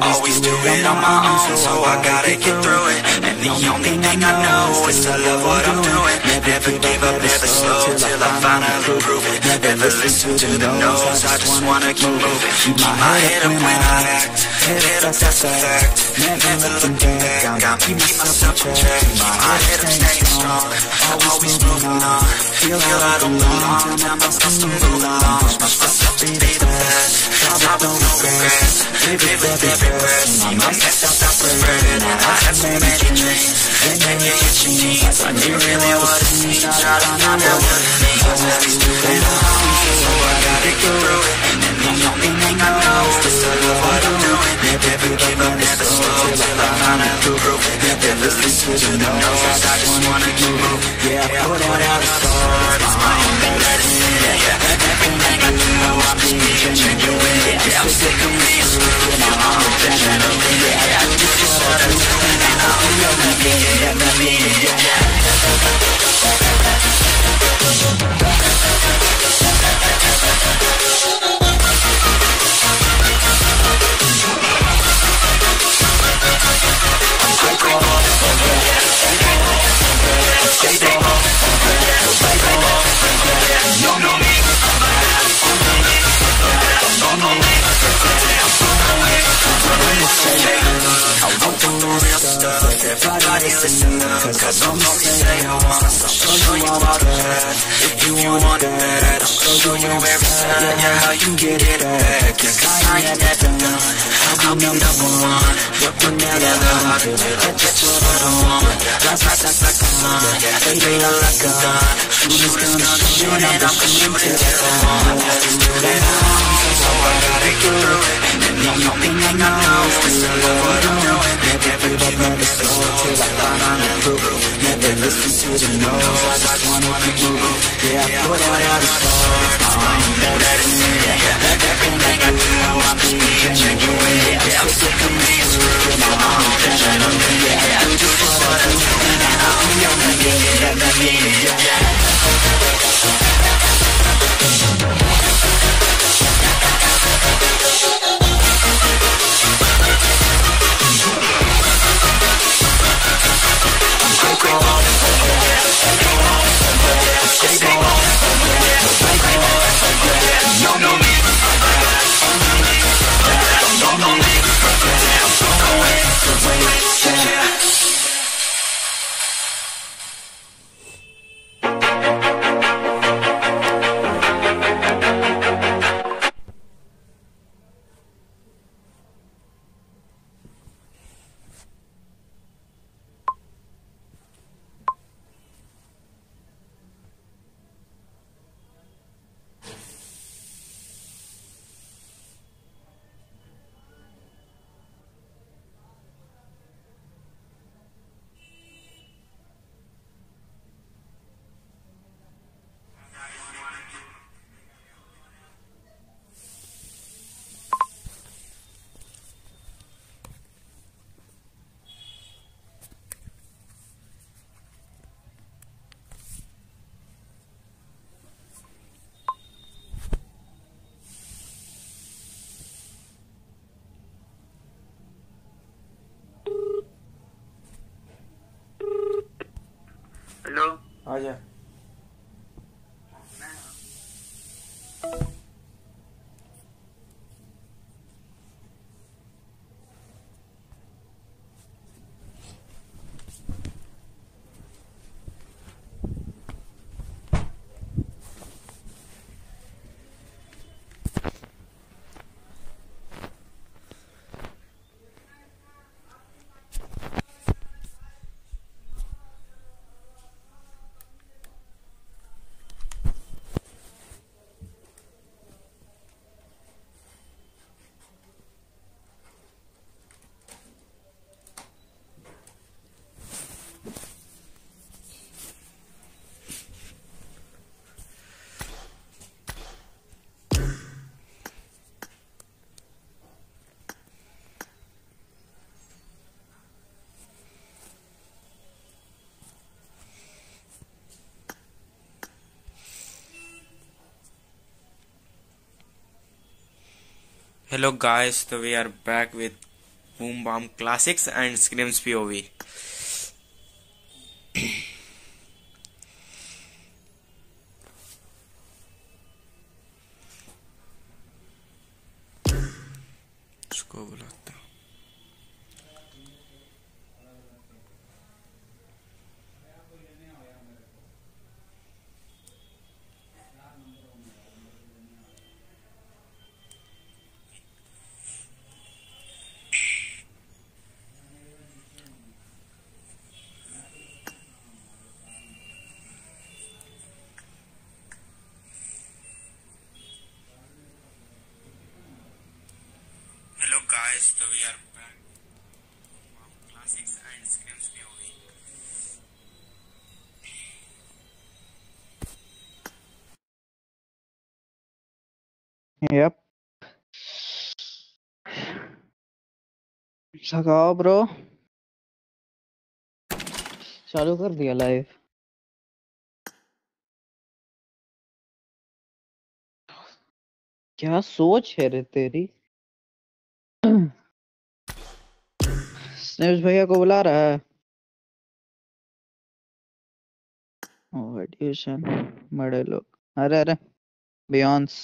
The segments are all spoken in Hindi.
Always do it on my own, so I gotta get through it. And the only thing I know is to love what I'm doing. Never give up, never slow till I finally prove it. Never listen to the no's, I just wanna keep moving. Keep my head up when I act. Head up, that's a fact. Never looking back, I'm keep myself in check. Keep my head up, staying strong. Always moving on. Feel I don't belong. Tell myself to move along. Myself to be the best. With no regrets. Live it with every breath. My past stop spreading. And I had so many dreams. And then you get your knees. I knew really what Shot out on my belt, I was really stupid, so I gotta go the only thing I know is to love what I'm doing. Never give up, never slow till I finally prove it. Never listen to the no's. I just wanna keep moving. Yeah, I put out a start. It's my only medicine. Yeah, everything I do, I'm just being genuine. Yeah, I'm sick of being screwed. I'm adrenaline. Yeah, I do just what I do, and I don't know the meaning. Yeah, the meaning. Yeah. You know me. Everybody listen up, cause I'm gonna say I want I'll show you. all the path If you want it bad, I'll show you every sign Yeah, how you get it back Yeah, cause I ain't never done I'll be number one Work together hard until I get just what I want Rise like the like the sun Yeah, they are like a gun Shooters gonna shoot and I'm gonna shoot it till I'm on Just it So I gotta it And the only I know is I'm doing Never give up, never slow till I finally prove it Never listen to the no's, I just wanna keep Yeah, I put out all the stars, I'm medicine Yeah, everything I do, I'm being genuine Yeah, I'm sick of being screwed, now I'm adrenaline Yeah, I do just what I do, and I don't know the meaning, yeah, the meaning, yeah hello Hello guys, so we are back with Boom Bomb Classics and Screams POV. Yep. सगाओ ब्रो चालू कर दिया लाइव क्या सोच है रे तेरी स्नेप्स भैया को बुला रहा है एडिशन बड़े लोग अरे अरे Beyonce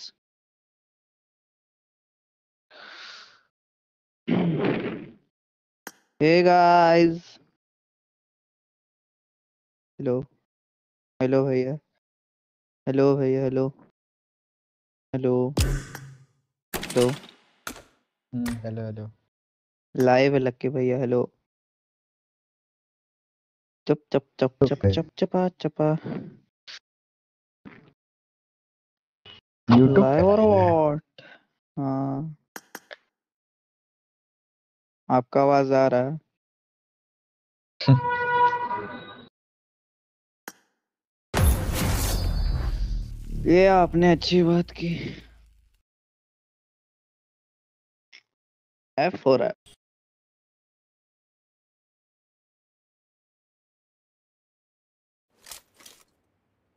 Hey guys. Hello hello भैया. हेलो भैया hello hello hello hello hello live है लक्के भैया हेलो चप चप चप चप. चप चपा चपा. यूट्यूब और व्हाट हाँ. आपका आवाज आ रहा है ये आपने अच्छी बात की एफ हो रहा है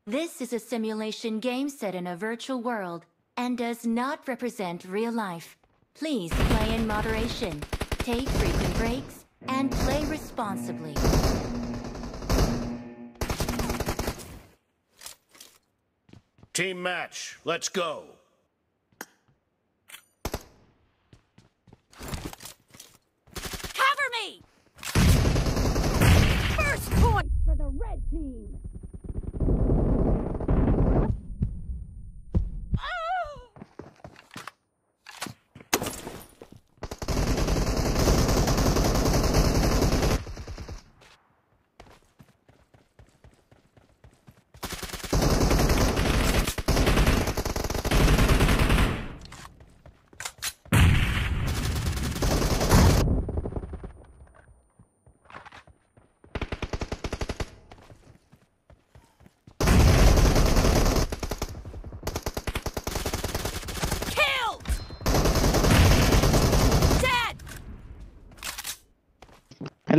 This is a simulation game set in a virtual world and does not represent real life. Please play in moderation, take frequent breaks, and play responsibly. Team match, let's go. Cover me! First point for the red team!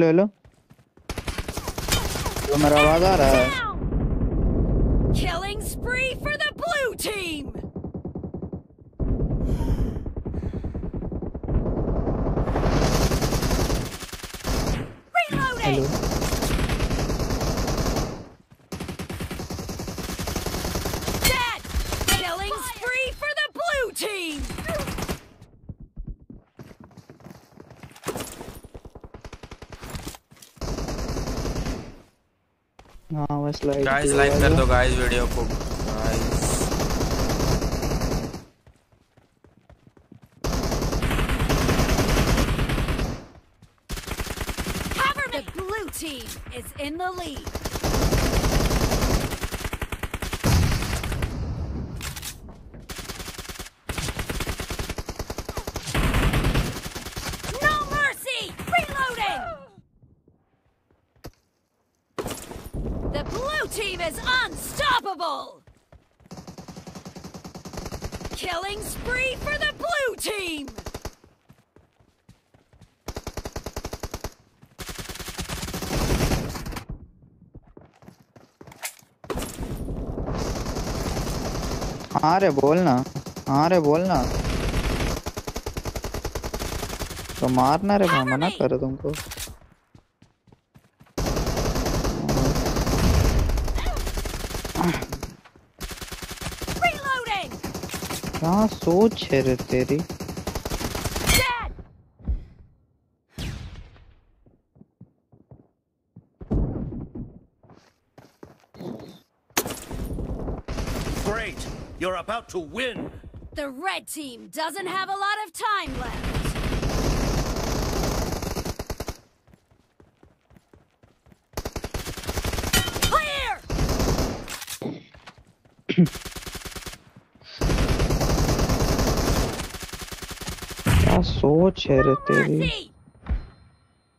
Hello hello मेरा आवाज़ आ रहा है Down! Killing spree for the blue team! Reloading! Hello Dead! Killing spree for the blue team! हाँ बस लाइव गाइस लाइक कर दो गाइस वीडियो को guys Cover me! The blue team is in the lead. No mercy! Reloading! The blue team is unstoppable! Killing spree for the blue team! हाँ रे बोलना हाँ रे बोलना तो मारना रे मैं मना कर तुमको! क्या सोच है रे तेरी? You're about to win! The red team doesn't have a lot of time left. Clear! क्या सोच है रे तेरी Mercy!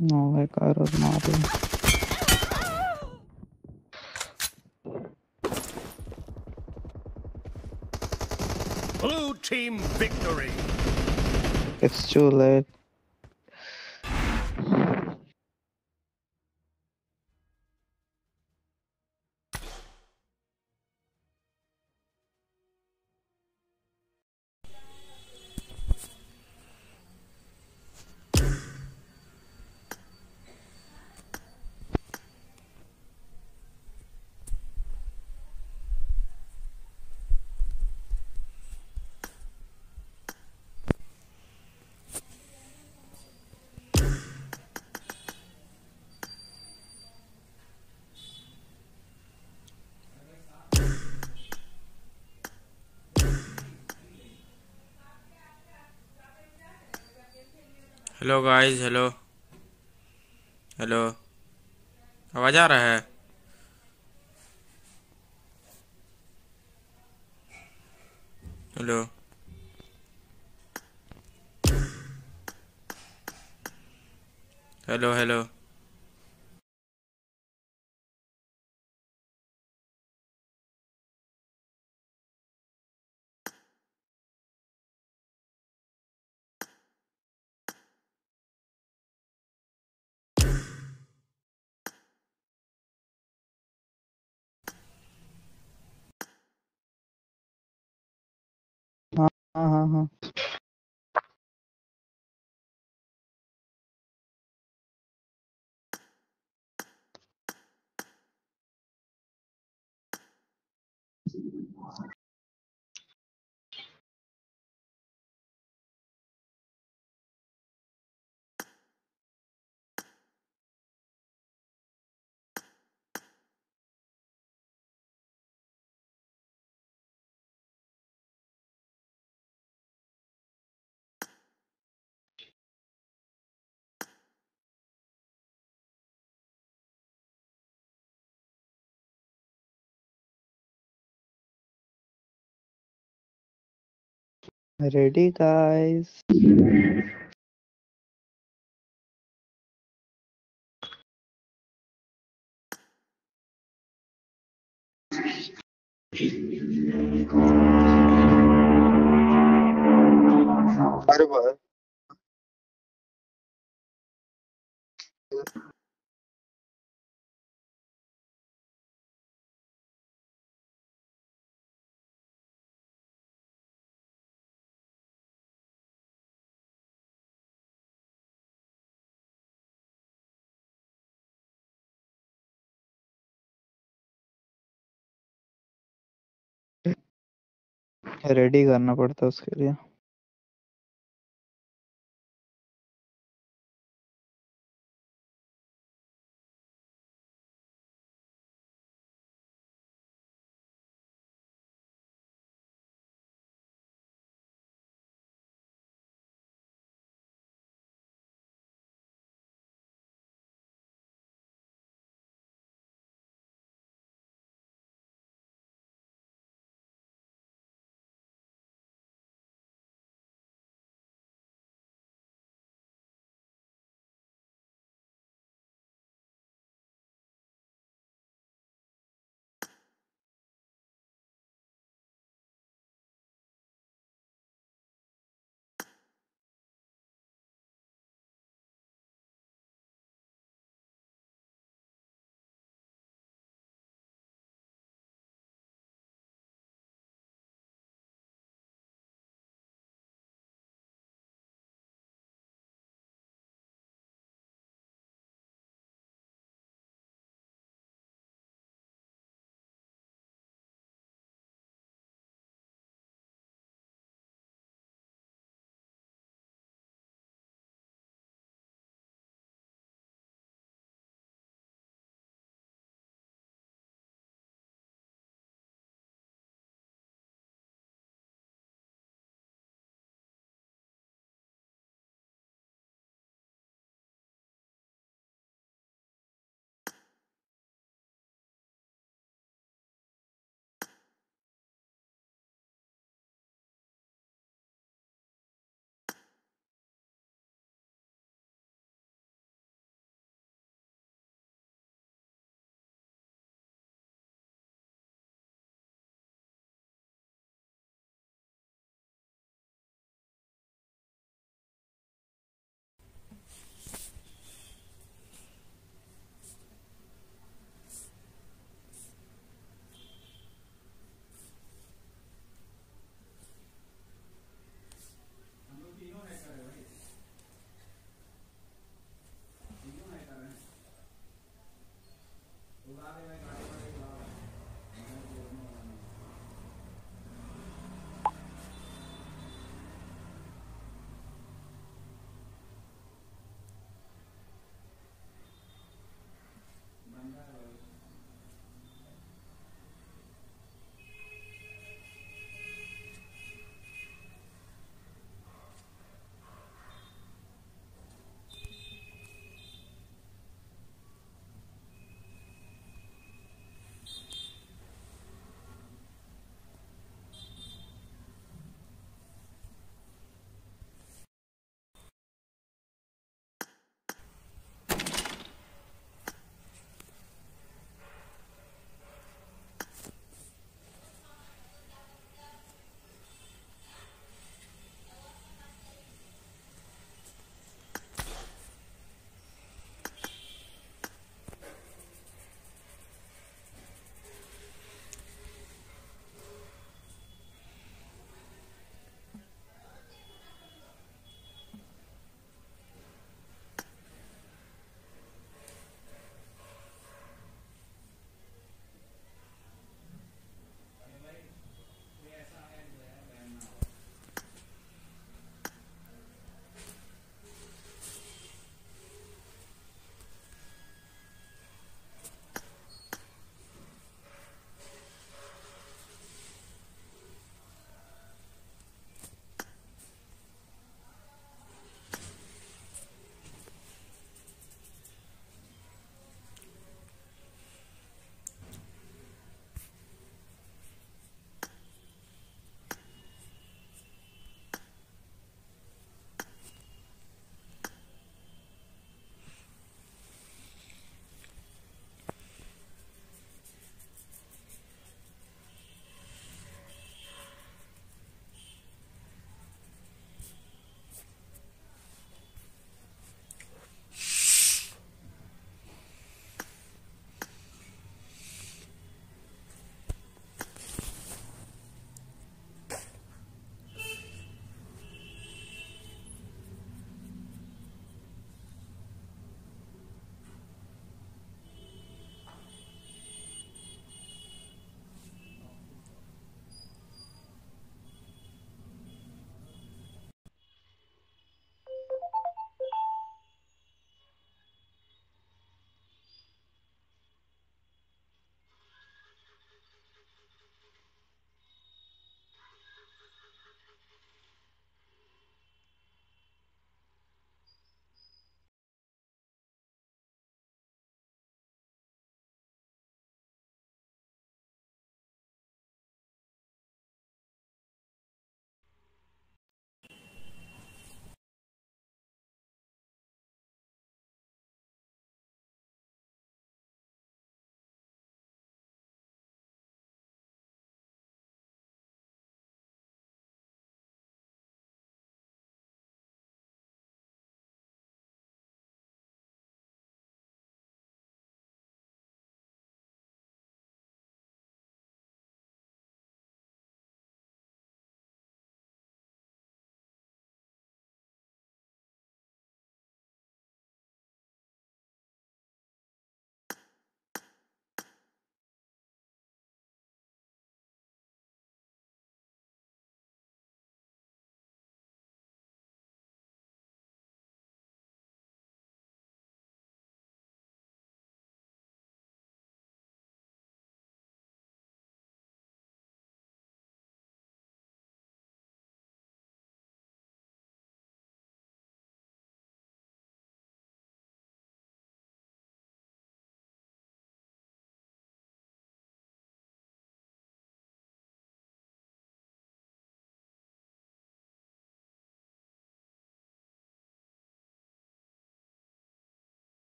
नो है कर It's too late. Hello guys hello hello आवाज़ आ रहा है? हेलो हेलो हेलो हाँ हाँ हाँ Ready, guys? अरे रेडी करना पड़ता है उसके लिए।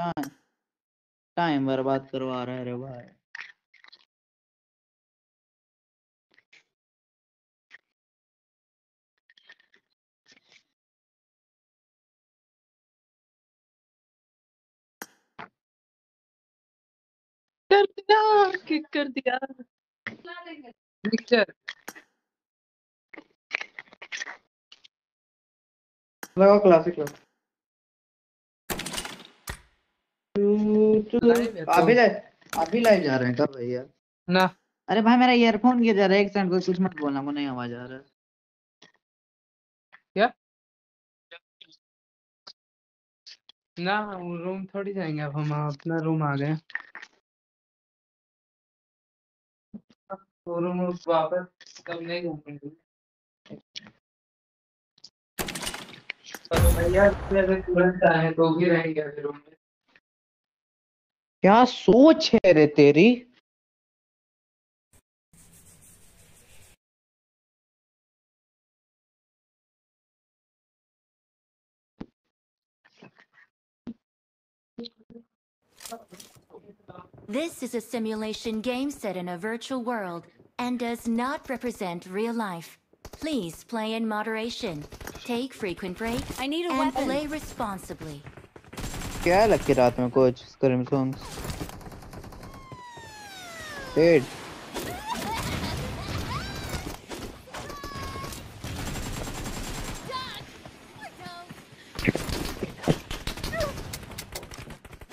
टाइम टाइम बर्बाद करवा रहे रे भाई। कर दिया किक कर दिया। मिक्सर लगाओ क्लासिक लो Live है तो। अभी लाइव अभी लाइव जा रहे हैं कब भैया ना। अरे भाई मेरा ईयरफोन गिर जा रहा है एक सेकंड को कुछ मत बोलना मुझे नहीं आवाज़ आ रहा है। ना रूम थोड़ी जाएँगे अब हम अपना रूम आ गए। रूम वापस कब नहीं घूमेंगे भैया अगर तुरंत आए तो भी रहेंगे रूम में। क्या सोच है रे तेरी This is a simulation game set in a virtual world and does not represent real life. Please play in moderation, take frequent breaks, I need a and weapon. play responsibly. क्या लग रात में कुछ स्क्रीम सॉन्ग्स पेड़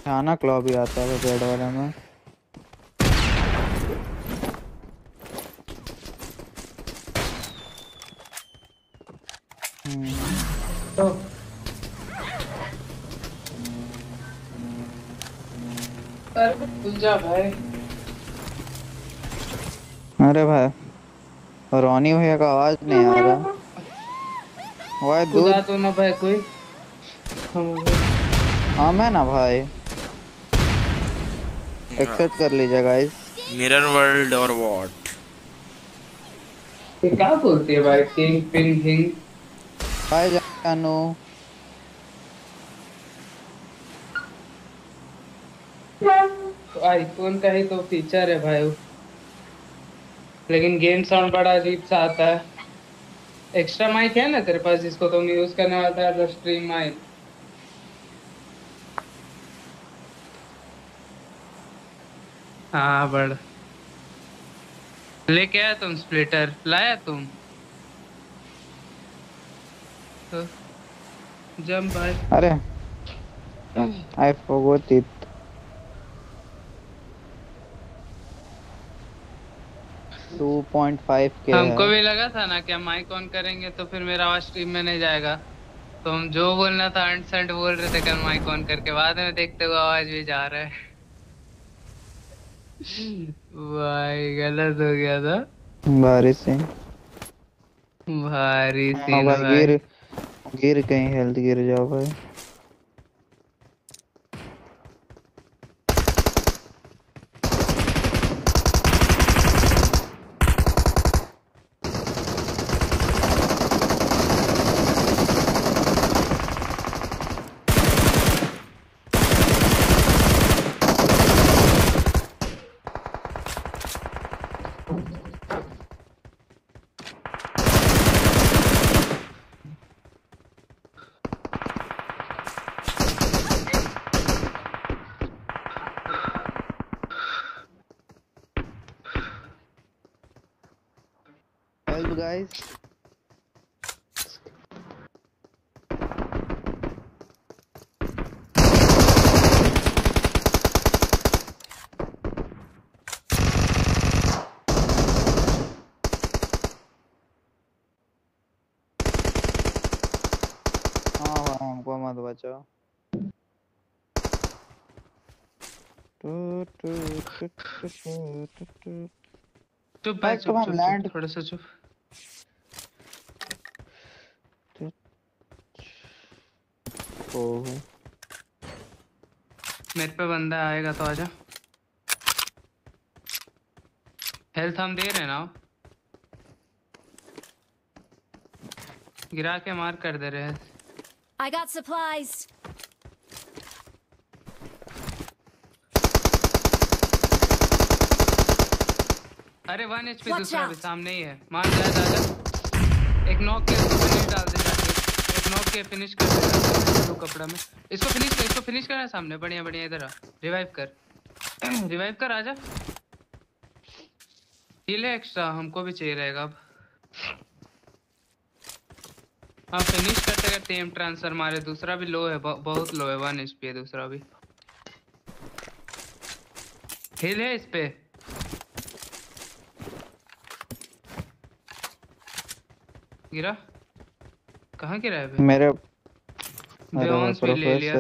खाना क्लॉ भी आता है पेड़ वाले में। जा भाई। अरे भाई रोनी भैया का आवाज़ नहीं आ रहा। वाई दूध तो ना भाई कोई। हम हाँ मैं ना भाई। एक्सेप्ट कर लीजिए गाइस मिरर वर्ल्ड और वॉट ये क्या बोलती है भाई? किंग पिंग किंग भाई जानू। आईफोन का ही तो फीचर है भाई लेकिन गेम साउंड बड़ा अजीब सा आता है। एक्स्ट्रा माइक है ना तेरे पास जिसको तुम यूज़ करने वाला था स्ट्रीम माइक हाँ बड़। लेके आया तुम स्प्लिटर लाया तुम? तो जम भाई। अरे, I forgot it. Two point five के हमको भी लगा था ना कि हम माइक ऑन करेंगे तो फिर मेरा आवाज़ स्ट्रीम में नहीं जाएगा। तो हम जो बोलना था अंट संट बोल रहे थे कल माइक ऑन करके बाद में देखते हुए आवाज़ भी जा रहा है। भाई गलत हो गया था। भारी हाँ सीन भाई भाई। गिर गिर कहीं हेल्थ गिर जाओ भाई। हाँ हमको मत बचाओ। चुप भाई चुप land- चुप थोड़ा सा चुप। ओहो मेरे पे बंदा आएगा तो आजा। हेल्थ हम दे रहे ना। गिरा के मार कर दे रहे I got supplies. अरे वन एच पे दूसरा भी सामने ही है। मार जा दादा एक नॉक के फिनिश डाल देना। एक नॉक के फिनिश कर देना। कपड़ा में। इसको फिनिश कर, इसको फिनिश करना सामने। बढ़िया बढ़िया, इधर आ। रिवाइव कर। रिवाइव कर, आजा। हील है एक्स्ट्रा हमको भी चाहिए रहेगा अब। हाँ फिनिश करते करते एम ट्रांसफ़र मारे। दूसरा भी लो है बहुत लो है। वन एचपी है दूसरा भी। हिल है इस पे। गिरा। कहाँ गिरा है? मेरे अरे भी ले लिया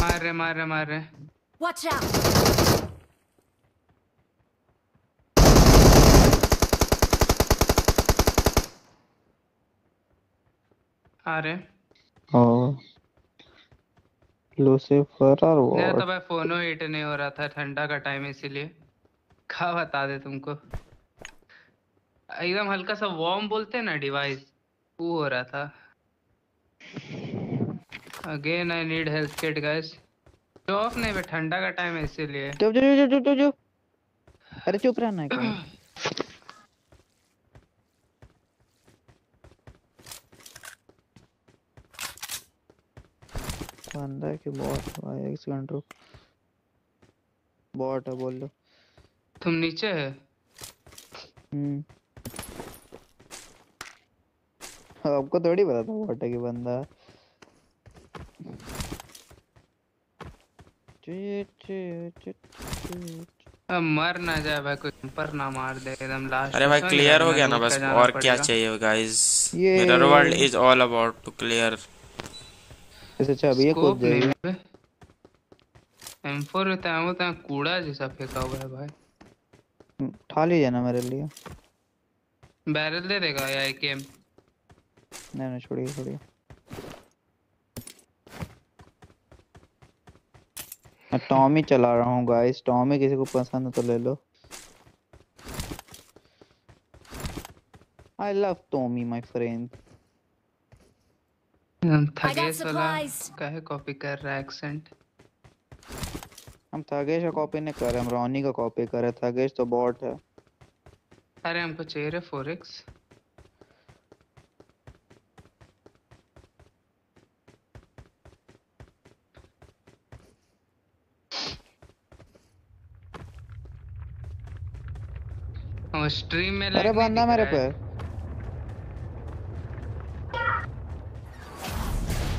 मार रहे मार रहे मार रहे Watch out! आ रहे ओ लूसीफर और मेरा तो भाई फोनो हीट नहीं हो रहा था ठंडा का टाइम इसीलिए। क्या बता दे तुमको। एकदम हल्का सा वॉर्म बोलते ना डिवाइस वो हो रहा था। Again I need health kit guys तो ऑफ़ नहीं बे ठंडा का टाइम है इसीलिए। चुप चुप चुप चुप चुप अरे चुप रहना है बंदा है कि बॉट भाई, एक सेकंड रुक। बॉट है, बोल लो तुम नीचे है? हम्म। आपको थोड़ी पता था है कि बंदा। है। ची- ची- ची- ची- अब मर ना जाए भाई कोई पर ना मार दे एकदम लास्ट अरे भाई क्लियर हो गया ना बस और क्या चाहिए guys mirror world is all about to clear इसे है स्कोप कूद जाएगी है। M4 रहता है वो तो कूड़ा जैसा फेंका हुआ है भाई। उठा लीजिए ना मेरे लिए। बैरल दे देगा या एकेएम नहीं नहीं छोड़िए छोड़िए। मैं टॉमी चला रहा हूँ गाइस टॉमी किसी को पसंद है तो ले लो। I love Tommy my friend थगेस वाला supplies. काहे कॉपी कर रहा है एक्सेंट हम थगेश का कॉपी नहीं कर रहे हम रोनी का कॉपी कर रहे थगेश तो बॉट है। अरे हमको चाहिए रे 4x और स्ट्रीम में अरे बंदा मेरे पे। है।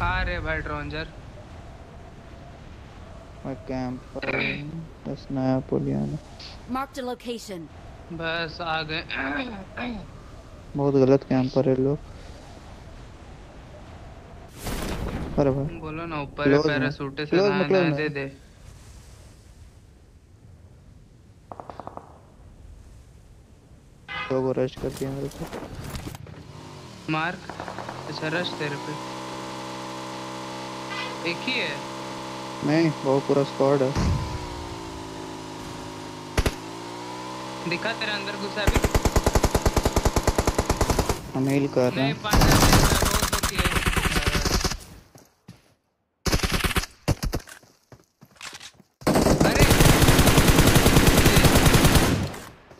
आ रे भाई ड्रोंजर मैं कैंप पर स्नैप पुलियाना Marked a location. बस आ गए। बहुत गलत कैंपर है लोग। अरे भाई। बोलो ना ऊपर है। पैरासूट से Close में, ना दे दे। लोग रश कर दिया मेरे को। मार्क अच्छा रश तेरे पे। एक ही है? नहीं वो पूरा स्क्वाड है। दिखा तेरे अंदर घुसा भी। हम हील कर रहे हैं।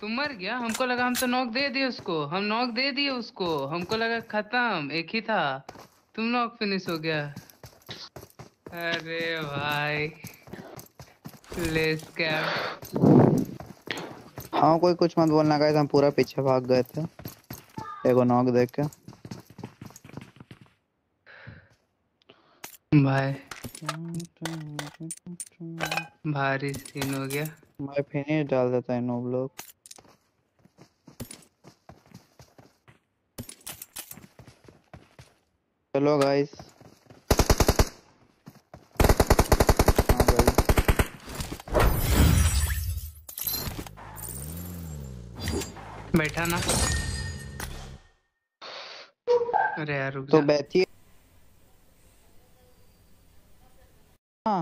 तुम मर गया? हमको लगा हम तो नॉक दे दिए उसको। हम नॉक दे दिए उसको। हमको लगा खत्म एक ही था। तुम नॉक फिनिश हो गया। अरे भाई ले स्कैम हाँ कोई कुछ मत बोलना गाइस हम पूरा पीछे भाग गए थे। एगो नॉक देख के। भाई भारी सीन हो गया। मैं फिनिश डाल देता है नोब लोग चलो गाइस हाँ भाई बैठा ना। अरे यार रुक तो बैठिए। हाँ।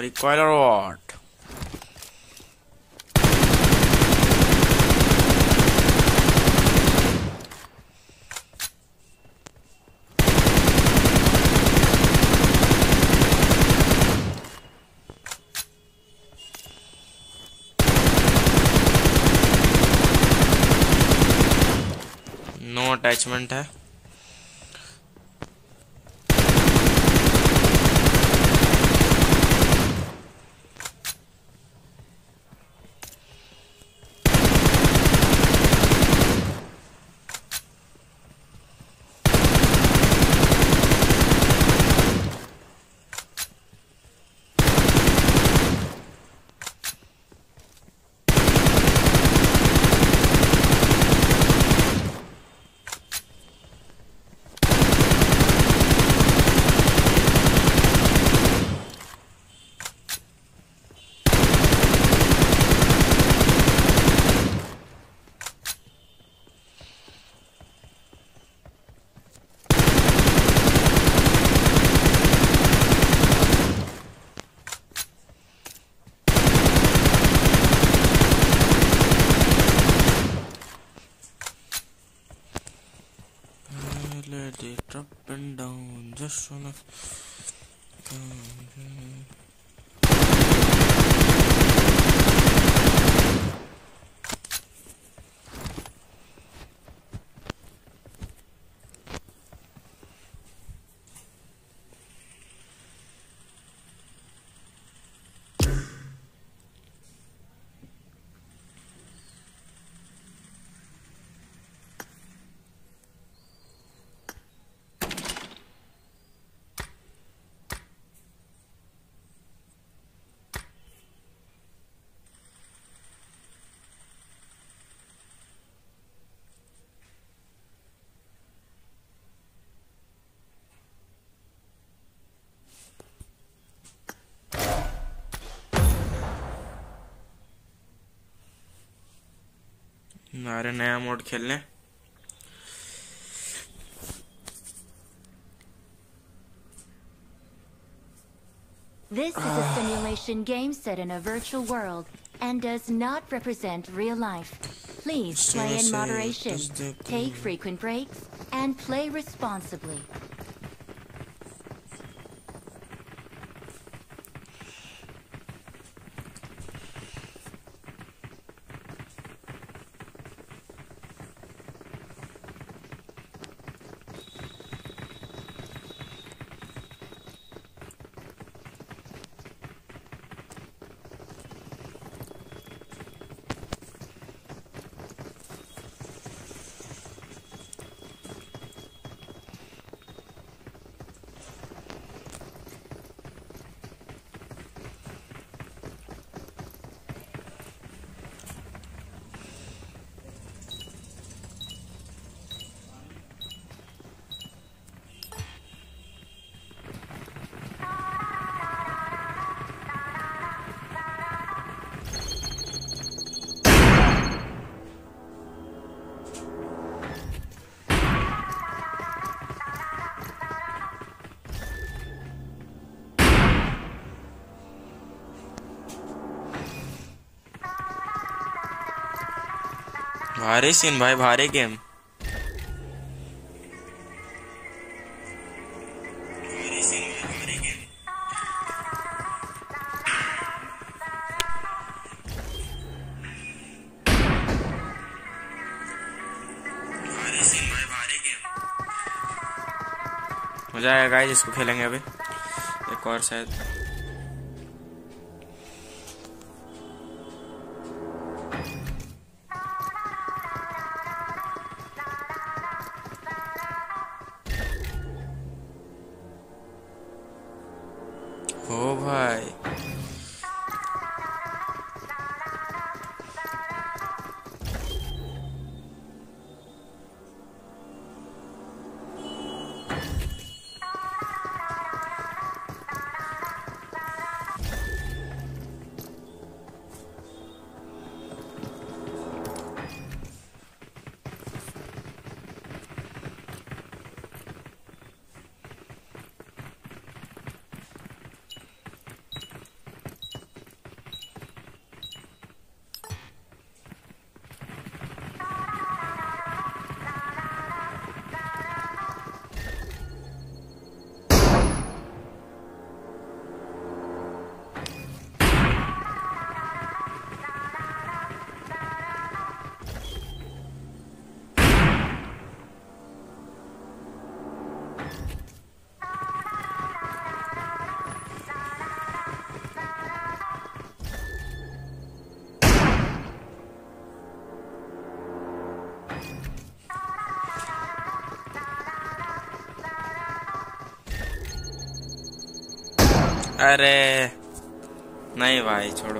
रिकॉइल और व्हाट नो अटैचमेंट है। Шонов. just wanna अरे नया मोड खेलने This is a simulation game set in a virtual world and does not represent real life. Please play in moderation, take frequent breaks, and play responsibly. भारी सीन भाई भारी गेम मज़ा आएगा गाइस इसको खेलेंगे अभी. एक और शायद. अरे नहीं भाई छोड़ो।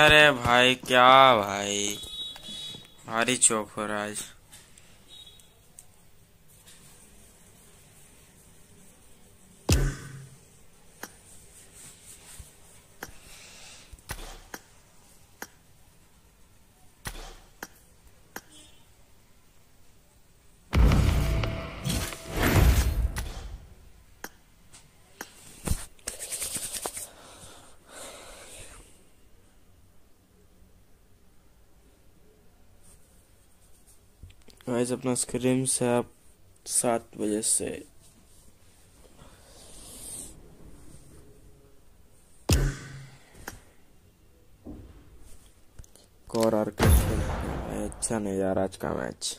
अरे भाई क्या भाई? भारी चौक हो रहा है गाइस अपना स्क्रीन से आप सात बजे से। और अच्छा नहीं यार आज का match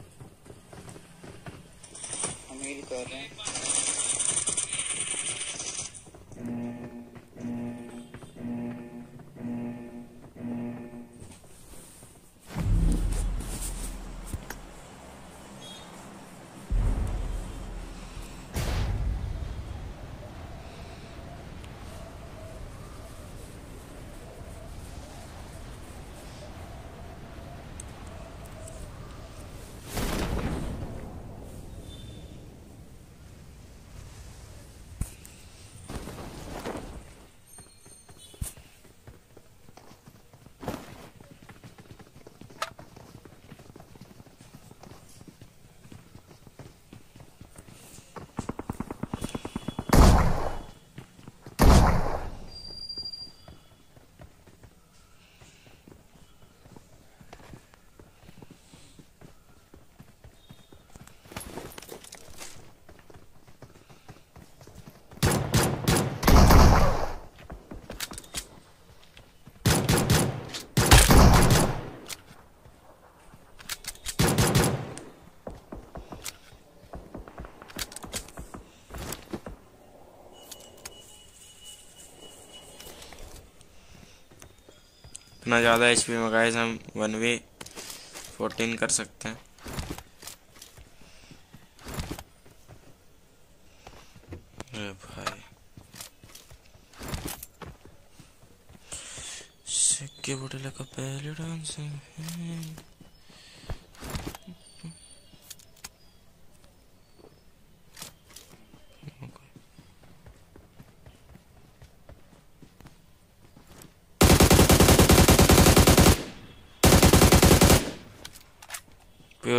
इतना ज़्यादा एच पी में गाइस हम वन वे फोर्टीन कर सकते हैं। भाई। सिक्के बोटे का पहले डांस है।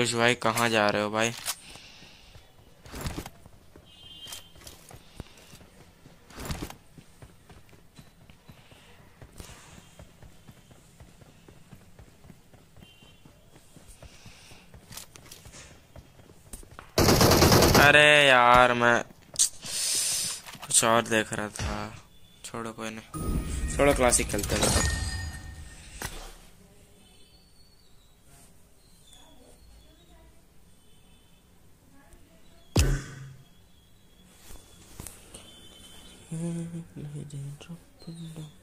पीयूष भाई, कहाँ जा रहे हो भाई? अरे यार, मैं कुछ और देख रहा था। छोड़ो, कोई नहीं। थोड़ा क्लासिक खेलते हैं। You didn't drop it. down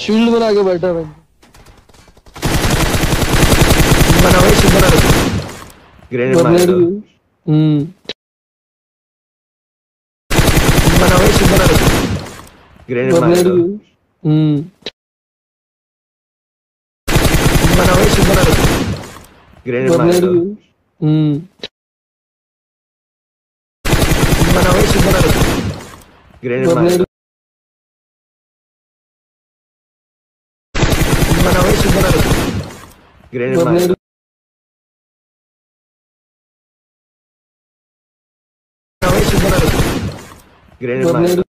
shield बना के बैठा भाई। बना भाई सिद्ध बना ग्रेनेड मार दो। हम्म। बना भाई सिद्ध बना ग्रेनेड मार दो। हम्म। बना भाई सिद्ध बना ग्रेनेड मार दो। हम्म। बना भाई सिद्ध बना ग्रेनेड मार दो बना भाई सिद्ध बना ग्रेनेड मार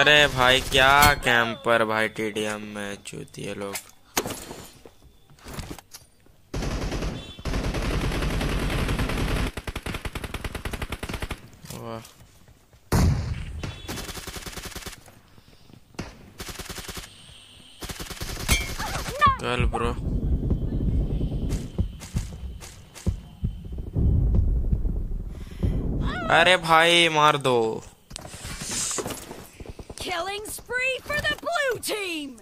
अरे भाई, क्या कैंपर भाई टीडीएम में चूती है लोग। चल ब्रो। अरे भाई, मार दो Killing spree for the blue team.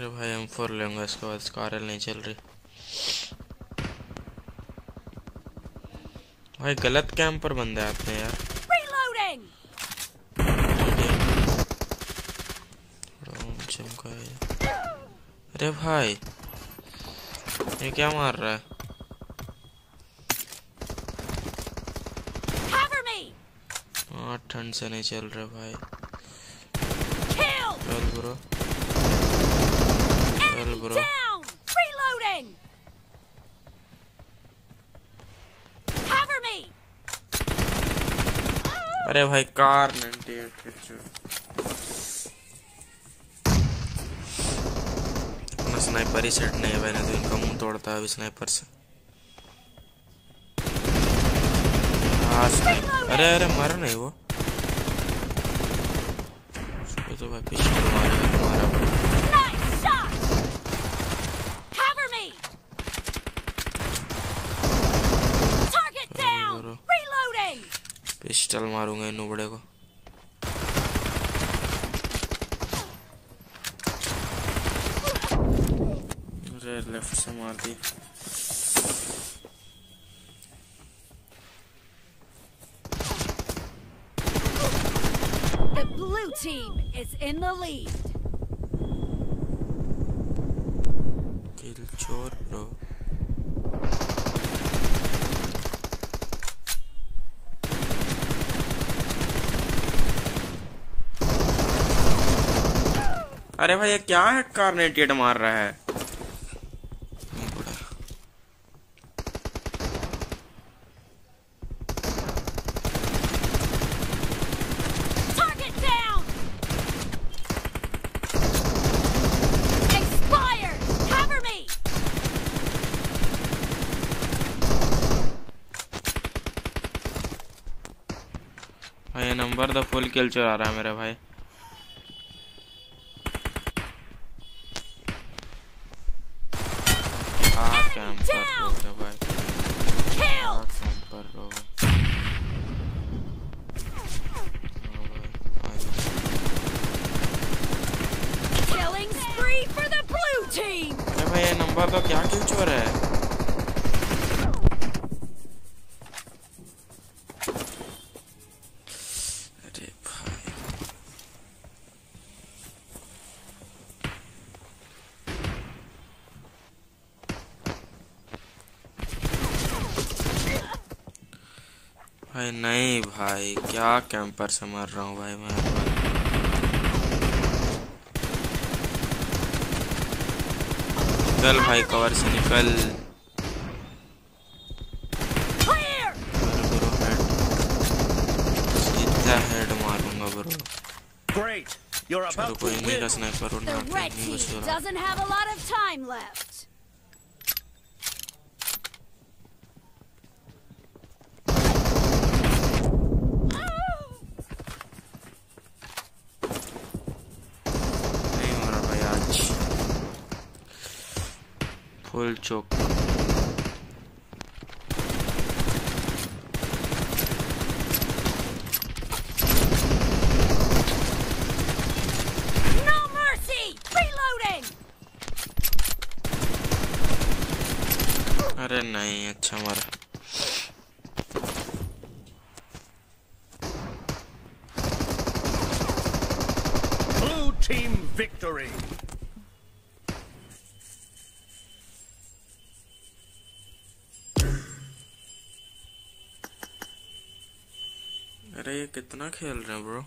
अरे भाई एम फोर लूँगा इसके बाद स्कारल नहीं चल रही। भाई गलत कैंप पर बंदे आते हैं यार। चमका है। अरे भाई ये क्या मार रहा है? हाँ ठंड से नहीं चल रहा भाई। चल bro. Bro Down! Reloading! Cover me! अरे भाई कार 98 अपना स्नाइपर ही सेट नहीं है मैंने तो इनका मुँह तोड़ता है अभी स्नाइपर से। हाँ, अरे अरे मर नहीं वो। तो भाई पिस्टल मारेगा तुम्हारा Nice shot! Cover me! Target down! bro. Reloading! Pistol मारूँगा इन नुबड़े को। अरे लेफ़्ट से मार दी। The blue team is in the lead. किल चोर ब्रो अरे भाई ये क्या है? कार्नेटेड मार रहा है! भाई नंबर द फुल किल आ रहा है मेरे भाई। नहीं भाई क्या कैंपर से मर रहा हूँ भाई मैं? निकल भाई कवर से निकल। ब्रो हेड सीधा हेड मारूँगा ब्रो Great! You're चलो about to कोई नहीं का! स्नाइपर red नहीं team घुस रहा doesn't have a lot of time left. नहीं मारा भाई आज full choke No mercy! Reloading! अरे नहीं अच्छा मारा Blue team victory! अरे ये कितना खेल रहे हैं ब्रो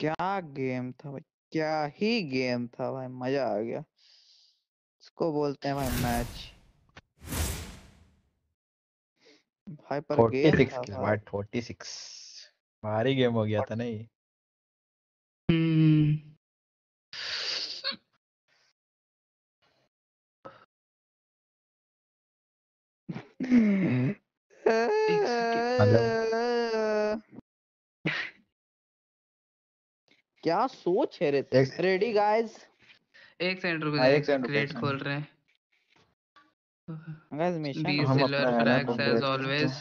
क्या गेम था भाई? क्या ही गेम था भाई मज़ा आ गया। इसको बोलते हैं भाई मैच। भाई पर गेम 46 था किल भाई। भाई 46 भारी गेम हो गया था ना ये हम्म क्या सोच है रे? रेडी गाइस एक सेकंड रुको हाँ, एक सेकंड क्रेट खोल रहे हैं। गाइस मिशन बी हम सिल्वर अपना फ्रैग्स एज ऑलवेज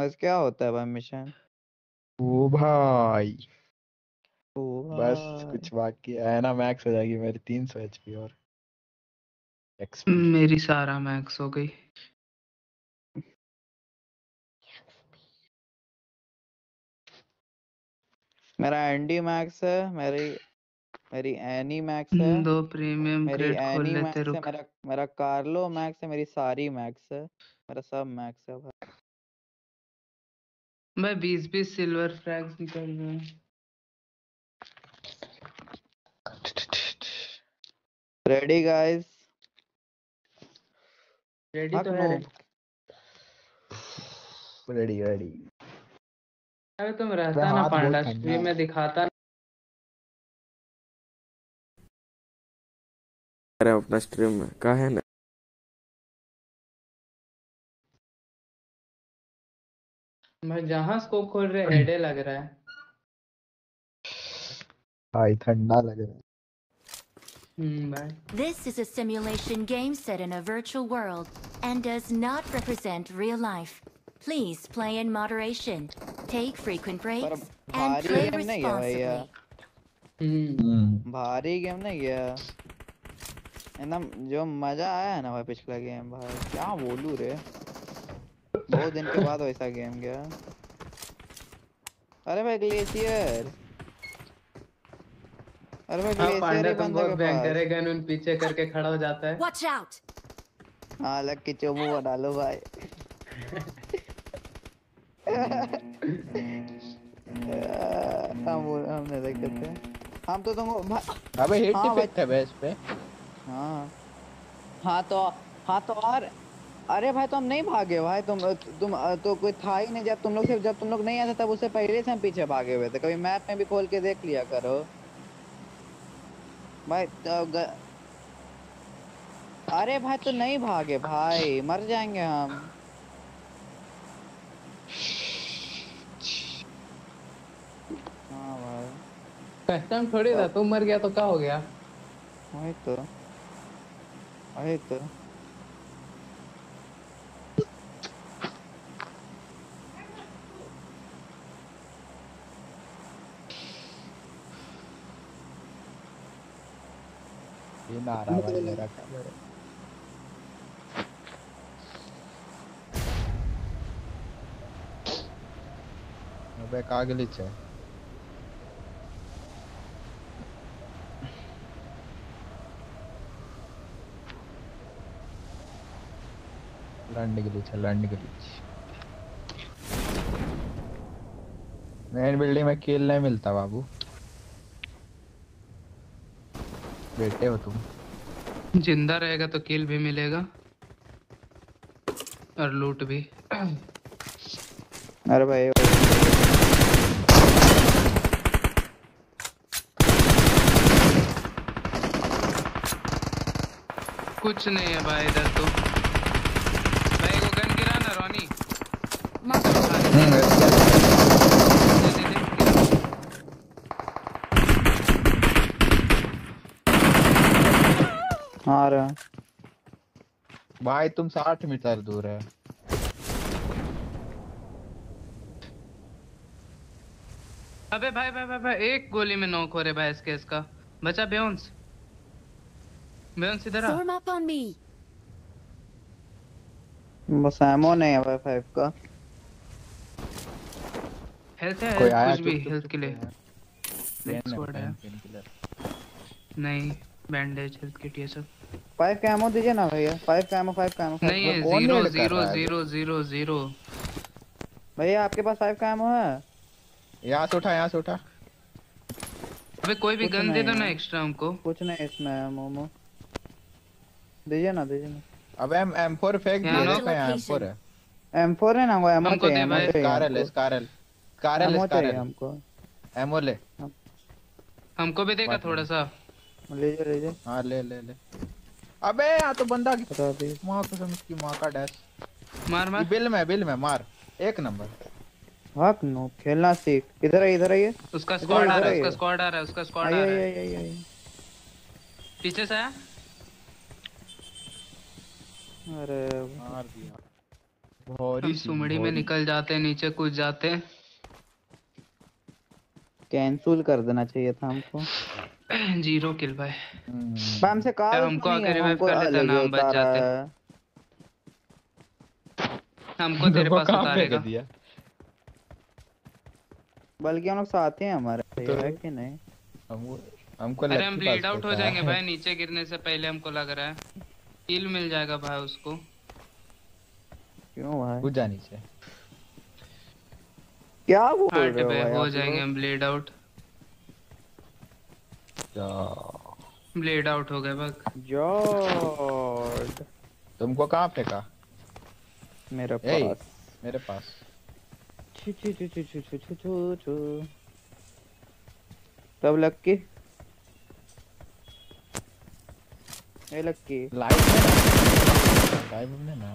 बस क्या होता है भाई मिशन ओ भाई। ओ बस कुछ बाकी है ना मैक्स हो जाएगी मेरी 300 एचपी और मेरी सारा मैक्स हो गई। मेरा एनडी मैक्स है मेरी मेरी एनी मैक्स है दो प्रीमियम मेरी खोल एनी लेते मैक्स है रुक। मेरा मेरा कार्लो मैक्स है मेरी सारी मैक्स है मेरा सब मैक्स है भाई। भाई बीस बीस सिल्वर फ्रैग्स निकल रहे हैं। रेडी गाइस रेडी तो है। रेडी रेडी अबे तुम रहता ना पांडा स्ट्रीम में दिखाता अरे अपना स्ट्रीम में का है ना भाई जहाँ स्कोप खोल रहे हेडे लग रहा है भाई ठंडा लग रहा है हम्म This is a simulation game set in a virtual world and does not represent real life. Please play in moderation, take frequent breaks, and play responsibly. हम्म। भारी गेम नहीं गया एकदम जो मज़ा आया है ना भाई पिछला गेम भाई। क्या बोलूँ रे? बहुत दिन के बाद वैसा गेम गया। अरे भाई ग्लेशियर। अरे भाई हाँ ग्लेशियर ही बंदे के है गन उन पीछे करके खड़ा हो जाता है। Watch out! हाँ अलग की चोमू बना लो भाई। हम वो- हम नहीं देख सकते हम तो तुमको अबे हिट हाँ इफ़ेक्ट है बेस पे। हाँ। हाँ तो हाँ तो और अरे भाई तो हम नहीं भागे भाई। तुम तुम तो कोई था ही नहीं। जब तुम लोग से जब तुम लोग नहीं आए थे तब उससे पहले से हम पीछे भागे हुए थे। कभी मैप में भी खोल के देख लिया करो। भाई तो ग... अरे भाई तो नहीं भागे भाई। मर जाएँगे हम हाँ भाई कस्टम थोड़ी था तुम मर गया तो क्या हो गया? वही तो। वही तो। ये नारा भाई मेरा क्या अबे कहाँ ग्लिच है लैंड ग्लिच है लैंड ग्लिच मेन बिल्डिंग में किल नहीं मिलता बाबू बेटे हो तुम ज़िंदा रहेगा तो किल भी मिलेगा और लूट भी अरे भाई कुछ नहीं है भाई इधर तो भाई को गन गिरा ना रोनी आ रहा भाई तुम साठ मीटर दूर है। अबे भाई भाई भाई भाई एक गोली में नॉक हो रहे भाई इसके इसका बचा बेउंस बेउंस इधर आ। Form up on me. बस एमो नहीं है भाई फाइव का। हेल्थ है कोई आया कुछ भी हेल्थ के लिए। नेक्स्ट वर्ड है। Pain- painkiller. नहीं बैंडेज हेल्थ किट ये सब। फाइव का एमो दीजिए ना भैया। फाइव का एमो फाइव का एमो नहीं है zero zero zero zero zero भैया आपके पास फाइव का एमो है? यहाँ से उठा यहाँ से उठा। अबे कोई भी गन दे दो ना एक्स्ट्रा हमको। कुछ नहीं इसमें है मोमो। दीजिए ना दीजिए ना। अब एम एम फोर फेंक यहाँ दिए लो। देखो एम फोर है। M4 है ना वो एमओ हमको चाहिए दे एमओ है। हमको। स्कारल स्कारल एमओ चाहिए स्कारल हमको। एमओ ले। हमको भी देगा थोड़ा सा। लीजिए लीजिए। हाँ ले ले ले। अबे यहाँ तो बंदा माँ कसम इसकी माँ का डैश मार मार। बिल में बिल में मार। एक नंबर। भाग नो खेलना सीख। इधर है इधर आइए उसका स्क्वाड आ रहा है उसका स्क्वाड आ रहा है उसका स्क्वाड आ रहा है। पीछे से आया? अरे। मार दिया। भोरी सुमड़ी में निकल जाते नीचे कूद जाते। हैं कैंसिल कर देना चाहिए था हमको। ज़ीरो किल भाई। हम्म, भाई हमसे कहा हमको नहीं आके revive कर लेता अलग ना, ही हम बच जाते। हमको तेरे पास उतारेगा। दिया? बल्कि हम लोग साथ ही हैं हमारे तो- है कि नहीं? हमको हमको अरे हम ब्लीड आउट हो जाएँगे भाई नीचे गिरने से पहले हमको लग रहा है। किल मिल जाएगा भाई उसको। क्यों भाई? कूद जा नीचे। क्या बोल रहे हो भाई हो जाएँगे हम ब्लीड आउट जा ब्लीड आउट हो गए बस। जॉर्ड तुमको कहाँ फेंका मेरे पास। मेरे पास। छु छु छु छु छु छु छु छु छु। तब लक्की? ए लक्की। लाइव में ना? लाइव में ना?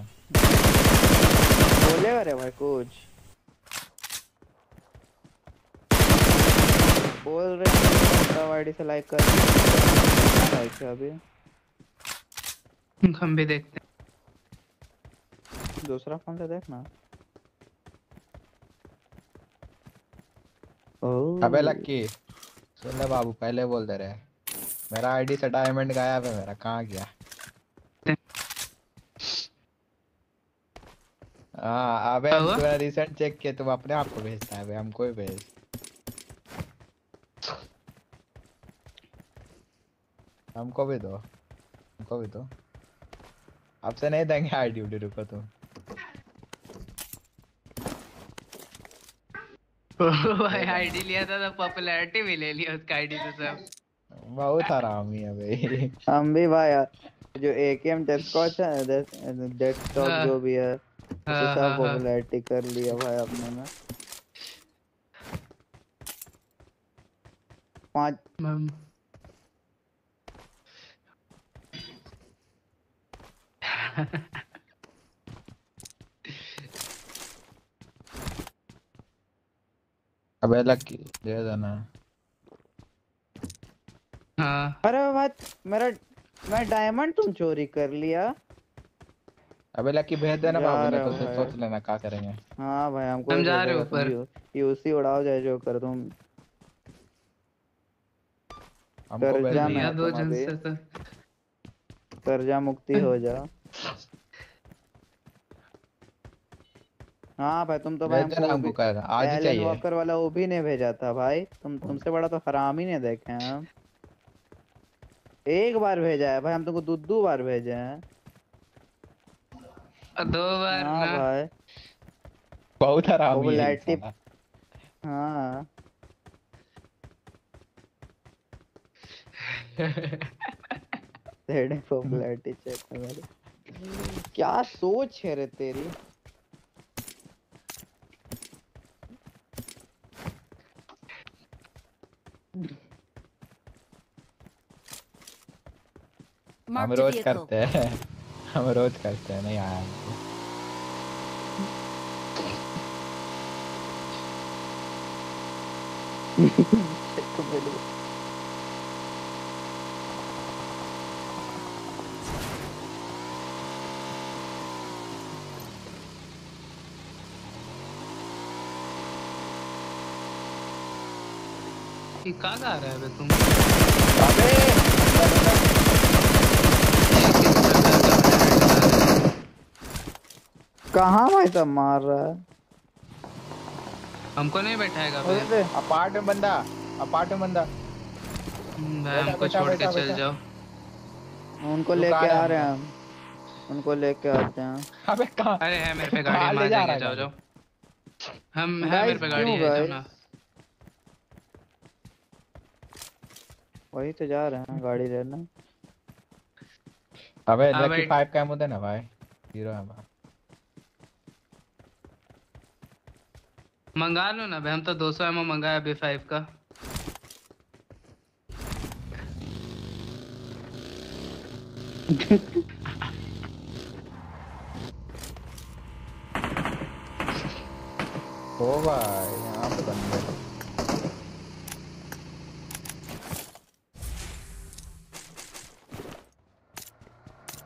बोलेगा रे भाई कुछ। बोल रहे हैं आईडी से लाइक कर लाइक है। अभी? हम भी देखते हैं। दूसरा फ़ोन से देखना ओह। अबे लक्की सुन ले बाबू पहले बोल दे रहे मेरा आईडी से डायमंड गायब है मेरा कहाँ गया? हाँ अबे रिसेंट चेक किया तुम अपने आप को भेजता है अबे हमको ही भेज। हमको भी दो। हमको भी दो। आपसे नहीं देंगे आईडी उडी रुको तुम भाई आईडी लिया था तो पॉपुलैरिटी भी ले लिया उसका आईडी से सब। बहुत हरामी है भाई। हम भी भाई जो एकेएम डेस्कटॉप है डेस्कटॉप हाँ। जो भी है उसे हाँ, सब हाँ, हाँ। पॉपुलैरिटी कर लिया भाई अपने में पाँच अबे लक्की दे देना। हाँ। अरे भाई मेरा मैं डायमंड तुम चोरी कर लिया। अबे लक्की भेज देना बाबू नहीं तो सोच लेना क्या करेंगे। हाँ भाई हमको हम जा रहे ऊपर। यू- यूसी उड़ाओ जाए जो कर तुम। हमको भेज मैं दो जन से तो। कर्जा मुक्ति हो जा। हाँ भाई तुम तो भाई हमको आज ही चाहिए। वॉकर वाला वो भी नहीं भेजा था भाई। तुम तुमसे बड़ा तो हराम ही नहीं देखे हम। एक बार भेजा है भाई हम तुमको दो दो बार भेजे हैं। दो बार हाँ ना। भाई। बहुत हरामी है साला। हाँ। तेरे पॉपुलैरिटी चेक है मेरे क्या सोच है रे तेरी? हम रोज करते हैं। हम रोज करते हैं नहीं आया हमको। ये कहाँ गा रहा है बे तुम। कहाँ भाई सब मार रहा है? हमको नहीं बैठाएगा बे अपार्ट में बंदा अपार्ट में बंदा। हम्म, भाई हमको छोड़ के चल जाओ। उनको लेके आ रहे हैं हम। उनको लेके आते हैं। अबे कहाँ? अरे है मेरे पे गाड़ी मार जा जाएँगे जाओ जाओ। हम है मेरे पे गाड़ी है जाओ ना। वही तो जा रहे हैं गाड़ी लेना। अबे लकी। फाइव का एमो देना भाई। हीरो है भाई। मंगा लो ना भाई हम तो 200 एमओ मंगाया बी फाइव का। ओ भाई यहाँ पे बंदे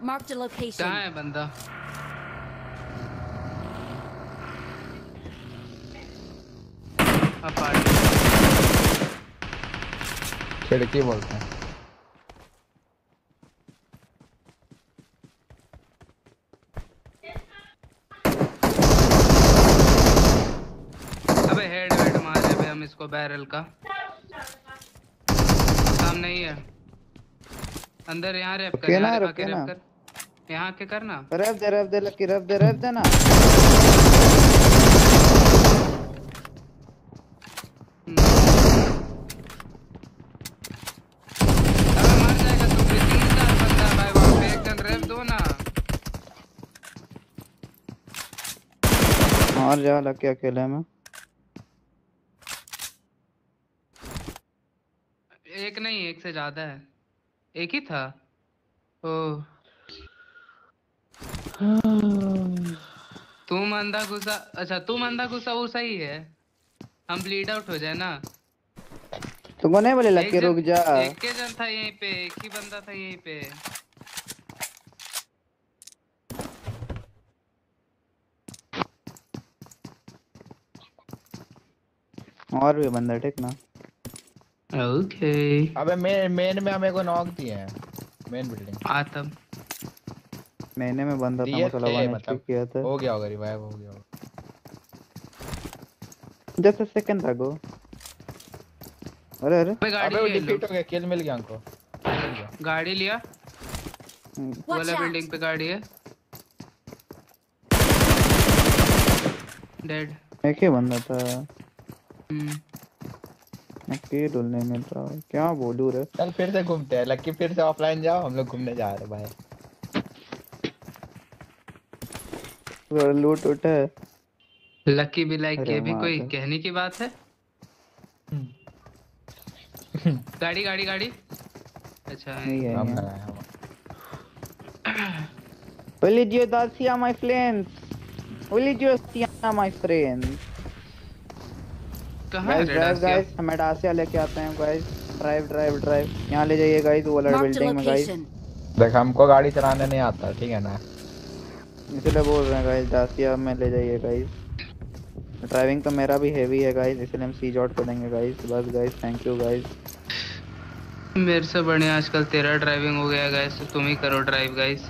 Marked a location. कहाँ है बंदा? अपार्टमेंट खिड़की बोलते हैं। अबे हेड वेड मारे भाई हम इसको बैरल का। सामने ही है। अंदर यहाँ रैप कर यहाँ रैप। रैप कर। यहाँ के करना। रफ दे रफ दे लकी रफ दे रफ दे ना अबे मर जाएगा तू भी तीन चार बंदा है भाई वहाँ पे एक जन रैप दो ना। और जा लकी अकेले में। एक नहीं एक से ज़्यादा है। एक ही था? ओ तुम अंधा घुसा अच्छा तुम अंधा घुसा वो सही है। हम ब्लीड आउट हो जाए ना। तुमको नहीं बोले लकी जन- रुक जा। एक के जन था यहीं पे एक ही बंदा था यहीं पे। और भी बंदा ठीक ना? ओके अबे मेन मेन में हमें को नॉक दिए हैं। मेन बिल्डिंग आतम। महीने में बंदा था दिए मसाला थे मतलब। किया था। हो गया होगा रिवाइव हो गया होगा। जस्ट अ सेकंड अगो अरे अरे। अबे गाड़ी अबे वो डिफीट हो गया किल मिल गया हमको। गाड़ी लिया। हम्म, वाला बिल्डिंग पे गाड़ी है। डेड एक ही बंदा था। हम्म। की डुल नहीं मिल रहा है। क्या बोलूँ रे? चल फिर से घूमते हैं। लक्की फिर से ऑफलाइन जाओ। हम लोग घूमने जा रहे हैं भाई। लूट उठे लकी भी लाइक ये भी कोई कहने की बात है? गाड़ी गाड़ी गाड़ी। अच्छा नहीं है हम। लगाए हम Religio Dacia, my friends. Religio Dacia, my friends. कहाँ है रेड आसिया guys. हमें डासिया लेके आते हैं guys. Drive, drive, drive. यहाँ ले जाइए guys, वो बिल्डिंग में location. देख हमको गाड़ी चलाने नहीं आता ठीक है ना इसलिए बोल रहे हैं guys, डासिया में ले जाइए guys. ड्राइविंग तो मेरा भी हेवी है गाइस इसलिए हम सी जॉट कर देंगे गाइस बस गाइस थैंक यू गाइस मेरे से बढ़िया आजकल तेरा ड्राइविंग हो गया गाइस तो तुम ही करो ड्राइव गाइस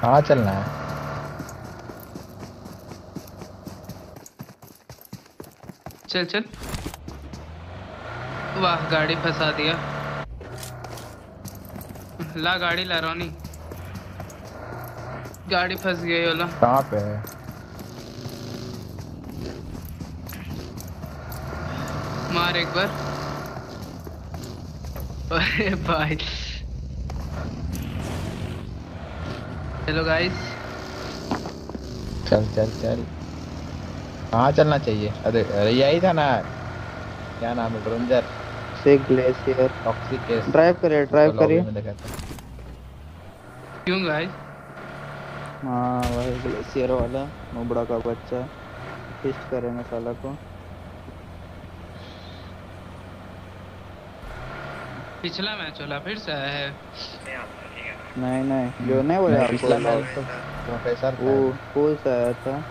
कहाँ चलना है चल चल। वाह गाड़ी फंसा दिया। ला गाड़ी ला रोनी। गाड़ी फंस गई ओला। कहाँ पे है? मार एक बार। अरे भाई। चलो गाइस चल चल चल। कहाँ चलना चाहिए? अरे अरे यही था ना। क्या नाम है ब्रोंजर? से ग्लेशियर टॉक्सिक केस ड्राइव करिए ड्राइव तो करिए। क्यों गाइस हाँ वही ग्लेशियर वाला नुबड़ा का बच्चा। टेस्ट करेंगे साला को। पिछला मैच वाला फिर से आया है। नहीं नहीं जो नहीं बोले पिछला मैच तो प्रोफेसर वो स्कूल से आया था।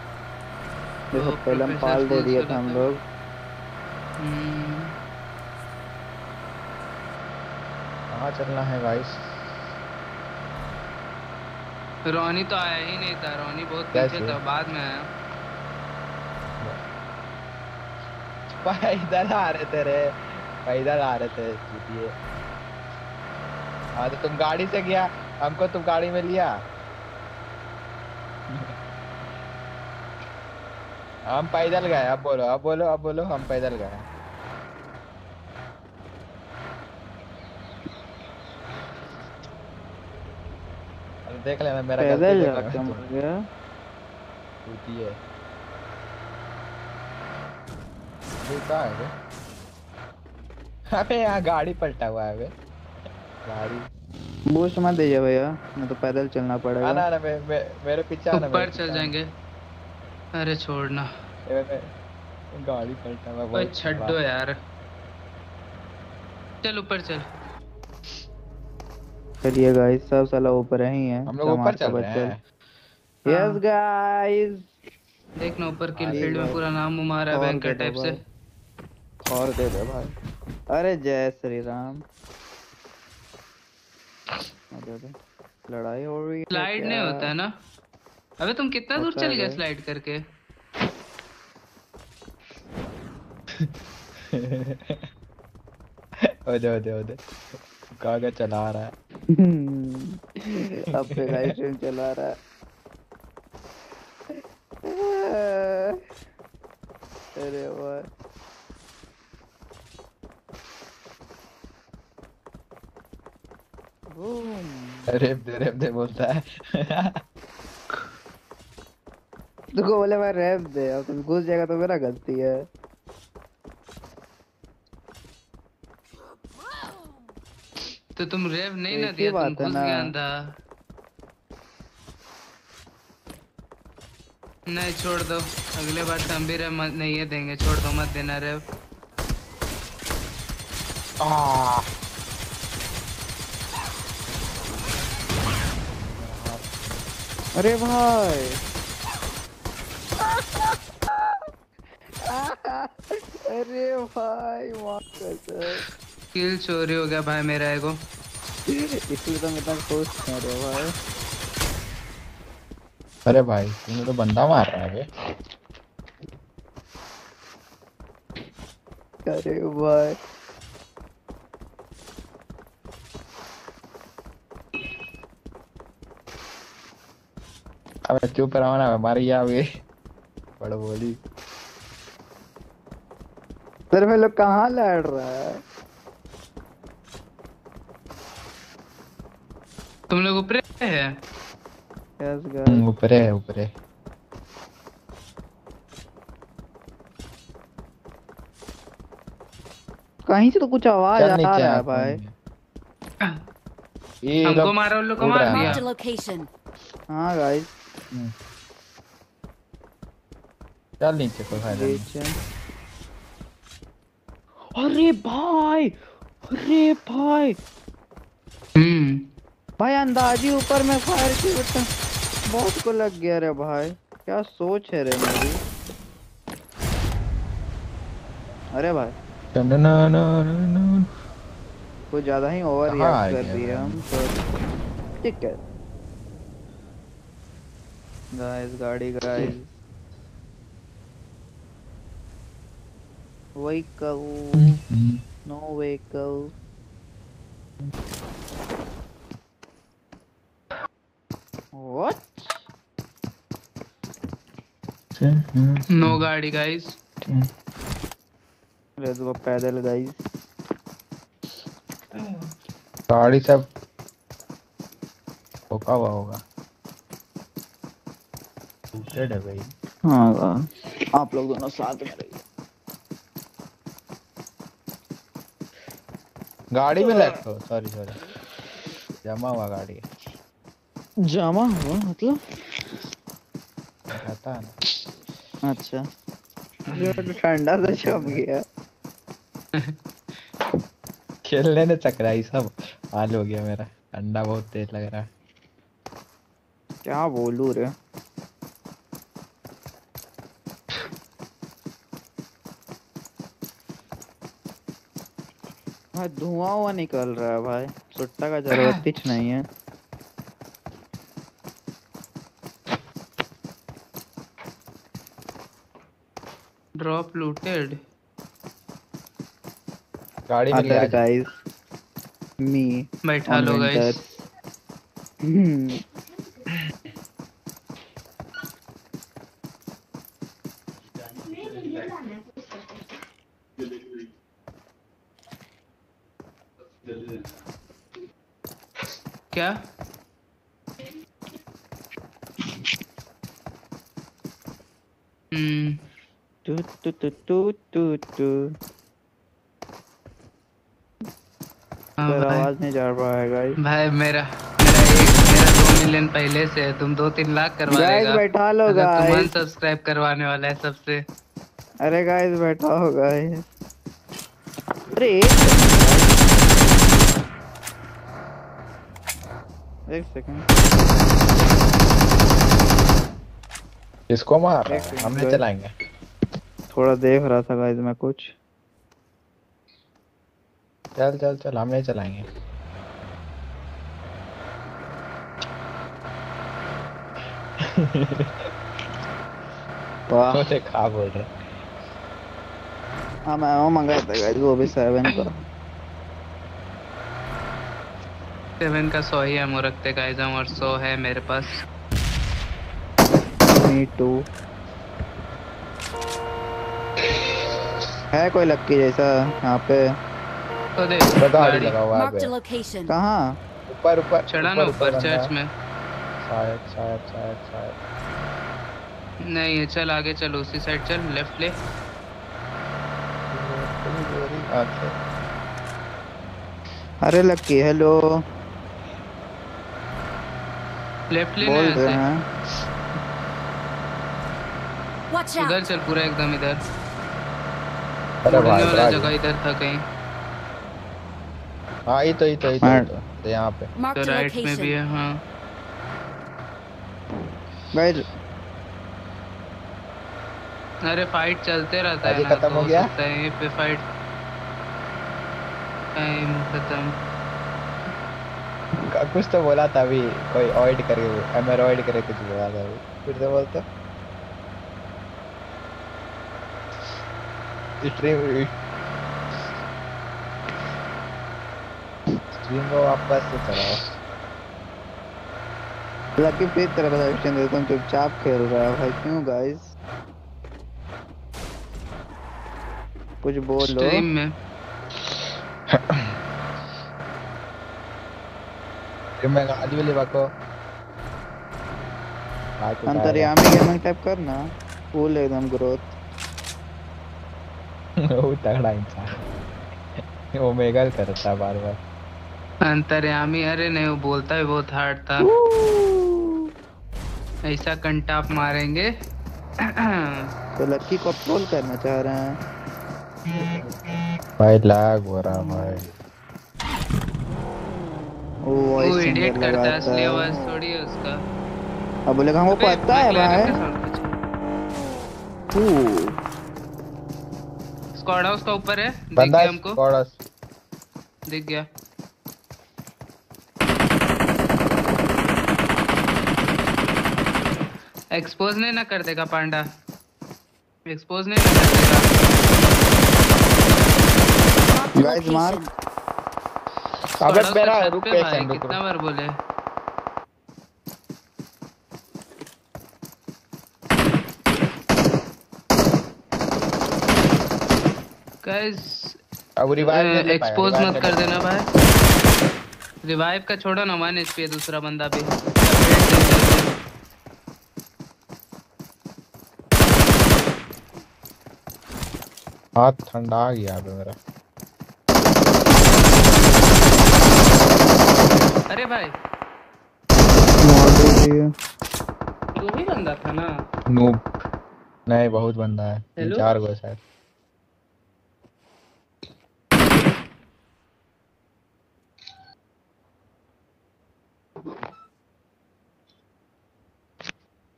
देखो वो पहले हम पाल दे दिए थे हम लोग। हम्म, कहाँ चलना है गाइस रोनी तो आया ही नहीं था रोनी बहुत पीछे था बाद में आया। पैदल आ रहे थे रे। पैदल आ रहे थे हाँ तो तुम गाड़ी से गया हमको तुम गाड़ी में लिया। हम पैदल गए अब बोलो अब बोलो अब बोलो हम पैदल गए। देख लेना मेरा पैदल होती है। है अबे यहाँ गाड़ी पलटा हुआ है गाड़ी। बूस्ट मत दे भैया मैं तो पैदल चलना पड़ेगा। ना ना मे, मे, मेरे पीछे आना ऊपर चल जाएँगे। अरे छोड़ना। गाड़ी पलटा हुआ है, ओए बहुत छड्डो यार। चल ऊपर चल। चलिए गाइस सब साला ऊपर ही है। हम लोग ऊपर चल रहे हैं। यस गाइस देखना ऊपर किल फ़ील्ड में पूरा नाम उमा रहा है बैंकर दे टाइप से। और दे दे भाई। अरे जय श्री राम। लड़ाई हो रही है स्लाइड नहीं होता है ना? अबे तुम कितना दूर चल गए स्लाइड करके? ओदे ओदे ओदे। कागा चला रहा है? अब पे लाइव स्ट्रीम चला रहा है। अरे वाह। बूम रेप दे रेप दे बोलता है। तुमको बोले मैं रैप दे अब तुम घुस जाएगा तो मेरा गलती है। तो तुम रेव नहीं ना दिया तुम घुस गया अंधा। नहीं छोड़ दो। अगले बार हम भी रेव मत नहीं ये देंगे छोड़ दो मत देना रेव अरे भाई! अरे भाई किल चोरी हो गया भाई मेरा एगो इसलिए तो मैं इतना खुश नहीं रे भाई। अरे भाई तूने तो बंदा मार रहा है अरे भाई। अबे चुप रहो ना मर गया अभी बड़ बोली सर में लोग कहाँ लड़ रहा है? तुम लोग ऊपर है? यस हम्म, ऊपरे है कहीं से तो कुछ आवाज़ आ रहा है भाई? ये हमको मारा उन लोग को मार दिया. हाँ गाइस हम्म। चल नीचे कोई फ़ायदा नहीं। अरे भाई अरे भाई। हम्म। भाई अंदाजी ऊपर में फायर की बेटा बहुत को लग गया रे भाई। क्या सोच है रे मेरी? अरे भाई। टनननननन। कुछ ज़्यादा ही ओवर रिएक्ट कर दिए हम तो ठीक है। गाइस गाड़ी guys vehicle no vehicle what no गाड़ी गाइस लेट्स गो पैदल गाइस गाड़ी सब ठोका हुआ होगा। टूटेड है भाई। हाँ आप लोग दोनों साथ में रहिए। गाड़ी में लेफ़्ट हो सॉरी सॉरी जमा हुआ गाड़ी। जमा हुआ मतलब? रहता है ना अच्छा जो ठंडा से जम गया। खेलने ने चकराई सब। हाल हो गया मेरा। ठंडा बहुत तेज लग रहा है। क्या बोलूँ रे? भाई धुआँ हुआ निकल रहा है भाई। सुट्टा का ज़रूरत कुछ नहीं है। ड्रॉप लूटेड गाड़ी में ले अदर आ जा। गाइस मी बैठा लो गाइस हम्म क्या two two two two two two हाँ भाई। आवाज़ नहीं जा रहा है गाइस भाई मेरा मेरा एक मेरा दो मिलियन पहले से है तुम दो तीन लाख करवा देगा। बैठा लो, guys. अनसब्सक्राइब करवाने वाला है सबसे। अरे गाइस बैठा हो गाइस अरे एक सेकंड किसको मार रहा है मिनट, हमने चलाएँगे। थोड़ा देख रहा था गाइस मैं कुछ। चल चल चल हमने चलाएँगे। वाह। सोचे खा बोल रहे। हाँ मैं वो मंगाया था गाइस वो भी सेवन का। सेवन का सौ ही एमओ रखते गाइस हम और सौ है मेरे पास। मी टू है कोई लक्की जैसा यहाँ पे? तो देख गाड़ी। लगा हुआ है. कहाँ? ऊपर ऊपर चढ़ा ना ऊपर चर्च में। शायद शायद शायद शायद। नहीं है चल आगे चल उसी साइड चल लेफ़्ट ले। अरे लक्की हेलो लेफ़्ट ले बोल रहे हैं। उधर चल पूरा एकदम इधर। अरे भाई वाला जगह इधर था कहीं। हाँ ये तो ये तो ये तो, हाँ। तो तो यहाँ पे। तो राइट में भी है हाँ। गाइस अरे फाइट चलते रहता है अभी खत्म तो हो गया? सकता है यहीं पे फाइट टाइम खत्म कुछ तो बोला था अभी कोई अवॉइड करके एमरॉइड करके कुछ बोला था अभी। फिर से बोलते स्ट्रीम स्ट्रीम को वापस से चलाओ लकी फिर तेरा रिएक्शन दे तुम चुपचाप खेल रहा है भाई क्यों गाइस कुछ बोलो स्ट्रीम में फिर मैं गाली वाली बाको बाकी अंतर्यामी गेमिंग टाइप करना फुल एकदम ग्रोथ वो तगड़ा इंसान वो मेगल करता है बार बार। अंतर्यामी अरे नहीं वो बोलता भी बहुत हार्ड था। ऐसा कंटाप मारेंगे। तो लक्की को ट्रोल करना चाह रहे हैं। भाई लैग हो रहा भाई। वो वो सिंगर करता है असली आवाज़ थोड़ी है उसका। अब बोलेगा हमको अबे, पता है भाई। Ooh. स्क्वाड हाउस का ऊपर है। दिख बंदा गया हमको। कोड़स दिख गया। एक्सपोज नहीं ना कर देगा पांडा। एक्सपोज नहीं ना कर देगा। Guys, मार. अबे मेरा रुक पे कितना बार बोले। गाइस अब रिवाइव ले पाएगा, एक्सपोज मत कर देना भाई। रिवाइव का छोड़ो ना वन एचपी है दूसरा बंदा भी। हाथ ठंडा आ गया अबे मेरा। अरे भाई। दो ही बंदा था ना? नूब नहीं बहुत बंदा है। चार गो शायद।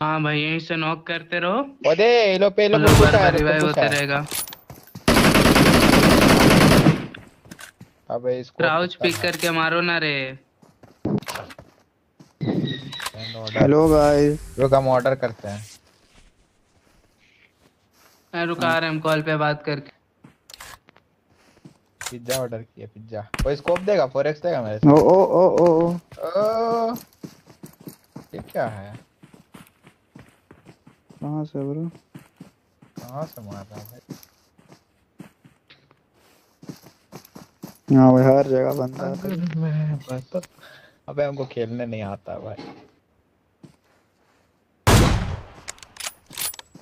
हाँ भाई यहीं से नॉक करते रहो। ओदे ये लो पे लो बार रिवाइव कुछ होते रहेगा। अबे इसको क्राउच पिक करके मारो ना रे। हेलो गाइस रुक हम ऑर्डर करते हैं। मैं रुका रहे हम कॉल पे बात करके। पिज्जा ऑर्डर किया पिज्जा कोई स्कोप देगा फोरेक्स देगा मेरे ओ ओ ओ ओ। ओ। ये क्या है? कहाँ से ब्रो कहाँ से मार रहा है भाई? हाँ भाई हर जगह बंदा है मैं बता अबे हमको खेलने नहीं आता भाई।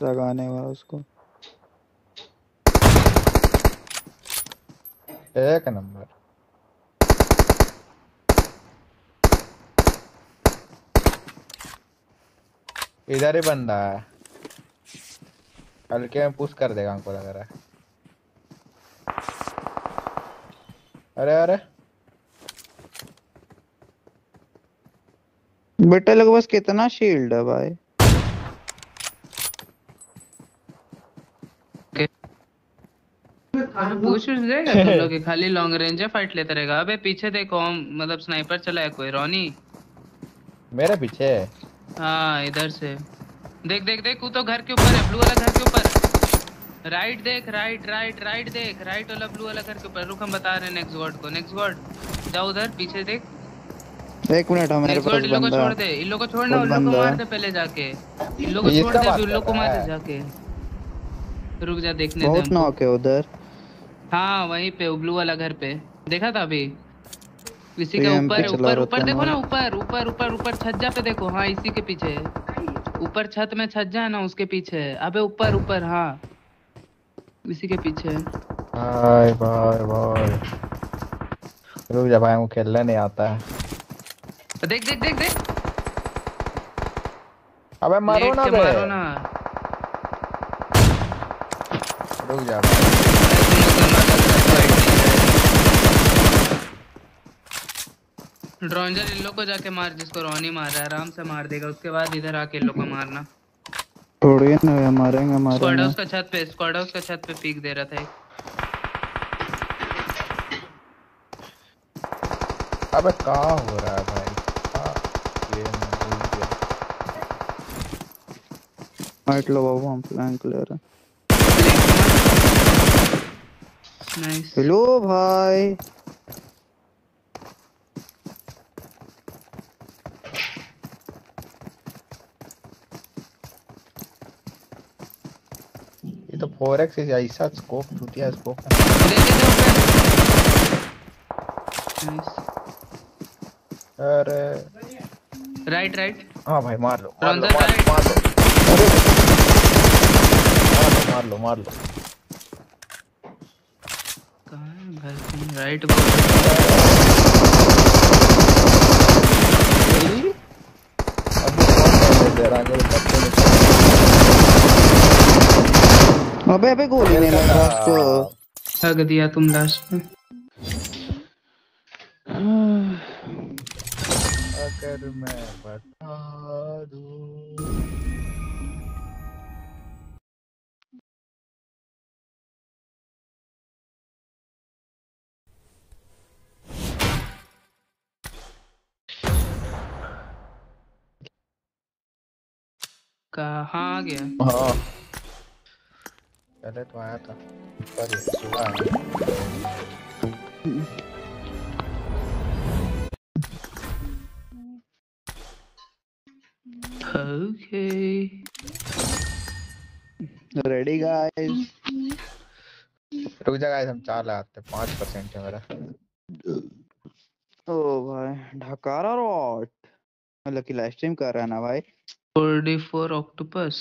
लगाने हुआ उसको। एक नंबर। इधर ही बंदा है। हल्के में पुश कर देगा हमको लग रहा है अरे अरे बेटा लोग बस कितना शील्ड है भाई? पूछ देगा तुम लोग खाली लॉन्ग रेंज है फाइट लेते रहेगा। अबे पीछे देखो मतलब स्नाइपर चला है कोई रोनी मेरे पीछे हाँ इधर से। देख देख देख वो तो घर के ऊपर है ब्लू वाला घर के ऊपर। राइट देख राइट राइट राइट देख राइट वाला ब्लू वाला घर के ऊपर। रुक हम बता रहे हैं नेक्स्ट गॉड को। नेक्स्ट गॉड जाओ उधर पीछे देख। एक मिनट हाँ मेरे नेक्स्ट पास गॉड इन लोग को छोड़ दे। इन लोग को छोड़ ना कोई उन लोग को मार दे पहले जाके। इन लोग को छोड़ दे उन लोग को मार दे जाके। रुक जा देखने दे बहुत नॉक है उधर। हाँ वहीं पे वो ब्लू वाला घर पे। देखा था अभी? इसी के ऊपर ऊपर ऊपर देखो ना। ना ऊपर ऊपर ऊपर ऊपर छज्जा पे देखो। हाँ इसी के पीछे है। ऊपर छत में छज्जा है ना उसके पीछे। अबे ऊपर ऊपर हाँ। इसी के पीछे। है भाई भाई भाई रुक जा भाई हमको खेलने नहीं आता है। देख देख देख देख। अबे मारो ना बे। मारो ना। रुक जा भाई। ड्रॉन्जर इन लोग को जाके मार जिसको रोनी मार रहा है आराम से मार देगा। उसके बाद इधर आके इन लोग को मारना। थोड़ी ना मारेंगे मारेंगे। स्क्वाड हाउस का छत पे स्क्वाड हाउस का छत पे पीक दे रहा था एक। अबे कहाँ हो रहा है भाई? कहाँ? ये मैं भूल गया। फाइट लो बाबू हम फ्लैंक ले रहे नाइस हेलो भाई। 4x से ऐसा स्कोप छूटिया स्कोप अरे राइट राइट हाँ भाई मार लो मार लो मार राइट लो मार लो मार लो कहाँ है भाई राइट दे रहा है पत्ते अबे अबे गोली नहीं लग रहा दिया तुम लास्ट में अगर मैं बता दूँ। कहाँ गया? हाँ। पहले तो आया था। पर ये सुबह आया। ओके रेडी गाइस रुक जा गाइस हम चार लगाते हैं। पाँच परसेंट है मेरा। ओ भाई ढकारा रॉट लकी लाइव स्ट्रीम कर रहा है ना भाई। 44 ऑक्टोपस।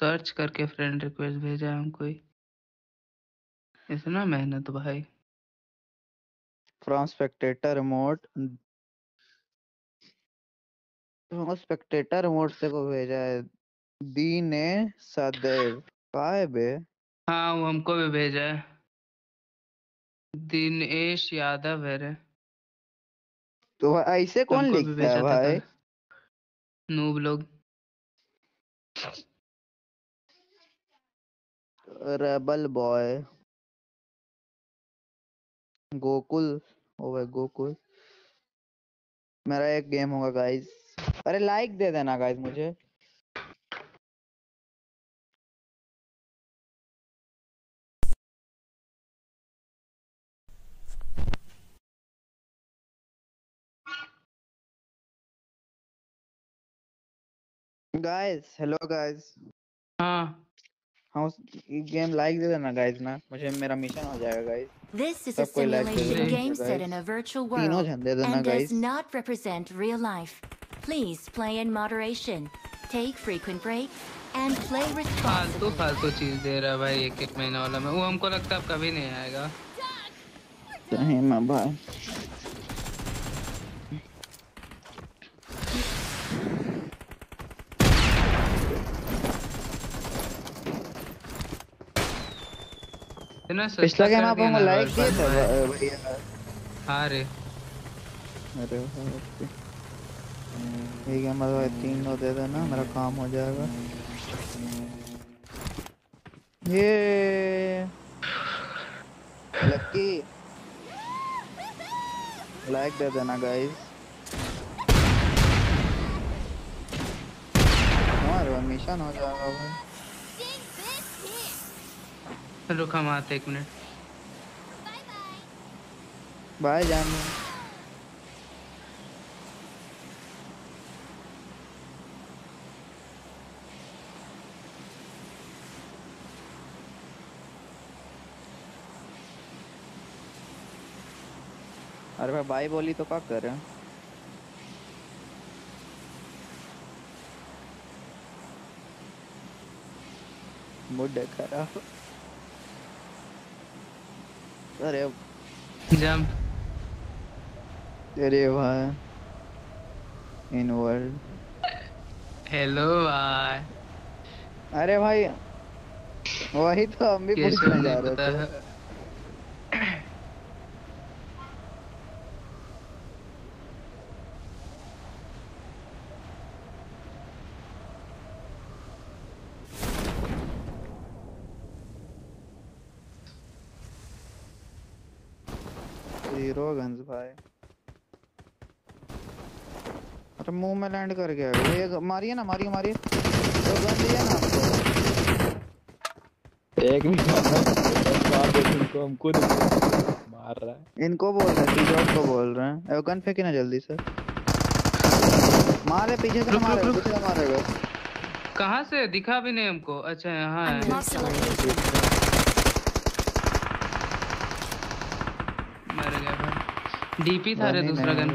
सर्च करके फ्रेंड रिक्वेस्ट भेजा है हमको ही। इतना मेहनत भाई। From spectator remote spectator remote से को भेजा है। दी ने सदैव। काय बे? हाँ वो हमको भी भेजा है। दिनेश यादव है रे। तो ऐसे कौन लिखता है भाई? नूब लोग। रेबल बॉय गोकुल, ओ भाई गोकुल। मेरा एक गेम होगा गाइस अरे लाइक दे देना गाइस मुझे। गाइस हेलो गाइस हाँ हाँ उस गेम लाइक दे देना गाइस ना मुझे मेरा मिशन हो जाएगा guys This is a simulation game set in a virtual world and does not represent real life. Please play in moderation. Take frequent breaks and play responsibly. फालतू फालतू चीज़ दे रहा भाई एक एक महीना वाला में वो हमको लगता है अब कभी नहीं आएगा सही में भाई इतना सस्ता पिछला गेम आप दिया हमको लाइक किए थे भैया हाँ। रे अरे है मतलब भाई तीन दो दे देना मेरा काम हो जाएगा। ये। लक्की लाइक दे देना गाइस हमारे मिशन हो जाएगा भाई। रुक, हम आते एक मिनट। बाय, जान अरे भाई, बाय बोली तो क्या कर रहे हैं? मूड खराब अरे। जंप। अरे भाई इन वर्ल्ड। हेलो भाई। अरे भाई वही तो हम भी पूछने जा रहे थे। ज़ीरो गन्स भाई। अरे मुँह में लैंड कर गया ये मारिए ना मारिए मारिए। तो गन दिया ना आपको। एक भी मार दे हमको तो मार रहा है। इनको बोल रहे हैं जॉब को बोल रहे हैं। ए, गन फेंकी ना जल्दी से। मारे पीछे से रुक, मारे रुक, रुक। पीछे से मारेगा कहाँ से? दिखा भी नहीं हमको। अच्छा यहाँ है Marked a location. मर गया भाई डीपी था रे दूसरा गन।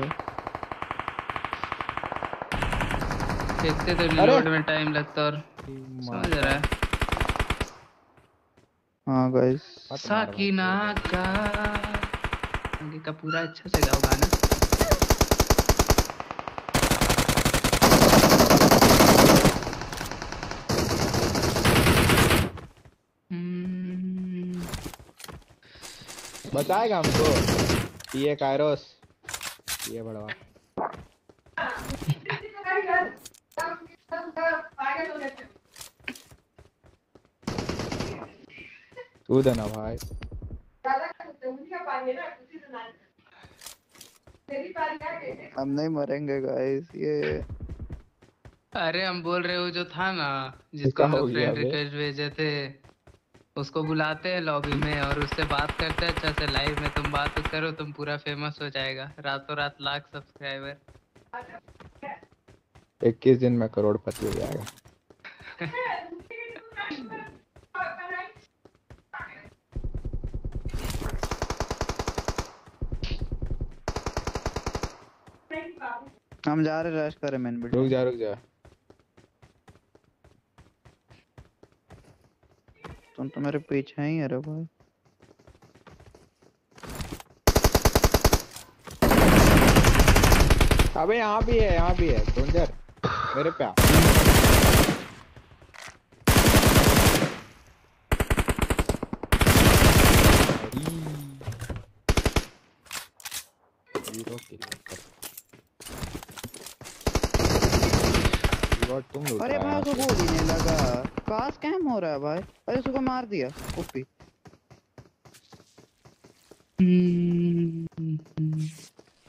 देखते तो! रिलोड में टाइम लगता और समझ रहा है। हाँ गाइस साकिना का आगे का पूरा अच्छा से गाओ गाना। हम्म, बचाएगा हमको। ये कायरोस। ये बड़वा। तू देना भाई। हम नहीं मरेंगे गाइस ये। अरे हम बोल रहे हो जो था ना जिसको हम लोग फ्रेंड रिक्वेस्ट भेजे थे। उसको बुलाते हैं लॉबी में और उससे बात करते हैं अच्छा से लाइव में तुम बात करो तुम पूरा फ़ेमस हो जाएगा। रातों रात लाख सब्सक्राइबर इक्कीस दिन में करोड़पति हो जाएगा। हम जा रहे रश करे मैन रुक बिल्डिंग जा रुक जा। तुम तो मेरे पीछे ही है रे भाई। अबे यहाँ भी है, यहाँ भी है डोंजर मेरे पे अरे भाई उसको गोली नहीं लगा। कहाँ स्कैम हो रहा है भाई? अरे उसको मार दिया ओपी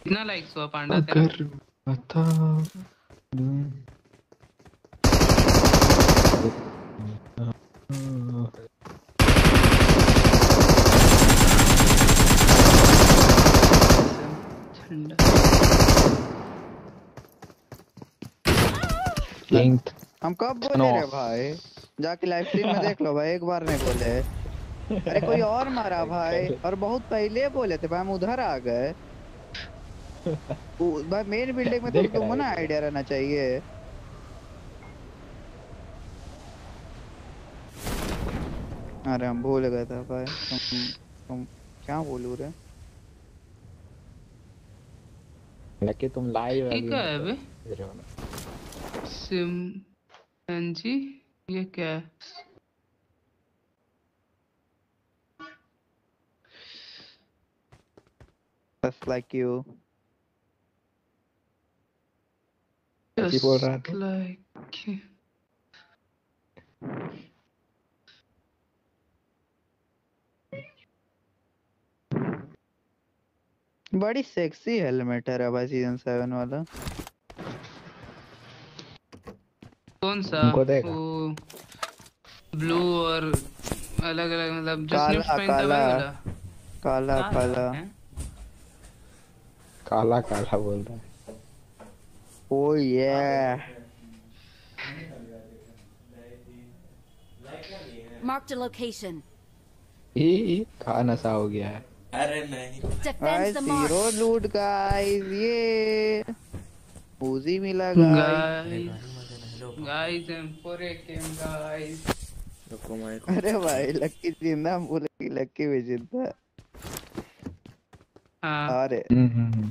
कितना लाइक्स हुआ पांडा तेरा? अगर बता हम कब बोले रे भाई? जाके लाइव स्ट्रीम में देख लो भाई एक बार नहीं बोले। अरे कोई और मारा भाई और बहुत पहले बोले थे भाई हम उधर आ गए। भाई मेन बिल्डिंग में तो तुमको रहा ना आइडिया रहना चाहिए। अरे हम भूल गए था भाई तुम तुम क्या बोलू रे? लकी तुम लाइव है बे अभी। सिम एनजी ये क्या है? Just like you. लकी बोल रहा था। like बड़ी सेक्सी हेलमेट है रे भाई सीज़न सेवन वाला। कौन सा? वो ब्लू और अलग अलग मतलब जो काला, स्निप्स पहनता है काला। वाला। काला काला काला। काला बोल रहा है। ओ ये। Marked a location. ई कहा नशा हो गया है। अरे नहीं. ज़ीरो लूट गाइस ये। उजी मिला guys guys guys M four AKM guys रुको मैं अरे भाई लक्की ज़िंदा हम बोले कि लक्की भी ज़िंदा है। अरे। हम्म, हम्म, हम्म।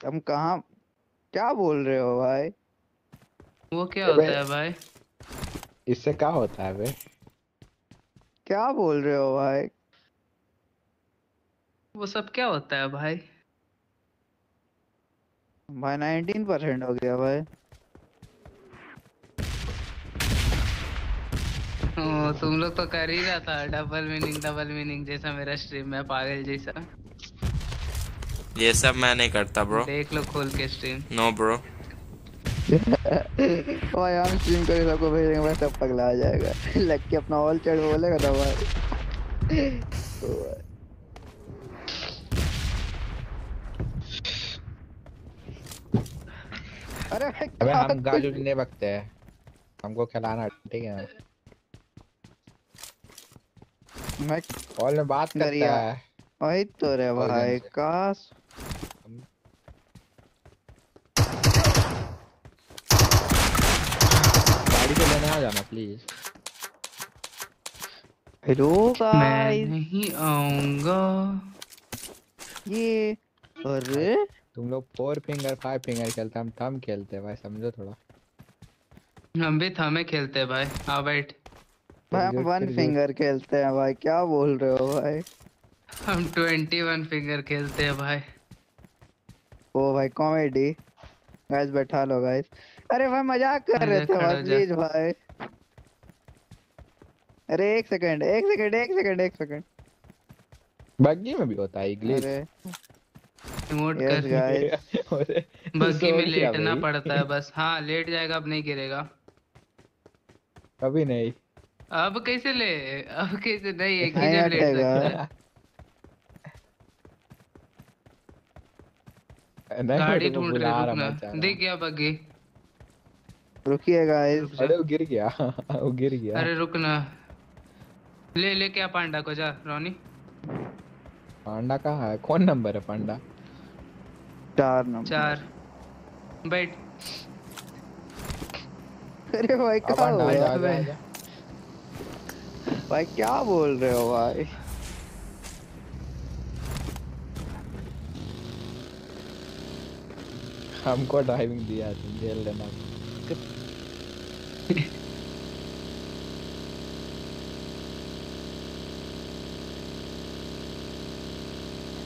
तुम कहाँ क्या बोल रहे हो भाई? वो क्या होता है भाई? इससे क्या होता है बे क्या बोल रहे हो भाई? वो सब क्या होता है भाई? भाई 19 परसेंट हो गया भाई। ओ, तुम लोग तो कर ही रहा था। डबल मीनिंग डबल मीनिंग जैसा मेरा स्ट्रीम में पागल जैसा। ये सब मैं नहीं करता ब्रो देख लो खोल के स्ट्रीम नो ब्रो भाई हम स्ट्रीम करके सबको भेजेंगे भाई सब पगला आ जाएगा। लक्की अपना ऑल चैट बोलेगा ना भाई तो भाई। अरे अबे हम गाजू नहीं बकते हैं। हमको खिलाना ठीक है। मैं कॉल में बात करता गरिया। है। वही तो रे भाई काश। गाड़ी से लेने आ जाना प्लीज़ हेलो गाइस मैं नहीं आऊँगा। ये अरे तुम लोग फोर फिंगर फाइव फिंगर खेलते हम थम खेलते हैं भाई समझो थोड़ा। हम भी थामे खेलते हैं भाई आ बैठ भाई हम वन फिंगर खेलते हैं भाई क्या बोल रहे हो भाई? हम ट्वेंटी वन फिंगर खेलते हैं भाई। ओ भाई कॉमेडी। गाइस बैठा लो गाइस अरे भाई मज़ाक कर रहे थे भाई प्लीज़ भाई। अरे एक सेकंड एक सेकंड एक सेकंड एक सेकंड बग्गी में भी होता है ग्लिच रिमोट यस कर गाइस बग्गी में लेटना पड़ता है बस। हाँ लेट जाएगा अब नहीं गिरेगा। कभी नहीं। अब कैसे ले? अब कैसे? नहीं एक ही जन लेट सकता है। गाड़ी ढूंढ रहे रुकना। दिख गया बग्गी रुकिए गाइस अरे वो गिर गया। वो गिर गया। अरे रुकना। ले ले क्या पांडा को जा रोनी? पांडा कहाँ है? कौन नंबर है पांडा? चार नंबर। चार। बैठ। अरे भाई क्या हो गया आजा आजा भाई क्या बोल रहे हो भाई? हमको ड्राइविंग दिया तुम झेल लेना।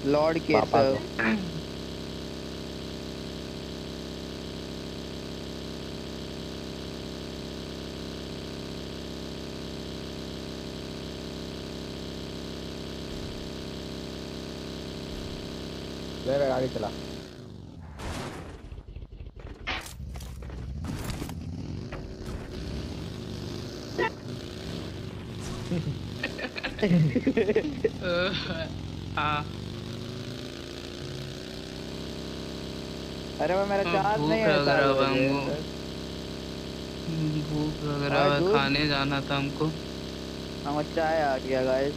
लॉर्ड पापा केसव ले चला। हाँ। अरे भाई मेरा हाँ, चार्ज भूख नहीं है रहा चार हमको। भूख लग रहा और है दूध? खाने जाना था हमको। हमारा चाय आ गया गाइस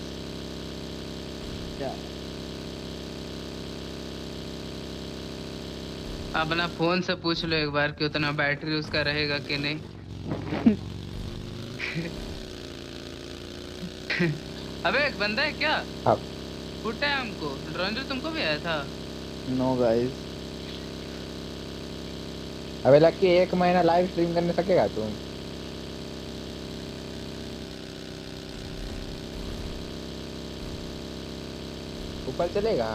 अपना फ़ोन से पूछ लो एक बार कि उतना बैटरी उसका रहेगा कि नहीं। अबे एक बंदा है क्या? अब फुटा है हमको। रंजू तुमको भी आया था? नो गाइस अबे लकी एक महीना लाइव स्ट्रीम करने सकेगा तुम ऊपर चलेगा?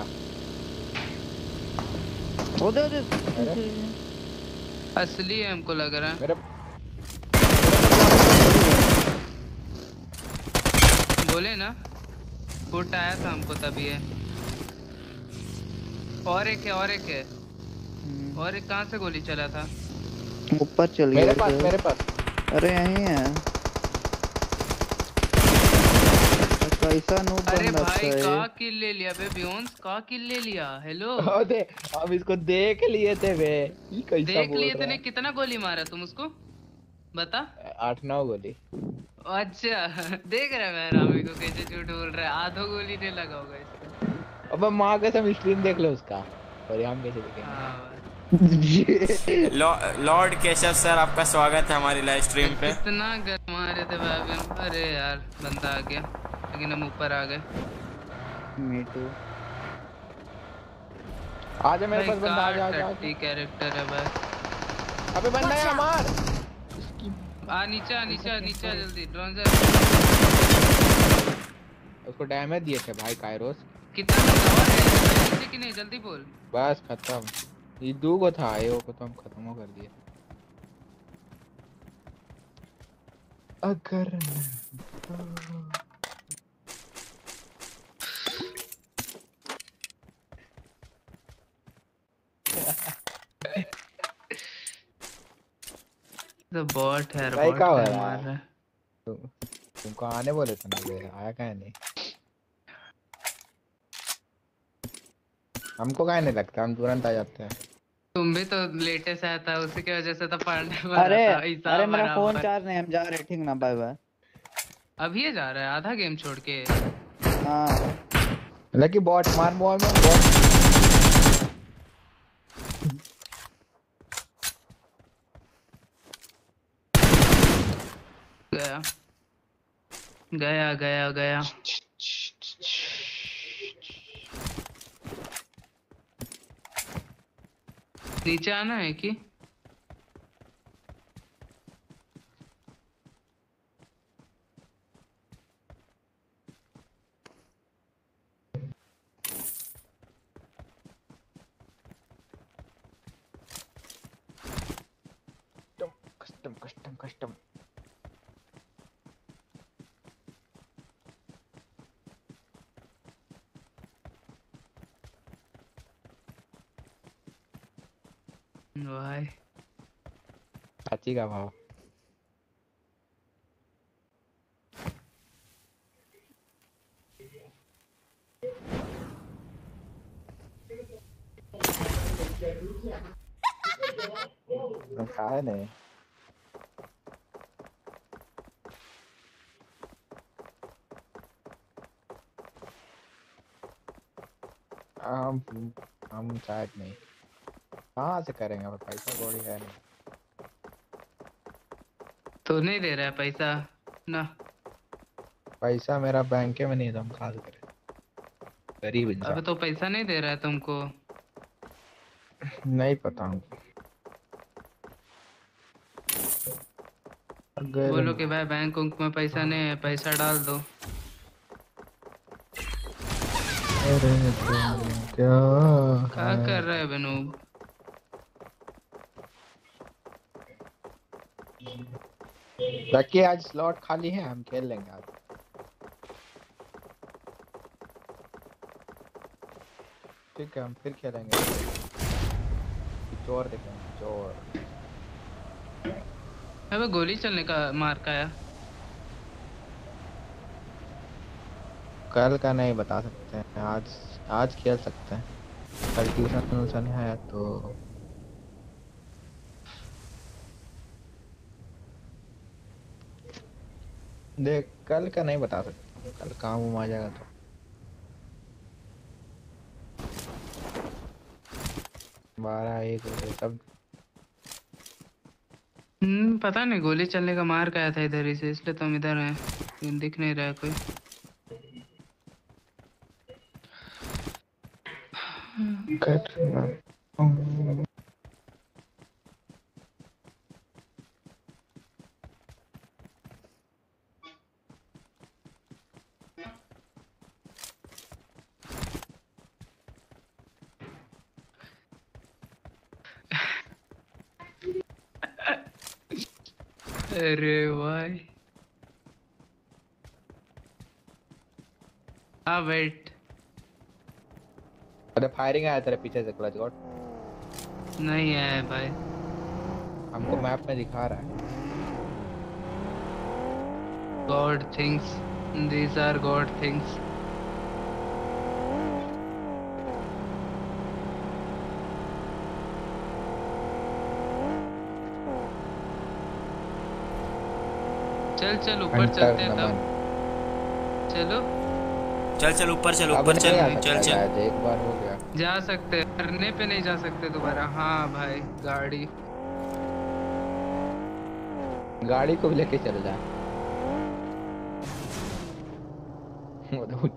उधर असली है हमको लग रहा है। मेरे बोले ना फुट आया था हमको तभी है। और एक है और एक है। और एक कहाँ से गोली चला था? ऊपर चल गया मेरे पास मेरे पास। अरे यहीं है। कैसा नूब अरे भाई का किल ले लिया बे बियोन्स का किल ले लिया? हेलो ओ दे हम इसको देख लिए थे बे। ये कैसा देख लिए तूने कितना गोली मारा तुम उसको? बता। आठ नौ गोली। अच्छा देख रहा मैं रामी को कैसे झूठ बोल रहा है। आधो गोली नहीं लगा होगा इसको। अबे माँ कसम स्ट्रीम देख लो उसका और हम कैसे देखेंगे? हाँ लॉ- लॉर्ड केशव सर आपका स्वागत है हमारी लाइव स्ट्रीम पे। कितना गरमा रहे थे भाई अरे यार बंदा आ गया। लेकिन हम ऊपर आ गए। मी टू आजा मेरे पास बंदा आजा आजा आजा। टट्टी कैरेक्टर है भाई। अबे बंदा है हमार आ नीचे आ नीचे आ नीचे जल्दी ड्रोन से उसको डैमेज दिए थे भाई कायरोस कितना और है? नीचे कि नहीं? जल्दी बोल। बस खत्म। ये दो को था ये को तो हम खत्म हो कर दिए। अगर तो बॉट है भाई क्या हो रहा है? तुमको आने बोले थे ना बे, आया क्या नहीं? हमको क्या नहीं लगता हम तुरंत आ जाते हैं। तुम भी तो लेटेस्ट आया था उसी की वजह से तो पढ़ने अरे अरे मेरा फ़ोन चार्ज नहीं हम जा रहे ठीक ना बाय बाय अभी ये जा रहा है आधा गेम छोड़ के। हाँ। लकी बॉट मार बॉल में बॉट। गया। गया गया गया। नीचे आना है कि कस्टम कस्टम कस्टम भाई चाची का भाव है नहीं हम हम शायद नहीं कहाँ से करेंगे? पैसा कौड़ी है नहीं। तो नहीं दे रहा है पैसा ना। पैसा मेरा बैंक में नहीं है तो हम कहाँ से गरीब अबे इंसान तो पैसा नहीं दे रहा है तुमको। नहीं पता हमको। बोलो कि भाई बैंक में पैसा नहीं है पैसा डाल दो। अरे क्या क्या? कर रहा है बनूब लकी आज स्लॉट खाली है हम खेल लेंगे आज। ठीक है हम फिर खेलेंगे। चोर देखेंगे चोर अबे गोली चलने का मार का आया कल का नहीं बता सकते हैं। आज आज खेल सकते हैं। कल ट्यूशन व्यूशन है तो देख कल का नहीं बता सकते। कल काम वाम आ जाएगा तो। बारह एक बजे सब हम्म पता नहीं गोली चलने का मार आया था इधर ही से इसलिए तो हम इधर हैं। दिख नहीं रहा है कोई। अरे भाई हाँ वेट अरे फायरिंग आया तेरे पीछे से क्लच गॉड। नहीं है भाई। हमको मैप में दिखा रहा है। God things these are God things चल चल ऊपर चलते हैं तब। चलो। चल चल ऊपर चल ऊपर चल चल चल। एक बार हो गया। जा सकते करने पे नहीं जा सकते दोबारा। हाँ भाई गाड़ी। गाड़ी को भी लेके चल जा। वो तो-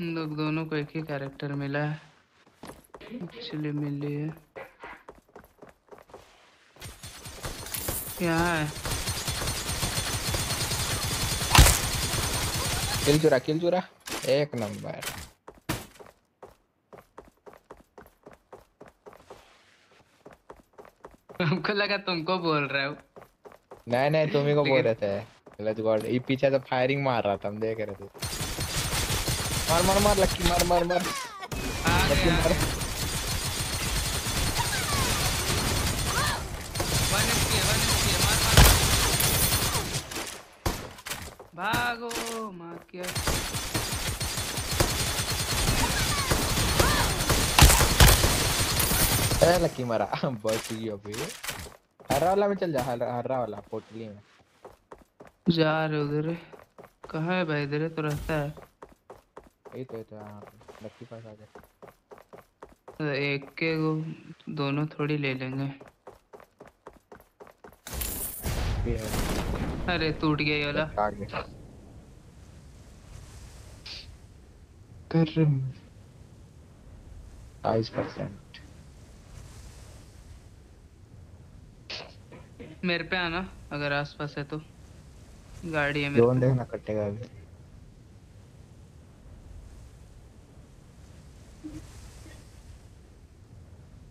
लोग दोनों को एक ही कैरेक्टर मिला है। एक्चुअली मिली है। है? किल चुरा किल चुरा एक नंबर। हमको लगा तुमको बोल रहे हो। नहीं नहीं तुम ही को बोल रहे थे। क्लच गॉड ये पीछे से फायरिंग मार रहा था हम देख रहे थे। मार मार मार लक्की मार मार मार। लक्की मार। किया। ए लक्की मारा बच गई अभी। हरा वाला में चल जा हरा वाला पोटली में। जा रहे उधर। कहाँ है भाई? इधर तो रहता है। यही तो ये तो यहाँ पे लक्की पास आ जा तो एक के वो दोनों थोड़ी ले लेंगे। अरे टूट गया ये वाला। कर बाईस परसेंट। मेरे पे आना अगर आसपास है तो। गाड़ी है मेरे ड्रोन देखना कटेगा अभी।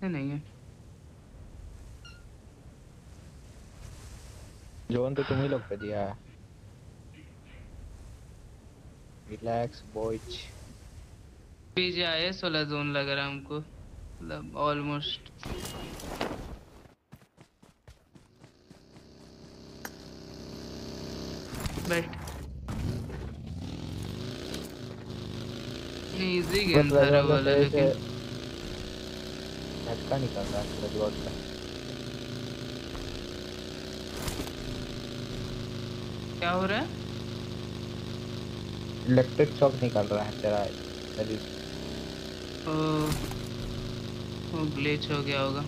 पे नहीं है। जोन तो तुम ही लोग पे दिया है। रिलैक्स बॉयज़ पीछे आए सोलह जोन लग रहा है हमको। मतलब ऑलमोस्ट बैठ। इजी गेम था रे वाला लेकिन। झटका निकल रहा है रजवाट का। क्या हो रहा है? इलेक्ट्रिक शॉक निकल रहा है तेरा। शरीर वो ग्लिच हो गया होगा।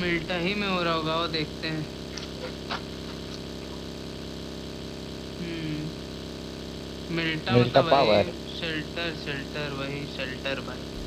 मिल्टा ही में हो रहा होगा वो देखते हैं। मिल्टा मिल्टा मतलब। वही शेल्टर शेल्टर वही शेल्टर भाई।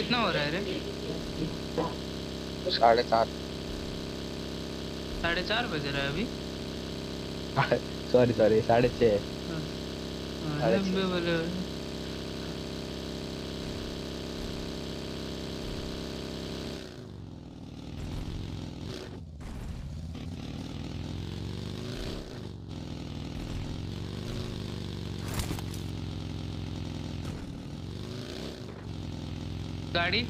कितना हो रहा है रे? साढ़े सात साढ़े चार बज रहा है अभी? सॉरी सॉरी साढ़े छः गाड़ी।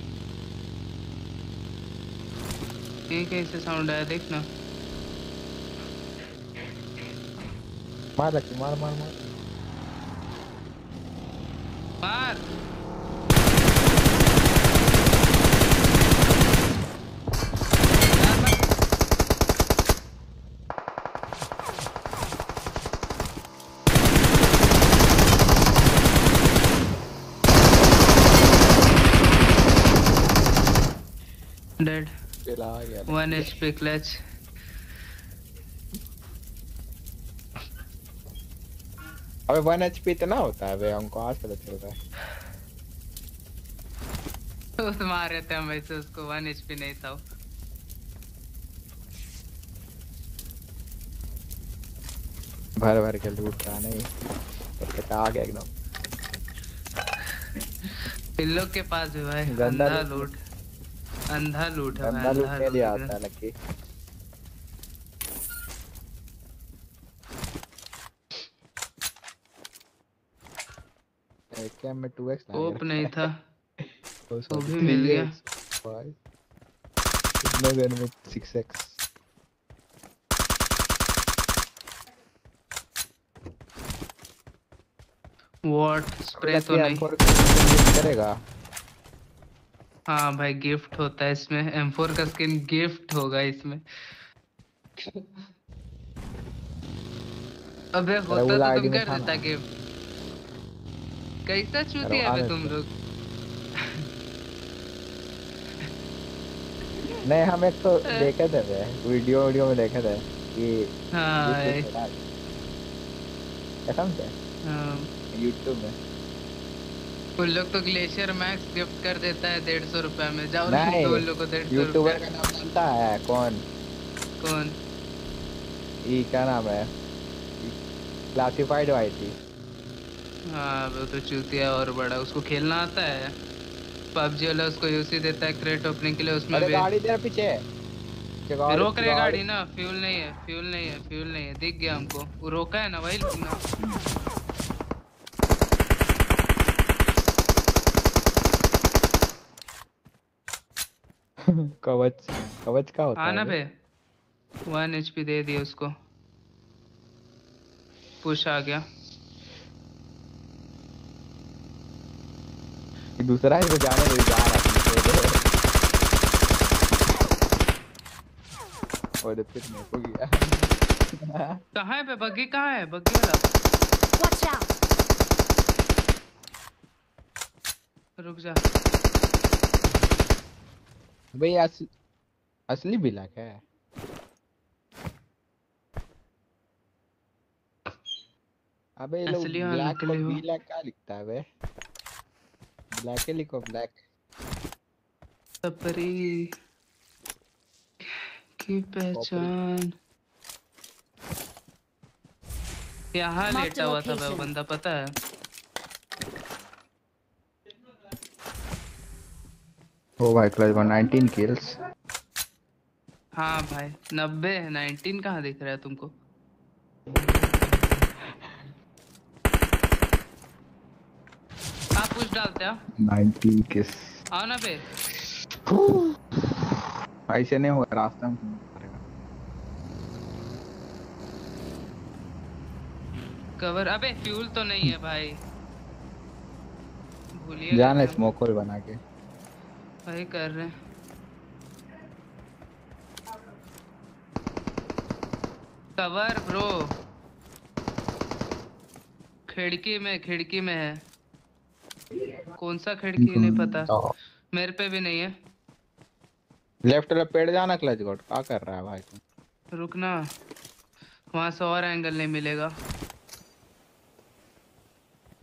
कैसे साउंड आया देखना। मार मार मार मार डेड चला आ गया क्लच अबे वन एच पी इतना होता है बे हमको आज पता चल रहा है उस मार रहे थे हम वैसे उसको वन एचपी नहीं था भर भर के लूट रहा नहीं तो आ गया एकदम इन लोग के पास भी भाई गंदा लूट। अंधा लूट है गंदा लूट अंधा नहीं लिया आता है लकी। क्या मैं 2x ला ओप नहीं था। वो वो भी मिल गया। कितने देर में 6x वॉट स्प्रे तो नहीं। करेगा। हाँ भाई गिफ्ट होता है इसमें। M4 का स्किन गिफ्ट होगा इसमें। अबे होता तो तुम कर देता गिफ्ट। कैसा चूती है तुम लोग। नहीं हम एक तो देखे थे बे वीडियो वीडियो में देखे थे कि हाँ gift ए- होता है। कसम से यूट्यूब में। उन लोग तो ग्लेशियर मैक्स गिफ्ट कर देता है डेढ़ सौ रुपए में। जाओ नहीं दो लोग को डेढ़ सौ यूट्यूबर का नाम जानता है? कौन? कौन? ये क्या नाम है? क्लासिफाइड वाई थी। हाँ वो तो चूतिया और बड़ा। उसको खेलना आता है। पबजी वाला उसको यूसी देता है क्रेट ओपनिंग के लिए उसमें अरे भी। गाड़ी तेरे पीछे गाड़ी- रोक रहे गाड़ी। ना? फ्यूल नहीं है फ्यूल नहीं है फ्यूल नहीं है। दिख गया हमको। वो रोका है ना वही ना। कवच कवच का होता आना है बे वन एचपी दे दिया उसको। पुश आ गया। ये दूसरा है जो जाने मेरी जा रहा है। और फिर मेरे को गया। कहाँ है बे? बग्गी कहाँ है? बग्गी वाला। Watch out! रुक जा। भाई असली असली बिलक है। अबे ये लोग ब्लैक को। ब्लैक क्या लिखता है बे ब्लैक ही लिखो ब्लैक। सपरी की पहचान। यहाँ लेटा हुआ था वो बंदा पता है? ओ भाई क्लच वन 19 किल्स हाँ भाई नब्बे नाइनटीन कहाँ दिख रहा है तुमको? आप कुछ डालते हो? 19 किस आओ ना बे ऐसे नहीं होगा रास्ते में कवर अबे फ्यूल तो नहीं है भाई। भूलिए जाना स्मोक होल बना के। वही कर रहे हैं। कवर ब्रो खिड़की में खिड़की में है। कौन सा खिड़की नहीं पता। मेरे पे भी नहीं है। लेफ़्ट लेफ़्ट पेड़ जाना क्लच गॉड। क्या कर रहा है भाई तू? रुकना। वहाँ से और एंगल नहीं मिलेगा।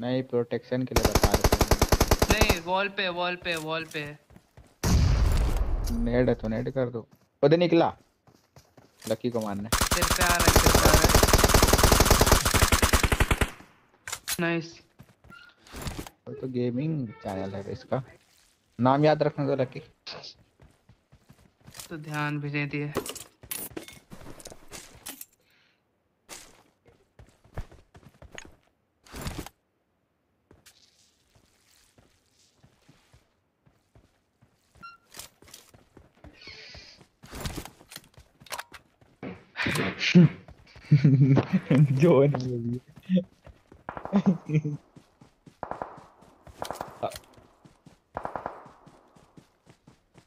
नहीं प्रोटेक्शन के लिए बता रहे नहीं वॉल पे वॉल पे वॉल पे थे नेड है तो नेड कर दो। उधर निकला। लकी को मारना तेरे पे आ रहा है। तेरे पे आ रहा है नाइस तो गेमिंग चैनल है इसका। नाम याद रखना तो लकी तो ध्यान भी नहीं दिए जोन में भी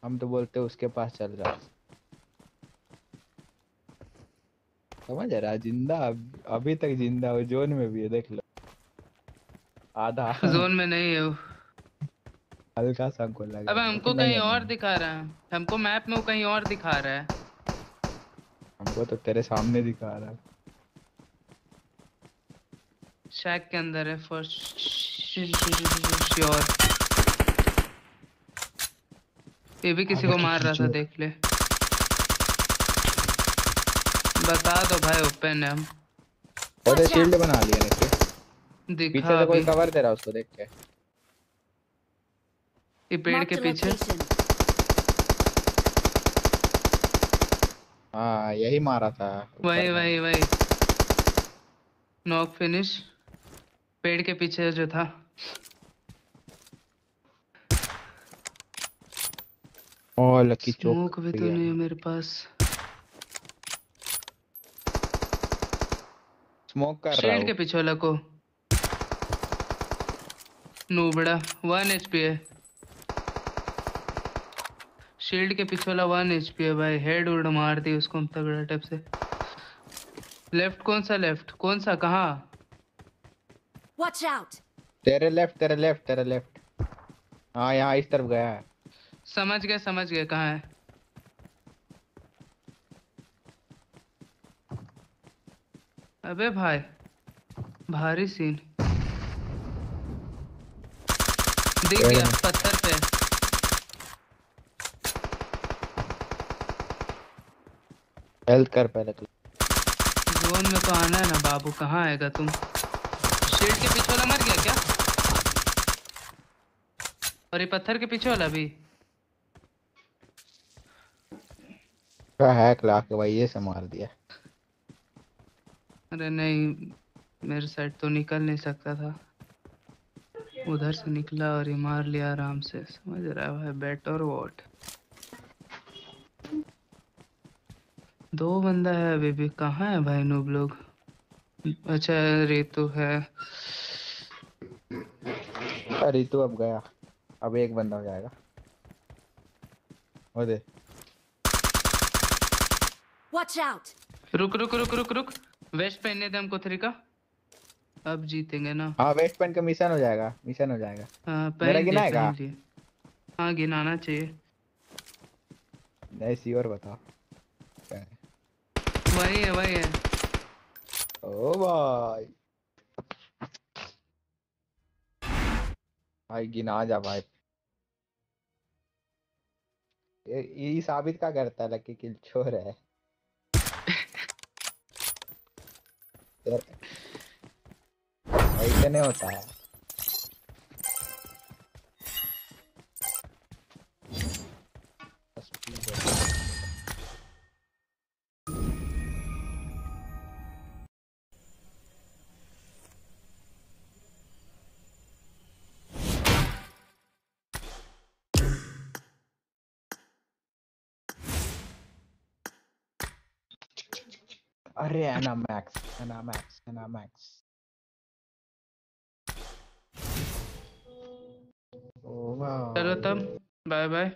हम तो बोलते उसके पास चल रहा है समझ रहा ज़िंदा अभी तक ज़िंदा वो जोन में भी है देख लो आधा जोन में नहीं है वो हल्का सा हमको लगा अबे हमको कहीं और दिखा रहा है हमको मैप में वो कहीं और दिखा रहा है हमको तो तेरे सामने दिखा रहा है शैक के अंदर है फ़र्स्ट श्योर ये भी किसी को मार रहा था देख ले। बता दो भाई ओपन है हम। अरे शील्ड बना लिया लेके पीछे से कोई कवर दे रहा उसको देख के। ये पेड़ के पीछे। हाँ यही मारा था। वही वही वही। नॉक फिनिश पेड़ के पीछे जो था। ओ लकी चौक स्मोक भी तो नहीं है मेरे पास स्मोक कर रहा शील्ड के पीछे वाला को नूबड़ा वन एचपी है शील्ड के पीछे वाला वन एचपी है भाई हेड उड़ मार दी उसको हम तगड़ा टाइप से लेफ़्ट कौन सा लेफ़्ट कौन सा कहाँ Watch out! तेरे लेफ़्ट तेरे लेफ़्ट तेरे लेफ़्ट हाँ यहाँ इस तरफ़ गया है समझ गए समझ गए कहाँ है? अबे भाई भारी सीन दिख गया पत्थर पे। हेल्थ कर पहले तू। जोन में तो आना है ना बाबू कहाँ आएगा तुम? शेड के पीछे वाला मर गया क्या? और ये पत्थर के पीछे वाला भी? क्या हैक ला के भाई ये से मार दिया। अरे नहीं मेरे साइड तो निकल नहीं सकता था। उधर से निकला और ये मार लिया आराम से। समझ रहा है भाई बेटर वॉट दो बंदा है अभी भी। कहाँ है भाई नूब लोग? अच्छा रेतु है। अरे तू अब गया। अब एक बंदा हो जाएगा। वो दे Watch out! रुक रुक रुक रुक रुक। वेस्ट पहनने दे हमको थ्री का अब जीतेंगे ना। हाँ वेस्ट पॉइंट का मिशन हो जाएगा मिशन हो जाएगा। हाँ, मेरा पहन गिनाएगा? हाँ गिनाना चाहिए। नहीं श्योर बताओ। क्या वही है वही है। ओ भाई। भाई गिना जा भाई। ये ये साबित क्या करता है लकी किल छोर है। नहीं होता है। अरे एना मैक्स एना मैक्स एना मैक्स ओ वाह चलो तब। बाय बाय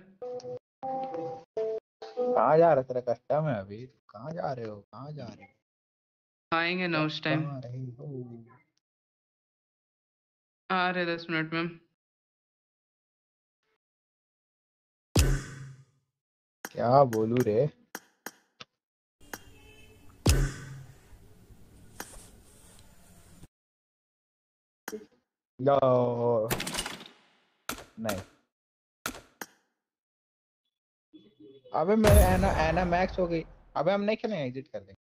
कहाँ जा रहा तेरा कस्टम है अभी? कहाँ जा रहे हो? कहाँ जा रहे हो? आएँगे ना उस टाइम हो आ रहे दस मिनट में क्या बोलू रे? लो नहीं। अबे मेरे एना एना मैक्स हो गई। अबे हम नहीं खेलेंगे एग्जिट कर देंगे।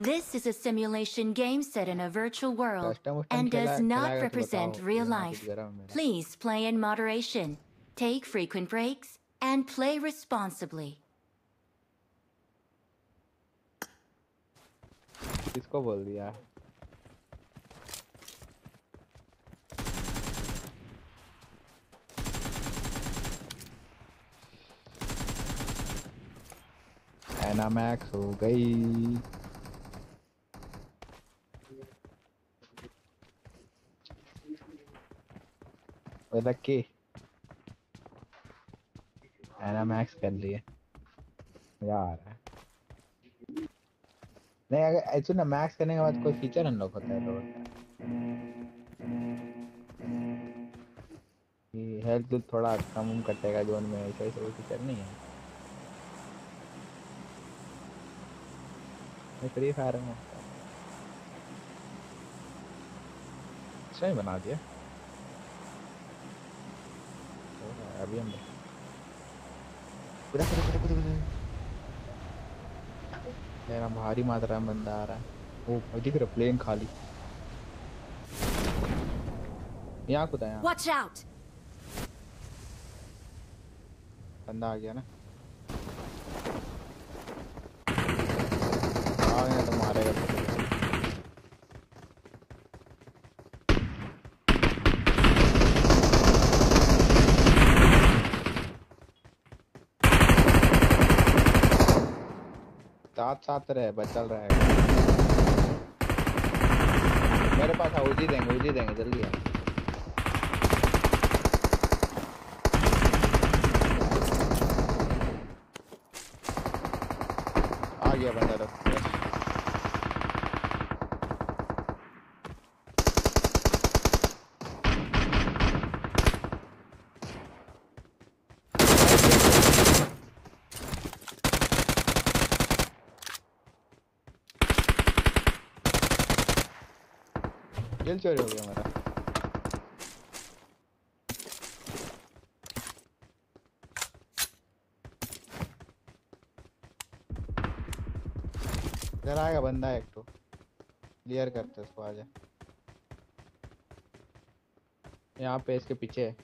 This is a simulation game set in a virtual world custom उस्टम and खेला does not खिलाएगा तो represent बताओ real यहाँ life. कुछ गरम है मेरा। Please play in moderation, take frequent breaks, and play responsibly. किसको बोल दिया एना मैक्स हो गई लक्की एना मैक्स कर लिए। है। नहीं, अगर ऐसे ना मैक्स करने के बाद कोई फीचर अनलॉक होता है तो कि हेल्थ थोड़ा कम कटेगा जोन में ऐसा ऐसा कोई फीचर नहीं है। मैं फ्री फायर में सही बना दिया। हो Cuidado, cuidado, पूरा पूरा मेरा भारी मात्रा में बंदा आ रहा है ओ दिख रहा प्लेन खाली यहाँ कुदा यहाँ वॉच आउट बंदा आ गया ना आ गया तो मारेगा साथ साथ रहे बचल रहे मेरे पास है उजी देंगे उजी देंगे, जल्दी है आ गया बंदा किल चोरी हो गया मेरा इधर आएगा बंदा एक तो क्लियर करते उसको आजा यहाँ पे इसके पीछे है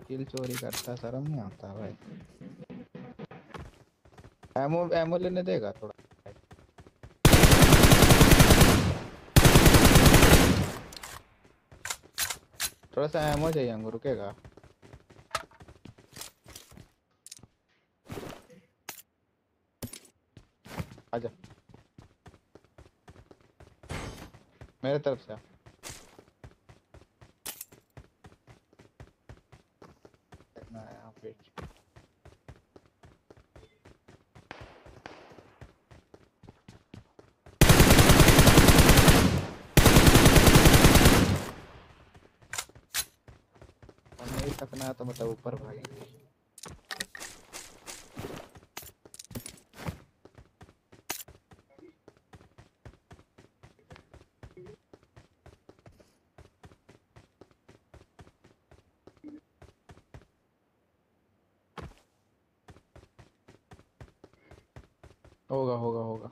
किल चोरी करता शर्म नहीं आता भाई एमो एमो लेने देगा थोड़ा। थोड़ा सा एमो चाहिए हमको, रुकेगा? आजा। मेरे तरफ़ से आ। देखना है यहाँ पे और नहीं सकना है तो मतलब ऊपर भागेंगे होगा होगा होगा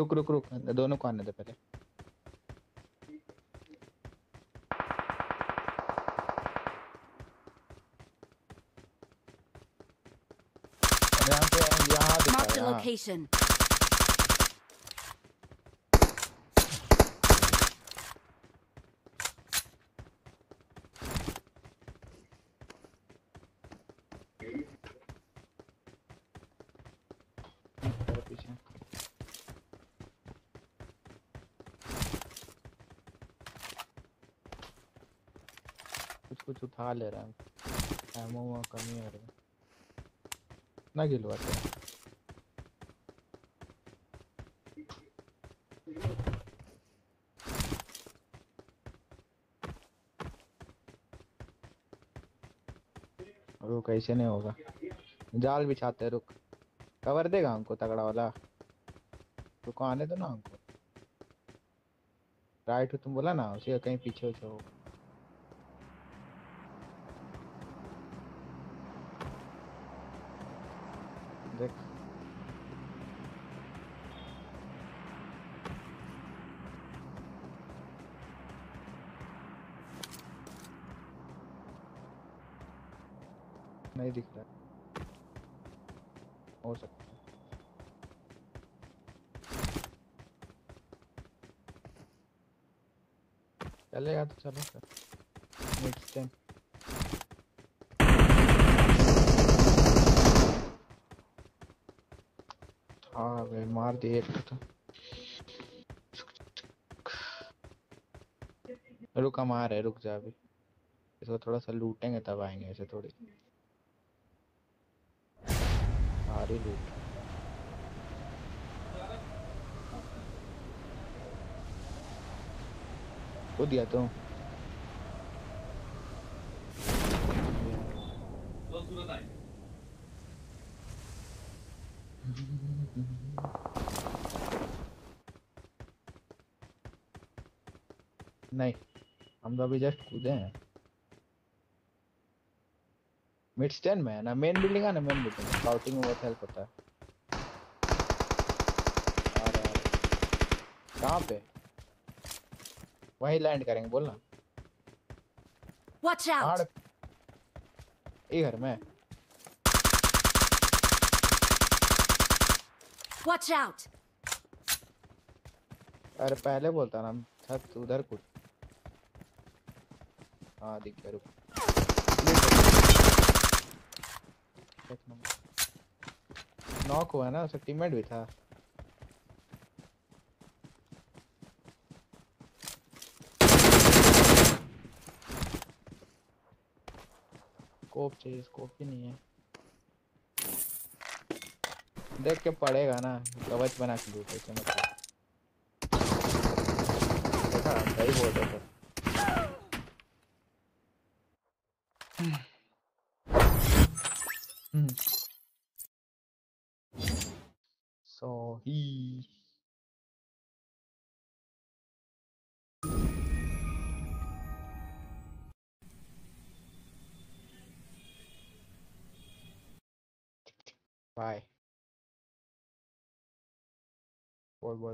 रुक रुक रुक। दोनों को आने दे पहले। a यहाँ। location. कुछ उठा ले रहा है। एमओ में कमी आ रही ना गिलवाते रुक, ऐसे नहीं होगा। जाल बिछाते रुक। कवर देगा हमको तगड़ा वाला। रुको, आने दो ना हमको। राइट हो, तुम बोला ना, उसे कहीं पीछे हो होगा। चलो सर नेक्स्ट टाइम हाँ भाई मार दिए एक तो रुक हम आ रहे रुक जा अभी। इसको थोड़ा सा लूटेंगे तब आएँगे, ऐसे थोड़ी। सारी लूट। को दिया तो। नहीं, हम तो अभी जस्ट कूदे हैं। मिड स्टैंड में है ना? मेन बिल्डिंग है ना? मेन बिल्डिंग स्काउटिंग में बहुत हेल्प होता है। कहाँ पे? वहीं लैंड करेंगे बोलना out! आड़। ये घर में। Watch out! अरे पहले बोलता ना छत उधर कुछ हाँ दिख गया रुक। नॉक हुआ ना उसका टीममेट भी था। स्कोप चाहिए स्कोप ही नहीं है। देख के पड़ेगा ना कवच बना के दूसरे ऐसे मतलब सही बोल रहे थे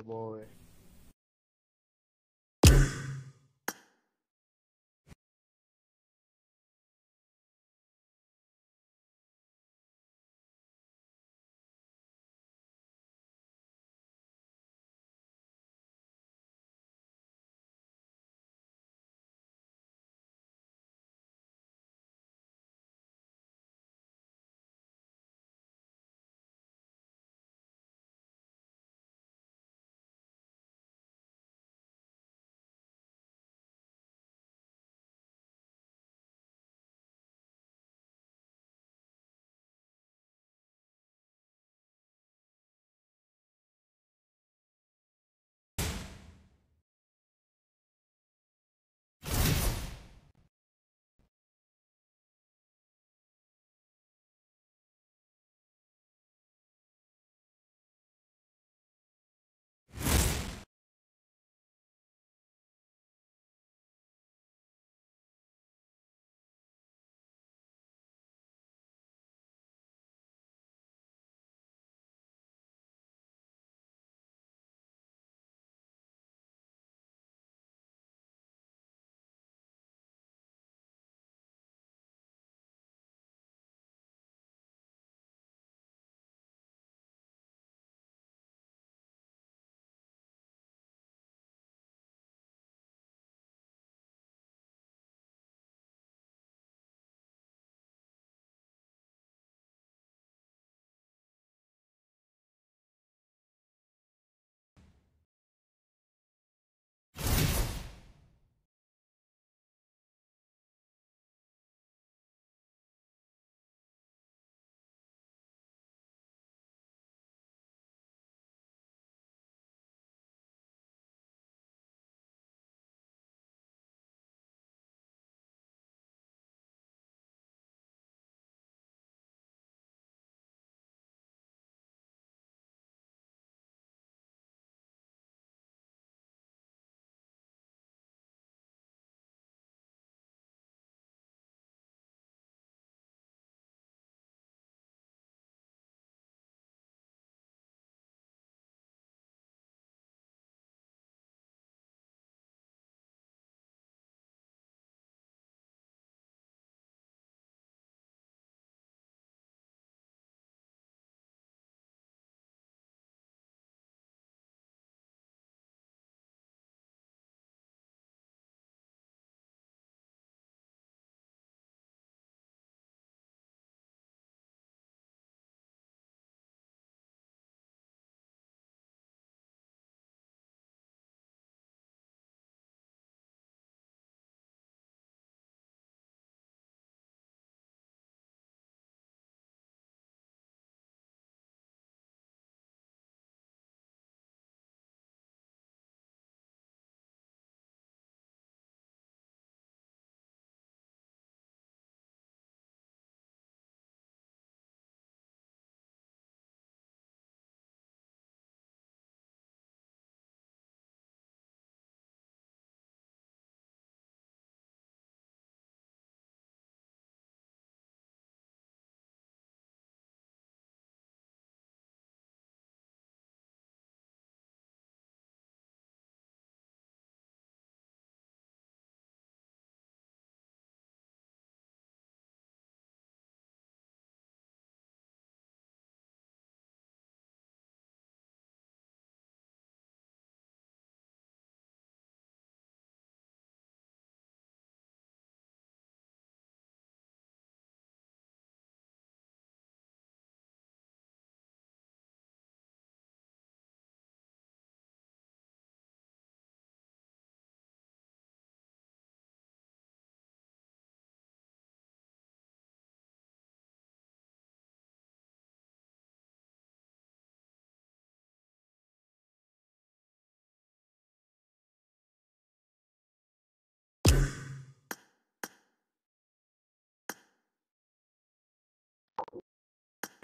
Boy,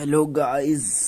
boy. हेलो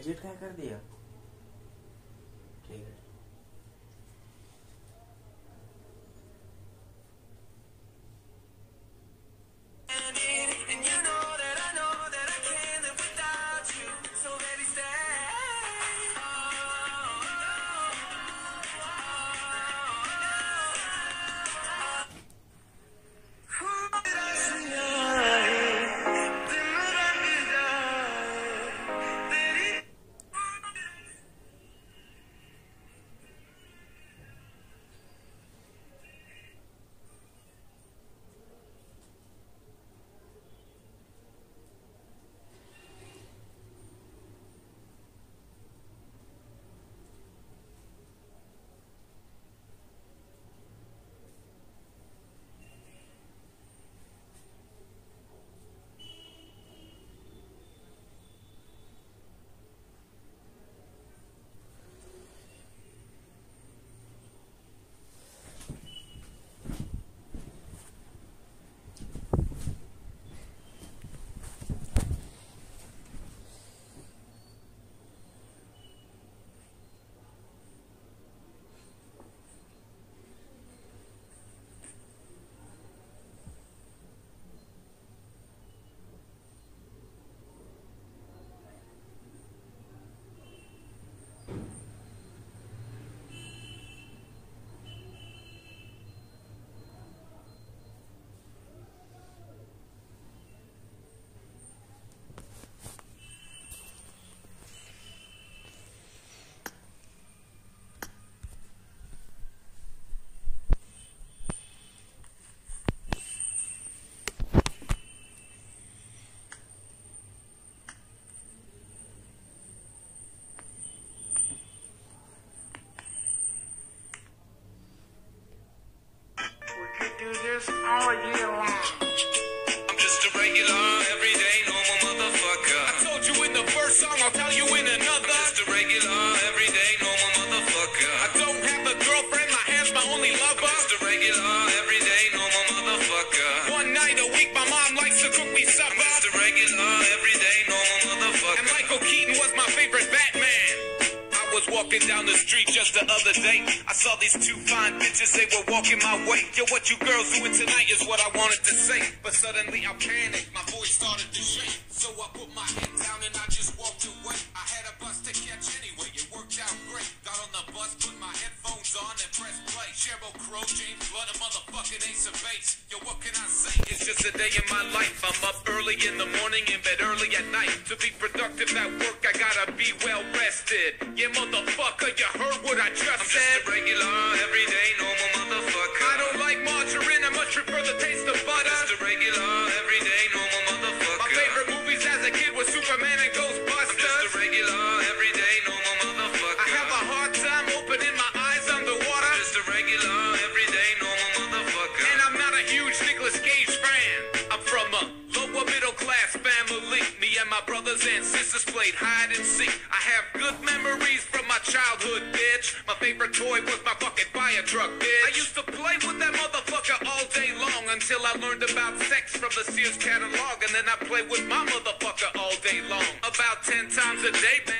एग्जिट क्या कर दिया? do this all year long. I'm just a regular. Walking down the street just the other day. I saw these two fine bitches, they were walking my way. Yo, what you girls doing tonight is what I wanted to say. But suddenly I panicked, my voice started to shake. So I put my head down and I just walked away. I had a bus to catch anyway, it worked out great. Got on the bus, put my headphones on and pressed play. Cheryl Crow, James Blood, a motherfucking ace of base. Yo, what can I say? It's just a day in my life. I'm up early in the morning, in bed early at night. To be productive at work, I gotta be well rested. Yeah, motherfucker, you heard what I just I'm said. Just a regular, everyday, normal motherfucker. I don't like margarine, I much prefer the taste of butter. My childhood, bitch. My favorite toy was my fucking fire truck, bitch. I used to play with that motherfucker all day long until I learned about sex from the Sears catalog. And then I played with my motherfucker all day long. About 10 times a day, man.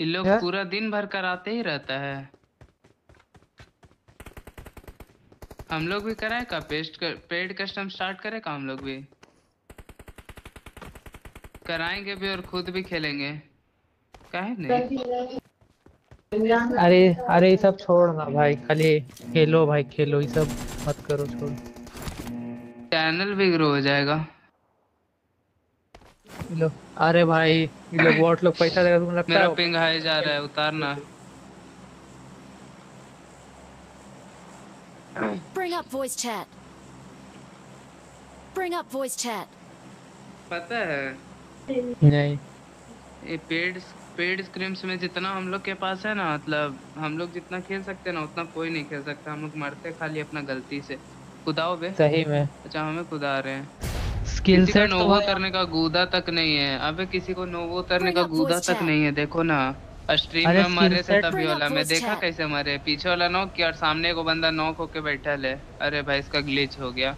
ये लोग पूरा दिन भर कराते ही रहता है। हम लोग भी कराए का? पेस्ट कर, पेड कस्टम स्टार्ट करें का हम लोग भी? कराएँगे भी और खुद भी खेलेंगे। काहे नहीं? अरे अरे ये सब छोड़ ना भाई खाली खेलो भाई खेलो ये सब मत करो छोड़। चैनल भी ग्रो हो जाएगा। लो। अरे भाई ये लोग वोट लोग पैसा देगा तुम लगता मेरा है। पिंग हाई जा रहा है उतारना। Bring up voice chat. Bring up voice chat. पता है। नहीं। ये पेड पेड स्क्रीम्स में जितना हम लोग के पास है ना मतलब हम लोग जितना खेल सकते हैं ना उतना कोई नहीं खेल सकता। हम लोग मरते खाली अपना गलती से। कुदाओ बे। सही में। अच्छा हमें कुदा रहे हैं। स्किल सेट तो नोवो उतरने का गूदा तक नहीं है। अबे किसी को नोवो करने का गूदा तक नहीं है देखो ना। स्ट्रीम में मरे set- तभी वाला मैं देखा कैसे मारे। पीछे वाला नॉक किया और सामने को बंदा नॉक होके बैठा है अरे भाई इसका ग्लिच हो गया।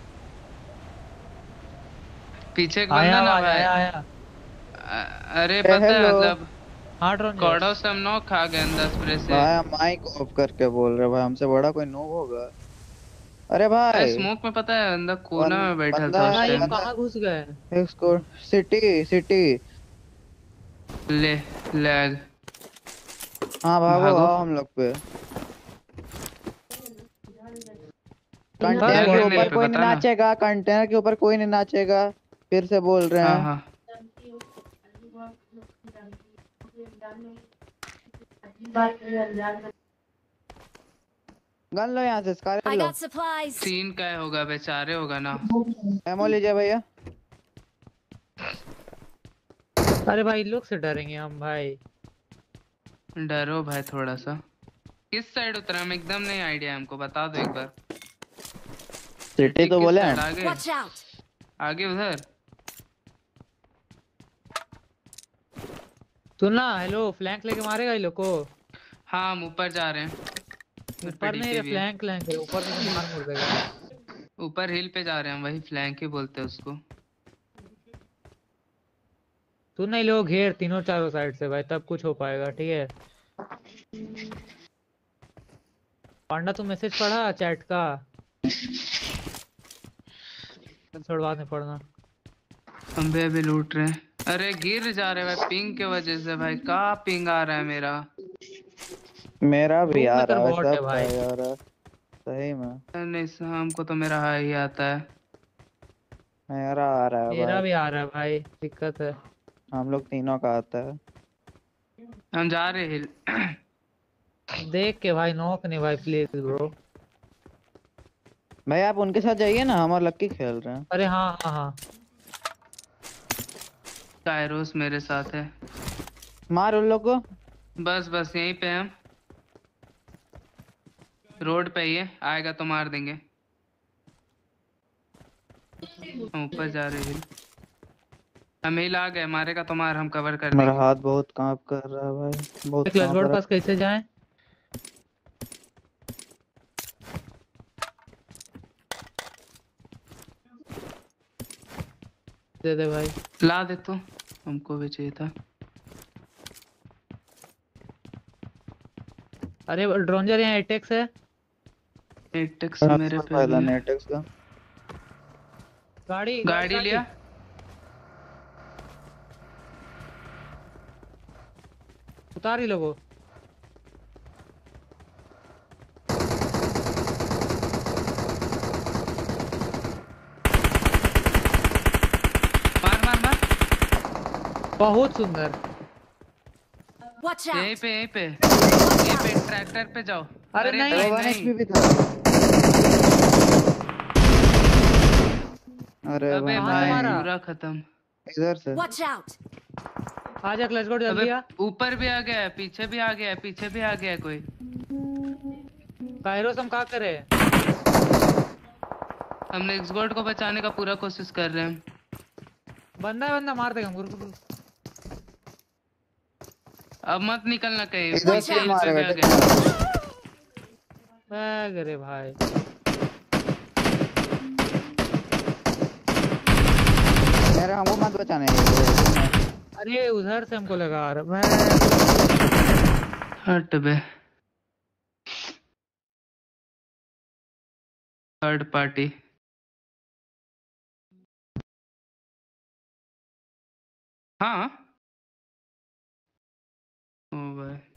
पीछे एक बंदा ना भाई। आया। अरे पता है मतलब कौड़ो से हम नॉक खा गए अंदर स्प्रे से। भाई माइक ऑफ़ करके बोल रहे भाई हमसे बड़ा कोई नो होगा। अरे भाई। स्मोक में पता है अंदर कोना में बैठा था है, भाई कहाँ घुस गए एक स्कोर सिटी सिटी ले लैग हाँ भागो भागो। आओ हम लोग पे। कंटेनर के ऊपर कोई नहीं नाचेगा कंटेनर के ऊपर कोई नहीं नाचेगा फिर से बोल रहे हाँ। हैं हाँ। गन लो यहाँ से स्कार लो. सीन क्या होगा बेचारे होगा ना। एमओ लीजिए भैया। अरे भाई लोग से डरेंगे हम भाई। डरो भाई थोड़ा सा किस साइड उतरा हम? एकदम नहीं आइडिया हमको बता दो एक बार। सिटी तो बोले हैं। आगे? आगे उधर। सुन ना हेलो फ्लैंक लेके मारेगा ये लोग को? हाँ हम ऊपर जा रहे हैं। ऊपर नहीं रे है। फ्लैंक फ्लैंक है ऊपर से मार मुड़ देगा ऊपर हिल पे जा रहे हैं वही फ्लैंक ही बोलते हैं उसको। सुन ना ये लोग घेर तीनों चारों साइड से भाई तब कुछ हो पाएगा ठीक है? पांडा तू मैसेज पढ़ा चैट का? थोड़ा बाद में पढ़ना। हम भी अभी लूट रहे हैं। अरे गिर जा रहे भाई पिंग के वजह से भाई का पिंग आ रहा है मेरा? मेरा भी आ रहा है सब भाई। यार। सही में। नहीं शाम को तो मेरा हाई ही आता है। मेरा आ रहा है मेरा भी आ रहा है भाई दिक्कत है। हम लोग तीनों का आता है। हम जा रहे हिल देख के भाई नॉक नहीं भाई प्लीज़ ब्रो भाई आप उनके साथ जाइए ना हम और लक्की खेल रहे हैं। अरे हाँ हाँ हाँ। कायरोस मेरे साथ है। मार उन लोग को। बस बस यहीं पे हम। रोड पे ही है आएगा तो मार देंगे। हम ऊपर जा रहे हिल हम हिल आ गए मारेगा तो मार हम कवर कर मेरा हाथ बहुत काँप कर रहा है भाई बहुत क्लच बोर्ड पास कैसे जाएँ? दे दे भाई। ला दे तो हमको भी चाहिए था। अरे ड्रोनजर यहाँ एटेक्स है एटेक्स है। मेरे पे फ़ायदा भी है। का। गाड़ी गाड़ी लिया? उतार ही लोगो। मार मार मार। बहुत सुंदर। यहीं पे यहीं पे। यहीं पे ट्रैक्टर पे जाओ। अरे नहीं, नहीं, नहीं। भी था। अरे अबे भाई। पूरा खत्म। इधर से। Watch out! आजा क्लच अबे जल्दी आ। ऊपर भी आ गया है पीछे भी आ गया है पीछे भी आ गया है कोई। कायरोस हम का करे? हम नेक्स्ट गोल्ड को बचाने का पूरा कोशिश कर रहे हैं। बंदा है बंदा मार देगा रुक, रुक। अब मत निकलना कहीं। इधर से हिल पे मारेगा भी आ गया बैग रे भाई। मेरे पे अरे उधर से हमको लगा रहा मैं हट बे। थर्ड पार्टी हाँ। ओ भाई।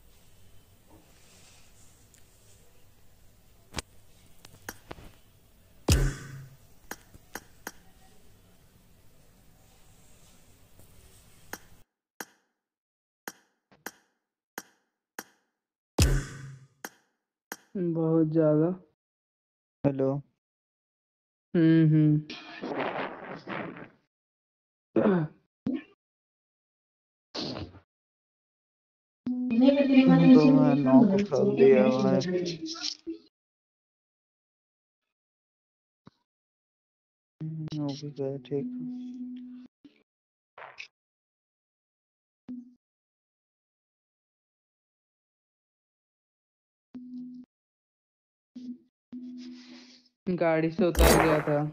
बहुत ज़्यादा। हेलो। हम्म हम्म तो मैं नौ को खोल दिया भाई हो ठीक। गाड़ी से उतर गया था।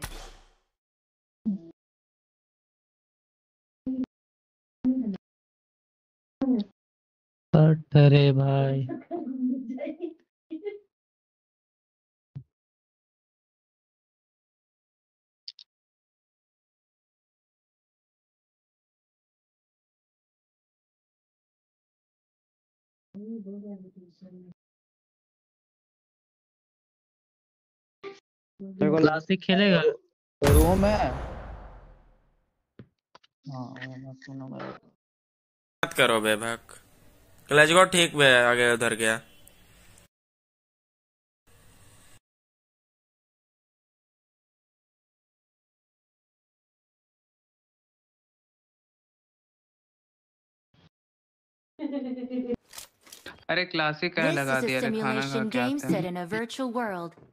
अरे भाई। तेरे को क्लासिक खेलेगा। रूम है। हाँ मैं सुना मैं मत करो बेभक। क्लच को ठीक बे आगे उधर गया। अरे क्लासिक लगा दिया खाना खा simulation के आते हैं।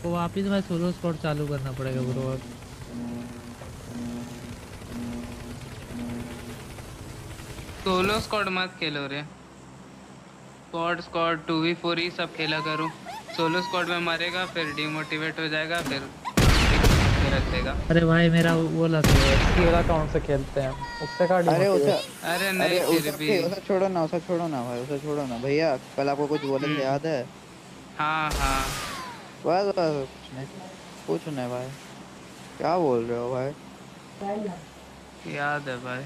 आपको वापिस भाई सोलो स्क्वाड चालू करना पड़ेगा ब्रो अब। सोलो स्क्वाड मत खेलो रे। Squad squad two v four ही सब खेला करो। सोलो स्क्वाड में मरेगा फिर डिमोटिवेट हो जाएगा फिर फिर रख देगा अरे भाई मेरा वो लग गया। इसकी वाला अकाउंट से खेलते हैं? उससे का अरे उसे अरे नहीं फिर भी। उसे छोड़ो ना उसे छोड़ो ना भाई उसे छोड़ो ना। भैया कल आपको कुछ बोले हम्म। याद है? हाँ हाँ। बस बस कुछ नहीं। कुछ नहीं भाई। क्या बोल रहे हो भाई? याद है भाई।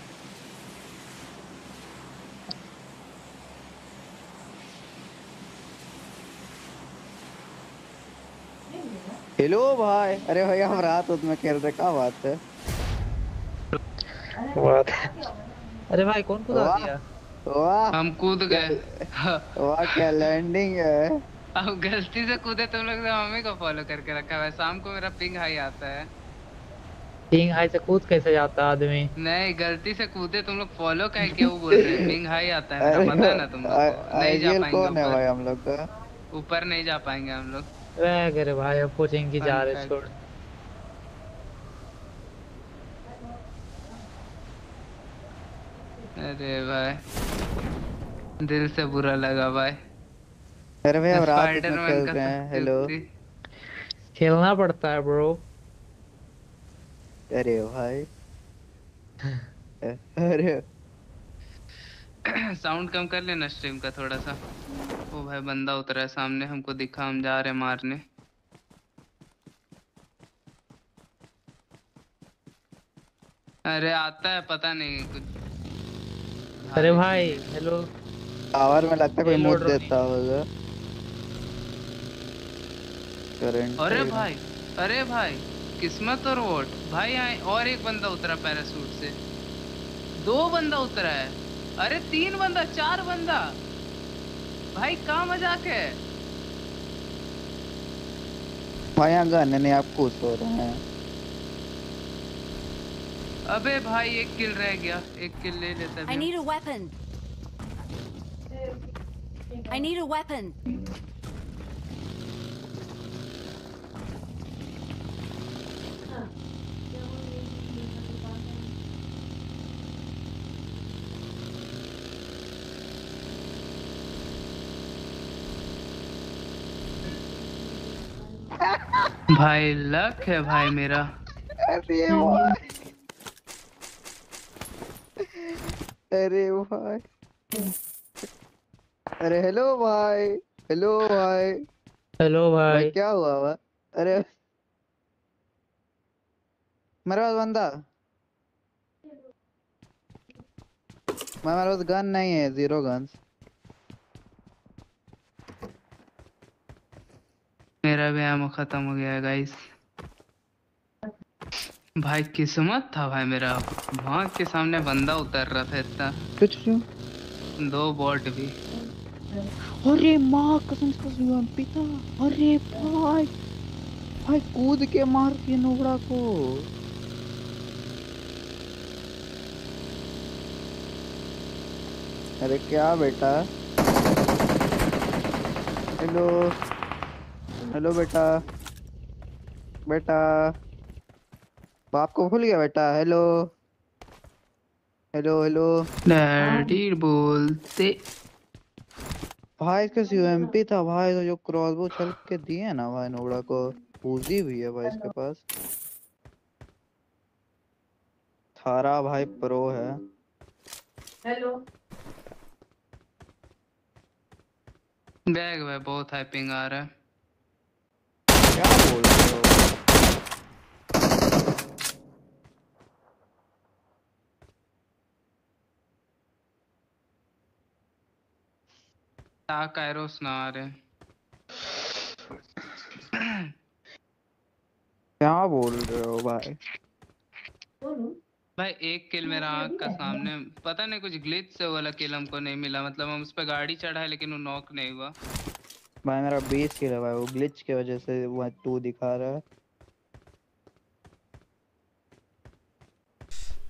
हेलो भाई। अरे भाई हम रात उसमें खेल रहे क्या बात है? बात अरे भाई कौन कूदा वाह। दिया? हाँ। हम कूद गए। वाह क्या लैंडिंग है। अब गलती से कूदे तुम लोग ने मम्मी को फॉलो करके रखा है। शाम को मेरा पिंग हाई आता है। किंग हाई से कूद कैसे जाता आदमी? नहीं गलती से कूदे तुम लोग फॉलो कह क्यों बोल रहे हैं। पिंग हाई आता है मेरा पता है ना तुम लोग नहीं जा पाएँगे कौन है भाई ऊपर हम लोग का? ऊपर नहीं जा पाएँगे हम लोग। रह गए भाई अब कोचिंग की जा रहे छोड़। अरे भाई दिल से बुरा लगा भाई। अरे भाई हम रात में खेल रहे हैं हेलो खेलना पड़ता है ब्रो अरे भाई। अरे। साउंड कम कर लेना स्ट्रीम का थोड़ा सा। ओ भाई बंदा उतरा है सामने हमको दिखा हम जा रहे हैं मारने। अरे आता है पता नहीं कुछ। अरे भाई हेलो टावर में लगता है कोई Ronnie. देता होगा। करंट अरे भाई अरे भाई किस्मत और वोट। भाई यहाँ और एक बंदा उतरा पैरासूट से। दो बंदा उतरा है। अरे तीन बंदा चार बंदा। भाई कहाँ मज़ाक है? भाई यहाँ गन नहीं आप खुश हो रहे हैं। अबे भाई एक किल रह गया। एक किल ले लेता I भी need a weapon. I need a weapon. भाई लक है भाई मेरा। अरे भाई। अरे भाई। अरे हेलो भाई हेलो भाई। हेलो भाई। भाई क्या हुआ हुआ अरे मेरे पास बंदा। मैं मेरे पास गन नहीं है ज़ीरो गन्स मेरा भी एमो खत्म हो गया है गाइस भाई किस्मत था भाई मेरा। वहाँ के सामने बंदा उतर रहा था इतना। कुछ क्यों? दो बॉट भी। अरे माँ कसम से जीवन पिता। अरे भाई भाई कूद के मार के नुबड़ा को। अरे क्या बेटा? हेलो हेलो बेटा। बेटा। बाप को भूल गया बेटा हेलो। Hello hello. डैडी बोलते भाई इसके यूएमपी था भाई तो जो क्रॉसबो चल के दिए ना भाई नोबड़ा को पूजी भी है भाई इसके पास। थारा भाई प्रो है। हेलो। बैग भाई बहुत हाइपिंग आ रहा है। क्या बोल रहे हो ना आ रहे क्या बोल रहे हो भाई? भाई एक किल मेरा आँख का सामने। पता नहीं कुछ ग्लिच से वाला किल हमको नहीं मिला। मतलब हम उस पर गाड़ी चढ़ा है लेकिन वो नॉक नहीं हुआ। भाई मेरा बीस किल है भाई वो ग्लिच की वजह से वो टू दिखा रहा है।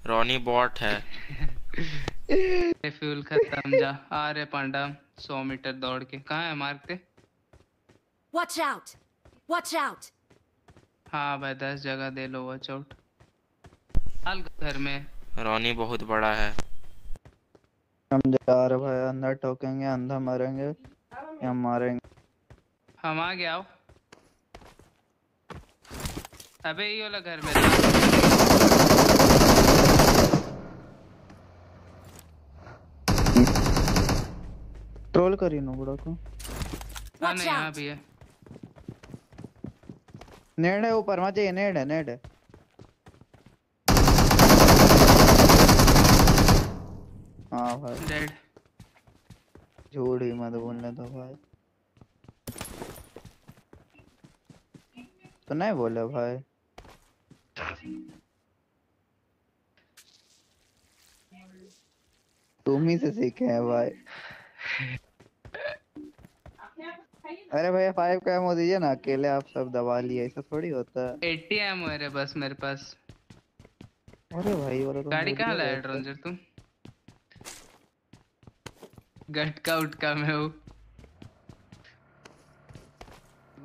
रॉनी बॉट है। फ्यूल खत्म जा। आ रहे पांडा सौ मीटर दौड़ के। कहाँ है पे Watch out! Watch out! हाँ भाई दस जगह दे लो वॉच आउट हाल घर में। रोनी बहुत बड़ा है। हम जा रहे भाई अंदर ठोकेंगे अंधा मरेंगे। या मारेंगे। हम आ आओ। अबे ये वाला घर में ट्रोल करी नो बड़ा को। हाँ नहीं यहाँ भी है। नेड है ऊपर जाइए नेड है नेड है। हाँ भाई। डेड झूठ ही मत बोलने दो भाई। तो नहीं बोले भाई? तुम ही से सीखे हैं भाई। अरे भैया फाइव का एमओ दीजिए ना अकेले आप सब दबा लिए ऐसा थोड़ी होता है। 80 एमओ है बस मेरे पास। अरे भाई वाला तो गाड़ी कहाँ लाया। ड्रोनजर तुम गटका उटका में हो।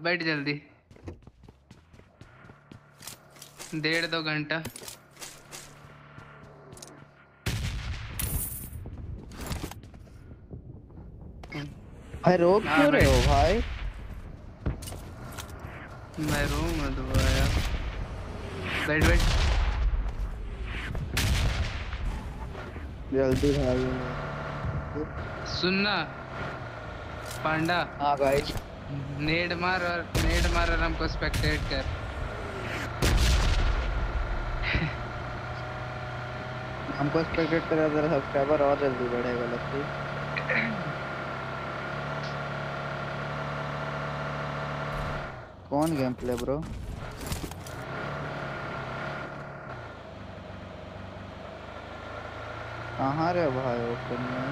बैठ जल्दी। डेढ़ दो घंटा। भाई रोक हाँ क्यों रहे हो भाई? मैं रो मत दोबारा। बैठ बैठ। जल्दी भाई। सुनना पांडा। हाँ गाइस नेड मार और नेड मार और हमको स्पेक्टेट कर। हमको एक्सपेक्टेड करा जरा सब्सक्राइबर और जल्दी बढ़ेगा लगती कौन गेम प्ले ब्रो कहाँ रे भाई ओपन में?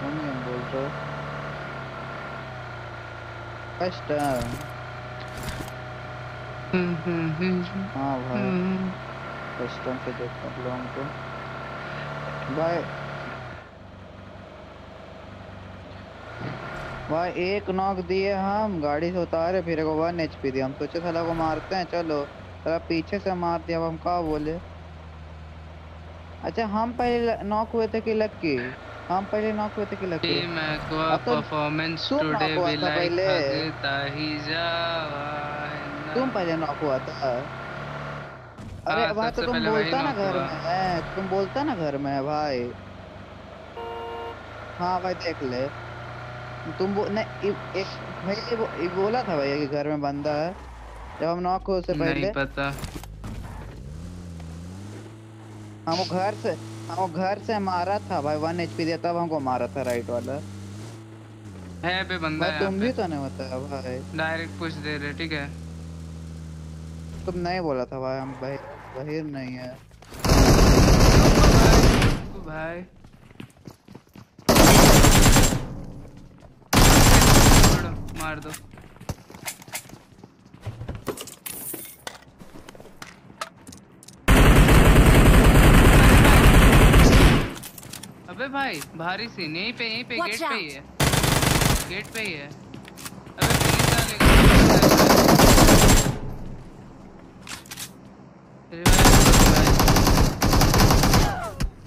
कौन गेम बोल रहे हो? फ़र्स्ट टाइम हाँ भाई। फ़र्स्ट टाइम से देखता हूँ लोगों को भाई। भाई एक नॉक दिए हम गाड़ी से उतारे फिर को वन एचपी दिया हम सोचे साला को मारते हैं चलो। साला पीछे से मार दिया अब हम क्या बोले? अच्छा हम पहले नॉक हुए थे कि लक्की हम पहले नॉक हुए थे कि Lucky team aqua performance today भी लाइक पहले। तुम पहले नॉक हुआ था। अरे हाँ, भाई तो तुम बोलता ना घर में तुम बोलता ना घर में भाई। हाँ भाई देख ले। तुम बो, नहीं एक भाई ये बो, ये बोला था भैया कि घर में बंदा है जब हम नॉक हुए उससे पहले नहीं पता। हम वो घर से हम वो घर से मारा था भाई वन एचपी दिया तब हमको मारा था राइट वाला। है पे बंदा भाई है तुम भी तो नहीं बताया भाई। डायरेक्ट पुश दे रहे ठीक है? तुम नहीं बोला था भाई हम भाई बहिर नहीं है। ओ भाई मार दो अबे भाई भारी सी यहीं पे यहीं पे गेट पे ही है। गेट पे ही है अबे पुलिस वाले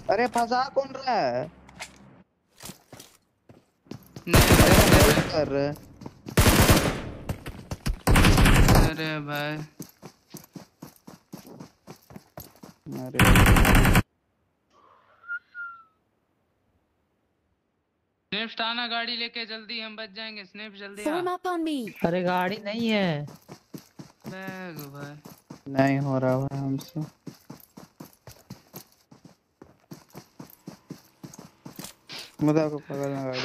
अरे फंसा कौन रहा है? नहीं कर रहे अरे भाई। अरे। स्नेप्स आना गाड़ी लेके जल्दी हम बच जाएँगे। स्नेप जल्दी आ। Form up on me. अरे गाड़ी नहीं है। बैग भाई। नहीं हो रहा भाई हमसे। मुझे को पकड़ना गाड़ी।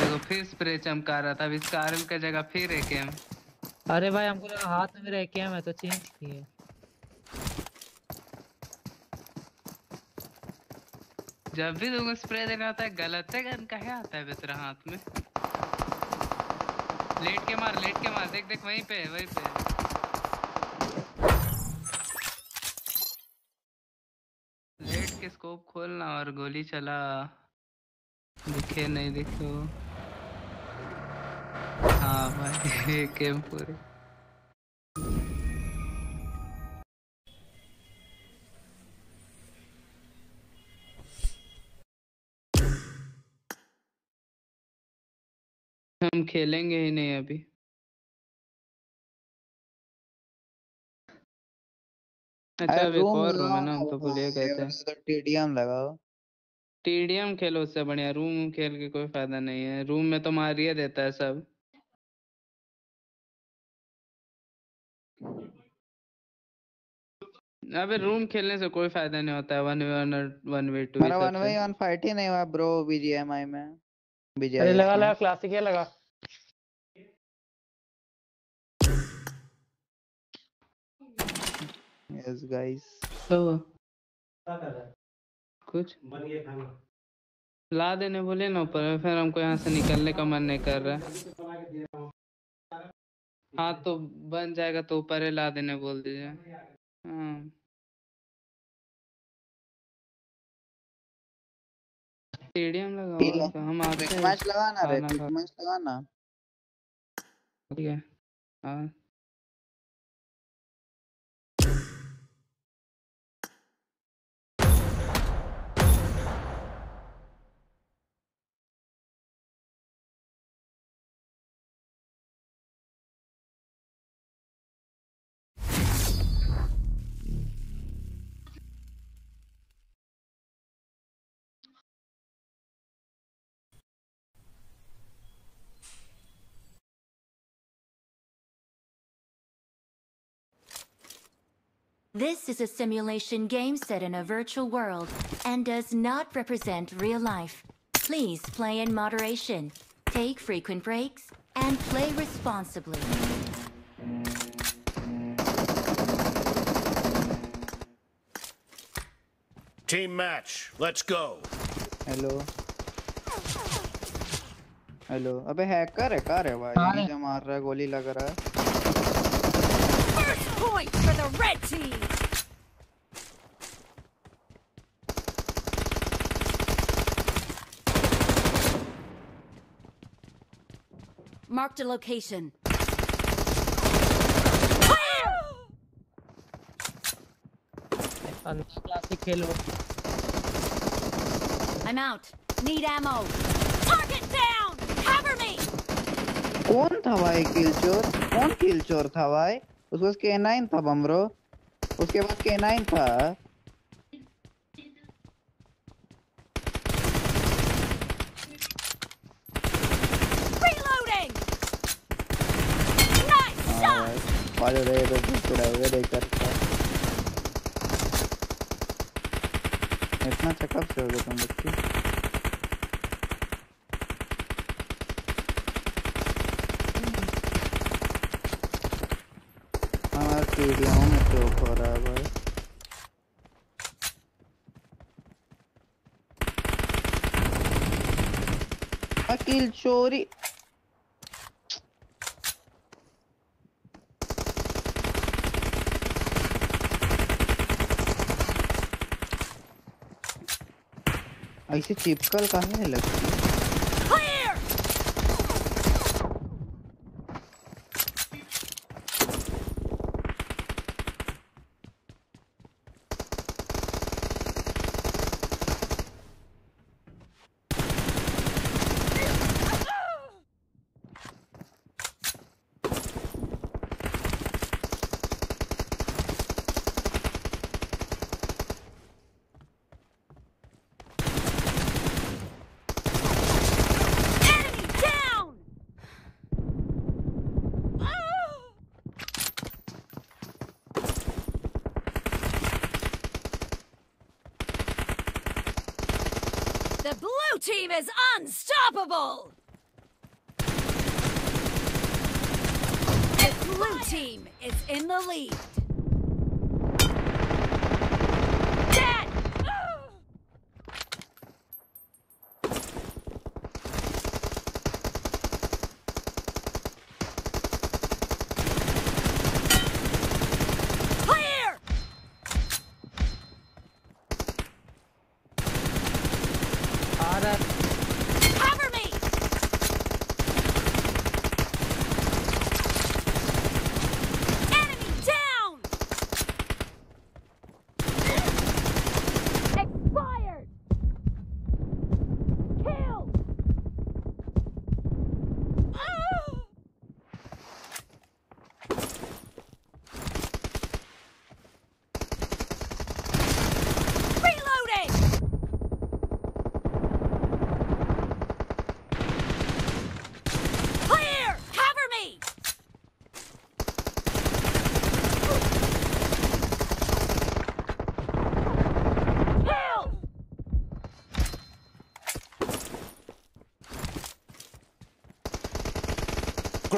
देखो फिर स्प्रे चमका रहा था। इस कारल का जगह फिर एक एम अरे भाई हमको लगा हाथ में मेरा एकेएम है तो चेंज किए। जब भी तुमको स्प्रे देना होता है गलत है गन का है आता है बे तेरा हाथ में। लेट के मार, लेट के मार, देख देख, वहीं पे वहीं पे लेट के स्कोप खोलना और गोली चला। दिखे नहीं, दिखे। हाँ भाई गेम पूरी। हम खेलेंगे ही नहीं अभी। अच्छा अरे अब एक रूम और रूम है ना हम तो भूलिए कहते हैं टीडीएम लगाओ। टीडीएम खेलो उससे बढ़िया रूम खेल के कोई फ़ायदा नहीं है। रूम में तो मारिए देता है सब। अबे रूम खेलने से कोई फ़ायदा नहीं होता है one way one one way two मेरा वन वे वन फाइट ही नहीं हुआ ब्रो बीजीएमआई में। अरे लगा लगा क्लासिक है लगा। यस गाइस तो कुछ। ला देने बोले ना ऊपर फिर हमको यहाँ से निकलने का मन नहीं कर रहा है। हाँ। तो बन जाएगा तो ऊपर ही ला देने बोल दीजिए। हाँ। स्टेडियम लगाओ पी लो। और क्या, हम आते हैं मैच लगाना रे मैच लगाना। ठीक है हाँ। This is a simulation game set in a virtual world and does not represent real life. Please play in moderation, take frequent breaks, and play responsibly. Team match. Let's go. Hello hello अबे हैकर है कार है भाई हाँ रे। नीचे मार रहा है गोली लग रहा है First point for the red team. Marked a location. अंदर classic Khelo I'm out. Need ammo. Target down. Cover me. कौन था भाई किल चोर कौन किल चोर था भाई उसके पास K9 था बमरो उसके पास K9 था shot. भाई वाले रे रे पूरा वे रे करता इतना चकअप से हो गया तुम में चौक हो रहा है भाई। अकील, चोरी। ऐसे चिपकल है लगती है?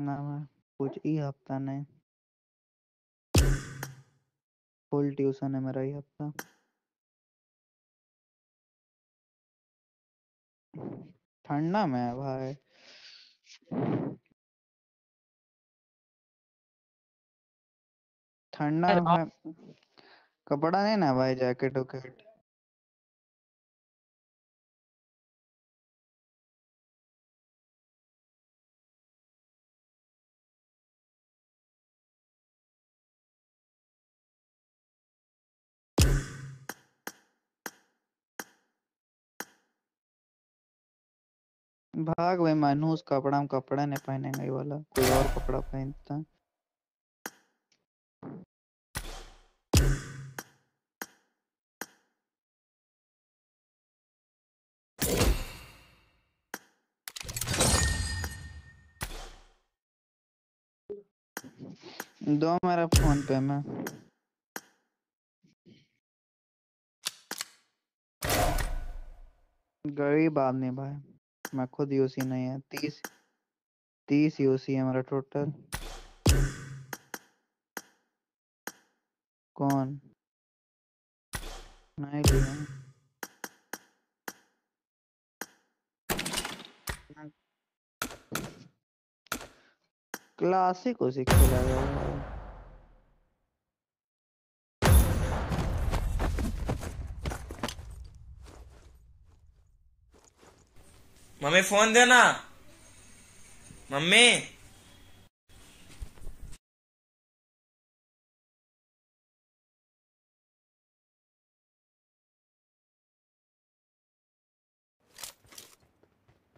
ना मैं कुछ ही हफ़्ता नहीं। फुल ट्यूशन है मेरा ये हफ़्ता। ठंडा में है भाई। ठंडा में कपड़ा नहीं ना भाई जैकेट वैकेट। भाग भाई मानूस कपड़ा हम कपड़ा नहीं पहनेंगे वाला, कोई और कपड़ा पहनता दो मेरा फ़ोन पे में। गरीब आदमी भाई। मैं खुद यूसी नहीं है, तीस तीस यूसी है मेरा टोटल। कौन? नहीं क्लासिक उसी खेला गया मम्मी फोन देना mummy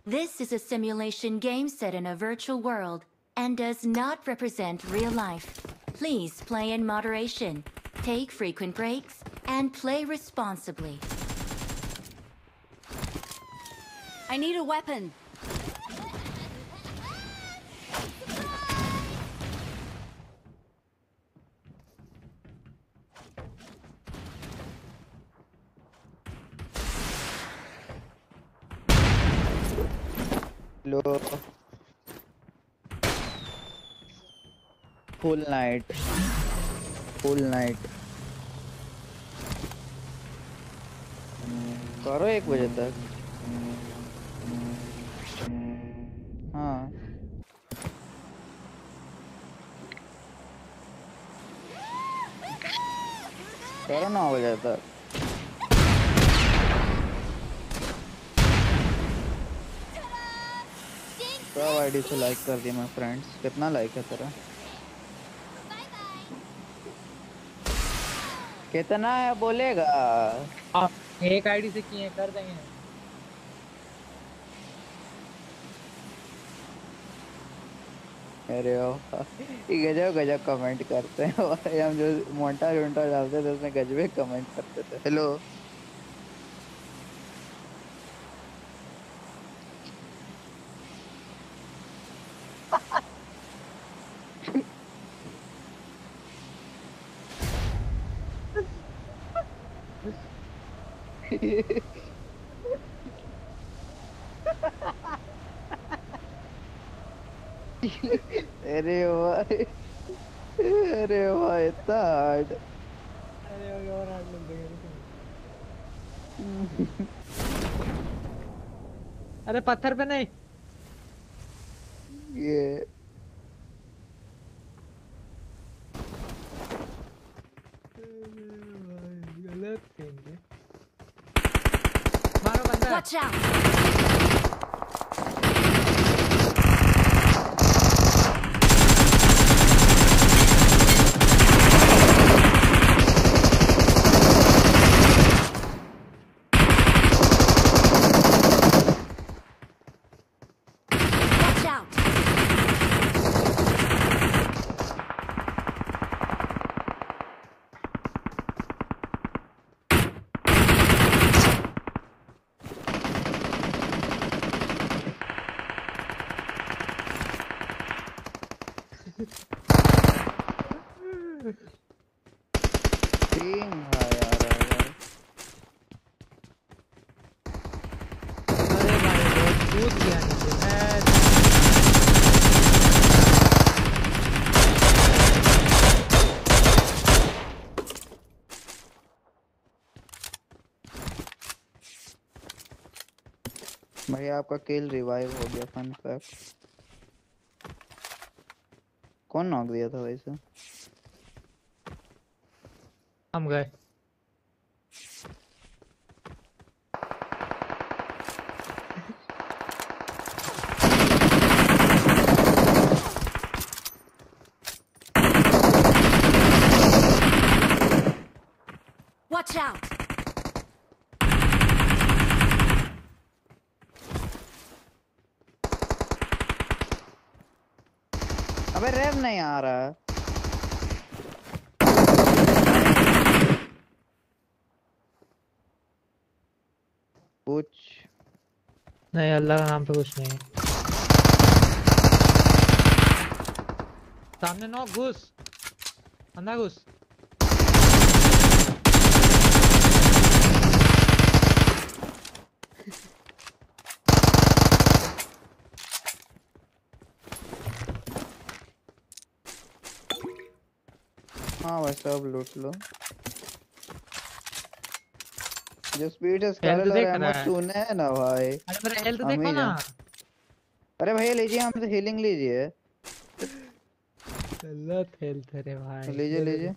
This is a simulation game set in a virtual world and does not represent real life. Please play in moderation, take frequent breaks, and play responsibly. I need a weapon. Low full night full night करो एक बजे तक करो हो जाए तो सब आईडी से लाइक कर दिया मैं फ्रेंड्स कितना लाइक है तेरा? कितना है बोलेगा? आप एक आईडी से किए, कर देंगे। अरे ये गजब गजब कमेंट करते हैं। हम जो मोटा जोटा डालते थे, उसमें गजबे कमेंट करते थे। हेलो अरे भाई अरे भाई इतना हार्ड अरे अभी और हार्ड लग गया अरे पत्थर पे नहीं। ये। गलत खेल बंदा Watch out! Watch out! तीन है यार यार अरे भाई बहुत कूद गया नीचे मैं भाई आपका किल रिवाइव हो गया फन फैक्ट कौन नॉक दिया था वैसे? हम गए Watch out! अबे रेव नहीं आ रहा कुछ नहीं, अल्लाह का नाम पे कुछ नहीं है। सामने नौ, घुस। अंदर घुस। हाँ वैसे अब लूट लो। जो स्पीड है और देख एमो रहा है। ना भाई। अरे मेरा हेल्थ देखो ना। अरे भैया लीजिए हमसे हीलिंग लीजिए। गलत हेल्थ है रे भाई लीजिए लीजिए।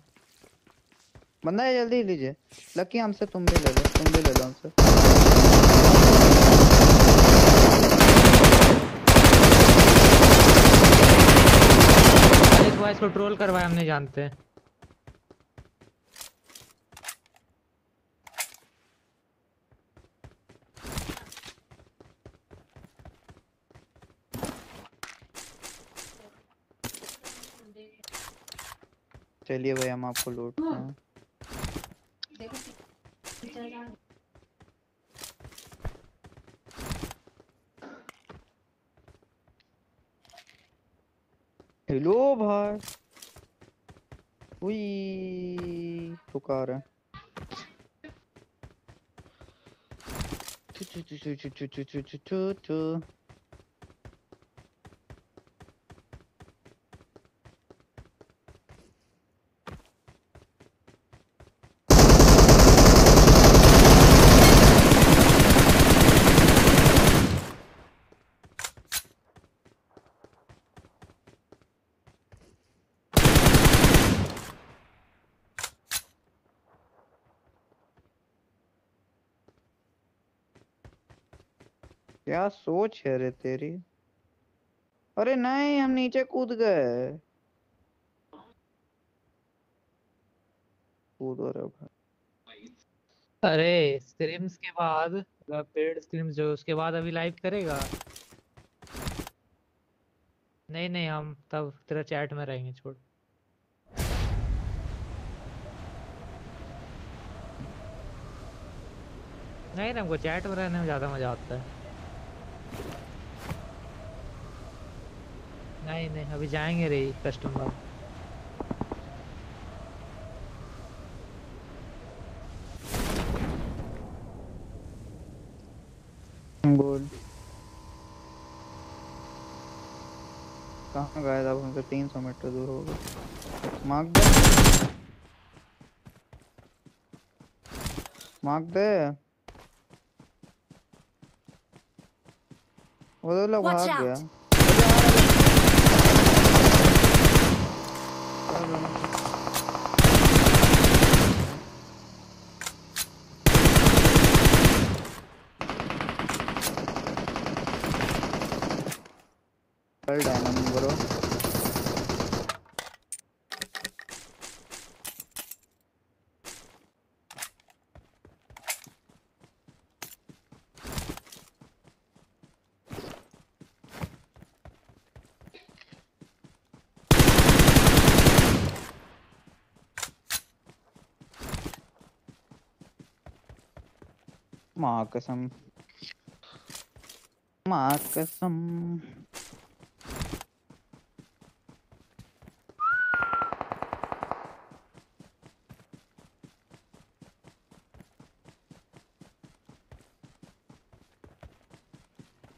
बंदा है जल्दी लीजिए। लकी हमसे तुम भी ले लो तुम भी ले लो हमसे। इसको ट्रोल करवाया हमने जानते। हैं चलिए भाई हम आपको लूटते हैं हेलो भाई उई पुकार है चु चु चु चु चु चु चु चु चु क्या सोच है रे तेरी? अरे नहीं, हम नीचे कूद गए। कूदो रे भाई। अरे स्ट्रीम्स के बाद मतलब पेड स्ट्रीम्स जो, उसके बाद अभी लाइव करेगा? नहीं नहीं, हम तब तेरा चैट में रहेंगे, छोड़। नहीं ना हमको चैट में रहने में ज़्यादा मज़ा आता है। नहीं नहीं अभी जाएँगे रे कस्टमर बोल। कहाँ गए अब हमसे तीन सौ मीटर दूर हो गए मार्क दे। मार्क दे। वो तो लोग भाग गया। Amen. माँ कसम माँ कसम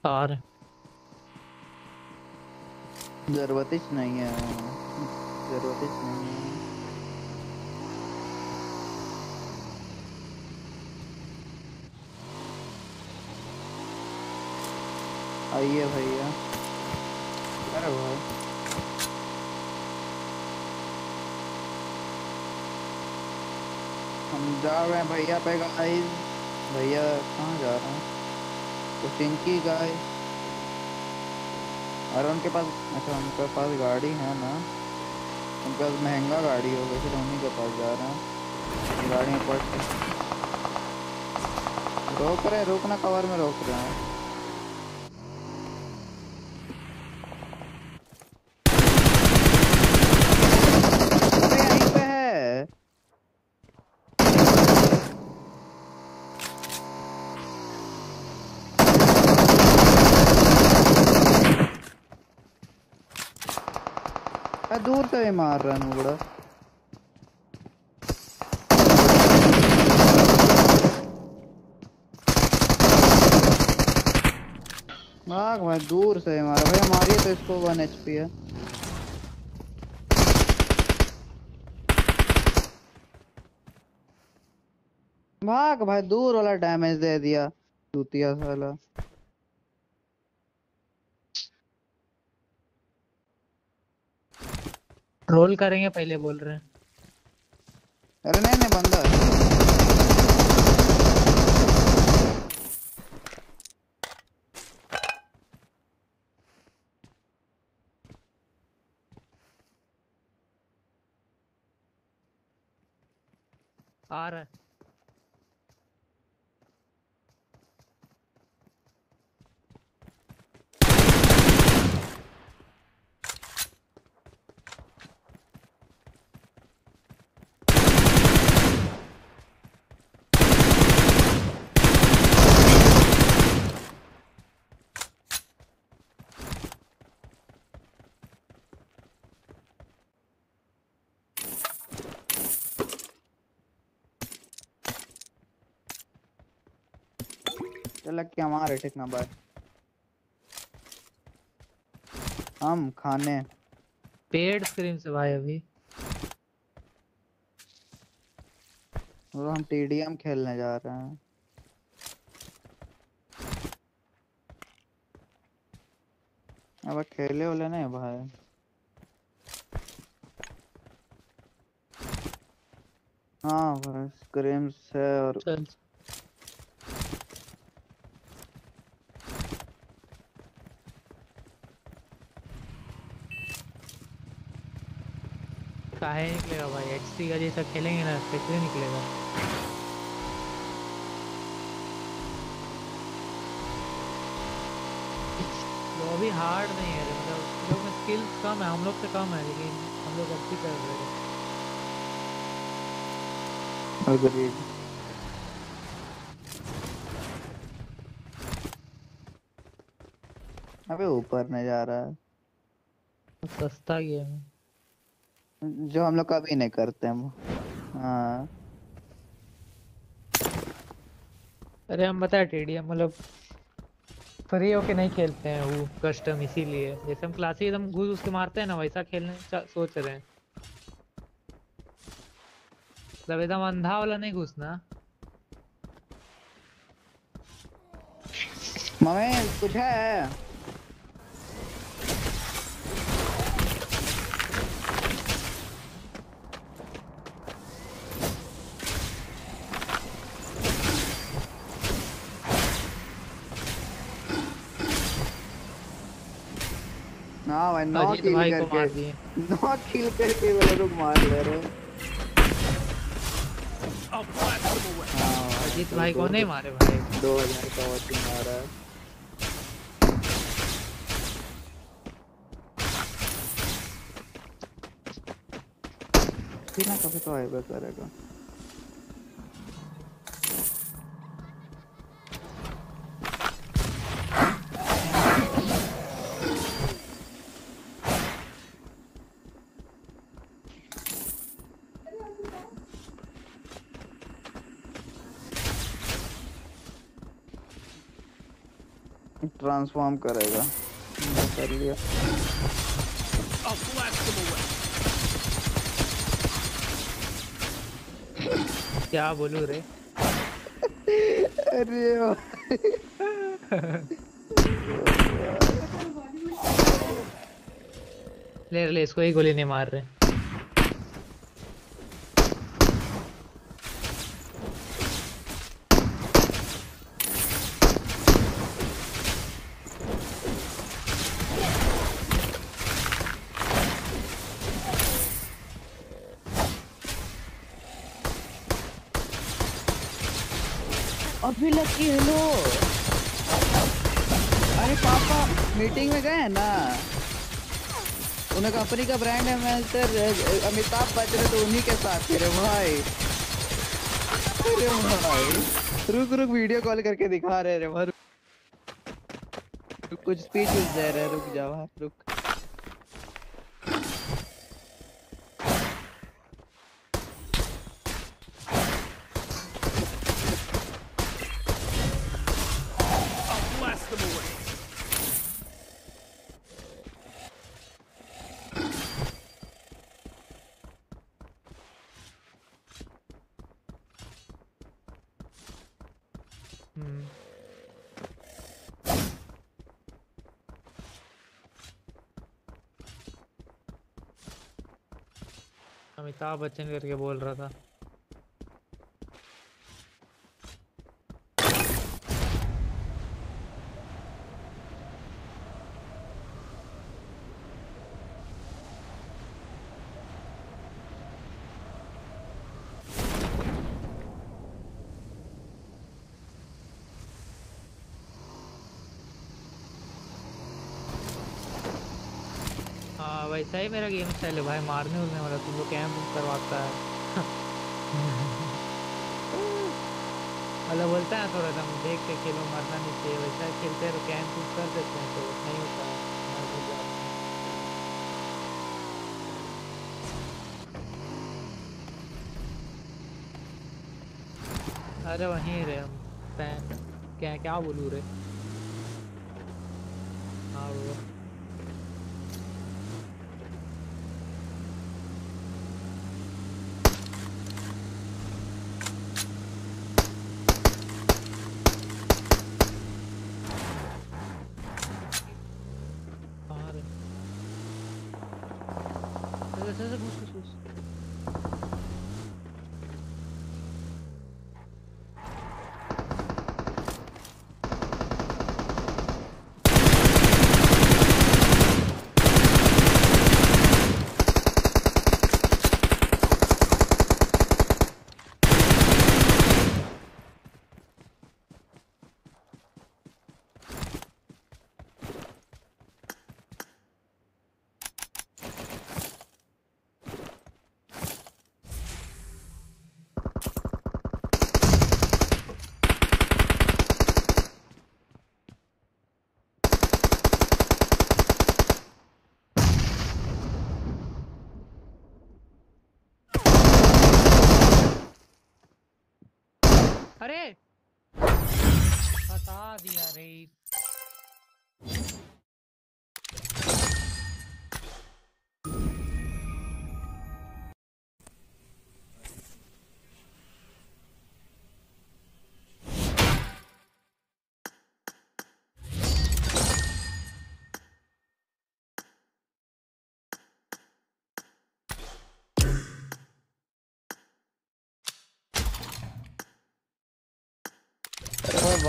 और ज़रूरत नहीं है। ज़रूरत नहीं है। आइए भैया। अरे भाई। हम जा रहे हैं भैया पे गाइस भैया कहाँ जा रहे हैं? तो चिंकी गाइस अरे उनके पास अच्छा उनके पास गाड़ी है ना। उनके पास महँगा गाड़ी होगा फिर उन्हीं के पास जा रहे हैं। गाड़ी पड़ रोक रहे हैं रोकना कवर में रोक रहे हैं अबे यहीं पे है भी मार रहा है नुबड़ा भाग भाई दूर से मारा भाई मारिए तो इसको वन एच पी है भाग भाई दूर वाला डैमेज दे दिया चूतिया साला रोल करेंगे पहले बोल रहे हैं। अरे नहीं नहीं बंदा आ रहा है। चल क्या मारे ठीक ना बाय हम खाने। पेड स्क्रीन से भाई अभी। और हम टीडीएम खेलने जा रहे हैं। अब खेले वाले नहीं भाई। हाँ भाई स्क्रीम्स है और चल। काहे निकलेगा भाई। एचसी का जैसा खेलेंगे ना कैसे निकलेगा। वो अभी हार्ड नहीं है मतलब लोग में स्किल्स कम है हम लोग से कम है लेकिन हम लोग अच्छी कर रहे हैं. अबे ऊपर नहीं जा रहा है। सस्ता गेम है। जो हम लोग कभी नहीं करते हम हाँ। अरे हम बताए टीडीएम मतलब फ्री होके नहीं खेलते हैं वो कस्टम इसीलिए। जैसे हम क्लासिक एकदम घुस घुस के मारते हैं ना वैसा खेलने सोच रहे हैं। मतलब एकदम अंधा वाला नहीं घुसना मम्मी कुछ है? भाई नौ किल मार करके नौ किल करके वो लोग मार ले रहे हैं। हाँ अजीत भाई को नहीं मारे भाई। दो हज़ार का वॉचिंग आ रहा है। बिना कभी तो आएगा करेगा। ट्रांसफॉर्म करेगा। कर लिया. क्या बोलू रे? अरे ले ले इसको ही गोली नहीं मार रहे। कंपनी का ब्रांड है एम्बेसडर अमिताभ बच्चन तो उन्हीं के साथ थे भाई। अरे भाई। रुक रुक वीडियो कॉल करके दिखा रहे रे भाई कुछ स्पीच दे रहे रुक जाओ रुक I'll blast them away. हम्म अमिताभ बच्चन करके बोल रहा था। हाँ वैसा ही मेरा गेम स्टाइल है भाई मारने उड़ने वाला तुम लोग कैंप करवाता है। मतलब बोलता है थोड़ा दम देख के खेलो, मरना नहीं चाहिए। वैसा खेलते हैं तो कैंप कर देते हैं तो नहीं होता है। अरे वहीं रे हम क्या क्या बोलूँ रे?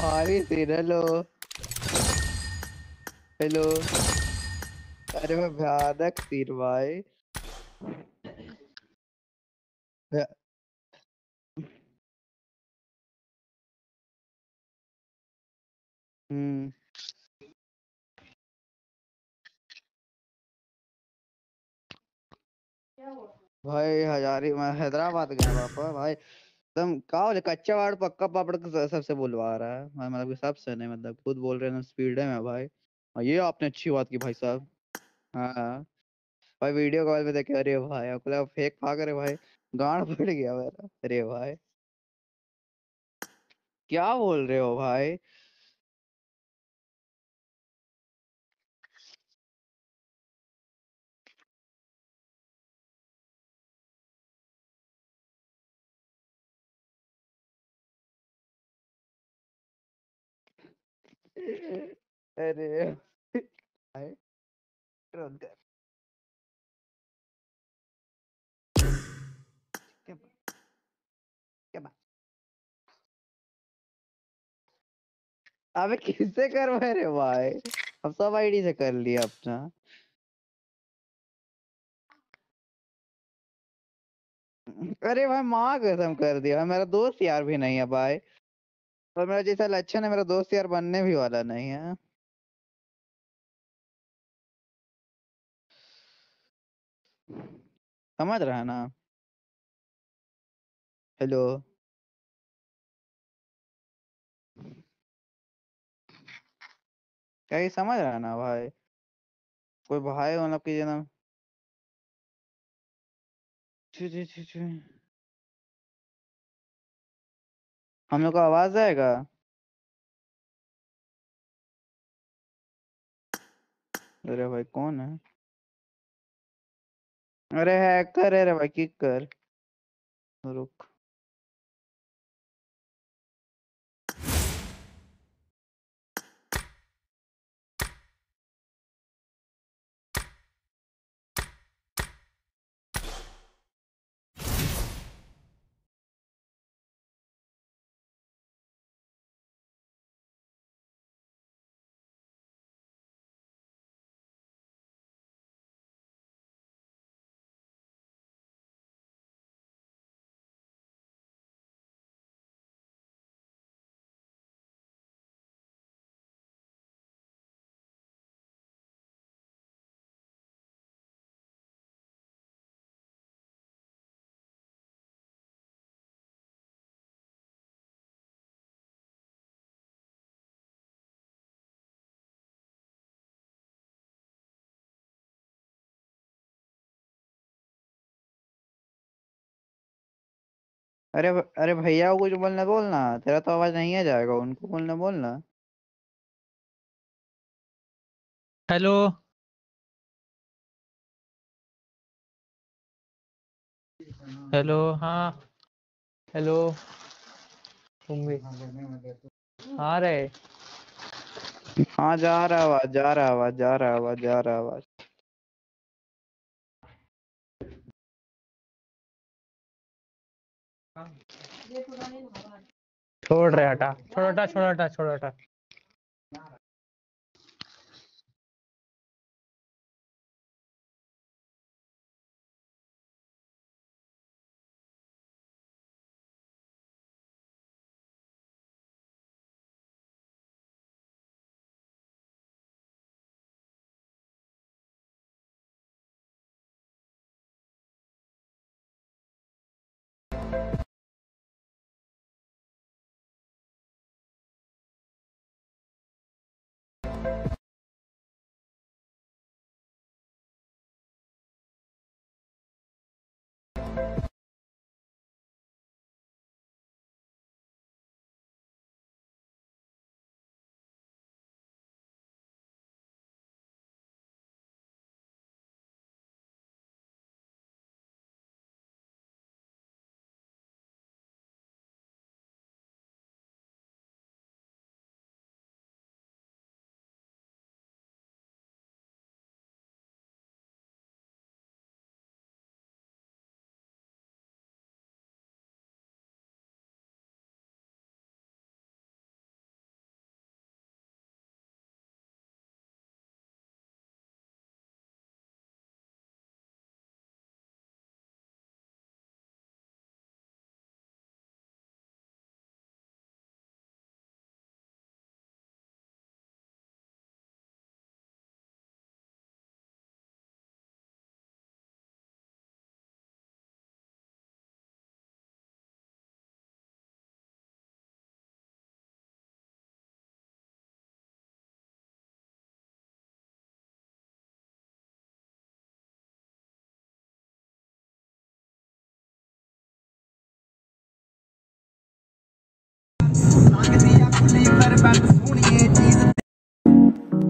भाई सीन हेलो हेलो अरे, मैं भयानक सीन भाई। हम्म। भाई, हजारी मैं हैदराबाद गया, पापा, भाई। एकदम का बोले कच्चा वाड़ पक्का पापड़ का सबसे बोलवा रहा है। मैं मतलब कि सबसे नहीं मतलब खुद बोल रहे हैं स्पीड है मैं भाई। और ये आपने अच्छी बात की भाई साहब। हाँ। भाई वीडियो कॉल पे देखे, अरे भाई आपको फेक फाक रहे भाई। गांड फट गया मेरा। अरे भाई। क्या बोल रहे हो भाई? अरे रुक क्या क्या बात? अबे किससे करवा रहे भाई? अब सब आईडी से कर लिया अपना। अरे भाई माँ, कसम कर दिया। मेरा दोस्त यार भी नहीं है भाई। और मेरा जैसा लक्षण है, मेरा दोस्त यार बनने भी वाला नहीं है। समझ रहा है ना? हेलो क्या ये समझ रहा है ना भाई? कोई भाई मतलब कि जन्म हम लोग को आवाज़ आएगा? अरे भाई, कौन है? अरे हैकर है रे भाई किक कर रुक। अरे भ- अरे भैया को कुछ बोलना बोलना। तेरा तो आवाज़ नहीं आ जाएगा उनको बोलना बोलना। हेलो? हेलो हाँ। हेलो? तुम भी आ रहे? हाँ जा रहा आवाज़ जा रहा आवाज़ जा रहा आवाज़ जा रहा आवाज़। छोड़ रहे हटा छोड़ हटा छोड़ हटा छोड़ हटा।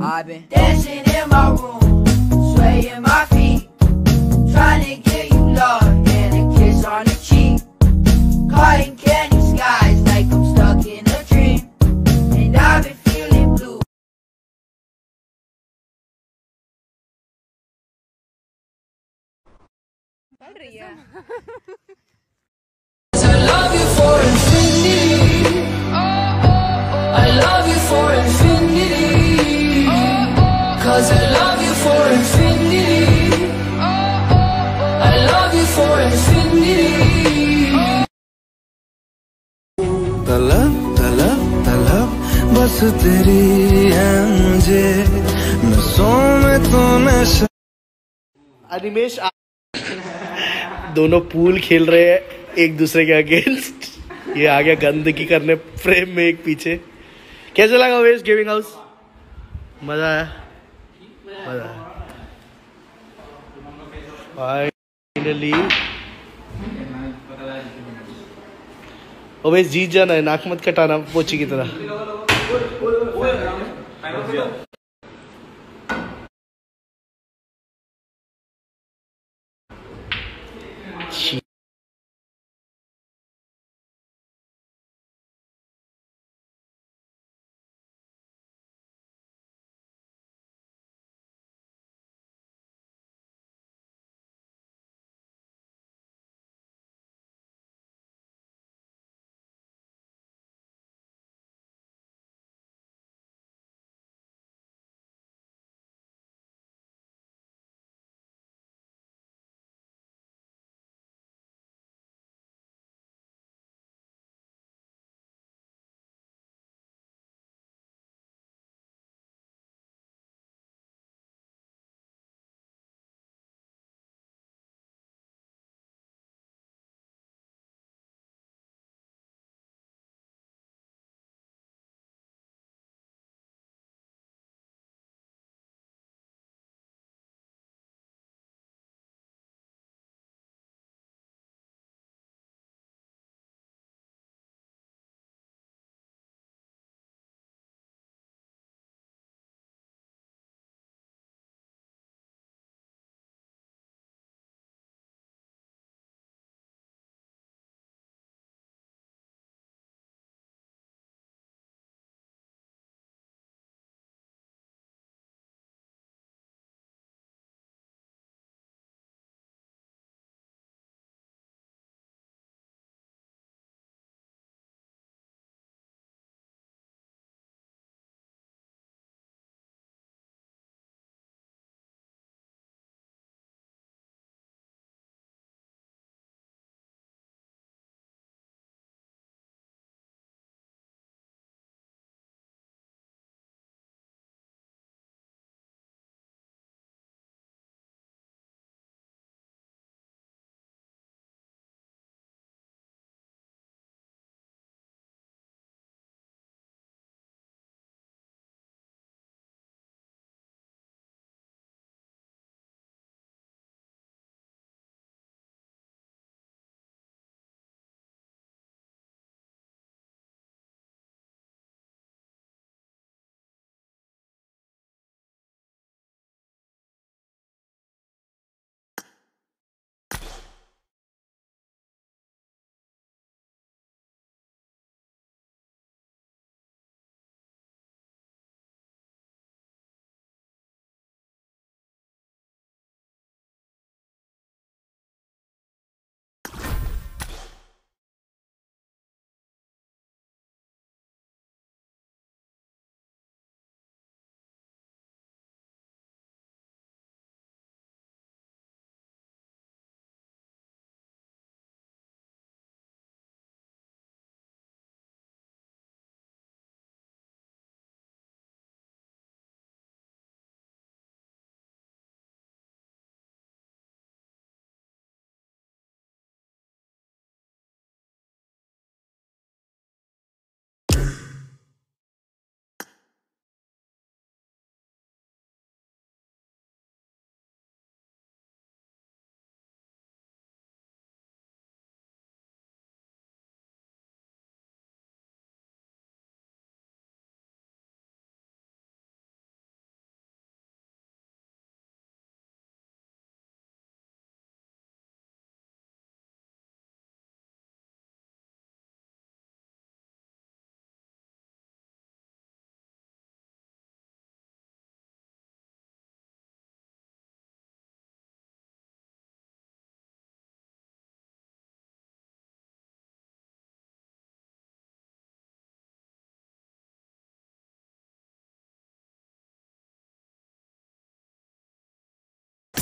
I've been dancing in my room, swaying my feet, trying to get you love and a kiss on the cheek. Cutting candy skies like I'm stuck in a dream, and I've been feeling blue. Cause I love you for infinity. I love you for infinity. तलब तलब तलब बस तेरी है मुझे नसों में तो नशा अनिमेश दोनों पूल खेल रहे हैं एक दूसरे के अगेंस्ट। ये आ गया गंदगी करने फ्रेम में एक पीछे। कैसे लगा वेश गेमिंग हाउस? मज़ा आया। फाइनली जीत जाना है नाक मत कटाना पोची की तरह।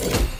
you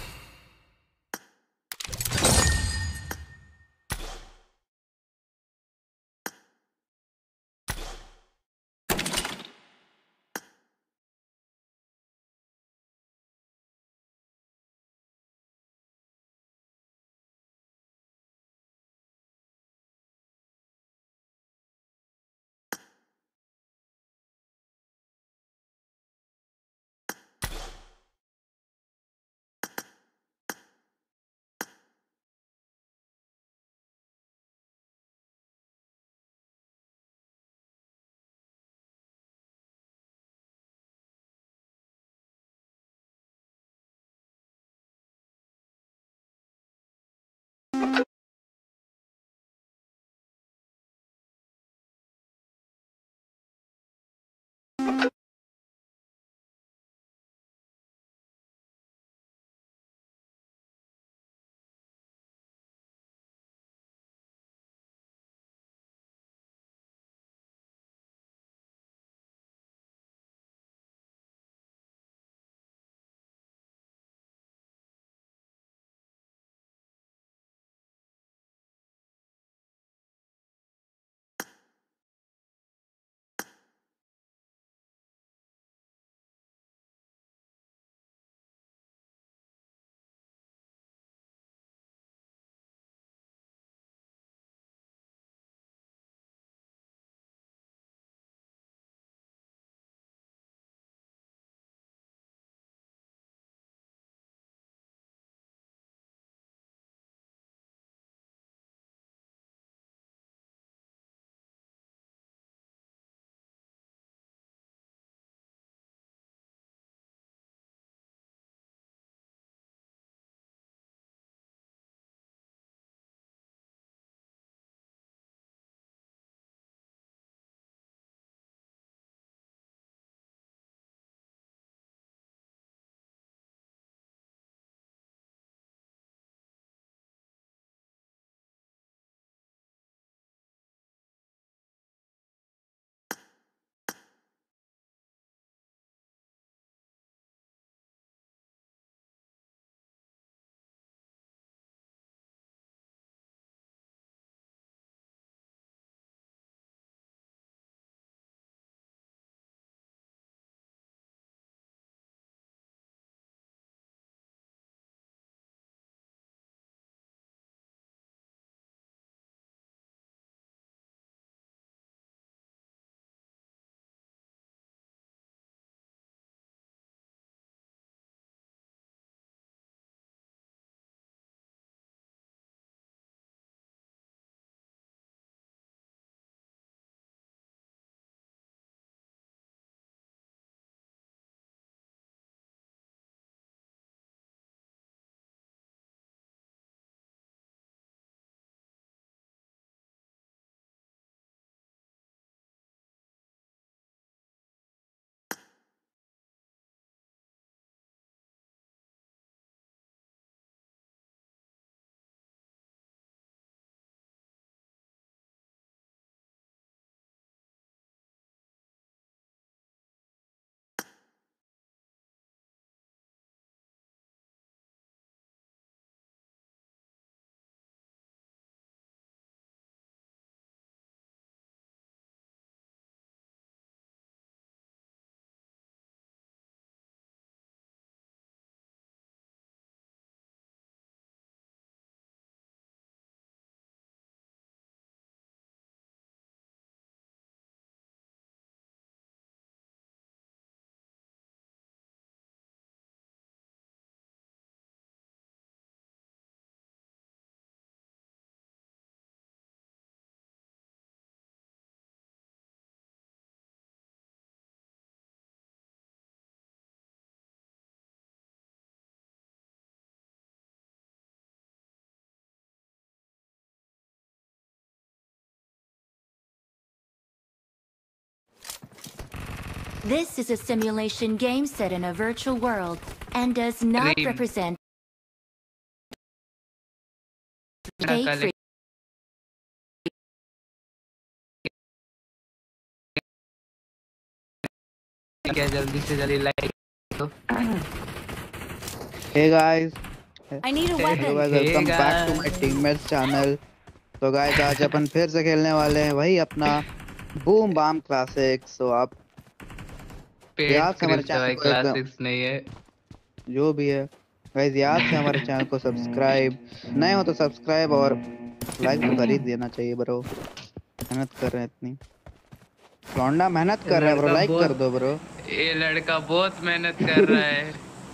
This is a simulation game set in a virtual world and does not Dream. represent क्या Take कल free. क्या जल्दी से जल्दी लाइक तो Hey guys. I need a Hello weapon. guys, welcome back to my teammates channel. तो गाइस आज अपन फिर से खेलने वाले हैं वही अपना बूम बाम क्लासिक्स तो आप है क्लासिक्स नहीं है। जो भी है गाइस याद से हमारे चैनल को सब्सक्राइब नए हो तो सब्सक्राइब और लाइक तो कर ही देना चाहिए ब्रो मेहनत कर रहे हैं इतनी। लौंडा मेहनत कर रहा है ब्रो लाइक कर दो ब्रो ये लड़का बहुत मेहनत कर रहा है।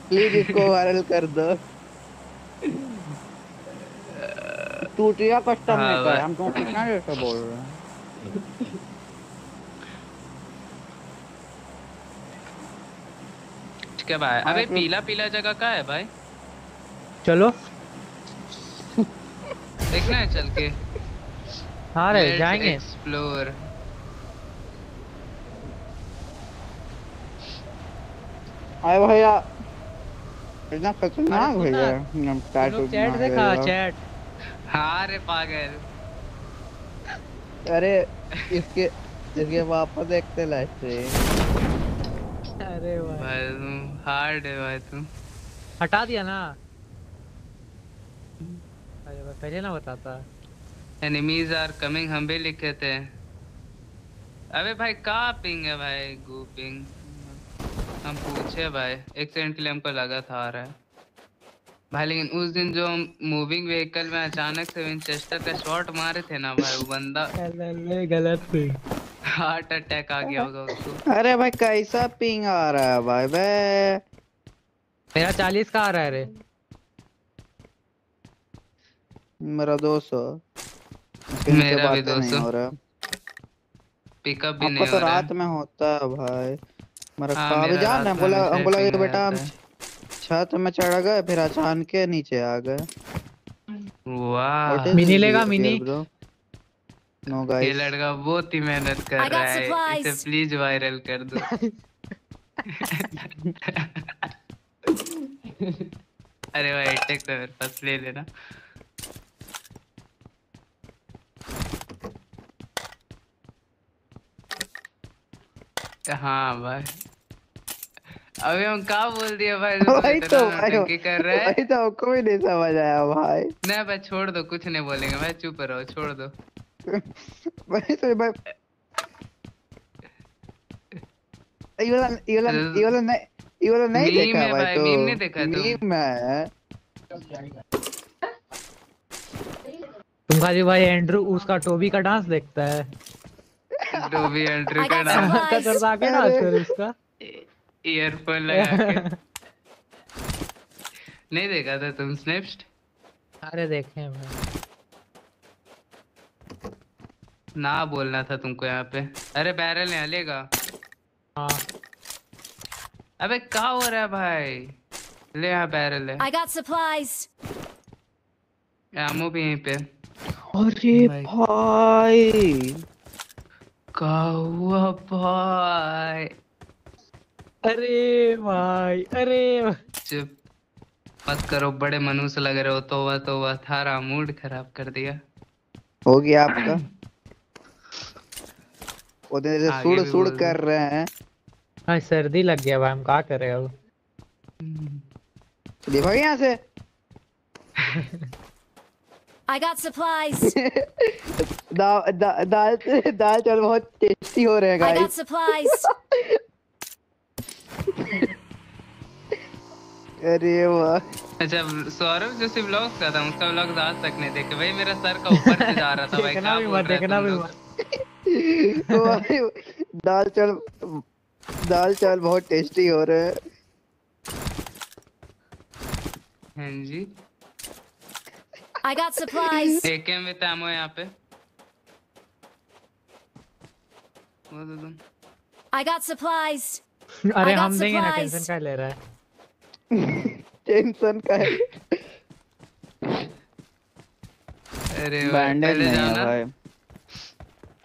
प्लीज़ इसको वायरल कर दो। टूटिया कस्टम हाँ ने कर हम तुम कितना जैसे बोल रहे हैं? क्या भाई अबे पीला पीला जगह का है भाई? चलो। देखना है चल के। हाँ रे जाएँगे। एक्सप्लोर अरे भैया। इतना खतरनाक भैया हम चैट देखा चैट हाँ रे पागल। अरे इसके इसके वापस देखते लाइट से अरे भाई। हार्ड है भाई तुम। हटा दिया ना। अरे भाई पहले ना बताता। एनिमीज आर कमिंग हम भी लिखे थे। अबे भाई का पिंग है भाई? गो पिंग हम पूछे भाई। एक सेकंड के लिए हमको लगा था आ रहा है। भाई लेकिन उस दिन जो मूविंग व्हीकल में अचानक से विंचेस्टर का शॉट मारे थे ना भाई वो बंदा अरे गलत थी। हार्ट अटैक आ गया होगा उसको। अरे भाई कैसा पिंग आ रहा है भाई बे? मेरा चालीस का आ रहा है रे। मेरा दो सौ। मेरा भी 200 हो रहा। पिकअप भी नहीं तो हो रहा। रात में होता है भाई। मेरा हाँ, कहा भी मेरा जान रात हमको में लगा हमको लगा कि setting बेटा छत में चढ़ गए फिर अचानक के नीचे आ गए वाह। मिनी लेगा, मिनी? bro? No ये लड़का बहुत ही मेहनत कर रहा है इसे प्लीज़ वायरल कर दो। अरे भाई टेक तो मेरे पास ले लेना। हाँ भाई अभी हम क्या बोल दिए भाई? इतना तो भाई कर रहे हैं। वही तो हमको भी नहीं समझ आया भाई। नहीं भाई छोड़ दो कुछ नहीं बोलेंगे। भाई चुप रहो छोड़ दो। वही तो भाई। ये वाला ये वाला ये वाला नहीं ये वाला नहीं देखा भाई भाई, तो। meme नहीं देखा? मीम है। तुम खाली भाई एंड्रू उसका टोबी का डांस देखता है। डोबी एंट्री I का नाम supplies. खतरनाक है ना आजकल उसका। ईयरफोन लगा के। नहीं देखा था तुम स्नैप्स्ट अरे देखे हैं मैं ना बोलना था तुमको यहाँ पे। अरे बैरल यहाँ लेगा हाँ। अबे क्या हो रहा है भाई? ले यहाँ बैरल है I got supplies. एमो भी यहीं पे। अरे भाई। भाई। क्या हुआ भाई? अरे भाई अरे चुप। मत करो बड़े मनुष्य लग रहे हो तो वह तो वह थारा मूड खराब कर दिया। हो गया आपका। वो दिन से सुड़ सुड़ कर रहे हैं। भाई सर्दी लग गया भाई हम क्या कर रहे हैं देखो यहाँ से। I got supplies. दा, दा, दाल दाल चावल बहुत टेस्टी हो रहे हैं I got supplies. अरे वाह। अच्छा सौरभ जो सिर्फ़ व्लॉग का था उसका व्लॉग आज तक नहीं देखे। भाई मेरा सर का ऊपर से जा रहा था भाई देखना क्या भी बोल मत देखना भी मत। तो भाई दाल चावल दाल चावल बहुत टेस्टी हो रहे हैं। हाँ जी। I got supplies. AKM with ammo यहाँ पे। वो दो तुम। I got supplies. अरे हम देंगे ना टेंशन क्या ले रहा है। टेंशन का है। अरे भाई पहले नहीं है जाना। भाई।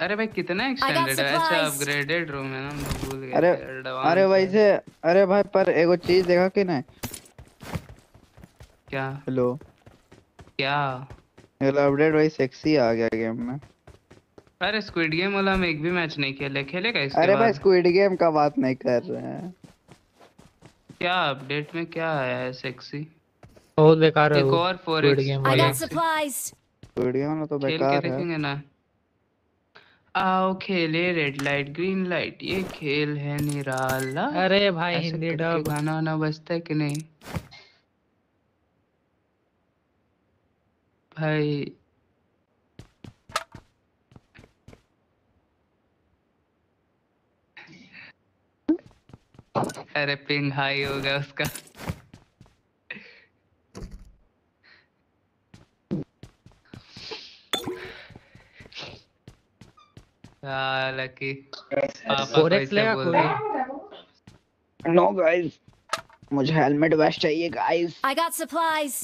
अरे भाई कितना एक्सटेंडेड है? अच्छा अपग्रेडेड रूम है ना मैं भूल गया। अरे अरे है। वैसे अरे भाई पर एगो चीज़ देखा कि नहीं? क्या? हेलो क्या? ये अपडेट वही सेक्सी आ गया गेम में। अरे स्क्विड गेम वाला हम एक भी मैच नहीं खेले। खेलेगा इसके अरे भाई स्क्विड गेम का बात नहीं कर रहे हैं। क्या अपडेट में क्या आया है सेक्सी बहुत बेकार है एक और फोर I वाला। supplies. वीडियो ना तो बेकार है। देखेंगे ना। आओ खेले रेड लाइट ग्रीन लाइट ये खेल है निराला। अरे भाई हिंदी डब गाना वाना बजता कि नहीं? भाई अरे पिंग हाई हो गया उसका। लकी नो गाइस मुझे हेलमेट वेस्ट चाहिए गाइस I got supplies.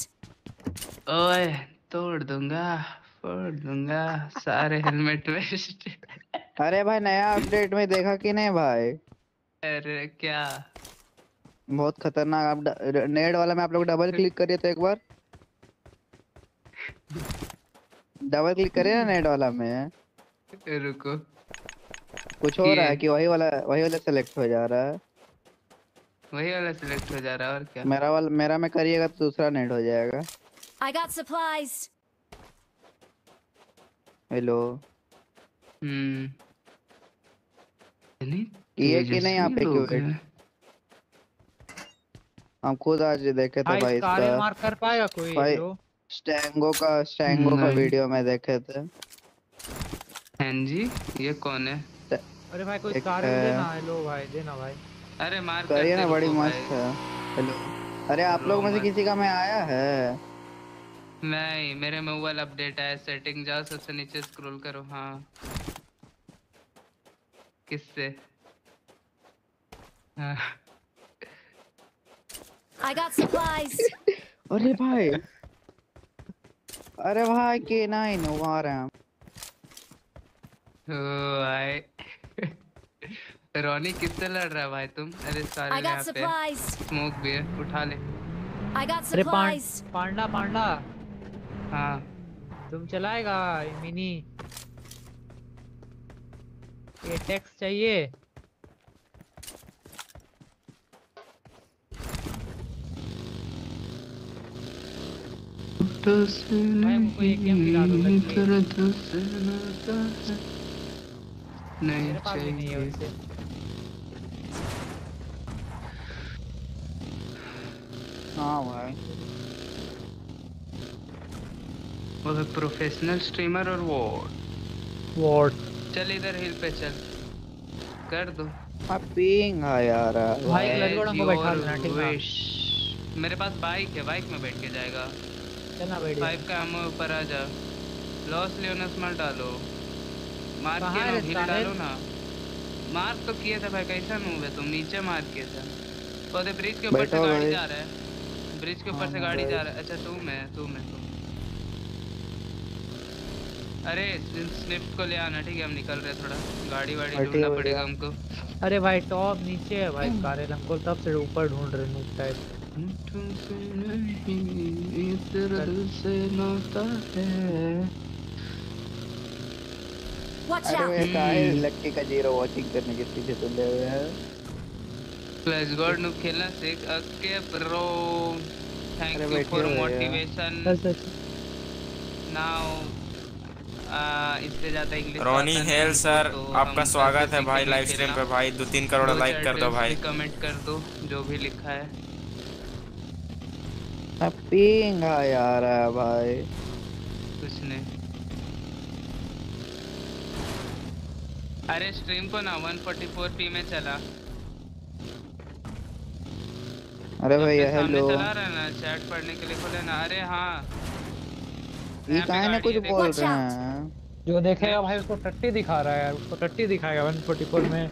ओए तोड़ दूँगा फोड़ दूँगा सारे हेलमेट वेस्ट अरे भाई नया अपडेट में देखा कि नहीं भाई? अरे क्या? बहुत खतरनाक आप नेड वाला में आप लोग डबल क्लिक करिए तो एक बार। डबल क्लिक करिए ना नेड वाला में। रुको। कुछ हो रहा है कि वही वाला वही वाला सेलेक्ट हो जा रहा है? वही वाला सिलेक्ट हो जा रहा है और क्या? मेरा वाला मेरा में करिएगा तो दूसरा नेट हो जाएगा। I got supplies. Hello hmm. किए कि नहीं एक हैं। हम खुद आज देखे थे भाई भाई इसका मार कर पाएगा कोई भाई स्टैंगो का स्टैंगो का वीडियो में देखे थे। हाँ जी ये कौन है? अरे भाई कोई कार देना लो भाई देना भाई। अरे मार करिए ना बड़ी मस्त है हेलो। अरे आप लोग में से किसी का में आया है? नहीं मेरे में मोबाइल अपडेट है सेटिंग जाओ सबसे नीचे स्क्रॉल करो हाँ। किससे? I got supplies. अरे भाई। अरे भाई के नाइन आ रहे हैं। भाई। रोनी किससे लड़ रहा है भाई तुम? अरे I सारे got यहाँ पे। supplies. स्मोक भी है उठा ले। I got अरे पांडा पांडा। हाँ। तुम चलाएगा मिनी। ये टैक्स चाहिए। नहीं नहीं चाहिए हाँ भाई वो है प्रोफेशनल स्ट्रीमर और वो। वॉट चल इधर हिल पे चल। कर दो। आप पिंग आ यार। भाई लड़कों को बैठा लेना ठीक है। मेरे पास बाइक है बाइक में बैठ के जाएगा। चलना बैठ फाइव का हम ऊपर आ जा। लॉस लियोनस मत डालो। मार के है ना हिल डालो ना। मार तो किए थे भाई कैसा मूव है तुम नीचे मार किए थे। पौधे ब्रिज के ऊपर से गाड़ी जा रहा है। ब्रिज के ऊपर हाँ, से हाँ, गाड़ी जा रहा है। अच्छा तुम है तुम है अरे स्निफ्ट को ले आना ठीक है? हम निकल रहे थोड़ा। गाड़ी वाड़ी हाँ, है ढूंढना पड़ेगा हमको। अरे भाई टॉप नीचे है भाई कारे हमको तब से ऊपर ढूंढ रहे नूब टाइप से नाता है अरे out. वे काहे लक्की का ज़ीरो वॉचिंग करने के पीछे तुले हुए फ्लैश गॉड नु खेलना सीख okay bro thank you for motivation now इससे ज़्यादा इंग्लिश रोनी हेल सर आपका स्वागत है भाई लाइव स्ट्रीम पे। भाई दो तीन करोड़ लाइक कर दो भाई। कमेंट कर दो जो भी लिखा है। अब पिंग आ यार भाई कुछ नहीं। अरे स्ट्रीम को ना 144p में चला। अरे अपने हेलो चला रहा है ना चैट पढ़ने के लिए खोले ना अरे हाँ। ये काहे ने कुछ बोल रहे हैं? जो देखेगा भाई उसको टट्टी दिखा रहा है यार। उसको टट्टी दिखाएगा 144 में।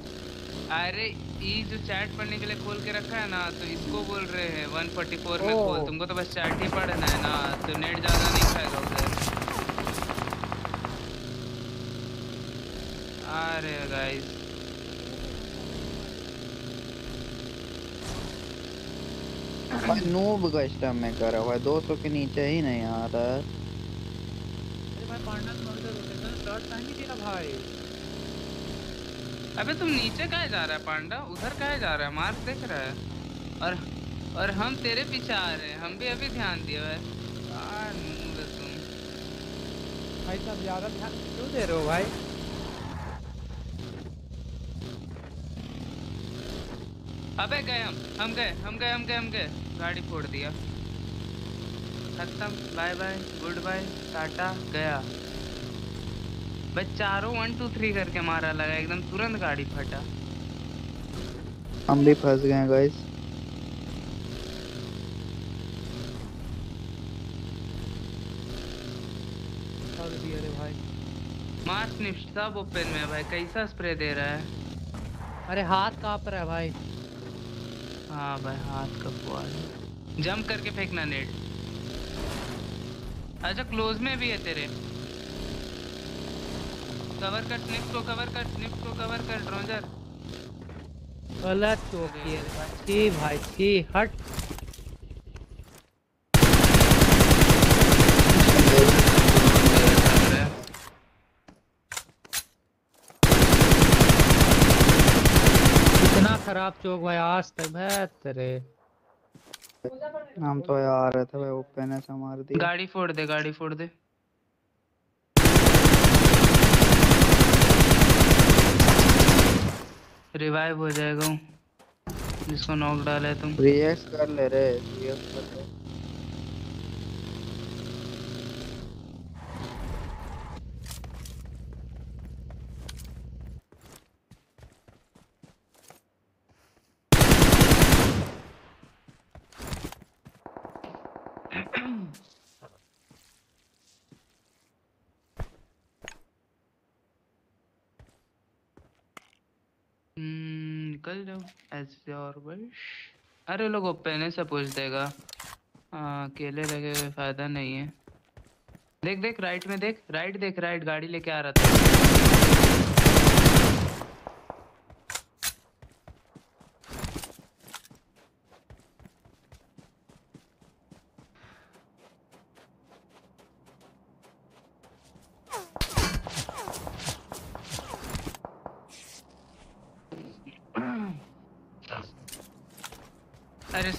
अरे ये जो चैट पढ़ने के लिए खोल के रखा है ना तो इसको बोल रहे हैं 144 में खोल। तुमको तो बस चैट ही पढ़ना है ना तो नेट ज़्यादा नहीं खाएगा उधर। अरे गाइस भाई नूब का स्टम में करा हुआ है 200 के नीचे ही नहीं आ रहा। है अरे भाई पांडा तुम उधर रोटेशन स्टार्ट कहाँ नहीं दिया भाई। अबे तुम नीचे काहे जा रहा है, पांडा? उधर काहे जा रहा है? मार्ग देख रहा है। और और हम तेरे पीछे आ रहे हैं। हम भी अभी ध्यान दिए है। है तुम। भाई साहब, ज़्यादा ध्यान क्यों दे रहे हो भाई? अबे गए हम। हम गए हम गए हम गए हम गए। गाड़ी फोड़ दिया। खत्म। Bye bye. Good bye. टाटा। गया। बस चारों वन टू थ्री करके मारा लगा एकदम तुरंत गाड़ी फटा। हम भी फंस गए गाइस रे भाई। सब ओपन में भाई। कैसा स्प्रे दे रहा है? अरे हाथ काँप रहा है भाई। हाँ भाई हाथ का फुआर जंप करके फेंकना नेट अच्छा क्लोज में भी है तेरे। कवर कर स्निफ्ट को कवर कर स्निफ्ट को कवर कर ड्रोजर गलत चौक किए भाई। छी भाई छी हट। इतना खराब चौक भाई आज तक बेहतर है। हम तो यार रहे थे भाई ओपन ऐसे मार दिया। गाड़ी फोड़ दे गाड़ी फोड़ दे। रिवाइव हो जाएगा वो, जिसको नॉक डाले है तुम। रिएक्ट कर ले रे रिएक्ट कर ले। निकल जाओ एज और वर्ष अरे लोग पहले से पूछ देगा। हाँ अकेले लगे हुए फ़ायदा नहीं है। देख देख राइट में देख राइट देख राइट गाड़ी लेके आ रहा था।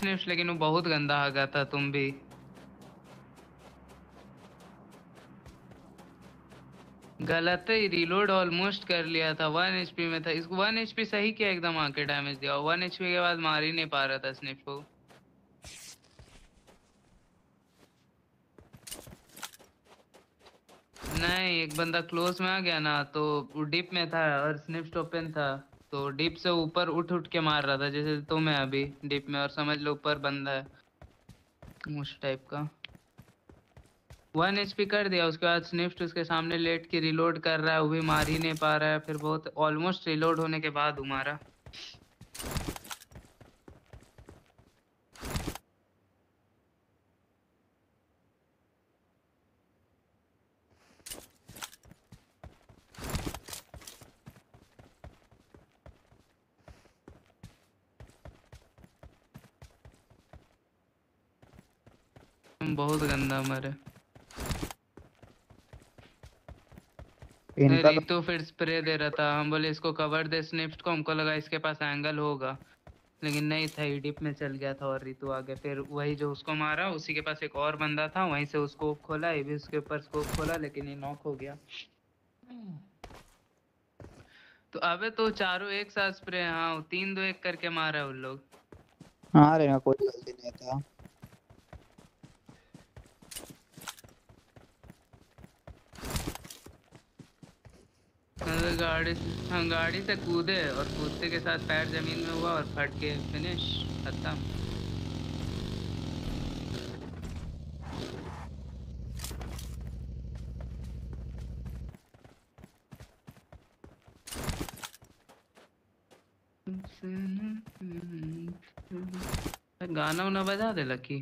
अरे स्निफ्स लेकिन वो बहुत गंदा आ गया था, तुम भी। गलत है रिलोड ऑलमोस्ट कर लिया था वन एचपी में था। इसको वन एचपी सही किया, एकदम आके डैमेज दिया। वन एचपी के बाद मार ही नहीं पा रहा था स्निफ को। नहीं, एक बंदा क्लोज में आ गया ना तो डिप में था और स्निफ्ट ओपन था। तो डीप से ऊपर उठ उठ के मार रहा था, जैसे तुम है अभी डीप में, और समझ लो ऊपर बंदा है। उस टाइप का। वन एचपी कर दिया, उसके बाद स्निफ्ट उसके सामने लेट के रिलोड कर रहा है, वो भी मार ही नहीं पा रहा है, फिर बहुत ऑलमोस्ट रिलोड होने के बाद हूँ मारा। बहुत गंदा मरे। इनका तो रितु फिर स्प्रे दे रहा था। हम बोले इसको कवर दे स्निफ्ट को। हमको लगा इसके पास एंगल होगा। लेकिन नहीं था डिप में चल गया था और रितु आगे। फिर वही जो उसको मारा उसी के पास एक और बंदा था। वहीं से उसको खोला ये भी उसके ऊपर स्कोप खोला लेकिन ये नॉक हो गया। तो अबे तो चारों एक साथ स्प्रे हाँ तीन दो एक करके मारा उन लोग। हाँ रे कोई गलती नहीं था मतलब गाड़ी से हम गाड़ी से कूदे और कूदते के साथ पैर ज़मीन में हुआ और फट के फिनिश खत्म गाना उना बजा दे लकी।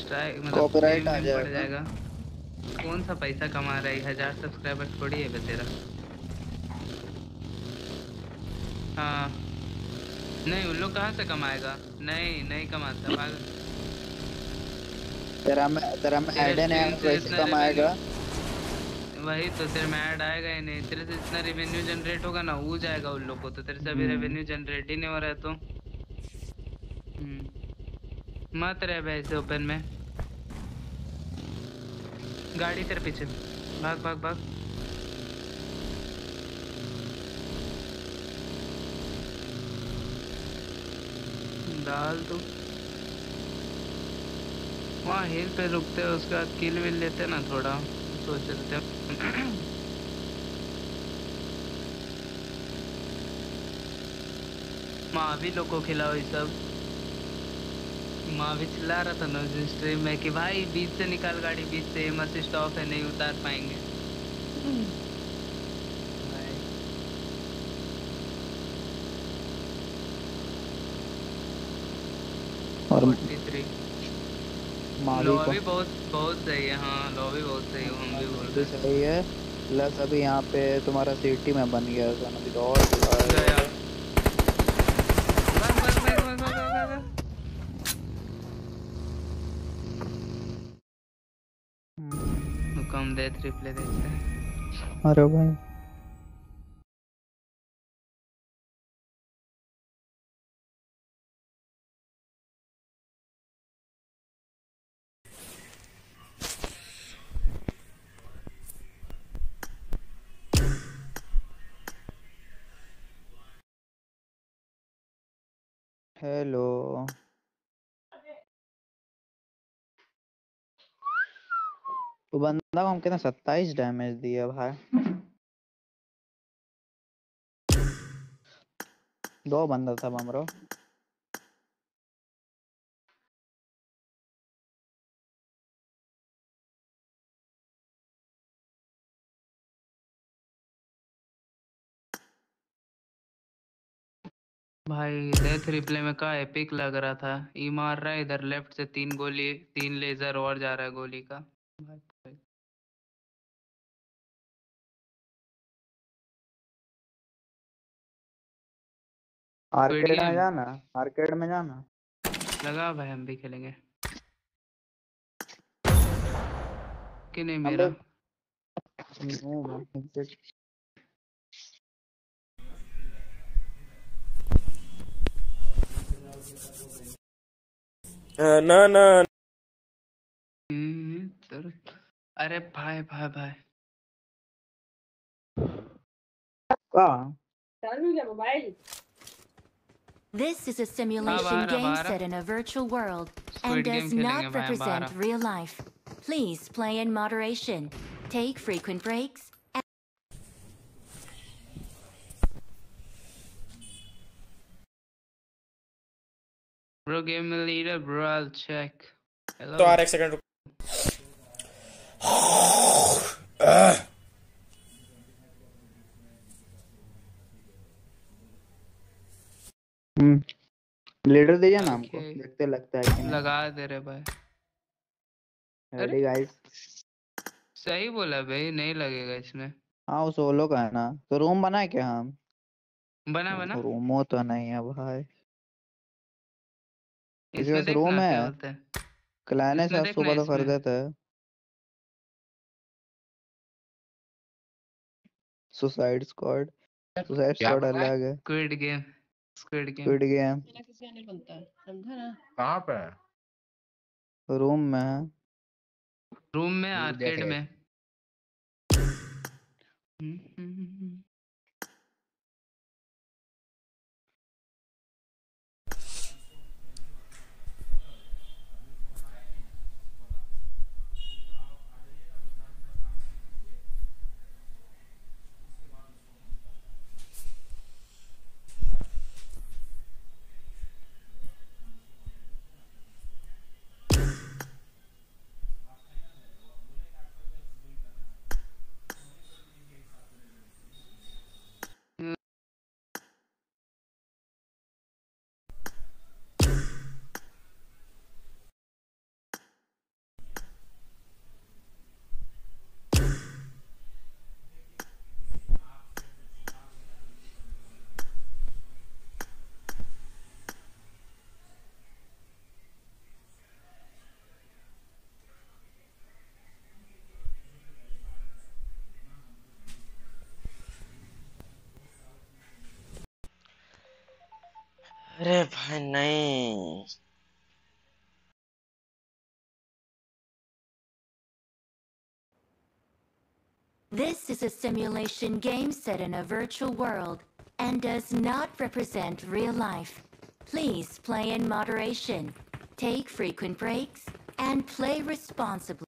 स्ट्राइक मतलब game आ जाएगा। कौन सा पैसा कमा रहा है? हज़ार सब्सक्राइबर थोड़ी है बे हाँ। नहीं उन लोग कहाँ से कमाएगा? नहीं नहीं कमाता भाग तेरा में तेरा में तेरे है से इतना कमाएगा। वही तो तेरे में ऐड आएगा ही नहीं। तेरे से इतना रेवेन्यू जनरेट होगा ना वो जाएगा उन लोग को तो। तेरे से अभी हम्म। रेवेन्यू जनरेट ही नहीं हो रहा है तो। हम्म। मत रहे भाई ऐसे ओपन में। गाड़ी तेरे पीछे। भाग भाग भाग। डाल तू। वहाँ हिल पे रुकते हैं, उसके बाद किल विल लेते ना थोड़ा। सोच रहे थे माँ भी लोग को खिलाओ ये सब। माँ भी चिल्ला रहा था ना उस स्ट्रीम में कि भाई बीच से निकाल गाड़ी बीच से मस्त स्टॉप है नहीं उतार पाएँगे। और 43 मावी लो को। भी बहुत बहुत सही है हाँ लो भी बहुत सही है हम भी बोल भी सही है प्लस अभी यहाँ पे तुम्हारा सिटी में बन गया अभी तो और कम डेथ रिप्ले देखते हैं। अरे भाई। हेलो वो बंदा को हम कितना सत्ताईस डैमेज दिया भाई। दो बंदा था बमरो भाई डेथ रिप्ले में का एपिक लग रहा था? ई मार रहा है इधर लेफ़्ट से तीन गोली तीन लेजर और जा रहा है गोली का। भाई, आर्केड में जाना आर्केड में जाना। लगा भाई हम भी खेलेंगे। कि नहीं मेरा? नो। ना। हम्म, तर- अरे भाई भाई भाई। क्या mobile? This is a simulation game set in a virtual world and does not represent real life. Please play in moderation. Take frequent breaks. Bro, give me a leader, bro. I'll check. Hello. So, second. Hmm. Leader दीजिए ना हमको Okay. देखते लगता है कि लगा दे रे भाई। रेडी गाइस सही बोला भाई नहीं लगेगा इसमें। हाँ वो सोलो का है ना। तो रूम बनाए क्या हम? बना बना। रूम हो तो नहीं है भाई। इसमें रूम है? होता है। क्लैने इसमें से देखना सुबह तो कर। देते हैं। सुसाइड स्क्वाड सुसाइड स्क्वाड अलग है। Squid game squid game squid game किसी आने बनता है समझा ना? कहाँ पे रूम में है। रूम में आर्केड देखे। में। अरे भाई नहीं This is a simulation game set in a virtual world and does not represent real life. Please play in moderation, take frequent breaks, and play responsibly.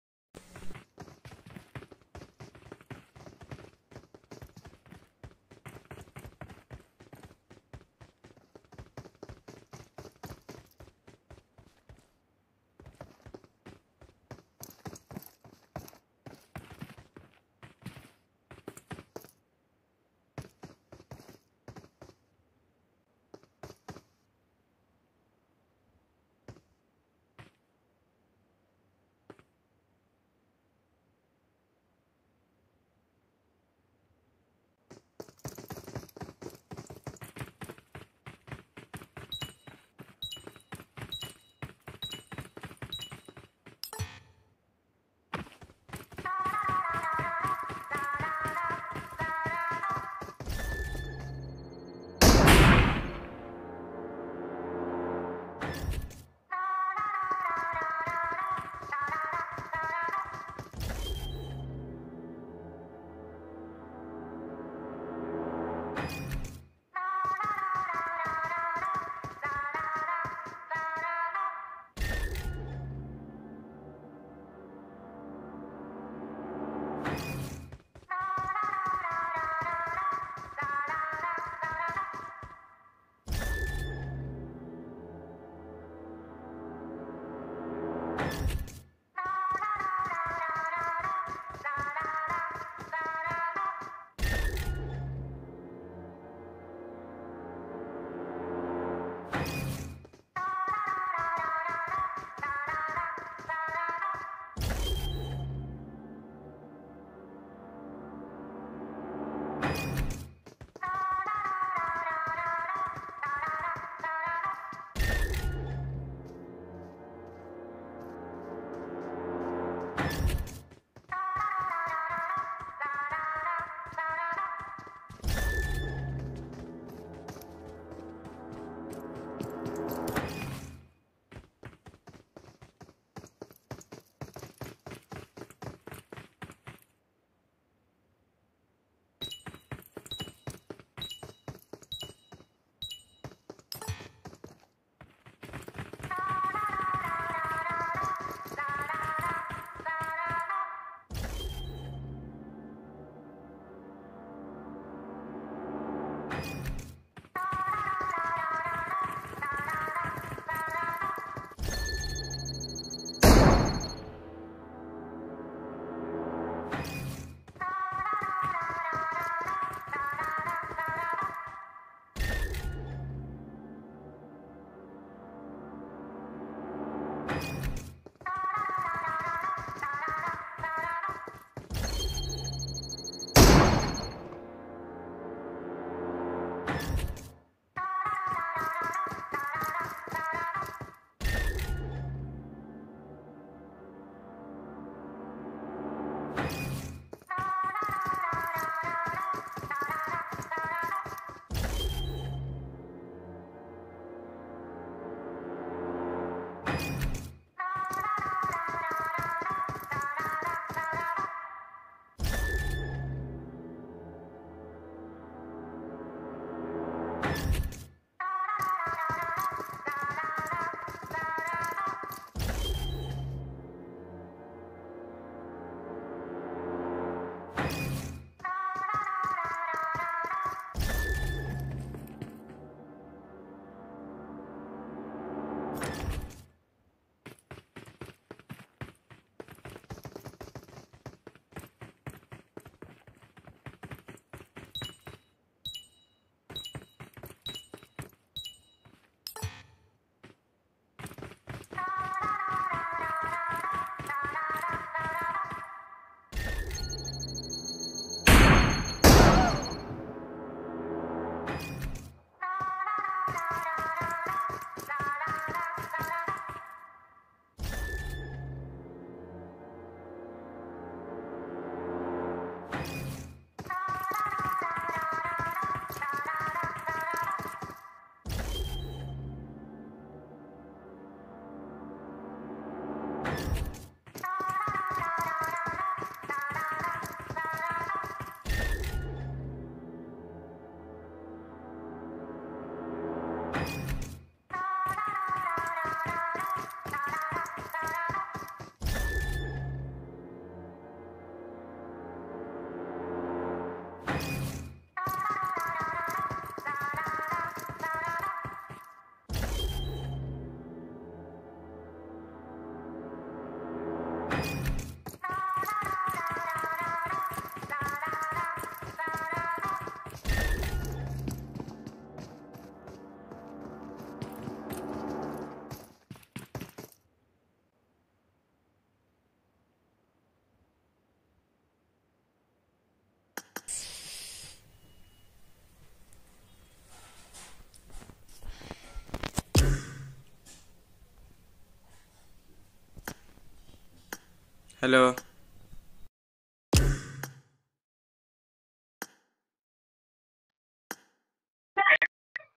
Hello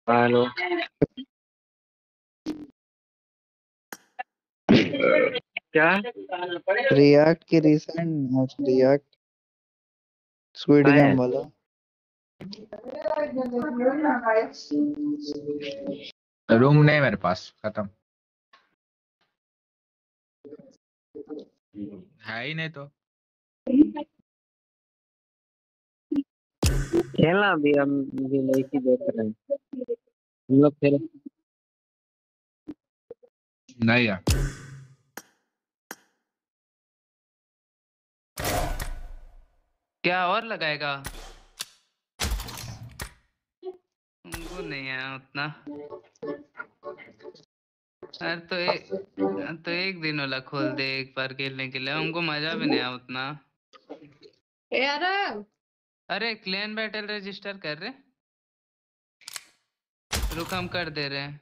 hello क्या? रिएक्ट की रिसेंट रिएक्ट स्क्विड गेम वाला। रूम नहीं मेरे पास खत्म। है नहीं तो खेलना भी हम भी नहीं की देख रहे हैं हम लोग खेल नहीं यार क्या और लगाएगा वो नहीं है उतना अरे तो एक तो एक दिन वाला खोल दे एक बार खेलने के लिए हमको मज़ा भी नहीं आया उतना। यार अरे क्लैन बैटल रजिस्टर कर रहे? रुक हम कर दे रहे हैं।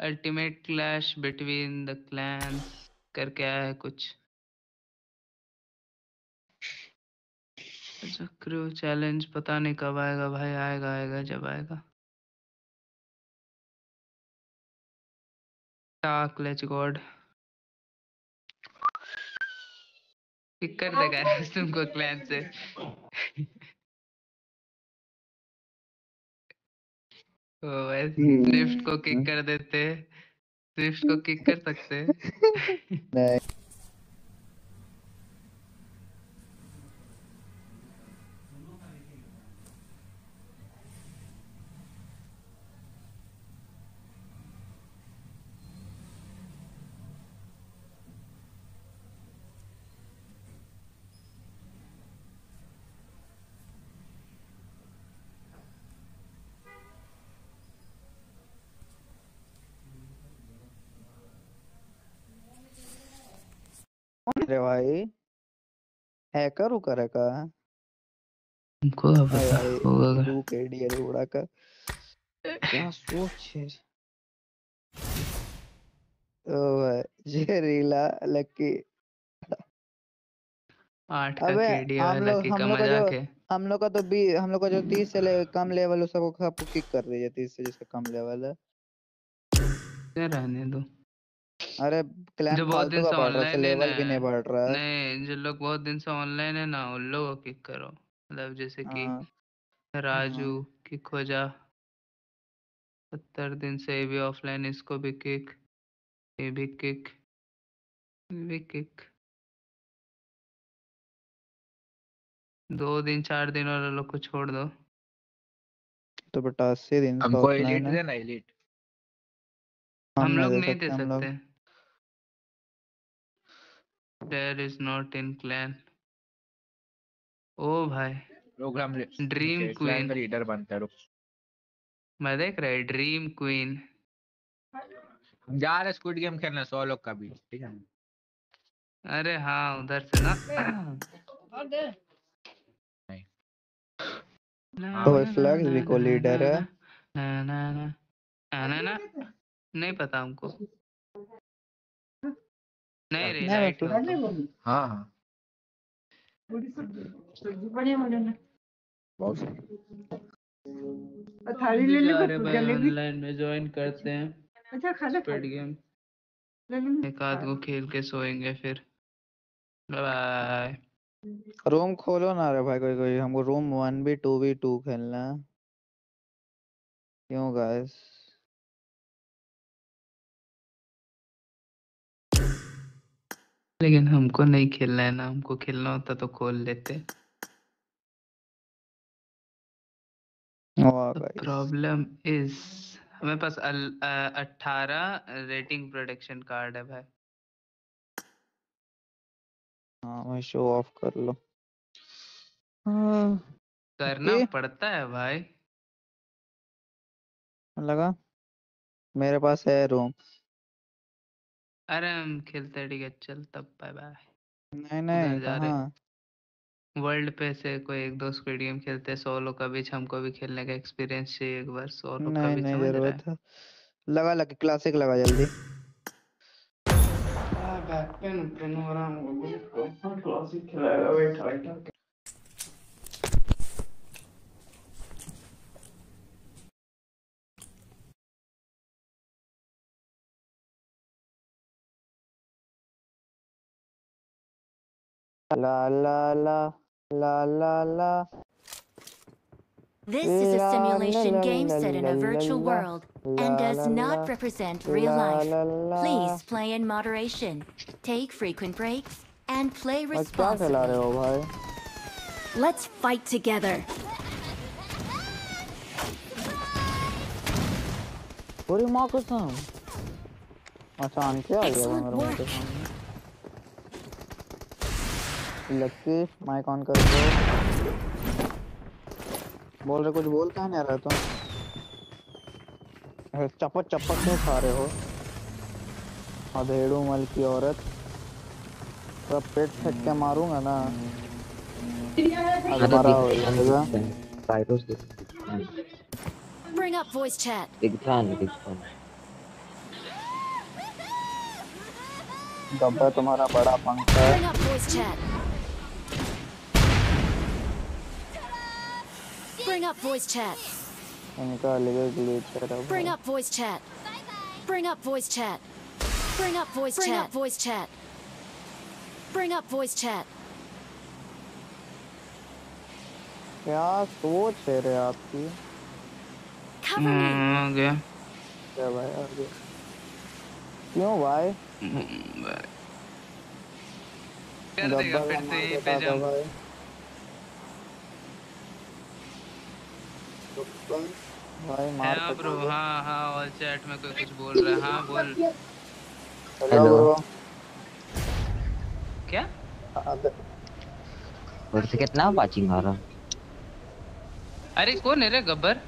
Ultimate clash between the clans करके आया है कुछ। अच्छा क्रू चैलेंज पता नहीं कब आएगा भाई आएगा आएगा जब आएगा। टाक लेट्स गॉड पिक कर देगा तुमको क्लैन से। ओ स्विफ्ट को किक कर देते। स्विफ्ट को किक कर सकते। नहीं कौन है रे भाई हैकर उकर है का हमको अब पता होगा लू के डी अरे उड़ा का क्या सोच है? ओ भाई जहरीला लकी। आठ का अबे केडी हम वाला लोग की हम का लोग है। हम लोग का तो बी हम लोग का जो तीस से ले कम लेवल है सबको सबको किक कर रही है तीस से जिसका कम लेवल है। रहने दो। अरे क्लैन जो बहुत दिन से है ऑनलाइन है लेवल भी ना। नहीं बढ़ रहा है। नहीं जो लोग बहुत दिन से ऑनलाइन है ना उन लोगों को किक करो। मतलब जैसे कि हाँ। राजू किक हो जा सत्तर दिन से ये भी ऑफलाइन इसको भी किक ये भी किक ये भी किक दो दिन चार दिन और लोग को छोड़ दो। तो बेटा अस्सी दिन हमको एलिट है। देना एलिट हम लोग नहीं दे सकते there is not in clan ओ भाई प्रोग्राम ड्रीम क्वीन लीडर बनता है रुक मैं देख रहा है ड्रीम क्वीन हम जा रहे स्क्विड गेम खेलने सौ लोग का भी ठीक है अरे हाँ उधर से ना तो भाई फ्लैग्स भी को लीडर है ना ना ना ना ना ना नहीं पता हमको नहीं रे नहीं लाइट भाई हो। तो हाँ हाँ। बढ़िया मज़ा ना बहुत सही। थाली ले ले जलेबी ऑनलाइन में ज्वाइन करते हैं। अच्छा खाना स्पीड गेम एक आध को खेल के सोएँगे फिर। बाय रूम खोलो ना रे भाई कोई कोई। हमको room one B two B two खेलना क्यों गाइस लेकिन हमको नहीं खेलना है ना हमको खेलना होता तो खोल लेते। प्रॉब्लम इज़ हमें पास अट्ठारह रेटिंग प्रोटेक्शन कार्ड है भाई। हाँ मैं शो ऑफ़ कर लो। हाँ करना पड़ता है भाई। लगा मेरे पास है रूम अरे हम खेलते हैं ठीक है चल तब बाय बाय। नहीं उधर नहीं जा रहे कहाँ? वर्ल्ड पे से कोई एक दो स्क्विड गेम खेलते हैं सोलो का बीच हमको भी खेलने का एक्सपीरियंस चाहिए एक बार सोलो का नहीं भी नहीं समझ रहा ज़रूरत है? लगा लगा क्लासिक लगा जल्दी। बैक पेन पेन हो रहा हूँ कौन क्लासिक खिलाएगा बैठा बैठा La la la la la la. This is a simulation game set in a virtual world and does not represent real life. Please play in moderation, take frequent breaks, and play responsibly. Let's fight together. What are you Excellent work. Lucky mic on कर दो। बोल रहे कुछ बोल कहाँ नहीं रहा तुम? अरे चपक चपक क्यों खा रहे हो? अधेड़ू मल की औरत। तो पेट फेंक के मारूँगा ना। अब हो जाएगा। Virus Bring up voice chat. दिखता नहीं दिखता गब्बर तुम्हारा बड़ा पंख है। Bring up voice chat. Bring up voice chat. इनका अलग ग्लिच है रहा Bring up voice chat. Bring up voice chat. Bring up voice chat. Bring up voice chat. Bring up voice chat. क्या सोच है रे आपकी Cover me. हम्म, आ गया क्या भाई आगे क्यों भाई कर देगा गब्बर फिर का से यहीं मार पे देता था जंप भाई मार हाँ ब्रो। हाँ हाँ और चैट में कोई कुछ बोल रहा है। हाँ बोल। हेलो। क्या? और से कितना वाचिंग आ रहा अरे कौन है रे गब्बर?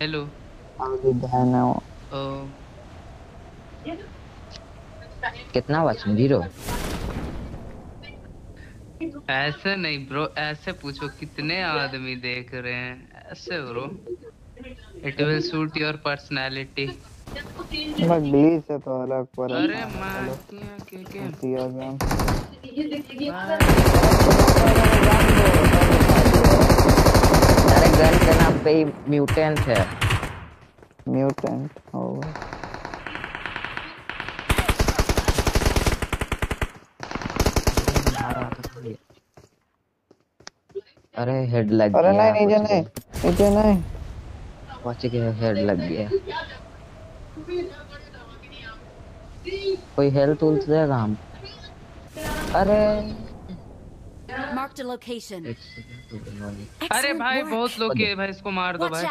हेलो है कितना वाचिंग ज़ीरो ऐसे नहीं ब्रो ऐसे पूछो कितने आदमी देख रहे हैं? ऐसे bro it will suit your personality glitch से तो अलग पर अरे माँ किया के के दिया गया। अरे गन के नाम पे ही म्यूटेंट है। म्यूटेंट होगा अरे हेड लग अरे गया नहीं नीचे नहीं। नीचे नहीं। बच गया हेड लग गया। कोई हेल्थ उल्थ देगा हम? अरे। Marked a location. अरे भाई बहुत लोग किए भाई इसको मार दो भाई।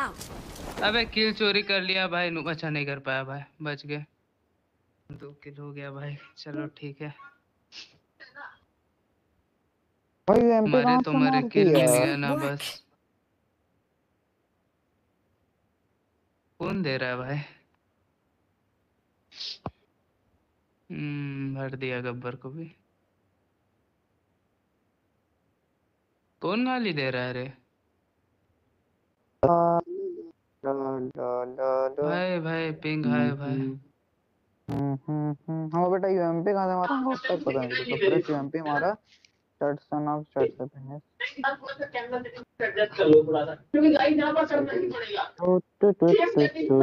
अबे किल चोरी कर लिया भाई नु अच्छा नहीं कर पाया भाई बच गए। दो किल हो गया भाई चलो ठीक है। भाई एमपी मरे तो मरे किल मिल गया ना बस कौन दे रहा है भाई हम्म भर दिया गब्बर को भी कौन गाली दे रहा है रे भाई भाई पिंग हाय भाई हम्म हम्म हम्म हाँ बेटा यूएमपी कहाँ से मारा पता नहीं तो पूरे यूएमपी मारा शर्ट सन ऑफ़ शर्ट से टू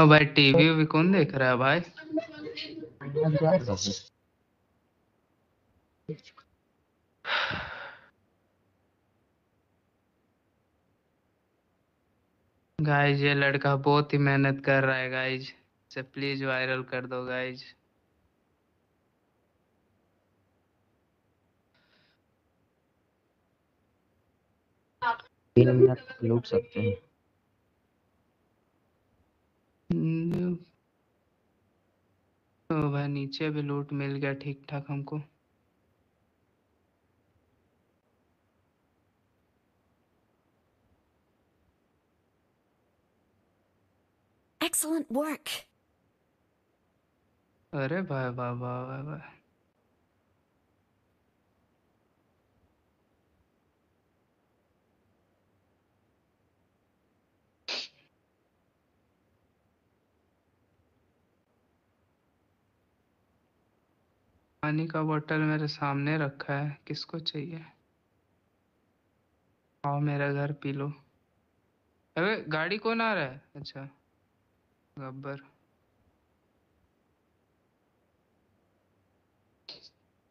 ओ भाई टीवी भी कौन देख रहा है भाई? गाइज़ ये लड़का बहुत ही मेहनत कर रहा है गाइज़ इसे प्लीज़ वायरल कर दो गाइज़ तीन मिनट लूट सकते हैं। ओ भाई नीचे भी लूट मिल गया ठीक ठाक हमको। Excellent work. अरे भाई वाह वाह वाह वाह पानी का बोतल मेरे सामने रखा है। किसको चाहिए? आओ मेरा घर पी लो। अबे गाड़ी कौन आ रहा है? अच्छा गब्बर।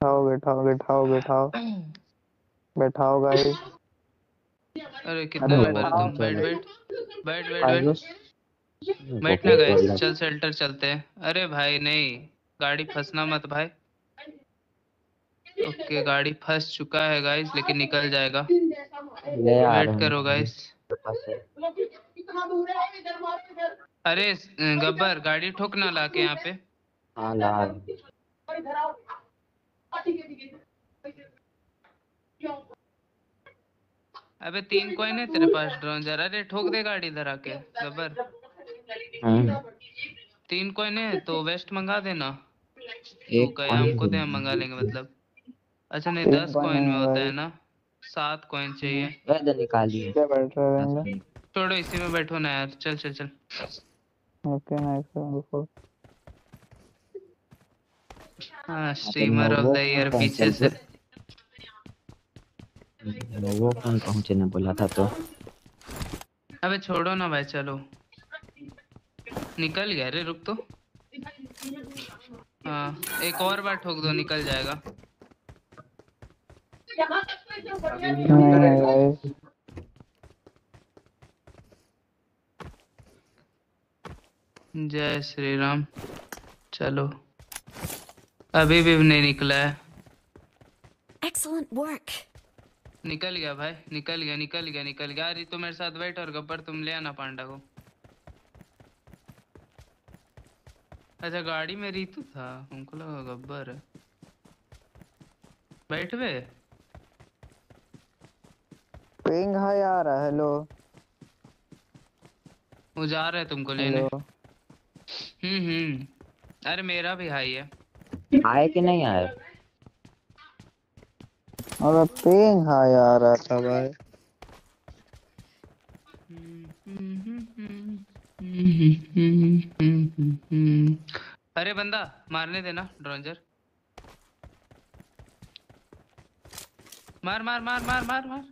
बैठाओ बैठाओ बैठाओ बैठाओ। बैठाओ गाइस अरे कितने अरे है तुम? बैठ चलो। बैठ बैठ बैठ। बैठ बैठना गाइस चल। शेल्टर चलते हैं। अरे भाई नहीं। गाड़ी फंसना मत भाई। ओके गाड़ी फंस चुका है गाइस लेकिन निकल जाएगा। वेट करो गाइस अरे गब्बर गाड़ी ठोकना ला के यहाँ पे। हाँ ला। अबे तीन कॉइन है तेरे पास ड्रोन जरा अरे ठोक दे गाड़ी इधर आके गब्बर। हम्म, तीन कॉइन है तो वेस्ट मंगा देना। तो एक हमको दे दे। हम मंगा लेंगे मतलब। अच्छा नहीं दस कॉइन में होता है ना? सात कॉइन चाहिए। वह तो निकालिए क्या बैठ रहे रहेंगे छोड़ो इसी में बैठो ना यार। चल चल चल। ओके नाइस रुको हाँ स्ट्रीमर ऑफ़ द ईयर पीछे से। वो कौन पहुँचे ने बोला था तो। अबे छोड़ो ना भाई चलो। निकल गया रे रुक तो। हाँ एक और बार ठोक दो निकल जाएगा। जय श्री राम चलो। अभी भी नहीं निकला है। Excellent work. निकल गया भाई निकल गया निकल गया निकल गया। अरे तो मेरे साथ बैठ और गब्बर तुम ले आना पांडा को। अच्छा गाड़ी में रीतू था। हमको लगा गब्बर बैठ बे। पिंग हाई आ रहा है हेलो वो जा रहा है तुमको लेने। हम्म हम्म। अरे मेरा भी हाई है। आए कि नहीं आए? अबे पिंग हाई आ रहा था भाई। अरे बंदा मारने देना ड्रोंजर मार मार मार मार मार मार।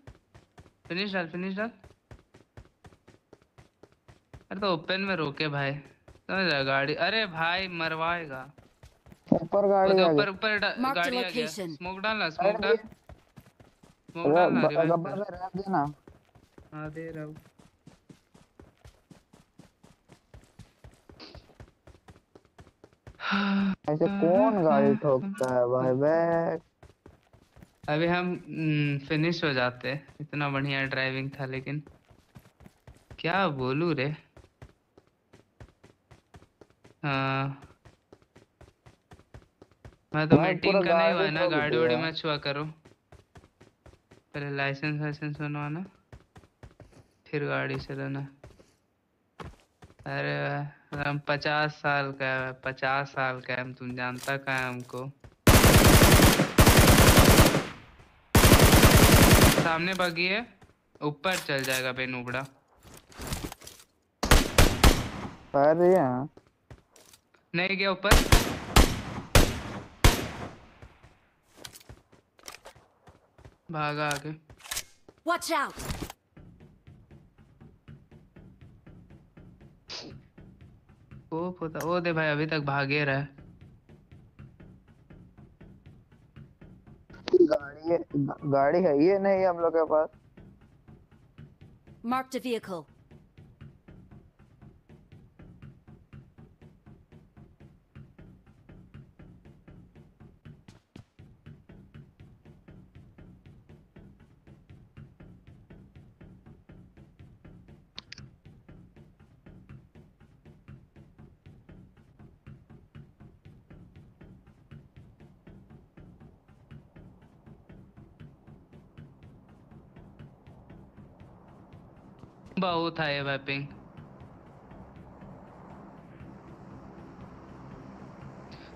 फिनिश डाल फिनिश डाल। अरे तो ओपन में रोके भाई। समझ रहा गाड़ी? अरे भाई मरवाएगा। ऊपर गाड़ी ऊपर ऊपर गाड़ी आ गया. स्मोक डालना स्मोक डाल। स्मोक डालना रिवाइव गब्बर में रख देना हाँ दे रहा हूँ। ऐसे कौन गाड़ी ठोकता है भाई? बैक अभी हम फिनिश हो जाते इतना बढ़िया ड्राइविंग था लेकिन। क्या बोलूँ रे? हाँ मैं तो मीटिंग का नहीं हुआ ना गाड़ी उड़ी में छुआ करो। पहले लाइसेंस वाइसेंस बनवाना फिर गाड़ी से चलाना। अरे हम पचास साल का है पचास साल का है हम तुम जानता का है हमको? सामने बगी है। ऊपर चल जाएगा बेनुबड़ा फायर रही है नहीं गया ऊपर। भागा आगे। Watch out. वो पता वो दे भाई अभी तक भागे रहा। है गाड़ी है ये नहीं हम लोग के पास मार्क द vehicle. बहुत है ये वैपिंग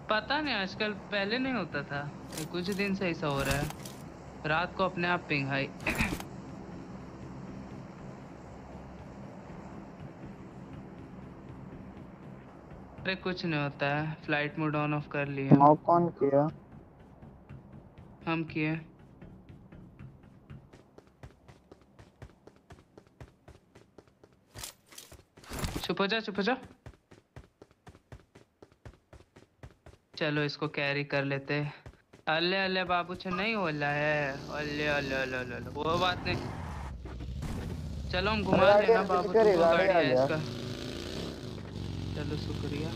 पता नहीं आजकल पहले नहीं होता था। कुछ दिन से ऐसा हो रहा है। रात को अपने आप पिंग हाई अरे कुछ नहीं होता है। फ़्लाइट मोड ऑन ऑफ़ कर लिया कौन किया? हम किए। चुप हो जा चुप हो जा चलो इसको कैरी कर लेते हैं। अल्ले अल्ले बाबू छ नहीं होला है। अल्ले अल्ले अल्ले अल्ले वो बात नहीं। चलो हम घुमा आगे बाबू करेगा, गाड़ी है इसका। चलो शुक्रिया।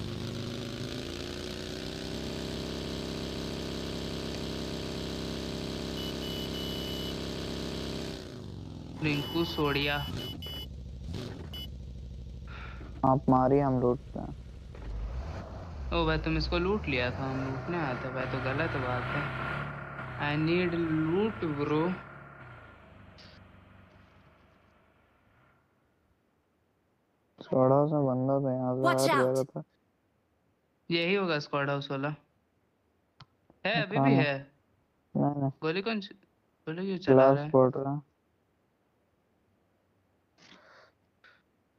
रिंकू सोडिया। आप मारिए हम लूटते हैं। ओ भाई तुम इसको लूट लिया था हम लूटने आए थे भाई तो गलत बात है। आई नीड लूट ब्रो थोड़ा सा बंदा था यहाँ से out. रहा था यही होगा स्क्वाड हाउस वाला। है अभी भी हाँ। नहीं नहीं। गोली कौन गोली क्यों चला रहा है फोड़ रहा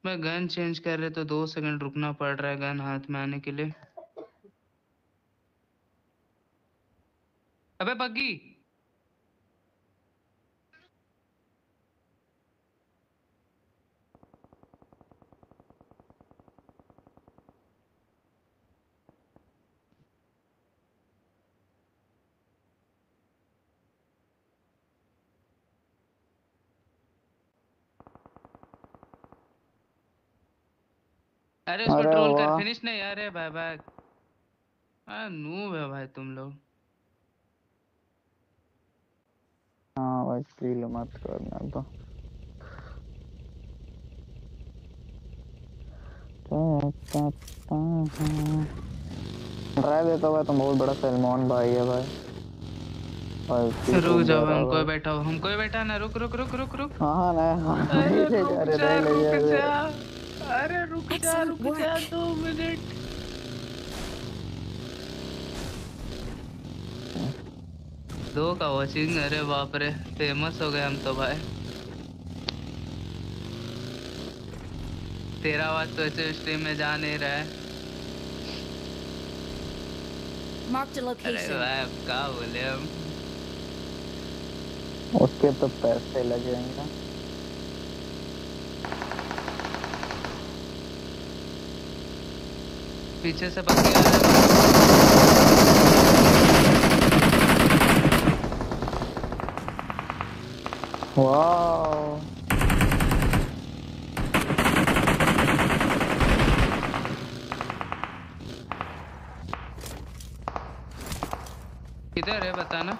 मैं गन चेंज कर रहे तो दो सेकंड रुकना पड़ रहा है गन हाथ में आने के लिए। अबे बग्गी! अरे उसको अरे ट्रोल कर फिनिश नहीं अरे भाई भाई। हाँ नूब है भाई तुम लोग। हाँ भाई किल मत करना तो। ड्राइव देता हुआ तो बहुत बड़ा सलमान भाई है भाई। रुक जाओ जा रहा हम कोई बैठा हो हम कोई बैठा ना रुक रुक रुक रुक रुक। हाँ हाँ नहीं हाँ अरे रुक जा रुक जा। अरे रुक जा रुक जा दो मिनट। दो का वॉचिंग अरे बाप रे फ़ेमस हो गए हम तो भाई। तेरा आवाज़ तो ऐसे स्ट्रीम में जा नहीं रहा है। Marked a अरे भाई अब क्या बोले हम? उसके तो पैसे लगेंगे। पीछे से पक गया वाह किधर है बताना?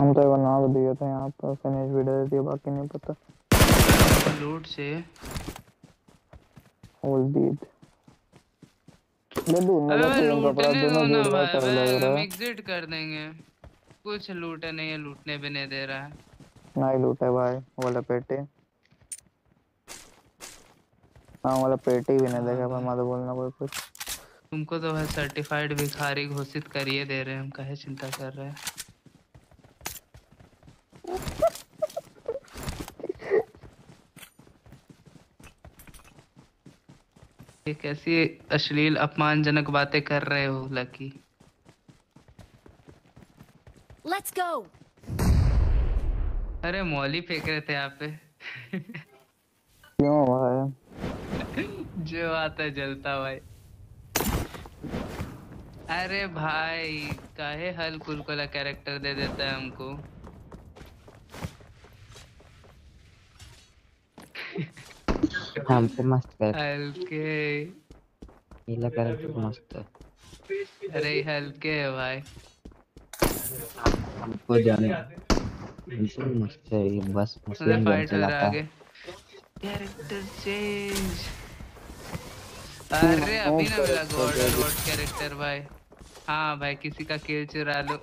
हम तो नाक दिए थे यहाँ पर फिनिश भी दे दिया बाकी नहीं पता। लूट से। होल दीद ले लूटने दो ना भाई हम है एग्जिट कर देंगे। कुछ लूटे नहीं है लूटने भी नहीं दे रहा है। नहीं लूटे भाई वो वाला पेटी। हाँ वाला पेटी भी नहीं देखा भाई मत बोलना कोई कुछ। तुमको तो भाई सर्टिफाइड भिखारी घोषित करिए दे रहे हैं हम काहे चिंता कर रहे हैं। ये कैसी अश्लील अपमानजनक बातें कर रहे हो लकी। Let's go. अरे मौली फेंक रहे थे यहाँ पे। क्यों भाई? जो आता है जलता भाई। अरे भाई काहे हल कुलकुला कैरेक्टर दे देता है हमको? हमको मस्त कर हल्के नीला कैरेक्टर मस्त है अरे हल्के है भाई हमको जाने बिल्कुल मस्त है ये बस मुस्लिम रहा चलाता है कैरेक्टर चेंज अरे अभी ना मिला गॉड गॉड कैरेक्टर भाई हाँ भाई किसी का किल चुरा लो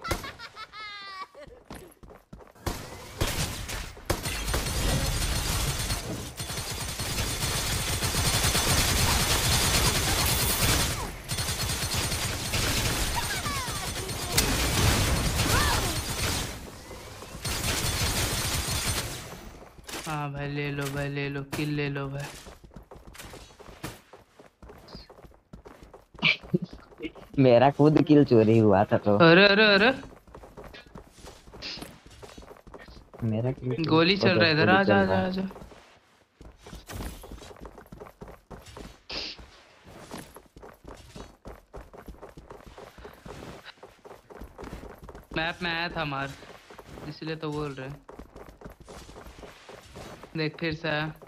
भाई ले लो भाई ले लो किल ले लो भाई। मेरा खुद किल चोरी हुआ था तो। अरे अरे अरे। मेरा गोली चल रहा है इधर आ जा आ जा। मैप में आया था मार इसलिए तो बोल रहे देख फिर से।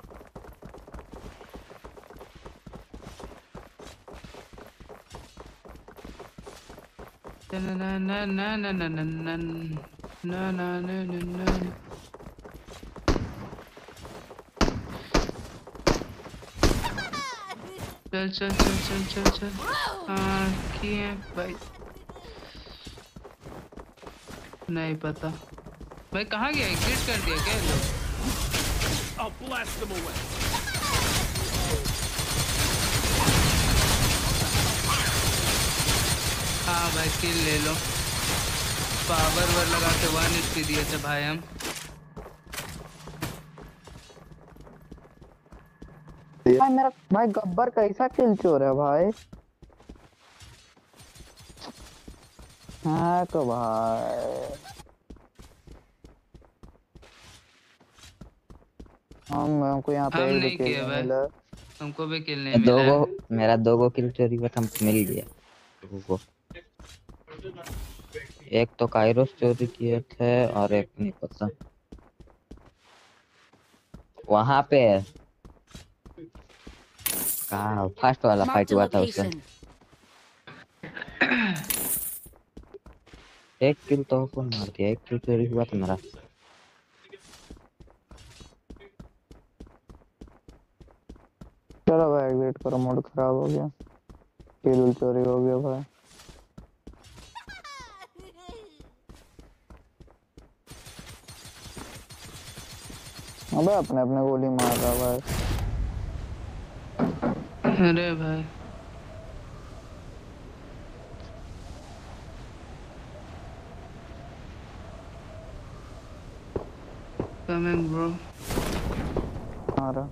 चल चल चल चल चल चल। हाँ? भाई। नहीं पता। भाई, कहाँ गया? एग्जिट कर दिया क्या लोग? Blast them away. हाँ भाई किल ले लो। पावर वर लगा के वन एचपी दिए थे भाई हम। भाई मेरा भाई गब्बर कैसा किल चोर है भाई? हाँ तो भाई। हम हमको यहाँ पे हम नहीं भाई। मिला। हमको भी किल नहीं दो मिला गो है मेरा दो गो किल चोरी बट हमको मिल गया। दो गो। एक तो काइरोस चोरी किए थे और एक नहीं पता। वहाँ पे कहा? फ़र्स्ट वाला फाइट हुआ था उसमें एक किल तो कौन मार दिया। एक किल चोरी हुआ था मेरा। चलो भाई एग्जिट करो मूड खराब हो गया। किल चोरी हो गया भाई। अबे अपने अपने गोली मार रहा भाई। अरे भाई। कमिंग ब्रो आ रहा।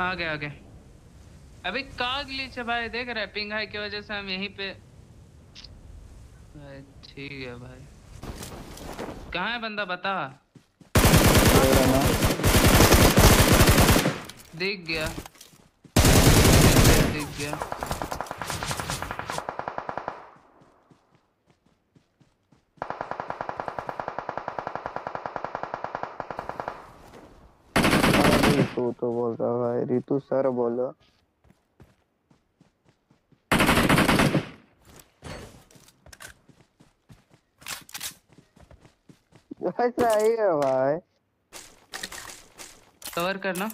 आ गया आ गया अभी कहाँ ग्लिच है भाई, देख रहा है पिंग हाई की वजह से हम यहीं पे ठीक है भाई। कहाँ है बंदा, बता। दिख गया। दिख गया। तो बोल रहा भाई। रितु सर बोलो। है भाई कवर करना।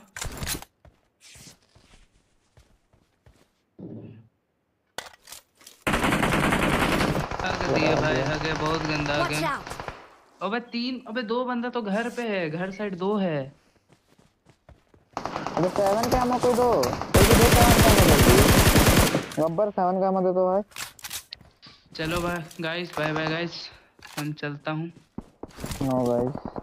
हग दिए भाई हगे बहुत गंदा हगे अबे तीन अबे दो बंदा तो घर पे है घर साइड दो है। अबे सेवन का ammo दो भी दो सेवन का गब्बर सेवन का ammo दे दो भाई। चलो भाई गाइस बाय बाय गाइस हम चलता हूँ। Always. guys.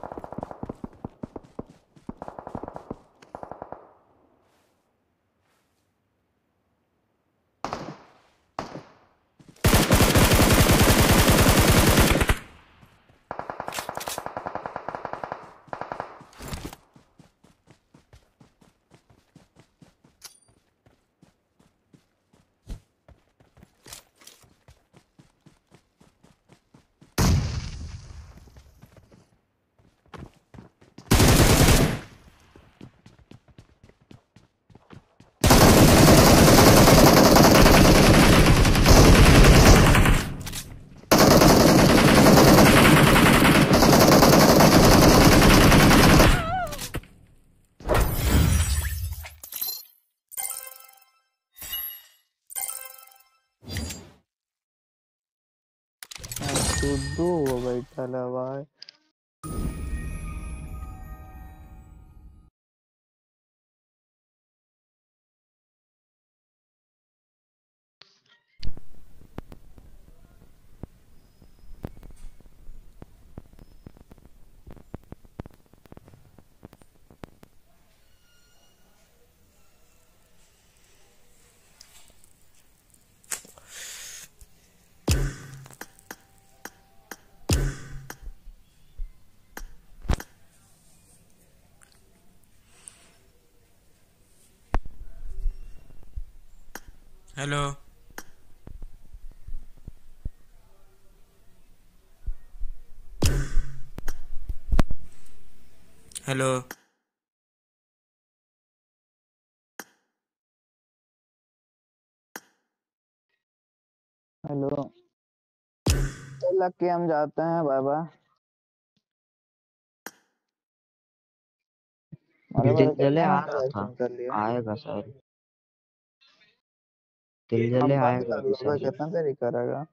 दो बैठल हवा। हेलो। हेलो। हेलो। चल लग के हम जाते हैं दिलजले कितना आ रहा था कर आएगा शायद। दिलजले आएगा शायद कितना देरी करेगा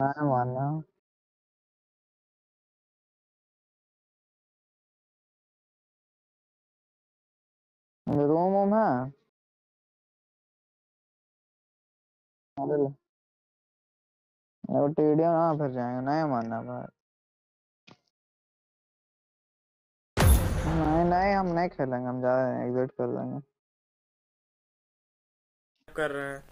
मैं माना रूम वूम है? अरे टीडियो ना फिर जाएँगे नहीं मानना भाई नहीं नहीं, हम नहीं खेलेंगे, हम जा रहे हैं एग्जिट कर लेंगे कर रहे हैं।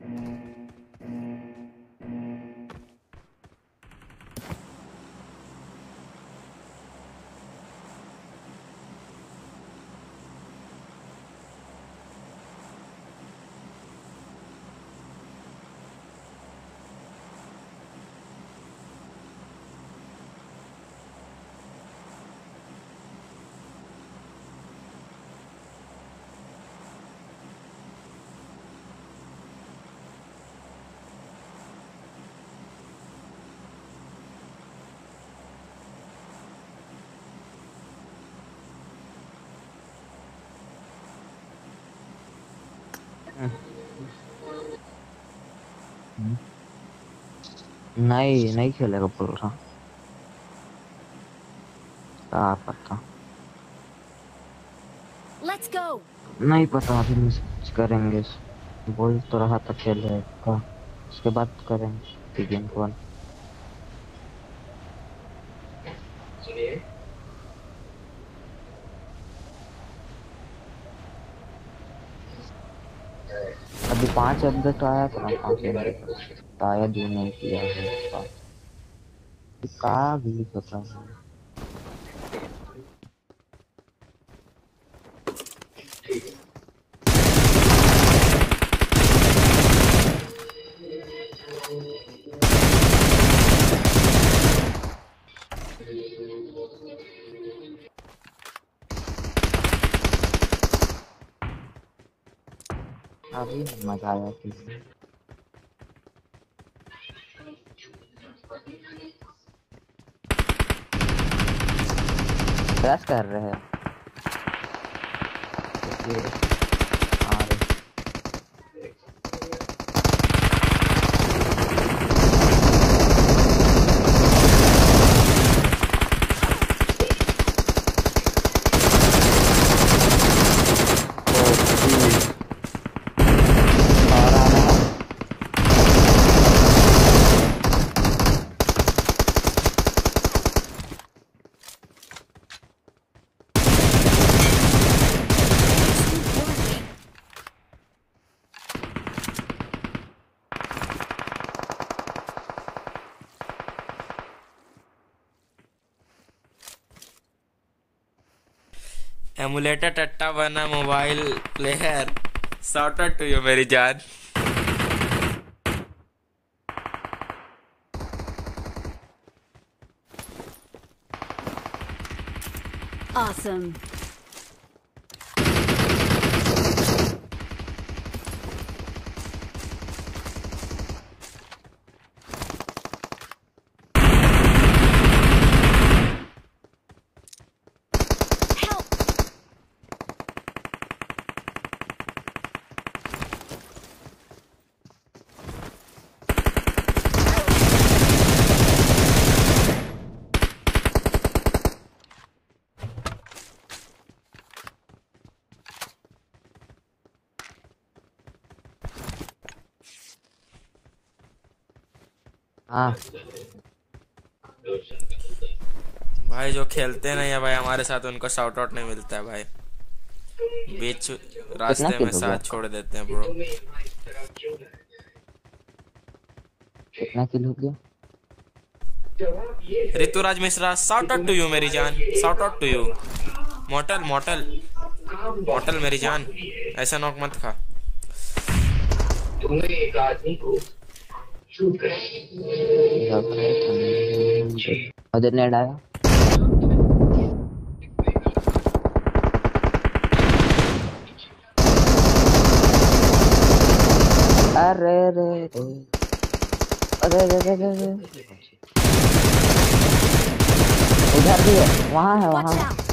Thank mm -hmm. you. नहीं नहीं खेलेगा बोल रहा क्या पता। Let's go. नहीं पता अभी मैसेज करेंगे। बोल तो रहा था खेलेगा। उसके बाद करेंगे। गेम वन अभी पाँच अपडेट आया था ना पाँच अपडेट शायद ये नहीं किया है कहा भी पता है अभी मज़ा आया किसी। क्रैश कर रहे हैं ये आ रहे एमुलेटर टट्टा बना mobile player shout out to you मेरी जान Awesome. भाई जो खेलते नहीं है भाई हमारे साथ उनको शाउट आउट नहीं मिलता है भाई। बीच रास्ते में साथ छोड़ देते हैं ब्रो कितना किल हो गया Rituraj Mishra shout out to you मेरी जान। Shout out to you Mortal Mortal. Mortal मेरी जान। ऐसा नॉक मत खा। तुमने एक आदमी को उधर नेड आया अरे रे अरे रे रे रे उधर भी है। वहाँ है, वहाँ।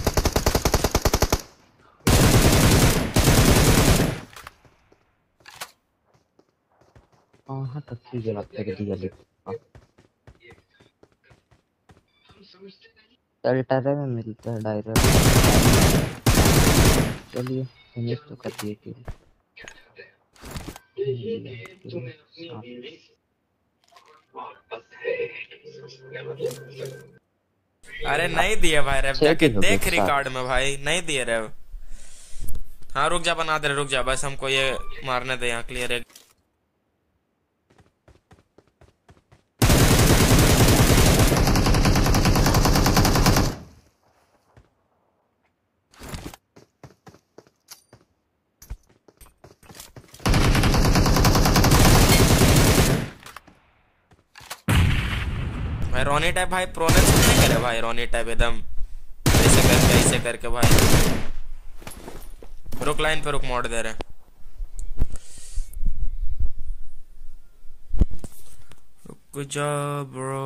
कहाँ तक की गलत कर दिया लेकिन अल्टरे में मिलता है डायरेक्ट चलिए फिनिश तो कर दिए कि अरे नहीं दिए भाई रेव जाके देख रिकॉर्ड में भाई नहीं दिए रेव। हाँ रुक जा बना दे रुक जा बस हमको ये मारने दे यहाँ क्लियर है भाई रोनी टाइप भाई, प्रोने नहीं करे भाई रोनी टाइप एकदम? ऐसे करके ऐसे करके भाई। रुक लाइन पे रुक मोड़ दे रहे रुक जा ब्रो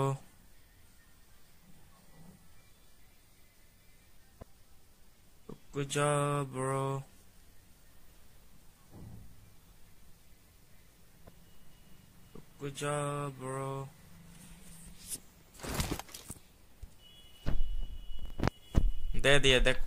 रुक जा ब्रो रुक जा ब्रो दे दिए देख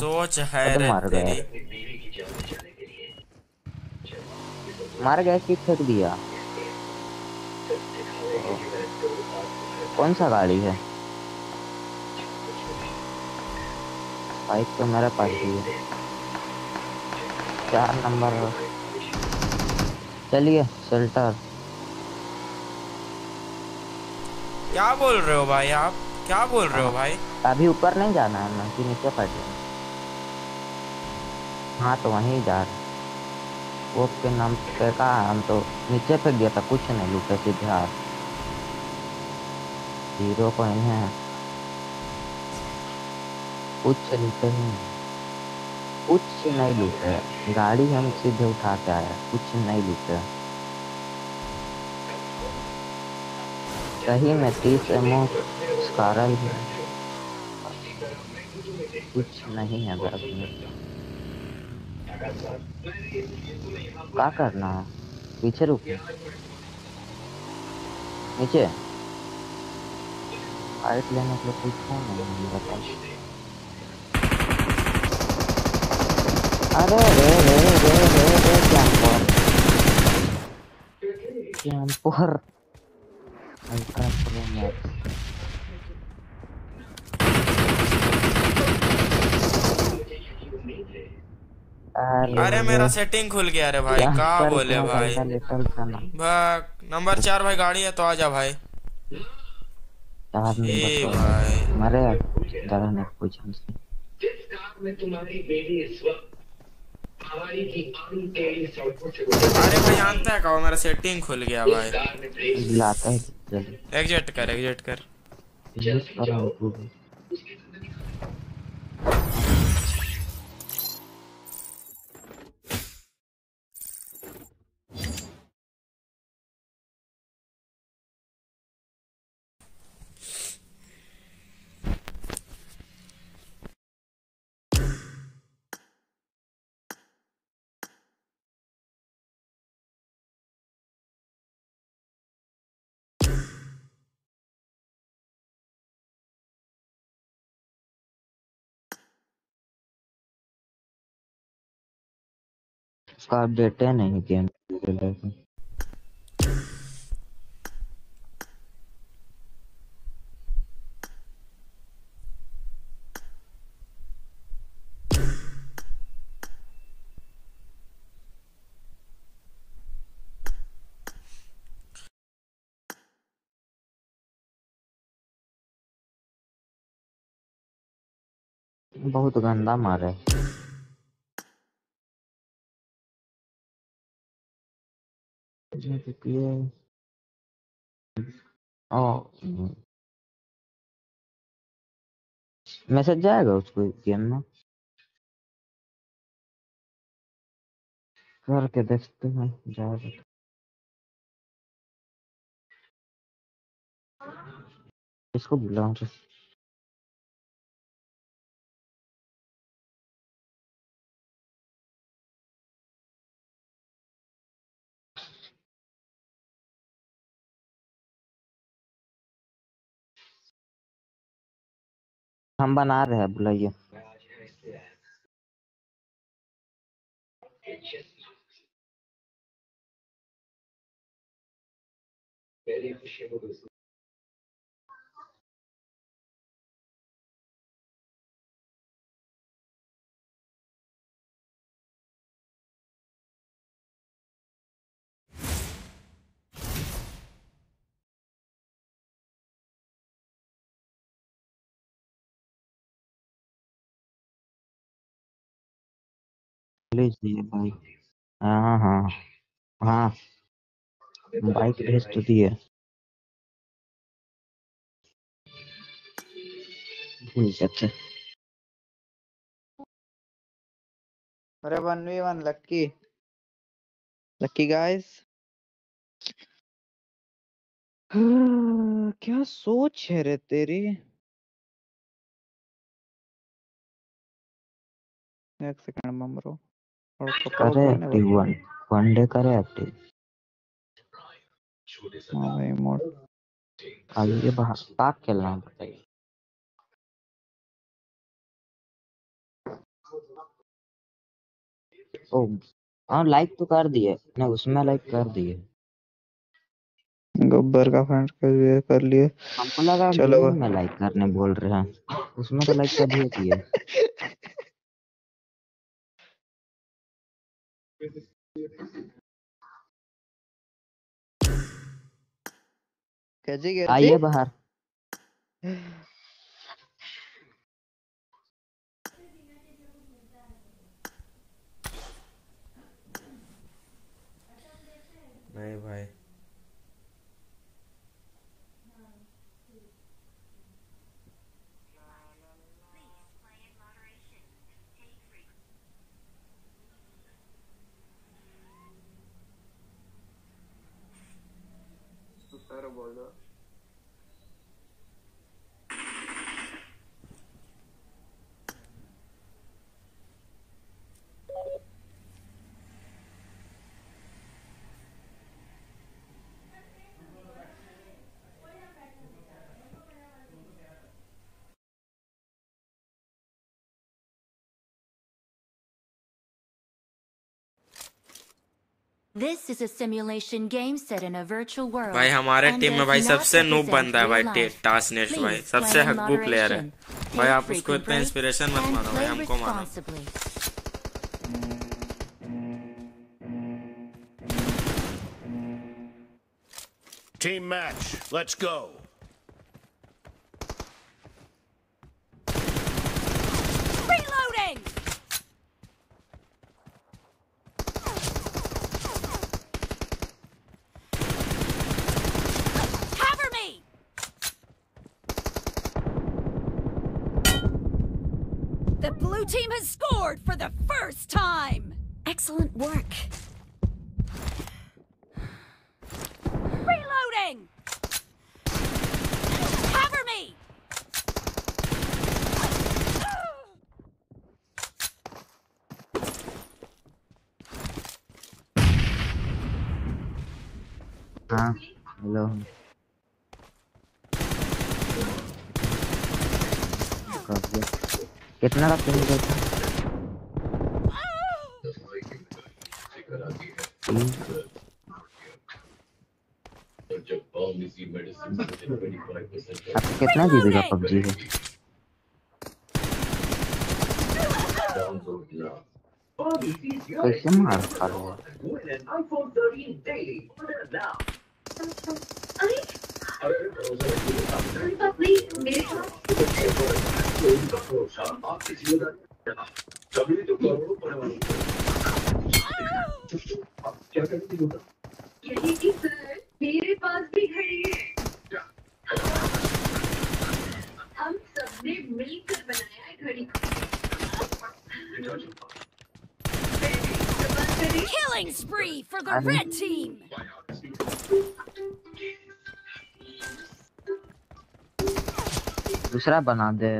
सोच है रे मार गया। मार गया कि फेंक दिया? कौन सा गाड़ी है? बाइक तो मेरे पास भी है। चार नंबर। चलिए शेल्टर क्या बोल रहे हो भाई आप? क्या बोल रहे हो भाई? अभी ऊपर नहीं जाना है ना कि नीचे पड़ जाए हाँ तो वहीं जा रहे। वो के नाम पे कहा हम तो नीचे फेंक दिया था, कुछ नहीं लूटे सीधे हाथ। ज़ीरो कॉइन है? कुछ लूटे नहीं। कुछ नहीं लूटे। गाड़ी हम सीधे उठा के आया कुछ नहीं लूटे। सही में तीस एमओ स्कारल है। कुछ नहीं है बैग में। क्या करना है? पीछे रुक। नीचे। फाइट लेने के लिए कुछ है नहीं बता अरे रे रे रे रे रे, camper. Camper. Ultra pro max. अरे मेरा सेटिंग खुल गया अरे भाई यहाँ का पर बोले भाई? ना। नंबर चार भाई गाड़ी है तो आजा भाई। चार ए नंबर भाई। मरे जरा नहीं पूछ हमसे में तुम्हारी बेटी इस वक्त हमारी की अनकेली सड़कों से अरे भाई जानता है का मेरा सेटिंग खुल गया भाई। लाता है एग्जिट कर एग्जिट कर। उसका है नहीं गेम बहुत गंदा मारे। ओ मैसेज जाएगा उसको गेम में? करके देखते हैं जाएगा। इसको बुलाऊं हम बना रहे हैं बुलाइए। लीजिए भाई। हाँ हाँ हाँ। बाइक भेज तो दिए। भूल जाते। अरे one v one lucky. Lucky guys. क्या सोच है रे तेरी? एक सेकंड ममरो। और करे एक्टिव वन वन डे करे एक्टिव हाँ भाई मोड आगे बाहर पाक खेलना है, बताइए ओ हाँ लाइक तो कर दिए। ना उसमें लाइक कर दिए। गब्बर का फ्रेंड कर लिए कर लिए। हमको लगा चलो। में लाइक करने बोल रहे हैं। उसमें तो लाइक कर दिए आइए बाहर। नहीं भाई। सर बोल This is a simulation game set in a virtual world. भाई हमारे and टीम में does भाई not सबसे नूब represent बंदा है भाई real टे- life. टास्नेश भाई Please सबसे play in हकबू प्लेयर है moderation, भाई take आप उसको frequent इतना breaks, इंस्पिरेशन मत and मानो भाई play हमको मानो responsibly. Team match. Let's go. first time! Excellent work. Reloading! Cover me! हाँ हेलो कर दिया कितना का पिन था A porque é vida já pra vida. Foi chamado, cara. Thank you. यही की सर मेरे पास भी घड़ी है। हम सबने मिलकर बनाया है घड़ी। Killing spree for the red team. दूसरा बना दे।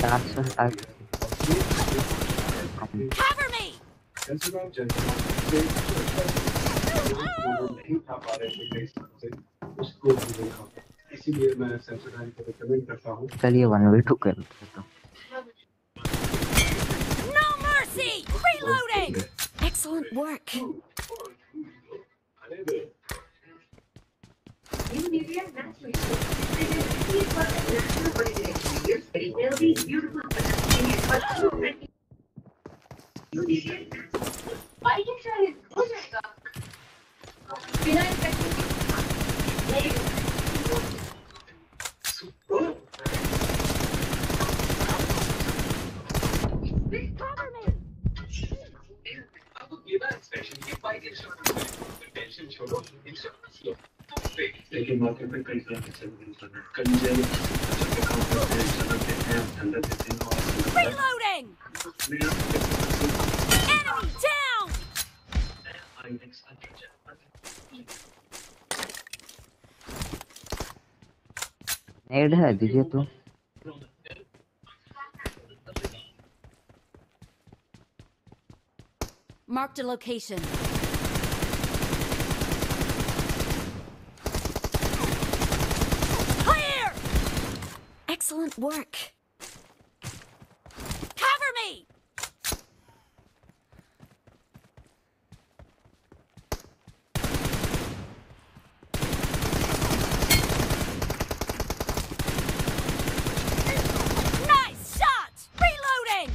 चार सौ साठ Cover me. इसीलिए मैं सेंसोडाइन को रिकमेंड करता हूँ चलिए वन वे टू कर लेते हैं। No mercy. Reloading. Excellent work. New Nivea चल कंजर देते हैं ठंडा देते हैं और Reloading. Enemy down. नेड है दीजिए तो Marked a location. Excellent work. Cover me. Nice shot. Reloading.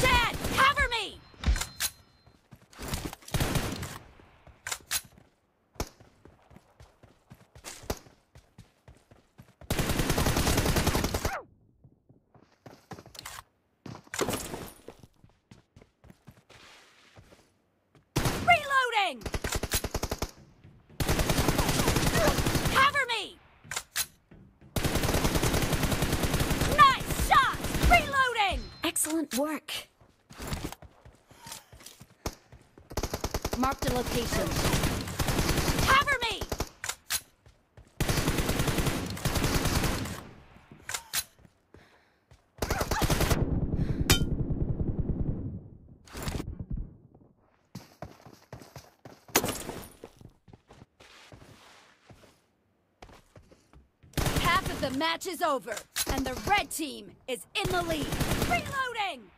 Dad, cover me. Reloading. Cover me. Nice shot. Reloading. Excellent work. Marked a location. Cover me. Half of the match is over, and the red team is in the lead. Reloading!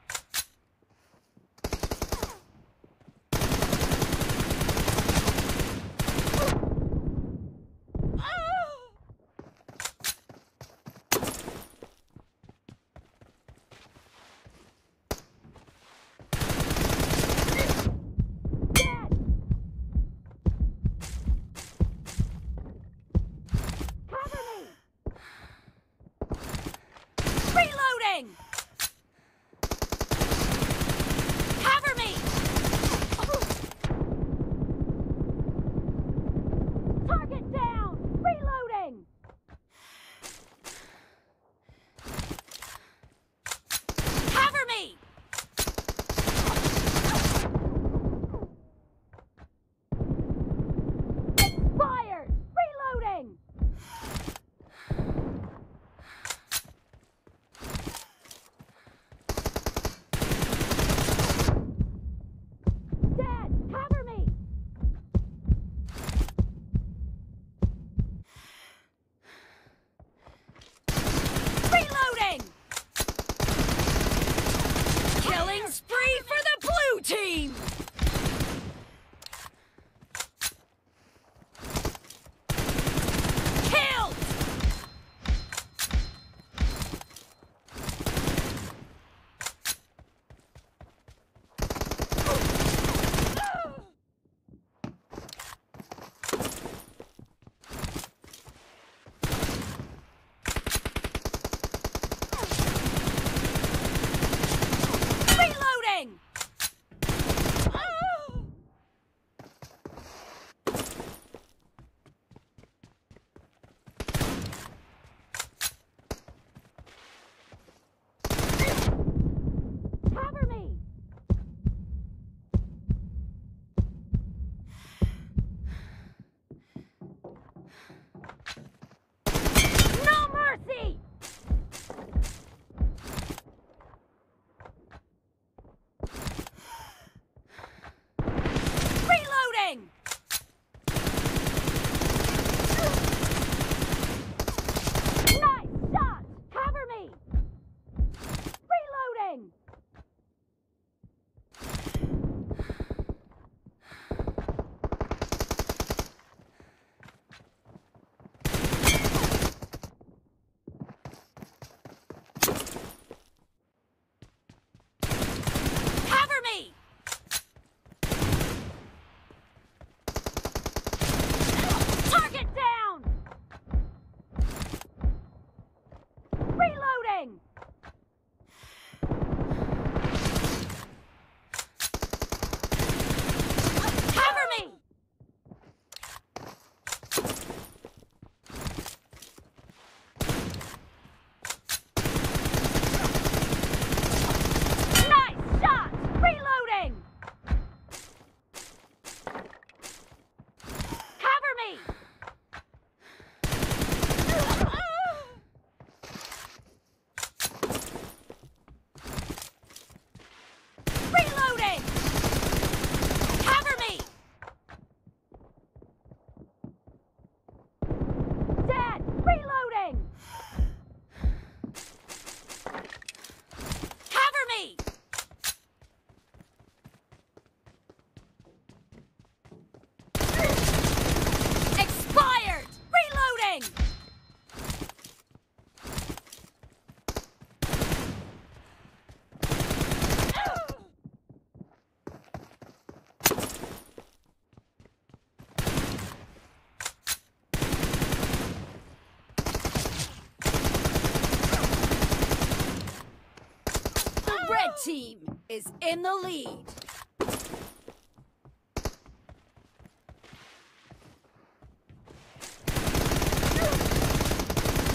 Is in the lead.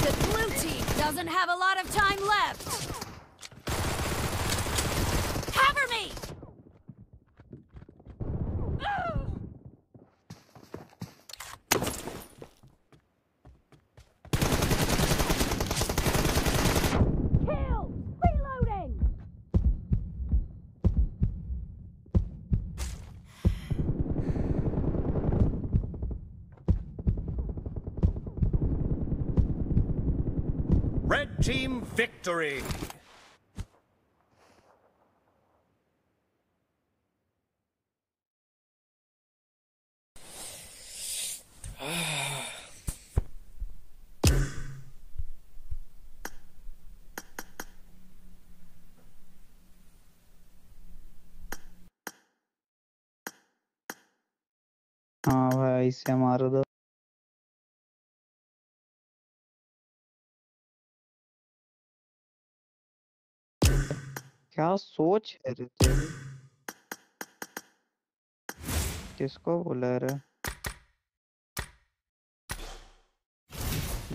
The blue team doesn't have a lot of time left. Victory. हाँ भाई इसे मार दो क्या सोच है? रे तेरी किसको बोला रे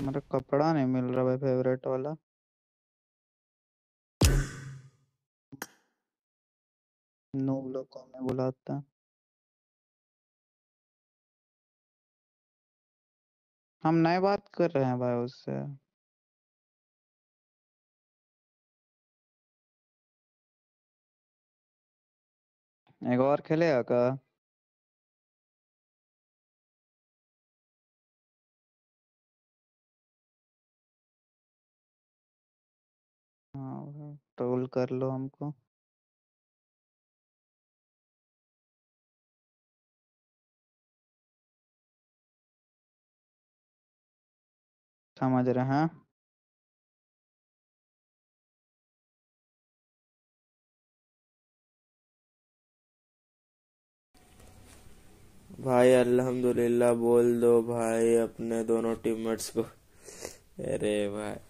मेरा कपड़ा नहीं मिल रहा भाई फेवरेट वाला। नूब लोग को हमें बुलाता। हम नए बात कर रहे हैं भाई उससे। एक खेलेगा का? हाँ ट्रोल कर लो हमको। समझ रहे हैं? भाई अल्हम्दुलिल्लाह बोल दो भाई अपने दोनों टीममेट्स को। अरे भाई।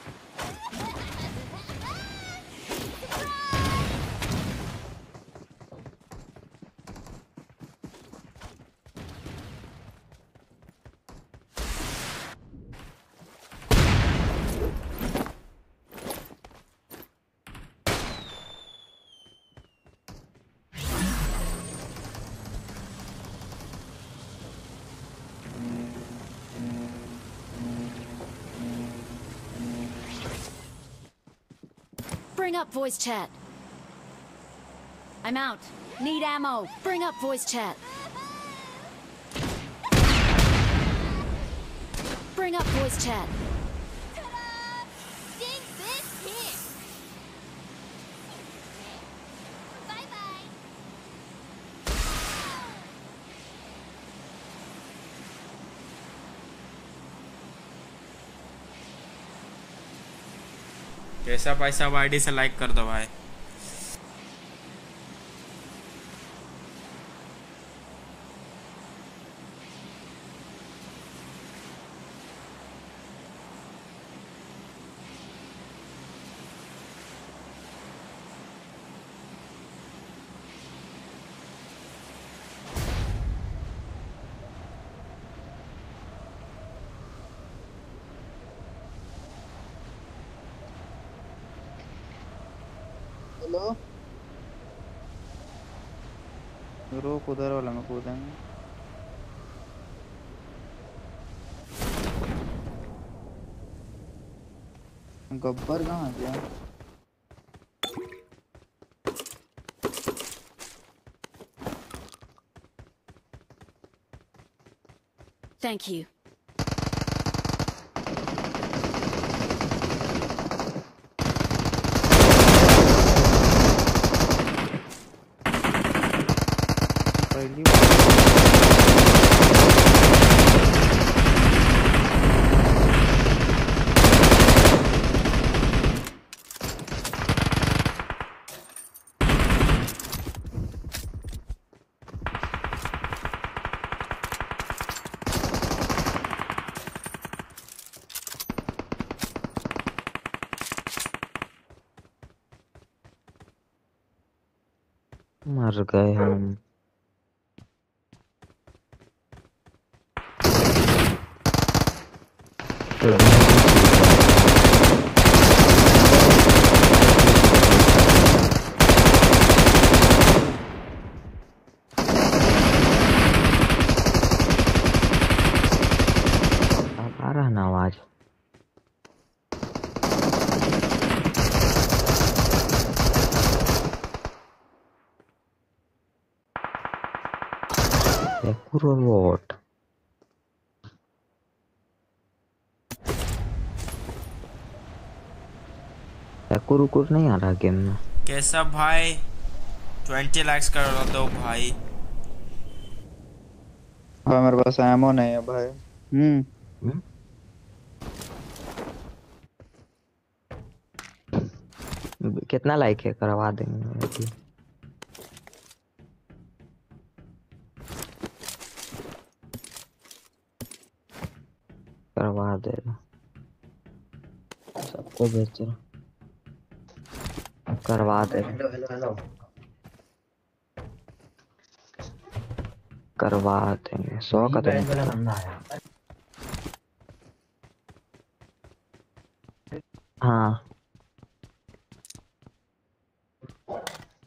Bring up voice chat. I'm out. Need ammo. Bring up voice chat. Bring up voice chat. कैसा पैसा वाई डी से लाइक कर दो भाई हेलो रोक उधर वाला में कूदेंगे गब्बर कहाँ गया Thank you. पहली मर गए हम अब आ रहा ना आवाज़ Ekurolot. एकुर उकुर नहीं आ रहा गेम में। कैसा भाई? ट्वेंटी लाइक्स कर दो भाई। भाई मेरे पास एमो नहीं है भाई। हम्म। कितना लाइक है करवा देंगे करवा देगा सबको बेच रहा करवा दे। करवा देंगे। सौ का तो नहीं हाँ।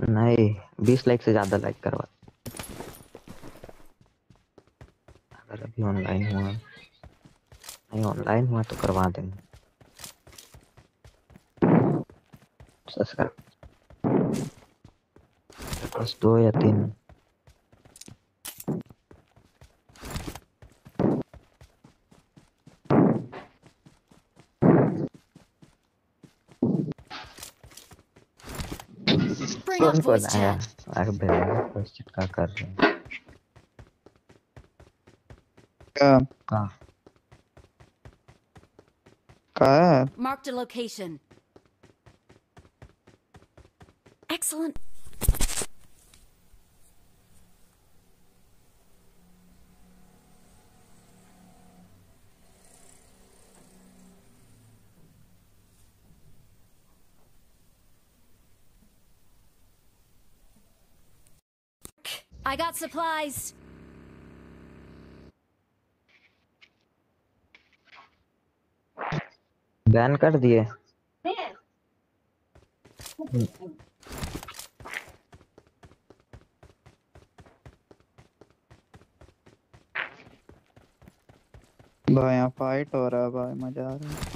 नहीं बीस लाइक से ज़्यादा लाइक करवा। अगर अभी ऑनलाइन हुआ। नहीं ऑनलाइन हुआ तो करवा देंगे सब्सक्राइब बस दो या तीन Bring कौन up कौन voice आया chat. आगे भेजना क्वेश्चन का कर रहे God. Marked a location. Excellent. I got supplies. Ban कर दिए। भाई यहाँ फाइट हो रहा है भाई मज़ा आ रहा है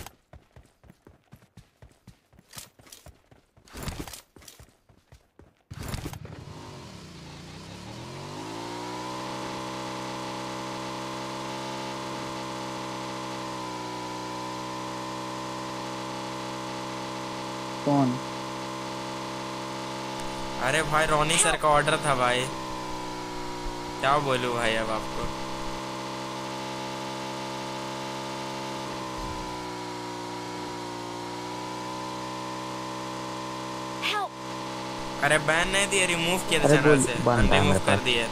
कौन अरे भाई रोनी सर का ऑर्डर था भाई क्या बोलूँ भाई अब आपको Help! अरे बैन नहीं दिए रिमूव किए था चैनल से रिमूव कर। दिए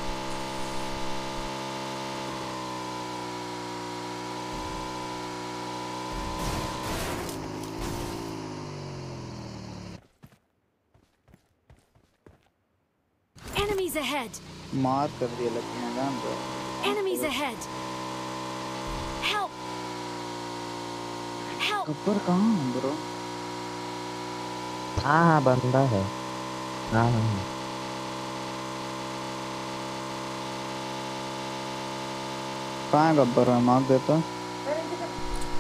मार कर दिया लड़कियाँ जान दो। Enemies ahead! Help! Help! Gabbar कहाँ है ब्रो हाँ हाँ बंदा है। हाँ हाँ हाँ। कहाँ है गब्बर? मैं मार देता।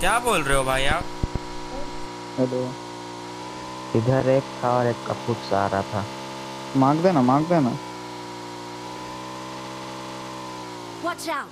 क्या बोल रहे हो भाई आप? हेलो। इधर एक था और एक कपूर सा आ रहा था। मार देना मांग देना। Watch out!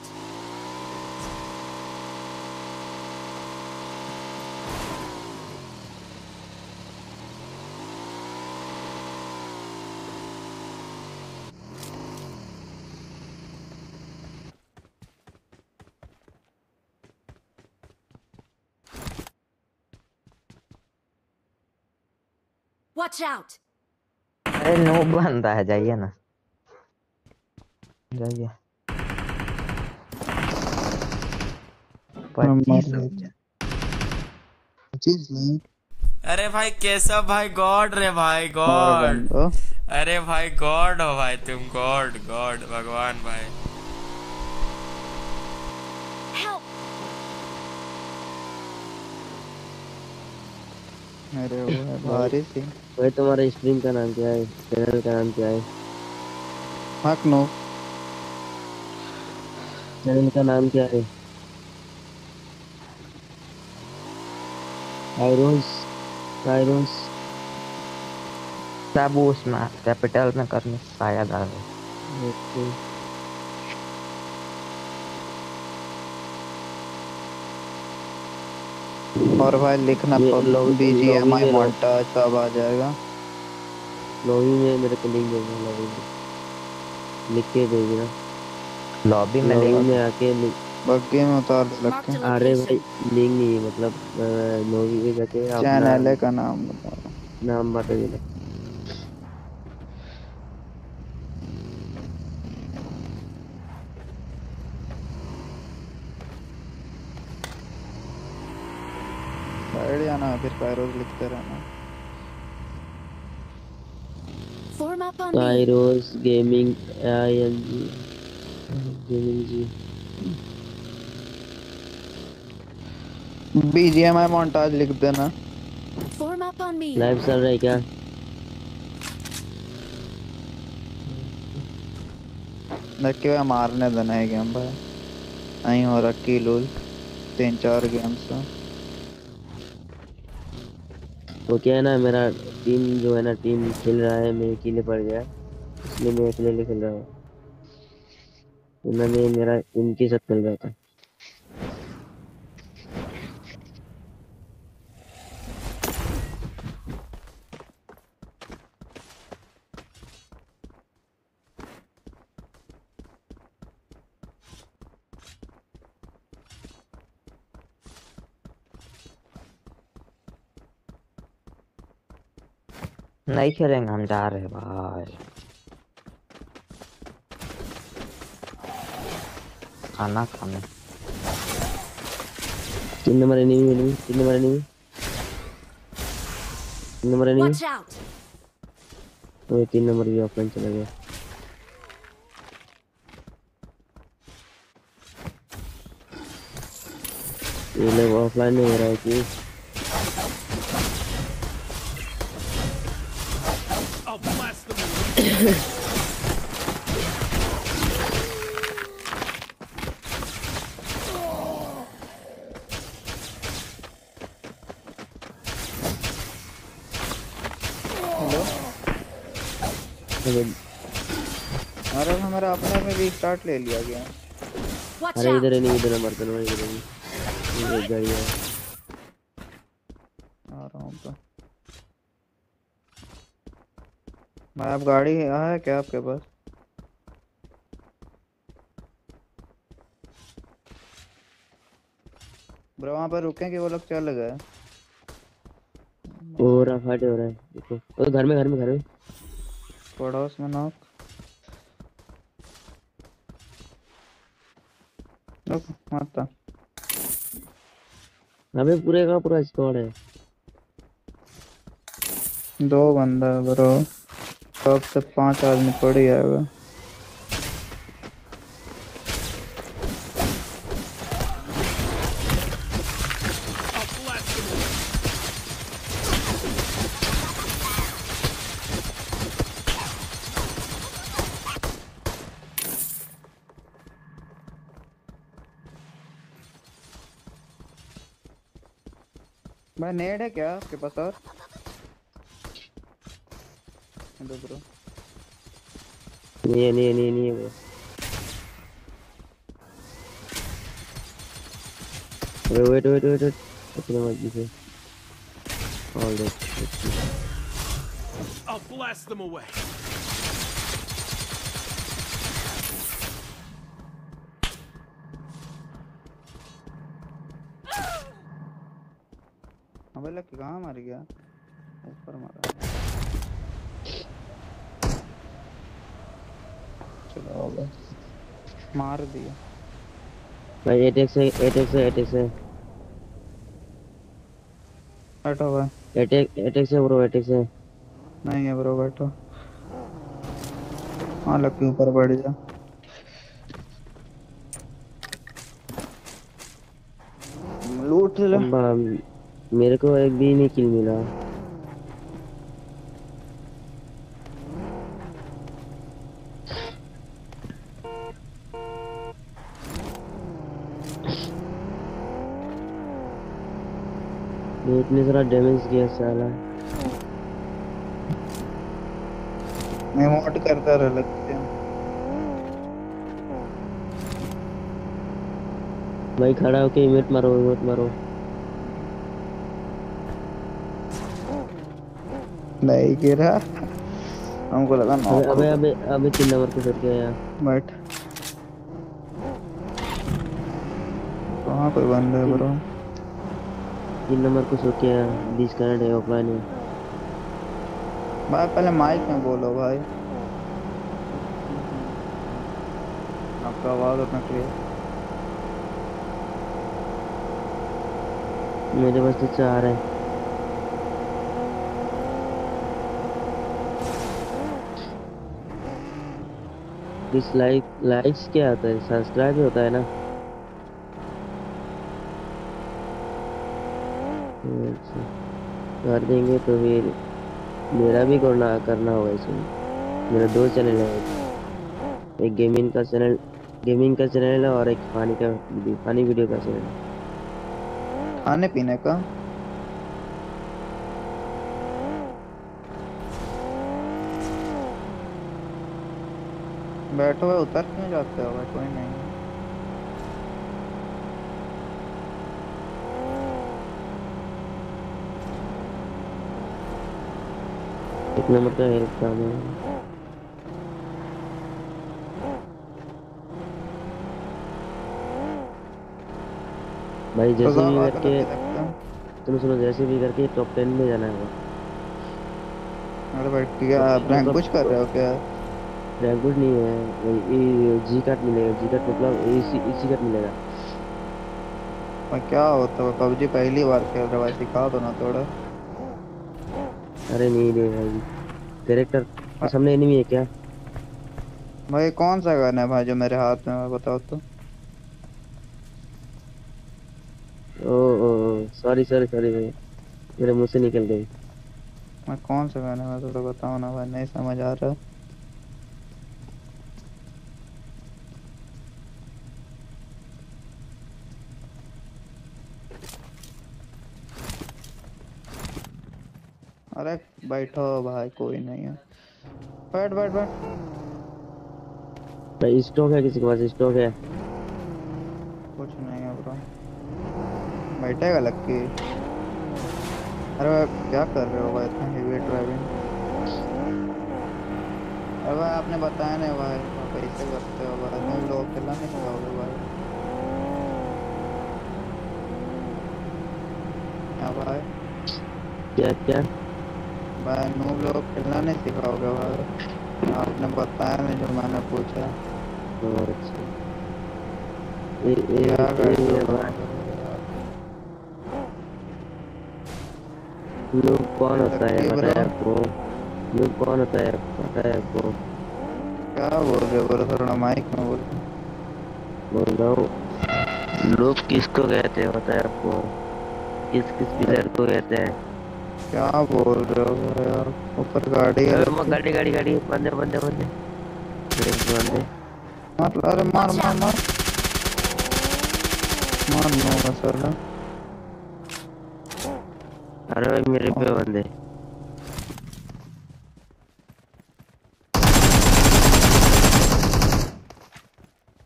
Watch out! अरे नो बंदा है जाइए ना जाइए अरे भाई केशव भाई गॉड रे भाई गॉड। अरे भाई गॉड हो भाई तुम गॉड गॉड भगवान भाई। अरे वो है बारिश भाई तुम्हारे स्ट्रीम का नाम क्या है? चैनल का नाम क्या है? हक नो। चैनल का नाम क्या है? आयरोस आयरोस सब उसमें कैपिटल में करने शायद आ गए ओके और भाई लिखना ये पब लॉबी- बीजीएमआई लॉबी में रहो। सब आ जाएगा। लॉबी में मेरे को लिंक भेजना लॉबी में लिख के भेजना लॉबी में लिंक में आके लिंक बग्गी में उतार दे a अरे भाई. लिंक नहीं है मतलब लॉबी में जाके चैनल का नाम बताओ नाम बता देना जाना फिर कायरोज लिखते रहना! आयरोस gaming I N G gaming ji BGMI montage लिख देना। Form up on me! Live चल रहा है क्या? के भाई मारने देना है गेम भाई। नहीं हो रखी लूल तीन चार गेम्स तो। वो क्या है ना मेरा टीम जो है ना टीम खेल रहा है मैं अकेले पड़ गया। इसलिए मैं अकेले खेल रहा हूँ। मैं मेरा इनके साथ खेल रहा था। नहीं खेलेंगे हम जा रहे भाई। खाना खाने। तीन नंबर एनिमी एनिमी तीन नंबर एनिमी तीन नंबर एनिमी वो तीन नंबर भी ऑफलाइन चला गया। ये लोग ऑफलाइन नहीं हो रहा है कि। अरे हमारा अपने में भी स्टार्ट ले लिया गया। अरे इधर एनिमी इधर तीन नंबर इधर गाड़ी है आ रहा हूँ तो भाई आप गाड़ी है क्या आपके पास? ब्रो वहाँ पर रुके कि वो लोग चल गए? हो रहा फाइट हो रहा है देखो। ओ घर में घर में घर में। पड़ोस में नॉक। मत आ। अबे पूरे का पूरा स्क्वाड है। दो बंदा है ब्रो। सबसे पाँच आदमी पड़ ही आएगा भाई नेड है क्या आपके पास और? दो ब्रो नहीं है नहीं है नहीं है, नहीं है वो वेट वेट वेट वेट अपने मर्ज़ी से all that I'll blast them away. अबे लक कहाँ मर गया? ऊपर मारा चलो हो गया मार दिया। भाई एटेक्स है एटेक्स है एटेक्स है बैठो भाई। एटेक एटेक्स है ब्रो एटेक्स है नहीं है ब्रो बैठो हाँ लकी ऊपर बैठ जा। लूट ले। मेरे को एक भी नहीं किल मिला। ये इतने सारा डैमेज किया साला। इमोट करता रह लगते हैं। भाई खड़ा होके इमेट मारो इमेट मारो। नहीं गिरा हमको लगा नॉक अबे अबे अबे तीन नंबर पे सट गया यार। बैठ कहाँ कोई बंदा है ब्रो तीन नंबर को सट गया डिस्कनेक्ट है ऑफलाइन है। भाई पहले माइक में बोलो भाई। आपका आवाज़ उतना क्लियर मेरे पास तो चार है। डिसलाइक लाइक्स क्या आता है? सब्सक्राइब होता है ना अच्छा कर देंगे तो फिर मेरा भी करना करना होगा इसमें मेरा दो चैनल है। एक गेमिंग का चैनल गेमिंग का चैनल है और एक पानी का पानी वीडियो का चैनल खाने पीने का? बैठो उतर क्यों जाते हो? कोई नहीं। एक नंबर का हेल्प काम है भाई जैसे तो भी करके तुम सुनो जैसे भी करके टॉप टेन में जाना है। अरे भाई क्या आप रैंक कुछ कर रहे हो क्या? रैंक कुछ नहीं है वही जी कार्ड मिलेगा जी कार्ड मतलब इसी इसी कार्ड मिलेगा। भाई क्या होता है पबजी पहली बार खेल रहा भाई सिखा दो ना थोड़ा। अरे नहीं रे भाई। कैरेक्टर सामने एनिमी है क्या? भाई कौन सा गन है भाई जो मेरे हाथ में है? बताओ तो। ओ ओ सॉरी सॉरी सॉरी भाई। मेरे मुँह से निकल गई। मैं कौन सा गन है? मैं थोड़ा बताओ ना भाई नहीं समझ आ रहा अरे बैठो भाई कोई नहीं है। बैठ बैठ बैठ। भाई स्टॉक है किसी के पास स्टॉक है। कुछ नहीं है ब्रो। बैठेगा लक्की। अरे क्या कर रहे हो भाई इतना हेवी ड्राइविंग अरे भाई आपने बताया नहीं भाई ऐसे करते हो भाई। तुम लोग खेलना नहीं सिखाओगे भाई। क्या भाई? क्या क्या? भाई नूब लोग खेलना नहीं सिखाओगे भाई। आपने बताया नहीं जो मैंने पूछा। अच्छा। ये ये भाई नूब कौन होता है बताया आपको? नूब कौन होता है बताया आपको? क्या बोल रहे बोलो थोड़ा माइक में बोल। बोल। रहा हूँ किसको कहते हैं बताया आपको? किस किस प्लेयर को कहते हैं? क्या बोल रहे हो आप ऊपर गाड़ी है गाड़ी गाड़ी गाड़ी बंदे बंदे बंदे। एक बंदे। मार अरे मार मार मार। मार नो मसाला अरे भाई मेरे पे बंदे।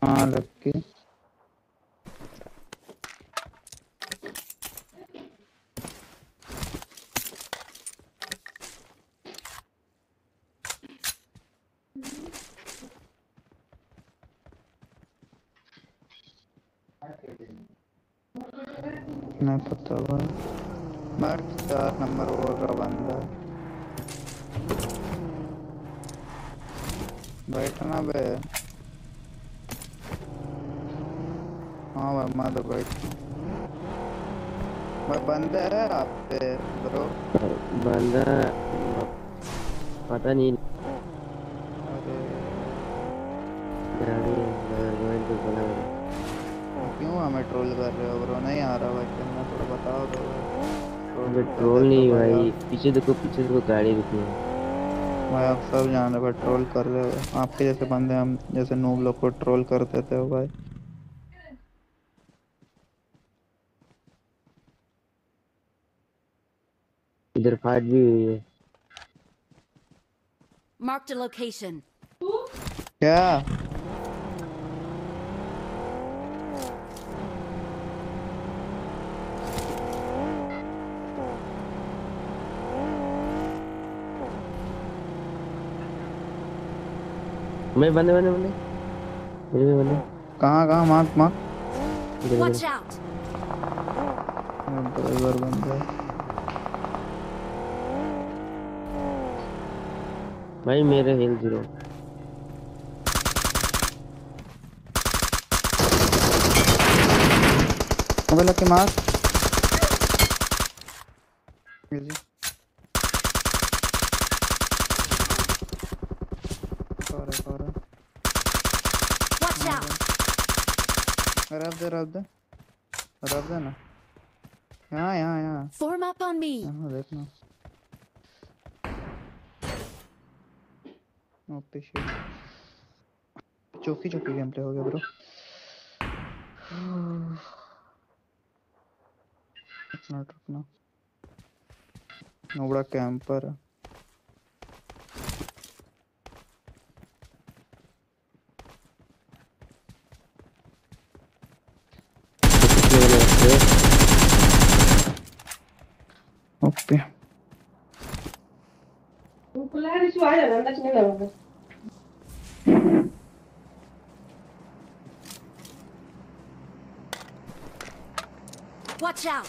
हाँ लक्की नहीं पता भाई मैं चार नंबर बोल रहा बंदा बैठना बे हाँ भाई मैं तो बैठ भाई बंदा है आप पे ब्रो बंदा बना क्यों हमें ट्रोल कर रहे हो ब्रो नहीं आ रहा भाई थोड़ा बताओ नहीं पीछे देखो पीछे देखो गाड़ी रुकी है। भाई आप सब जान रहे हो ट्रोल कर रहे हो। आपके जैसे बंदे हम जैसे नूब लोग को ट्रोल करते थे भाई। इधर फाइट भी हुई है। Marked a location. क्या? मैं बंदे बंदे बंदे। मेरे भी बंदे। कहाँ कहाँ? Mark mark. Watch out! Driver बंदा भाई मेरे हिल ज़ीरो। अबे लकी मार ये जी कौन है कौन है Watch out! रब दे रब दे। रब दे ना। यहाँ यहाँ यहाँ। Form up on me. यहाँ देखना चौकी चौकी गेम प्ले हो गया ब्रो रुकना रुकना। नोबड़ा कैंपर है। ओके। Watch out!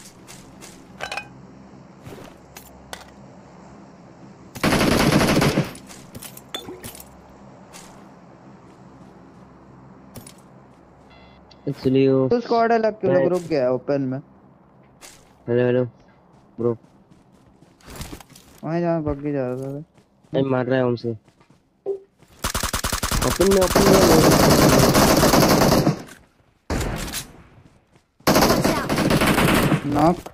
एक्चुअली वो तो स्क्वाड है लग के लोग रुक गया ओपन में। Hello hello. ब्रो वहीं जहाँ बग्गी जा रहा था। मैं मार रहा है हमसे। ओपन में ओपन में। नॉक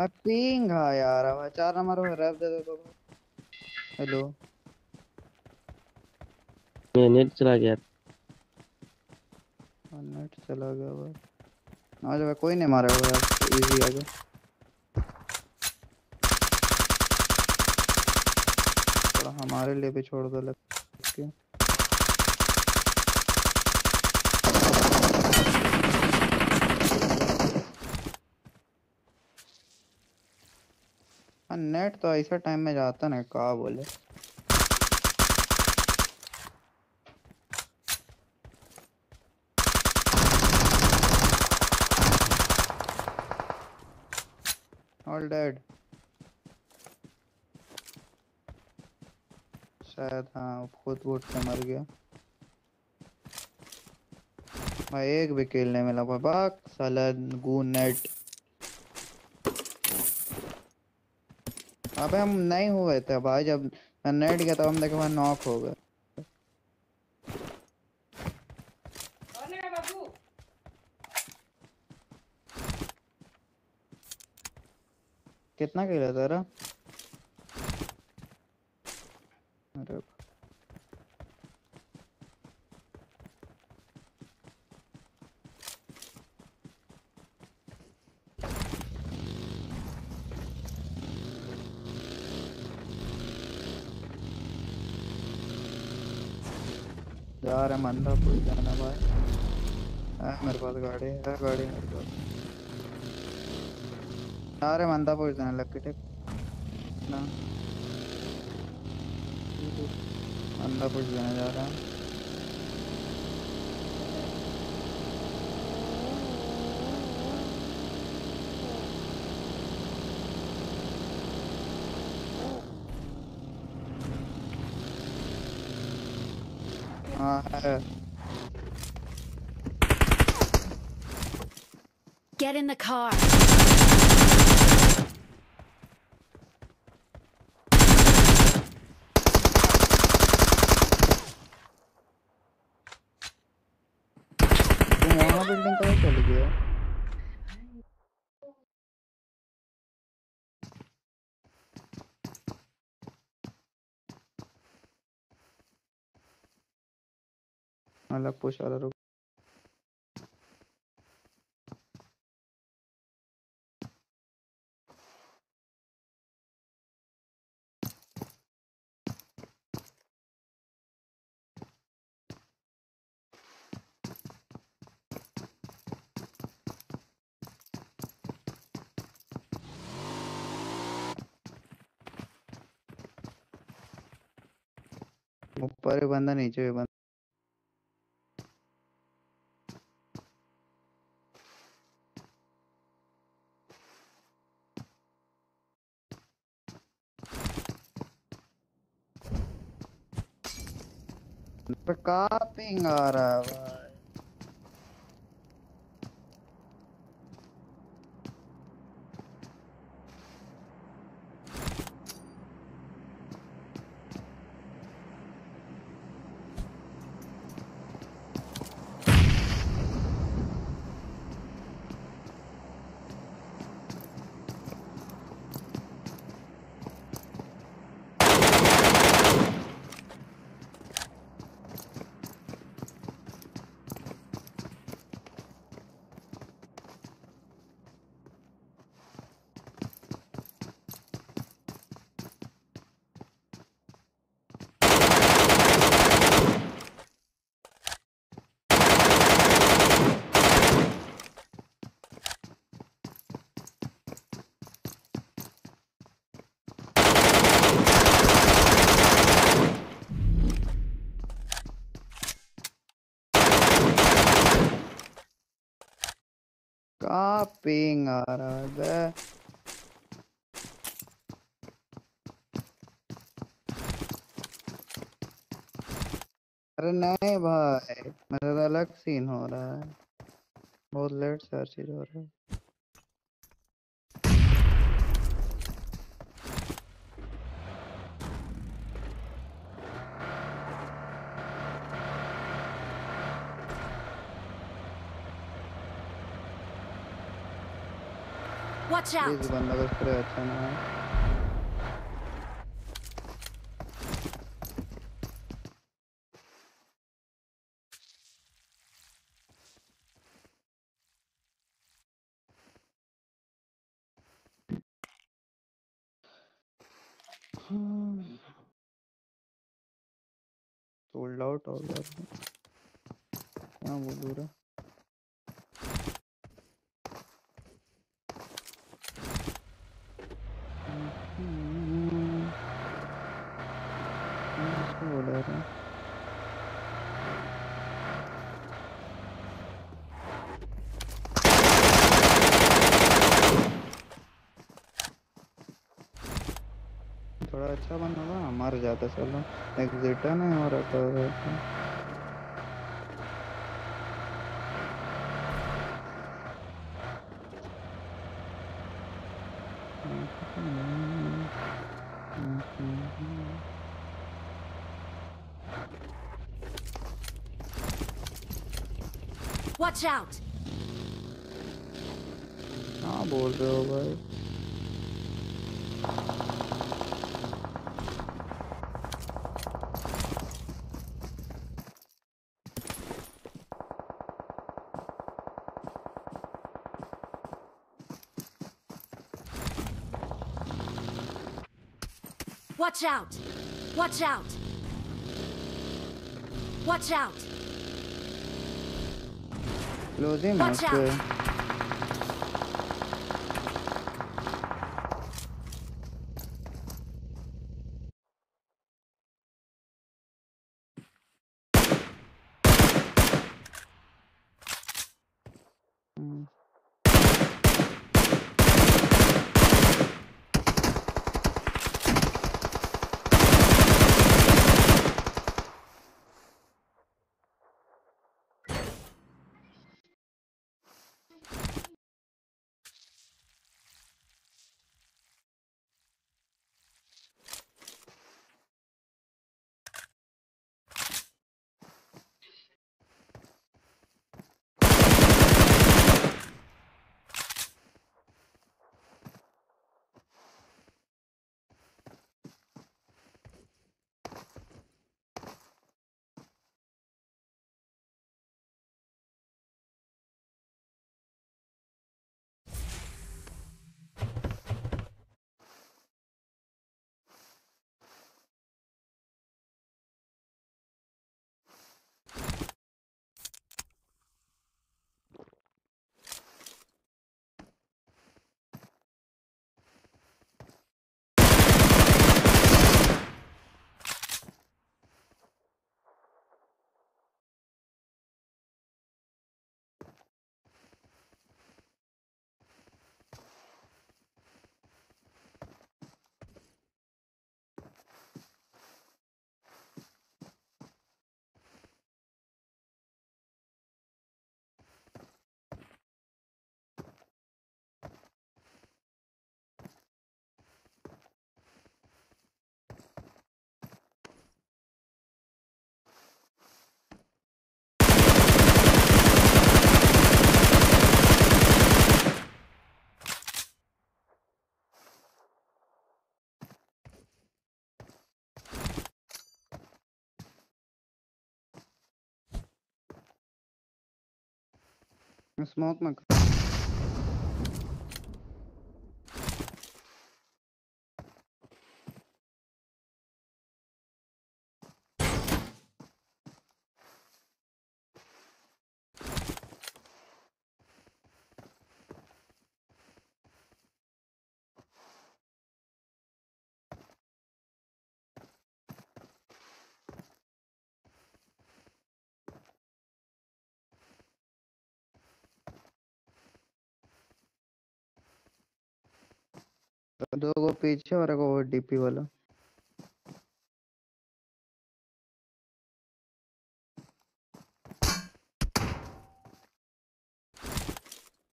अब पिंग हाँ यार अब चार नंबर रैप दे दो हेलो। ये नेट चला गया। चला गया भाई ना जब कोई नहीं मारा हुआ यार इजी आ गया थोड़ा हमारे लिए भी छोड़ दो लग नेट हाँ, तो ऐसा टाइम में जाता ना कहा बोले? डेड शायद हाँ खुद वोट से मर गया। भाई, एक भी किल नहीं मिला बाक साला गू नेट अबे, हम नहीं हुए थे, भाई। जब मैं नेट गया तब हम देखे, वहाँ नॉक हो गए। कितना किल है तेरा अरे जा रहे मंदा पुल जाना भाई है मेरे पास गाड़ी है, गाड़ी मेरे पास। जा रहे मंदा पुल जाना लक्की टेक ना मंदा पुल जाने जा रहा है हाँ है Get in the car. तुम वहाँ बिल्डिंग कहाँ चल गया अलग वाला रुक ऊपर भी बंदा नीचे भी बंदा। कहाँ पिंग आ रहा है पिंग आ रहा है बे अरे नहीं भाई, मेरा अलग सीन हो रहा है। बहुत लेट चीज़ हो रहा है। Watch out. प्लीज़ बंदा का स्प्रे अच्छा ना है. सोल्ड आउट हो गया क्या बोलूँ रे किसको बोला रे थोड़ा अच्छा बना मर जाता एग्जिट है नहीं हो रहा था Watch out! हाँ बोल रहे हो भाई Watch out! Watch out! Watch out! Losing Watch out! Smoke में दो गो पीछे और वो डीपी वाला।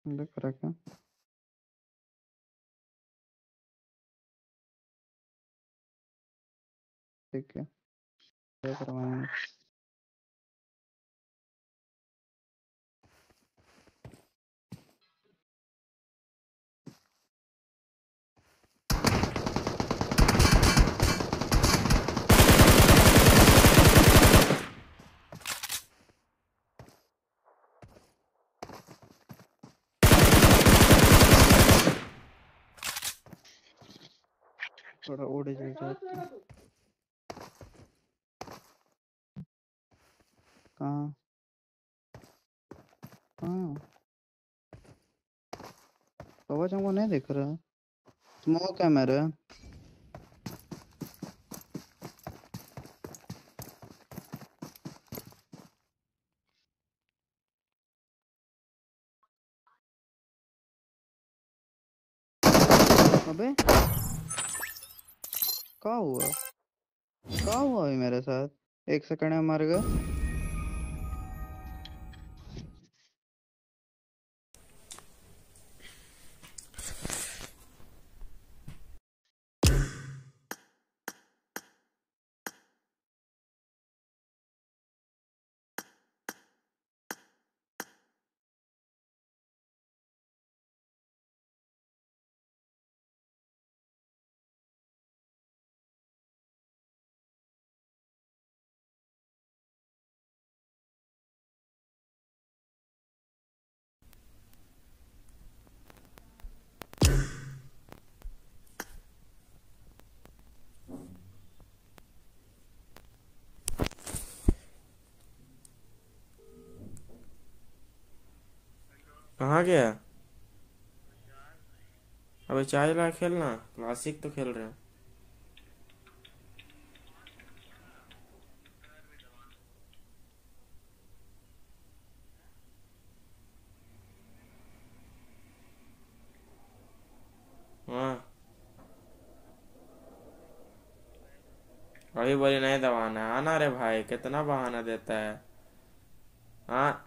देख रहा ठीक है। देख रहा हूँ। थोड़ा उड़ जाता कहाँ? कहाँ? कवच हमको नहीं दिख रहा। स्मोक है मेरे। अबे। क्या हुआ? क्या हुआ अभी मेरे साथ? एक सेकंड है मर गया। कहाँ गया? अबे चाय ला खेलना क्लासिक तो खेल रहे हैं। हाँ। अभी बोली, नहीं दबाना आना रे भाई, कितना बहाना देता है। हाँ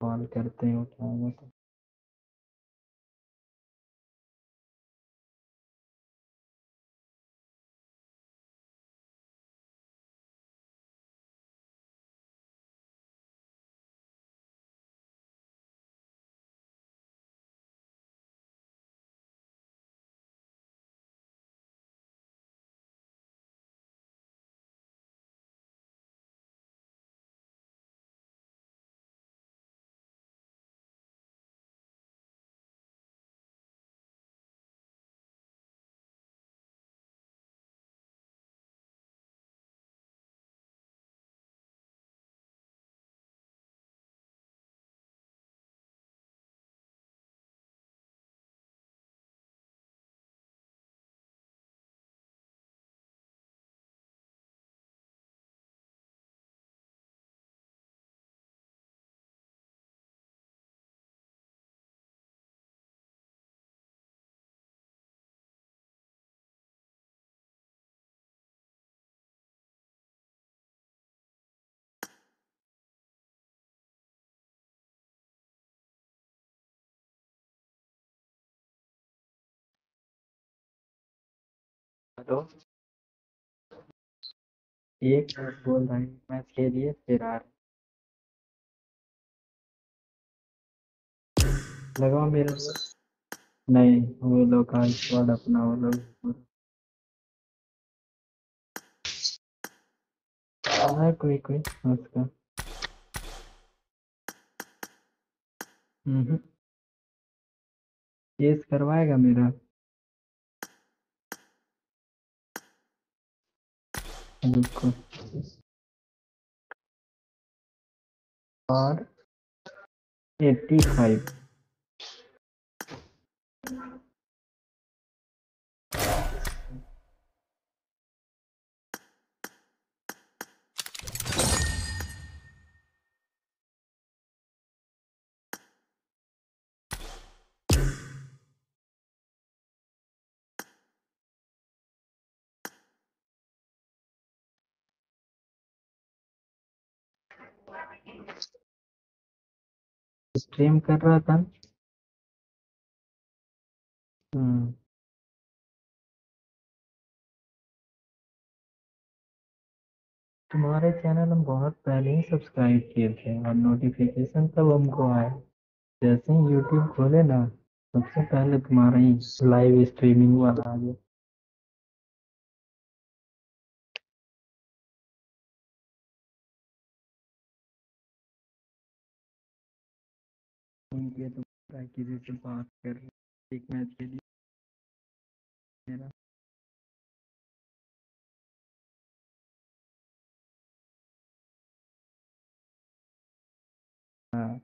कॉल करते हैं उठाएगा तो हेलो एक मिनट बोल रहे हैं मैच खेलिए फिर आ रहे लगाओ मेरा नहीं, वो लोग का स्क्वाड अपना, वो लोग है कोई कोई, उसका। हम्म केस करवाएगा मेरा। और फाइव। स्ट्रीम कर रहा था। हम्म। तुम्हारे चैनल हम बहुत पहले ही सब्सक्राइब किए थे और नोटिफिकेशन तब हमको आए जैसे ही यूट्यूब खोले ना, सबसे पहले तुम्हारा ही लाइव स्ट्रीमिंग वाला आ गया किया तो पता किसी से बात कर एक मैच के लिए। मेरा। हाँ।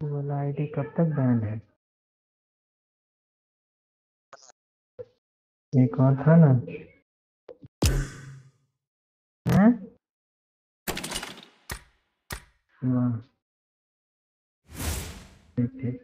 वाला आईडी कब तक बैन है? एक और था ना? हैं? वाह ठीक ठीक।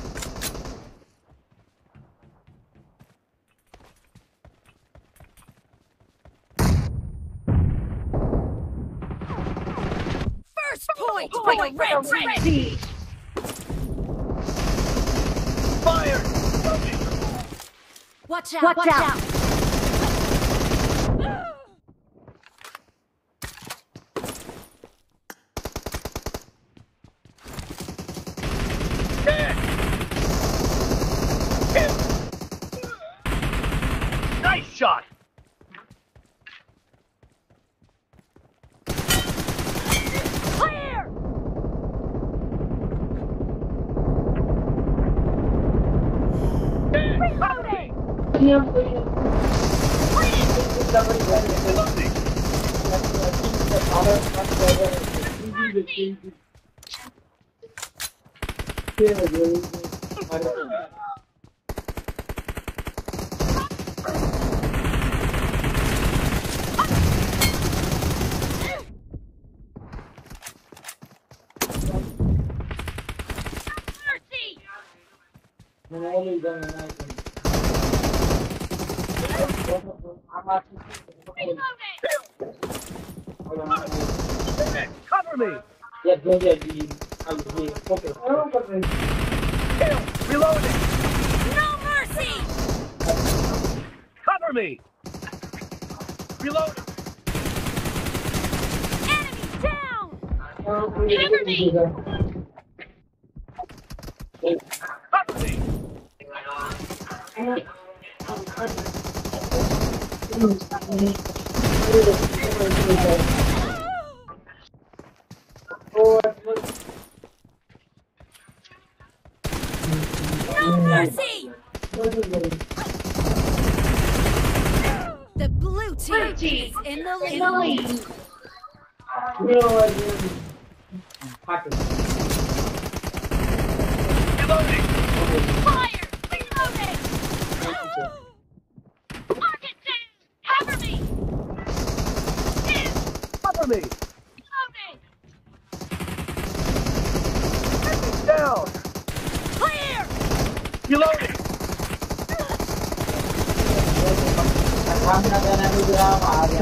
Red, red, red, red siege! Fire! Watch out! Watch, watch out. out.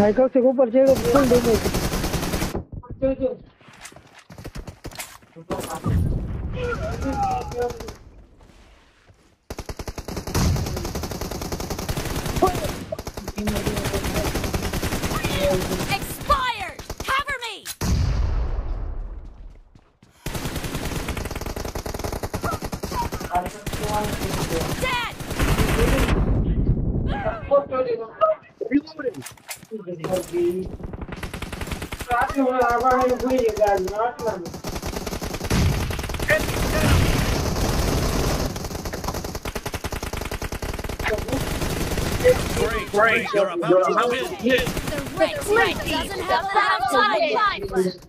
Cycle से ऊपर चढ़ो फुल देखो you're about to win. Red team doesn't have time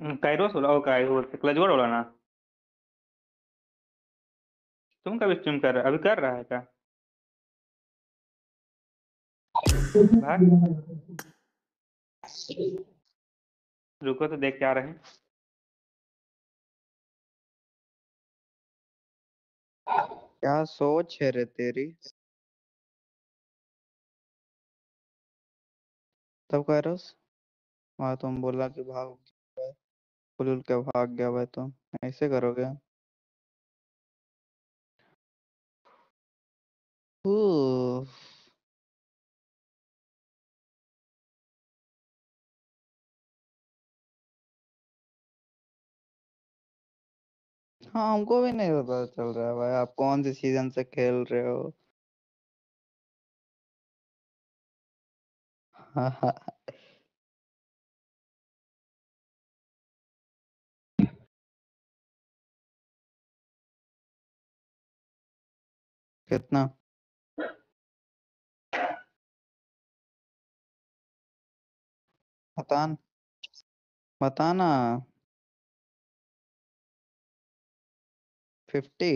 hmm, Kairos बोला ओ कायरो क्लच बोर्ड बोला ना. तुम कब स्ट्रीम कर रहे अभी कर रहा है क्या? रुको तो देख के आ रहे हैं। क्या सोच है रे तेरी? तब कह रहा वहाँ तुम बोला कि भाग। पुल के भाग गया भाई तुम ऐसे करोगे. हाँ हमको भी नहीं पता चल रहा है भाई, आप कौन से सीज़न से खेल रहे हो? हाँ हाँ। कितना? बता न- बता ना फिफ्टी।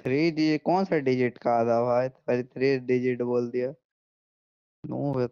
थ्री डिजिट कौन सा डिजिट का आधा भाई थ्री डिजिट बोल दिया। नो है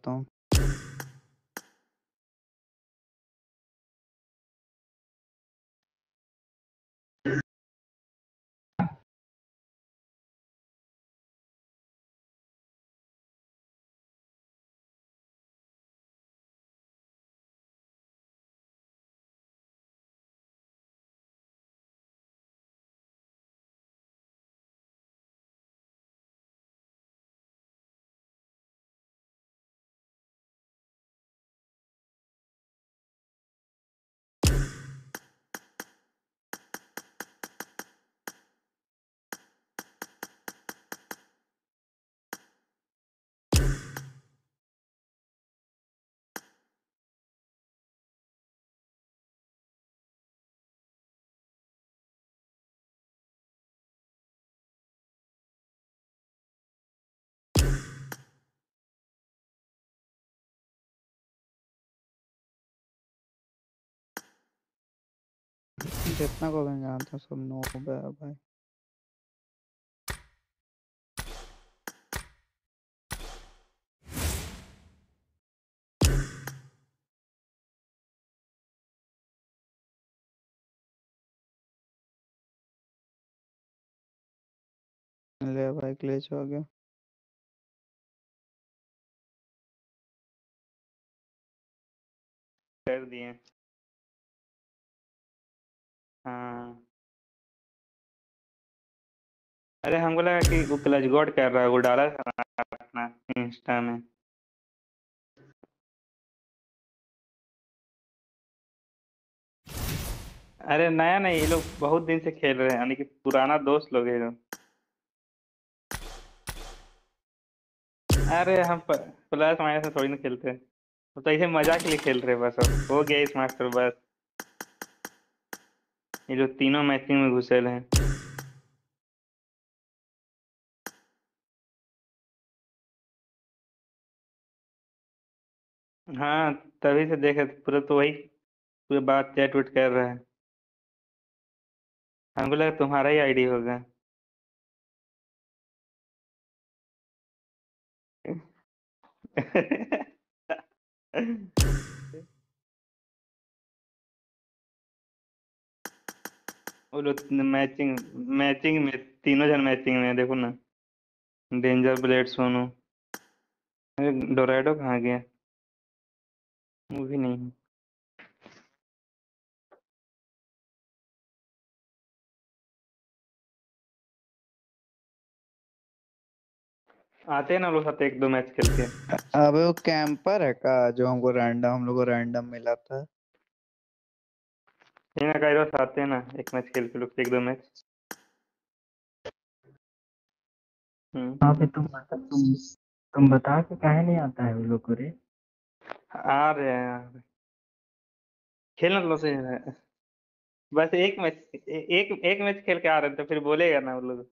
जितना को मैं जानता हूँ सब नो है भाई ले भाई ग्लिच हो गया अरे हमको लगा कि वो क्लच गॉड कर रहा है, वो डाला था अपना इंस्टा में। अरे नया नहीं, ये लोग बहुत दिन से खेल रहे हैं, यानी कि पुराना दोस्त लोग हैं अरे हम प्लस माइनस में थोड़ी ना खेलते हैं। तो ऐसे मज़ाक के लिए खेल रहे हैं बस, अब हो गया इस मास्टर बस। ये जो तीनों मैचिंग में घुसेल हैं। हाँ तभी से देखे पूरा तो वही, पूरा बात चैट वैट कर रहा है। हमको लगा तुम्हारा ही आईडी होगा। लोग मैचिंग मैचिंग में, तीनों जन मैचिंग में देखो ना। Danger, blade, Sonu. डोराइडो कहाँ गया? वो भी नहीं है। आते हैं ना लोग साथ एक दो मैच खेल के। अबे वो कैंपर है का जो हमको रैंडम हम लोग को रैंडम मिला था। ये ना काइरोस आते हैं ना एक मैच खेल के लोग एक दो मैच। हम्म। हाँ पे तुम बता तुम तुम बता के काहे नहीं आता है वो लोग को रे? आ रहे हैं आ रहे हैं। खेलना लो से बस एक मैच एक एक मैच खेल के आ रहे थे फिर बोलेगा ना वो लोग।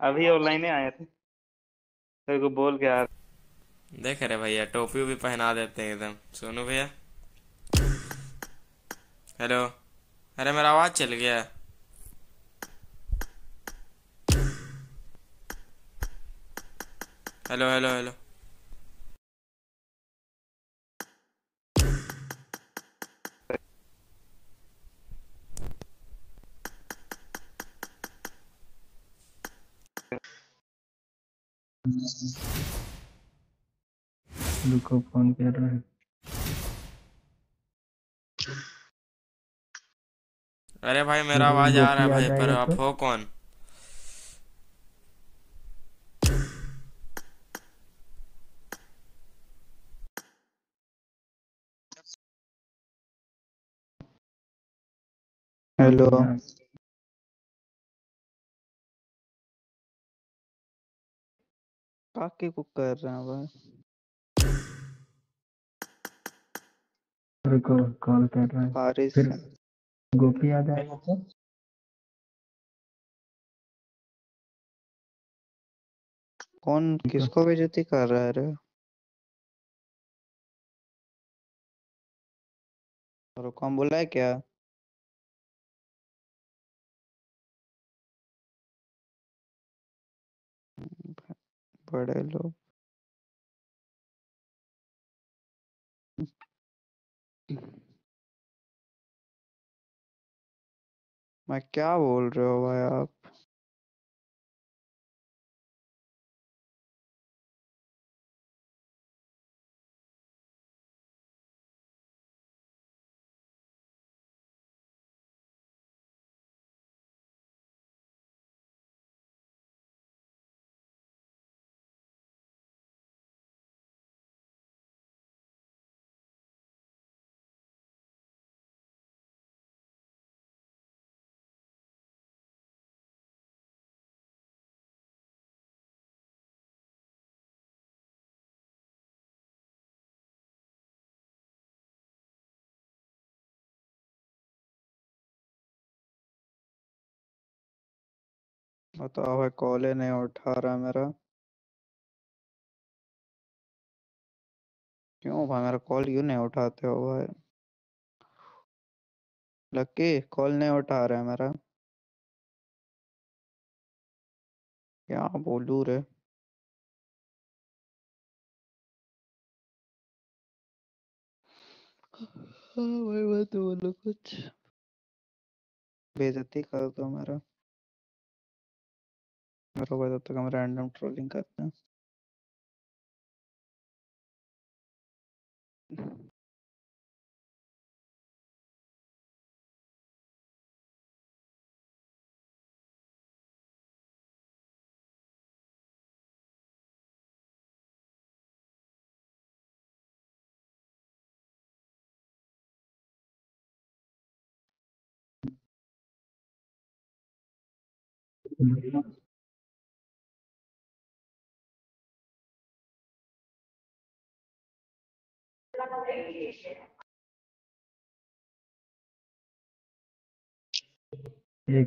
अभी ऑनलाइन ही आए थे। तेरे को बोल के आ रहे देख रहे भैया टोपी भी पहना देते हैं एकदम। सोनू भैया। हेलो। अरे मेरा आवाज़ चल गया। Hello hello hello. रुको फ़ोन कर रहा है। अरे भाई मेरा आवाज़ आ रहा है भाई पर आप तो? हो कौन? हेलो। काके को कर रहे हैं भाई रुको कॉल कर रहा है। बारिश फिर गोपी आ जाएगा तो कौन किसको बेइज्जती कर रहा है रे? और कौन बोला है क्या? बड़े लोग। मैं क्या बोल रहे हो भाई आप? बताओ कॉल ही नहीं उठा रहा मेरा। क्यों भाई मेरा कॉल क्यों नहीं उठाते हो भाई? लक्की कॉल नहीं उठा रहा है मेरा। क्या बोलूँ रे? हाँ भाई मत बोलो कुछ। बेजती कर दो मेरा। मेरे को तब तक हम रैंडम ट्रोलिंग करते हैं। एक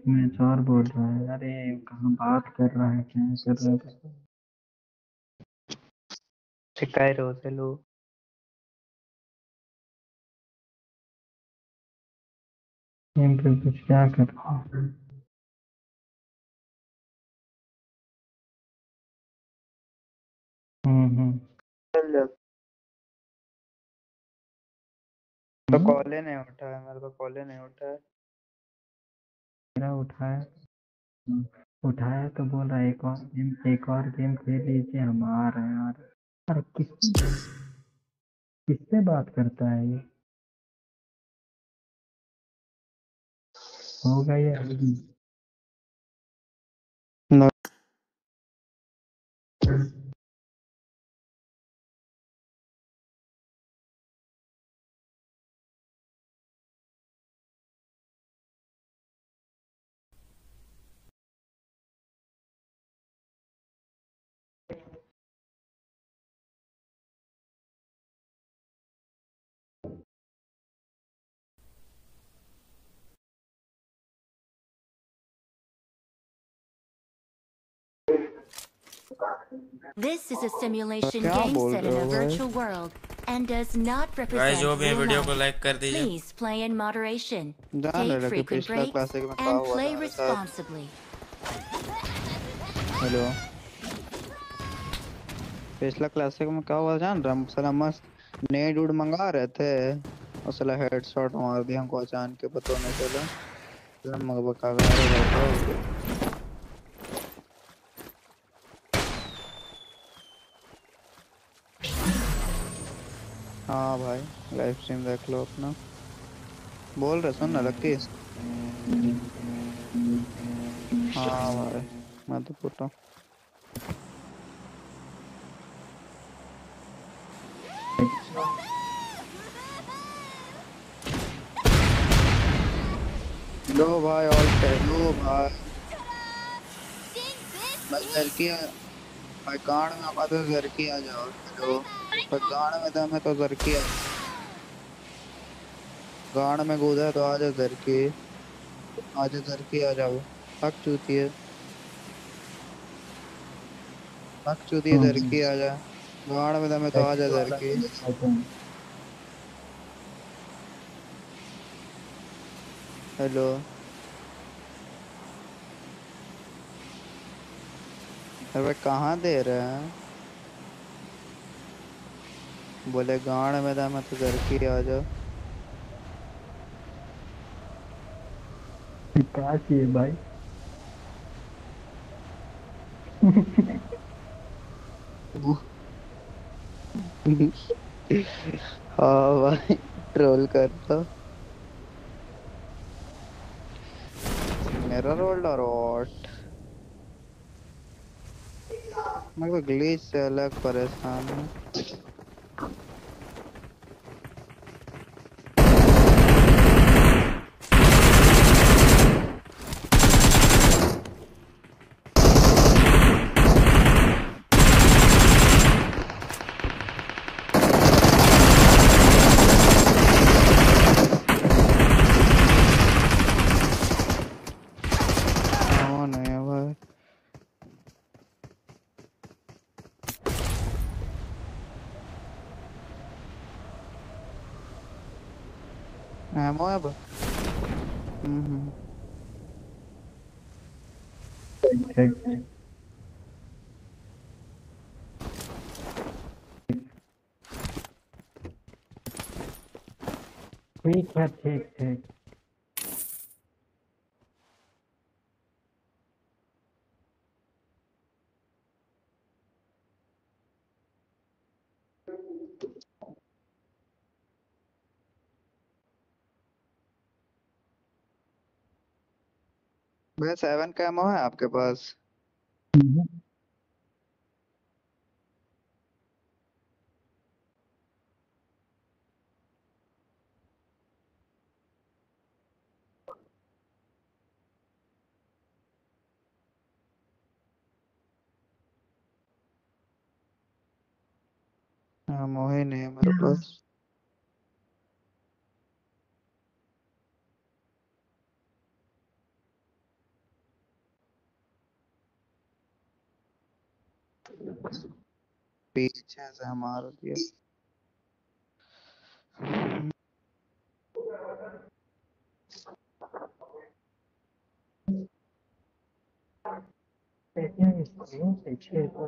मैच और बोल रहा है। अरे कहाँ बात कर रहा है? क्या कर रहा है? पता काइरोस हेलो गेम पे कुछ क्या कर रहा है? हम्म हम्म। तो कॉल ही नहीं उठाया मेरे को कॉल ही नहीं उठाया मेरा उठाया हम्म, उठाया तो बोल रहा है एक और गेम एक और गेम खेल लीजिए हम आ रहे हैं हैं। अरे किस किससे बात करता है ये? होगा ये अभी। This is a simulation game set in a virtual world and does not represent जो भी है real वीडियो को लाइक कर दीजिए Please play in moderation. Take frequent breaks and play था responsibly. हेलो पिछला क्लासिक में क्या हुआ जान रहा साला मस्त नेट उड मंगा रहे थे और साला हेडशॉट मार दिया हमको अचानक के पता नहीं चला साला मगबा का बैठा हो भाई लाइव स्ट्रीम देख लो अपना। बोल रहे, सुन ना लक्की हाँ। भाई, मैं तो पूछता हूँ। लो भाई ऑल लो भाई। बस घर की भाई गांड में आका तो घर की आ जाओ। लो। पर गांड में दम है तो घर की गांड में कूदा तो आ जा घर की। आ जा घर की आ जाओ। हक चूती है। हक चूती है, घर की आ जा। गांड में दम है तो आ जा घर की। हेलो। अबे कहाँ दे रहे हैं? बोले गांड में दम है तो घर की आ जाओ क्या चाहिए भाई। हाँ भाई ट्रोल करता। मेरा रोल और व्हाट मैं तो ग्लिच से अलग परेशान हूँ। Thank you. ठीक है ठीक ठीक। भैया सेवन का एमो है आपके पास? एमो ही नहीं है मेरे पास पीछे से मार दिया देखिए स्क्रीन पीछे तो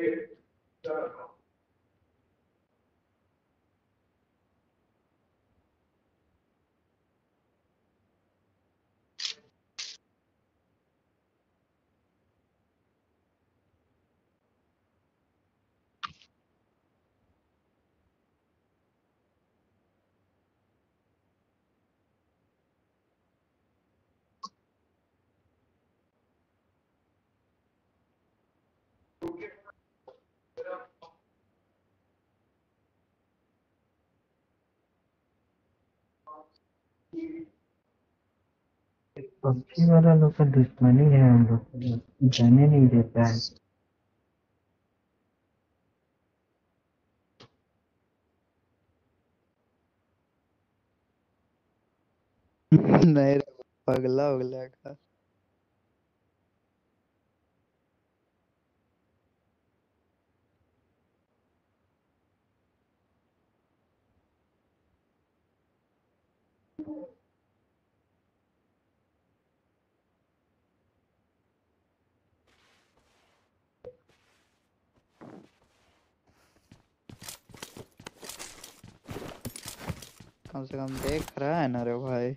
eh, la, पबजी वाला लोग का दुश्मनी है हम लोग जाने नहीं देता है। नहीं पगला उगला का कम से कम देख रहा है ना रे भाई।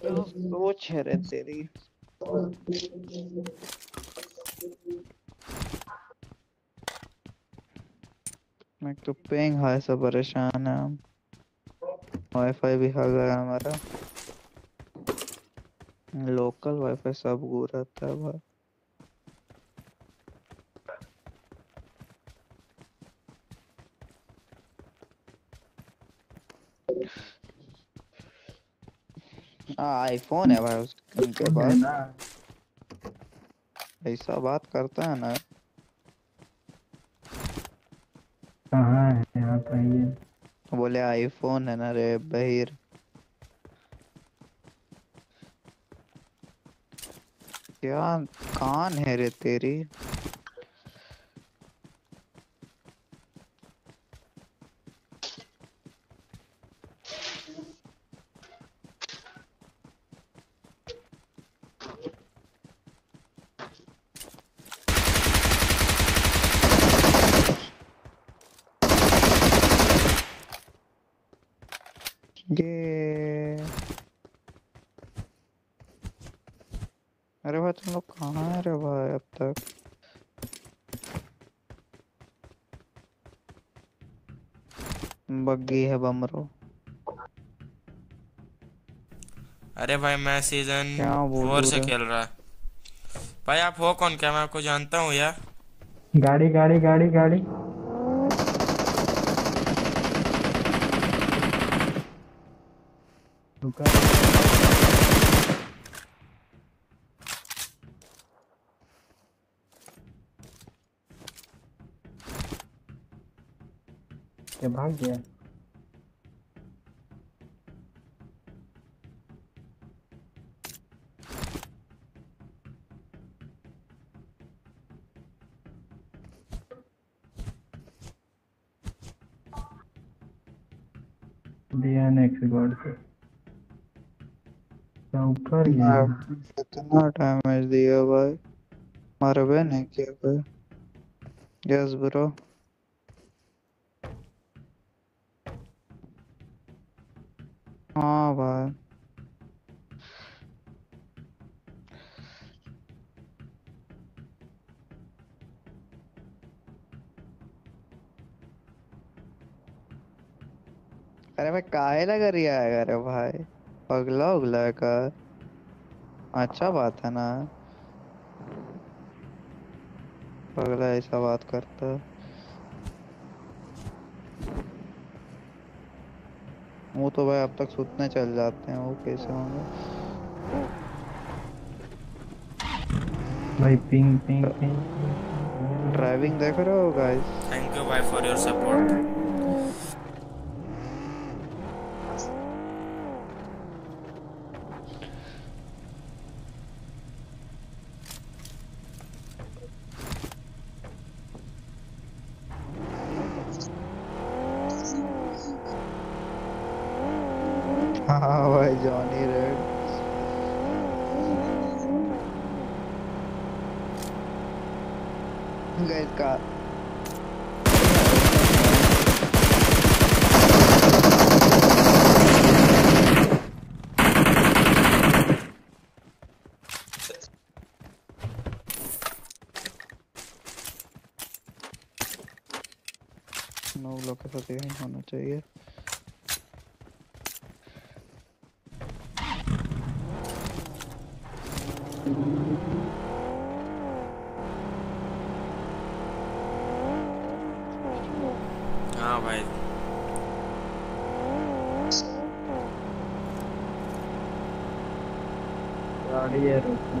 क्या सोच है रे तेरी। मैं तो पेंग हाय से परेशान है। वाईफाई भी आ गया हमारा। लोकल वाईफाई सब गो रहता है भाई आईफोन है भाई उसके पास। ऐसा बात करता है ना। कहाँ है? यहाँ पर ये बोले आईफोन है ना रे बहिर। क्या कान है रे तेरी ये अरे भाई तुम लोग कहाँ है रे भाई अब तक बग्गी है। बमरो अरे भाई मैं सीज़न फोर से खेल रहा भाई आप हो कौन क्या? मैं आपको जानता हूँ यार। गाड़ी गाड़ी गाड़ी गाड़ी। भाग गया। कितना डैमेज दिया भाई। मरबे नहीं किया भाई। Yes bro. हाँ भाई। अरे भाई काहे लगा रिया है अरे भाई? पगला उगला है का? अच्छा बात है ना। पगला ऐसा बात करता। वो तो भाई अब तक सुतने चल जाते हैं वो कैसे होंगे? भाई पिंग पिंग पिंग ड्राइविंग देख रहे हो गाइस थैंक यू भाई फॉर योर सपोर्ट हाँ भाई जॉनी रेड गाइस का नौ लोग होना चाहिए हाँ भाई है रुको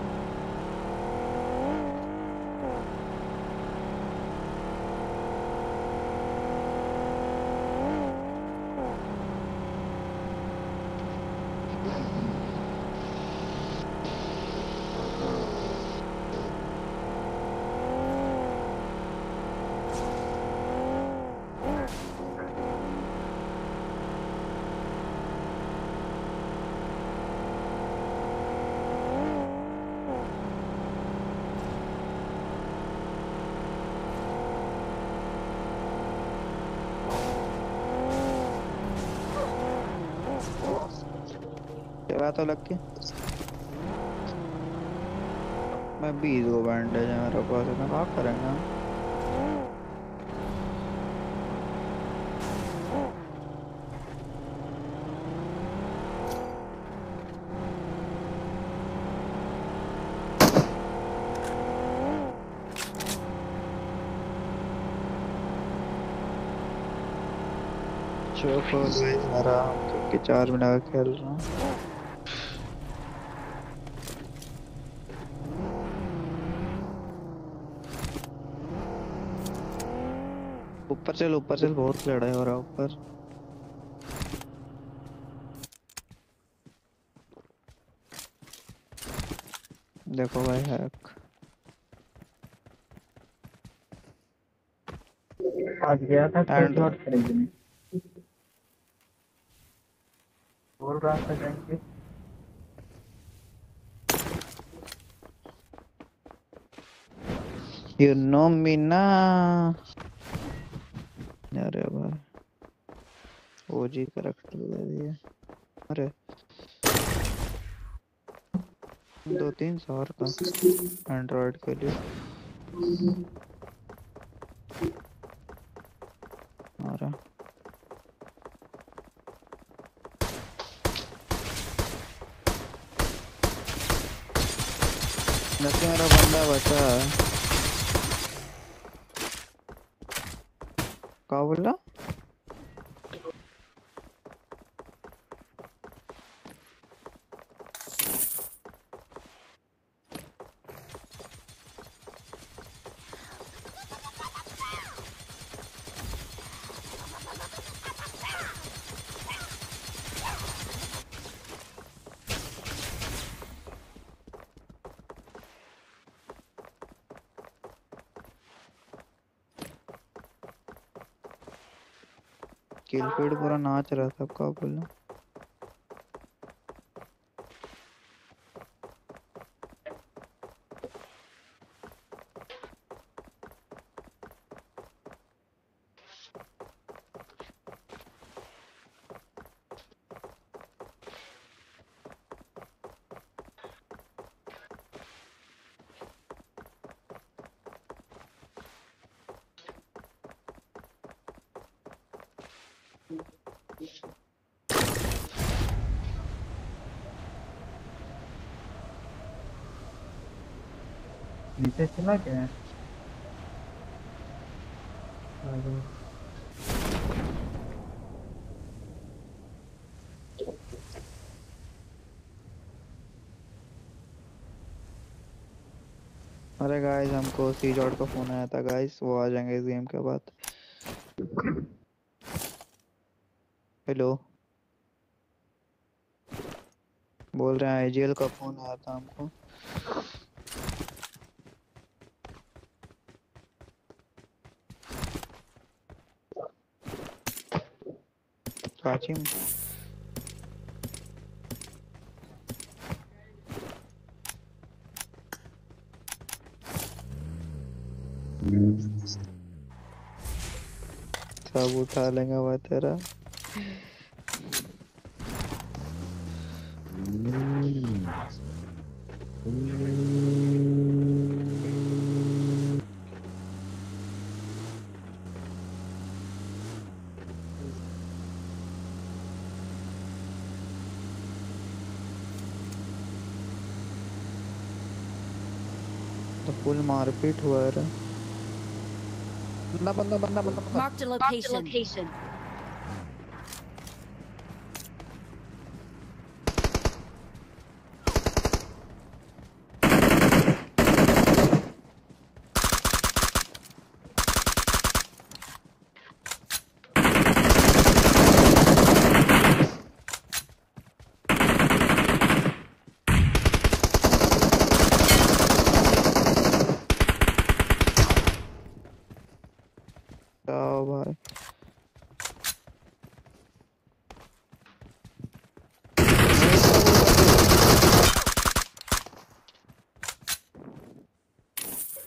तो लग के। मैं बीस गो बैंडेज है मेरे पास इतना क्या करेंगे चार मिनट खेल रहा हूँ ऊपर चल ऊपर चल बहुत लड़ाई हो रहा है ऊपर। देखो भाई हैक आज गया था प्लॉट खरीदने बोल रहा था जाएँगे। यू नो मी ना। अरे भाई ओजी करेक्टर दे दिए अरे। दो तीन सौ और का। एंड्रॉइड के लिए। देखिए मेरा बंदा बचा है क्या बोला किलफीड पूरा नाच रहा था क्या बोला नीचे चला गया अरे गाइस हमको सी जॉट का फ़ोन आया था गाइस वो आ जाएँगे इस गेम के बाद. हेलो बोल रहे हैं आईजीएल का फ़ोन आया था हमको. काची में सब उठा लेंगे वह तेरा तो फुल मारपीट हुआ है रे। बंदा बंदा बंदा बंदा मार्क द a location. जाओ भाई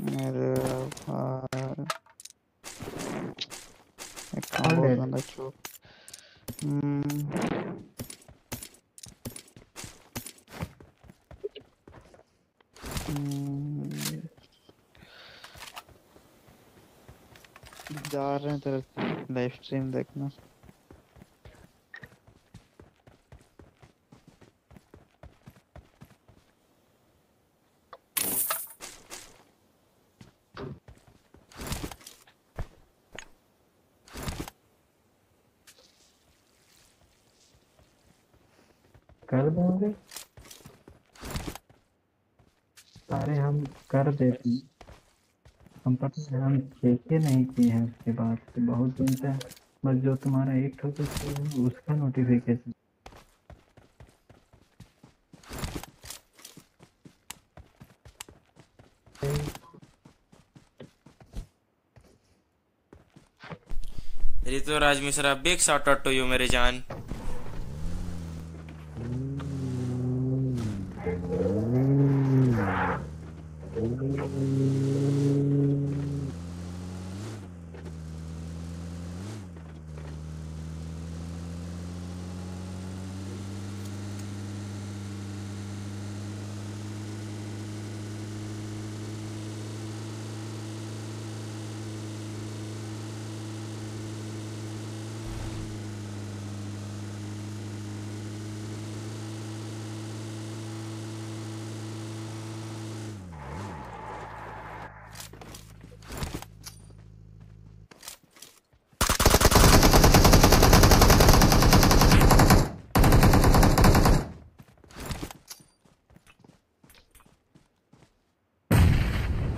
मेरे भाई एक काम कौन बहुत है? गंदा चौक हम्म हम्म, जा रहे हैं तेरा लाइव स्ट्रीम देखना कर देंगे? सारे हम कर देते हैं। हम पता है, हम चेक नहीं किए हैं उसके बाद दिन है। बस जो तुम्हारा एक ठो तो उसका notification Ritu Raj Mishra big shout out to you मेरे जान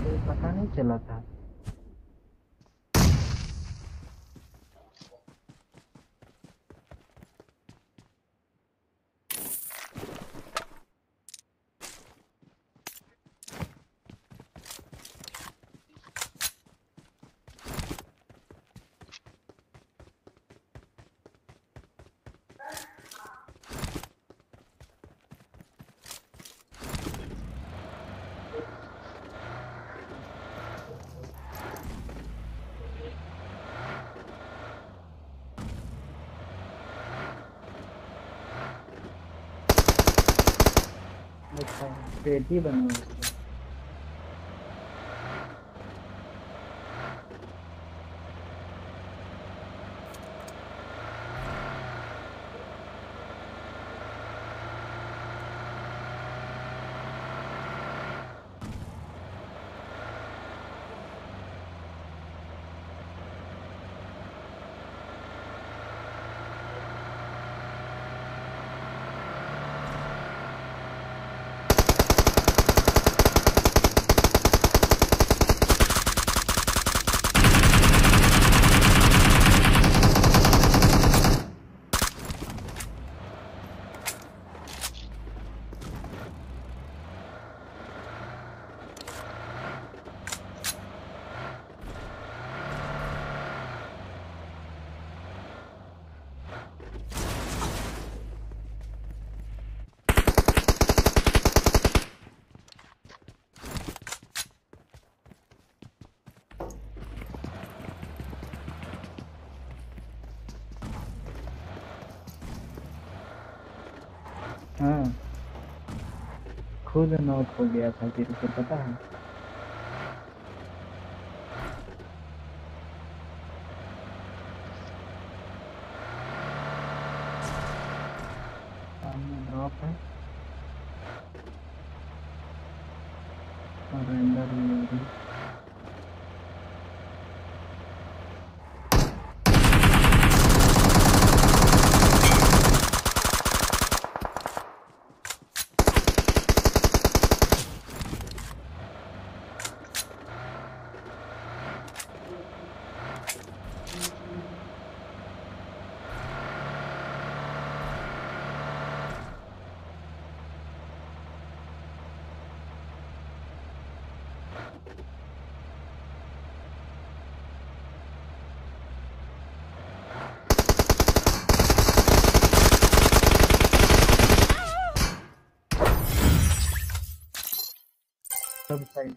कोई पता नहीं चला था अच्छा पेटी बना हुआ है। हाँ खुद नॉक हो गया था तेरे को पता है सामने ड्रॉप है और अंदर भी हो रही सब साइड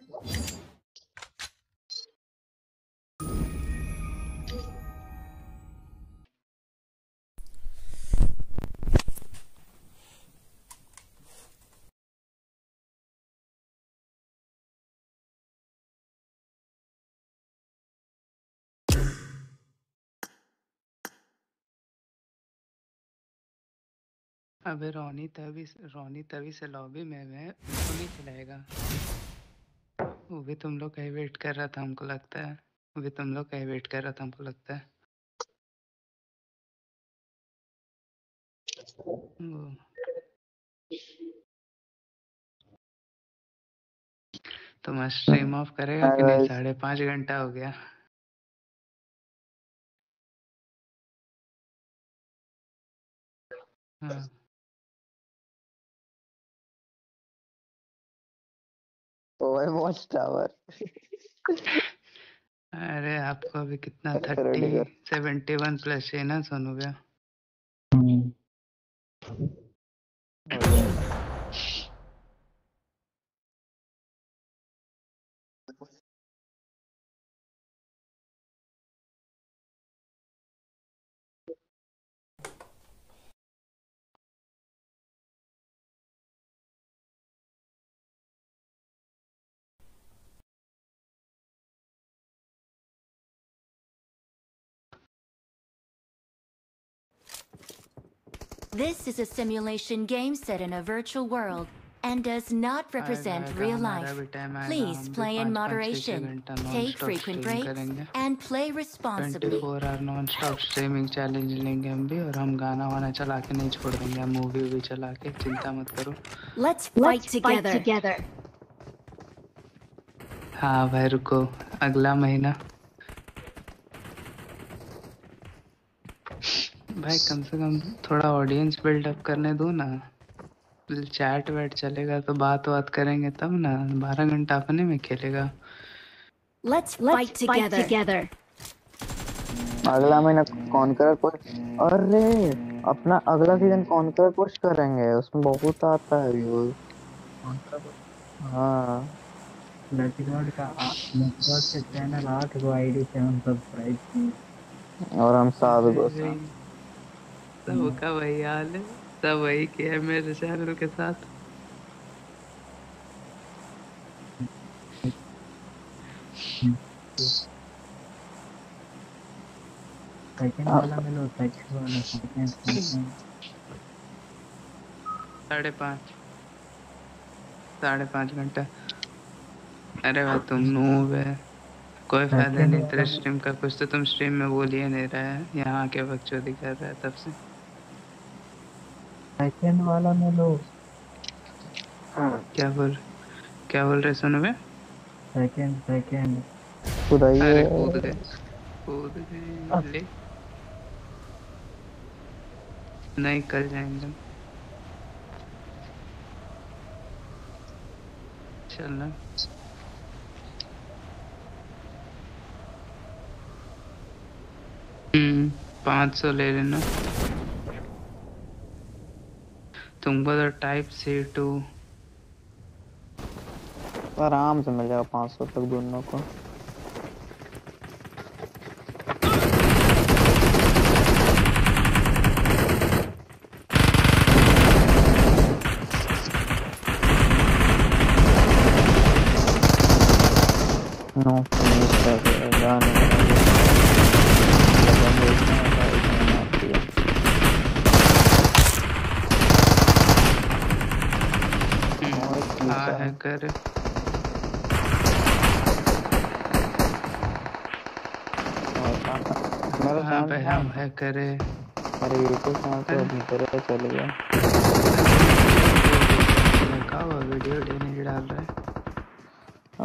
अबे रोनी तभी रोनी तभी से लॉबी में है वो नहीं चलाएगा वो भी तुम लोग का ही वेट कर रहा था हमको लगता है। वो भी तुम लोग का ही वेट कर रहा था हमको लगता है। तुम स्ट्रीम ऑफ़ करेगा कि नहीं? साढ़े पाँच घंटा हो गया। हाँ। ओवर वॉच टावर अरे आपको अभी कितना थर्टी सेवेंटी वन प्लस है ना सोनू भैया? This is a simulation game set in a virtual world and does not represent आएगा, real हमारा life. भी time आएगा, Please हम भी play in पाँच- पाँच, छः- छः moderation, घंटा take non-stop frequent stream breaks, करेंगे। and play responsibly. 24 hour non stop streaming challenge लेंगे हम भी और हम गाना वाना चला के नहीं छोड़ देंगे हम मूवी भी चला के चिंता मत करो Let's fight together. together. हाँ भाई रुको अगला महीना भाई कम से कम थोड़ा ऑडियंस बिल्डअप करने दो ना। चैट वैट चलेगा तो बात बात करेंगे तब ना। बारह घंटा अपने में खेलेगा। Let's fight together. अगला महीना कॉन्करर पोस्ट अरे अपना अगला सीज़न कॉन्करर पोस्ट करेंगे? उसमें बहुत आता है व्यूज़ हाँ। लचगॉड का लचगॉड के चैनल आठ गो आईडी से हम सब्सक्राइब और हम सात गो सबका वही हाल है सब वही किया है मेरे चैनल के साथ। साढ़े पाँच। साढ़े पाँच घंटा। अरे भाई तुम नूब है। कोई फ़ायदा नहीं तेरे स्ट्रीम का कुछ तो तुम स्ट्रीम में बोल ही नहीं रहा है। यहाँ के बकचोदी कर रहा है तब से। सेकंड वाला में लो। क्या बोल क्या बोल रहे सुनो बे सेकंड सेकंड अरे कूद गए कूद गए। ले। नहीं कल जाएँगे चलना हम्म पाँच सौ ले लेना। तुंगभद्र टाइप सी टू आराम से मिल जाएगा पाँच सौ तक दोनों को No. कर हाँ हम है करे अरे तो अभी तेरे चल गया लगा हुआ वीडियो वीडियो नहीं डाल रहा है।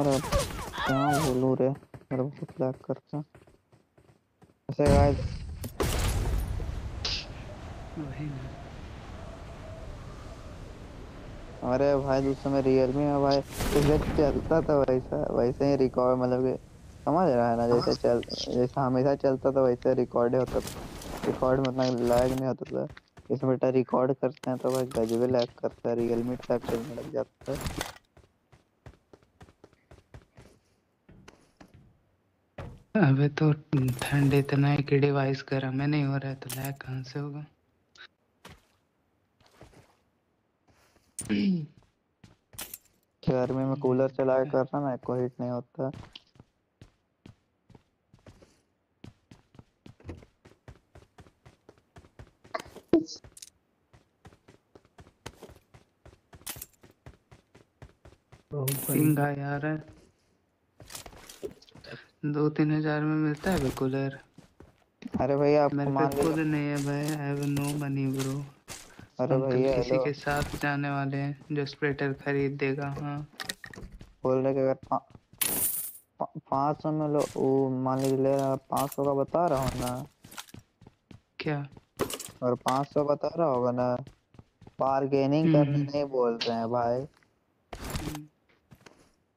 अरे बोलूँ रे? मेरा करता ऐसे गाइस वही ना। अरे भाई दूसरे में रियलमी में भाई जैसे चलता था वैसा वैसे ही रिकॉर्ड मतलब कि समझ रहा है ना जैसे चल जैसे हमेशा चलता था वैसे रिकॉर्ड होता था। रिकॉर्ड में उतना लैग नहीं होता था। इसमें बेटा रिकॉर्ड करते हैं तो भाई गजबे लैग करता है रियलमी टाइप चलने लग जाता है। अबे तो ठंड इतना है कि डिवाइस गर्म है नहीं हो रहा है तो लैग कहाँ से होगा? गर्मी में कूलर चला के करना ना कोई हीट नहीं होता। महँगा यार है। दो तीन हज़ार में मिलता है कूलर? अरे भाई आप मेरे मान पे लीजिए खुद नहीं है भाई I have no money bro अरे भैया किसी के साथ जाने वाले हैं जो स्प्लिटर खरीद देगा हाँ। बोल रहे अगर पा, पा, पाँच सौ में लो वो मान लीजिए ले रहा पाँच सौ का बता रहा हूँ ना। क्या? और पाँच सौ बता रहा होगा ना बारगेनिंग करने हम्म। नहीं बोल रहे हैं भाई।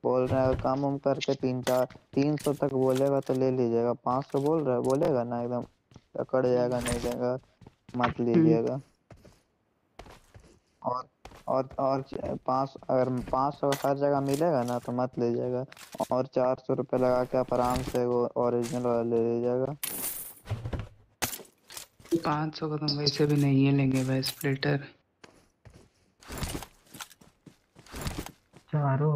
बोल रहे हैं कम उम करके तीन चार तीन सौ तक बोलेगा तो ले लीजिएगा पाँच सौ बोल रहा है बोलेगा ना एकदम अकड़ जाएगा नहीं देगा मत लीजिएगा। और और और पाँच अगर पाँच सौ हर जगह मिलेगा ना तो मत लीजिएगा और चार सौ रुपये लगा के आप आराम से वो ओरिजिनल वाला ले लीजिएगा। पाँच सौ का तो वैसे भी नहीं है लेंगे भाई स्प्लिटर चारों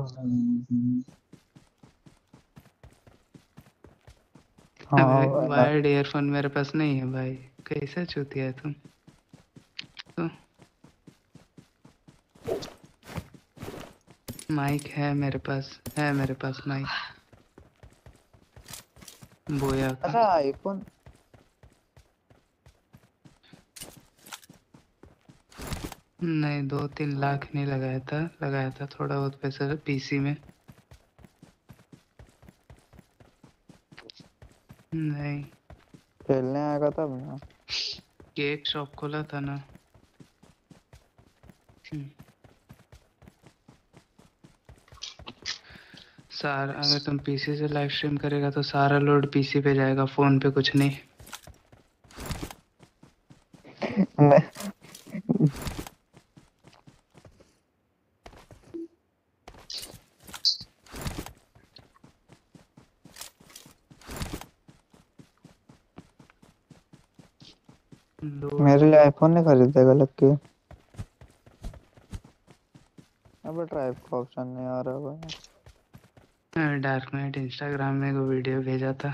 हाँ वायर्ड ईयरफोन मेरे पास नहीं है भाई। कैसा चूतिया है तुम? माइक है मेरे पास है मेरे पास माइक बोया का अच्छा आईफोन नहीं दो तीन लाख नहीं लगाया था लगाया था थोड़ा बहुत पैसा पीसी में। नहीं। खेलने आएगा तब ना। केक शॉप खोला था ना। सारा अगर तुम पीसी से लाइव स्ट्रीम करेगा तो सारा लोड पीसी पे जाएगा फ़ोन पे कुछ नहीं। मैं मेरे लिए आईफोन नहीं खरीदेगा लक्की अब ड्राइव का ऑप्शन नहीं आ रहा भाई। डार्क नाइट इंस्टाग्राम में को वीडियो भेजा था।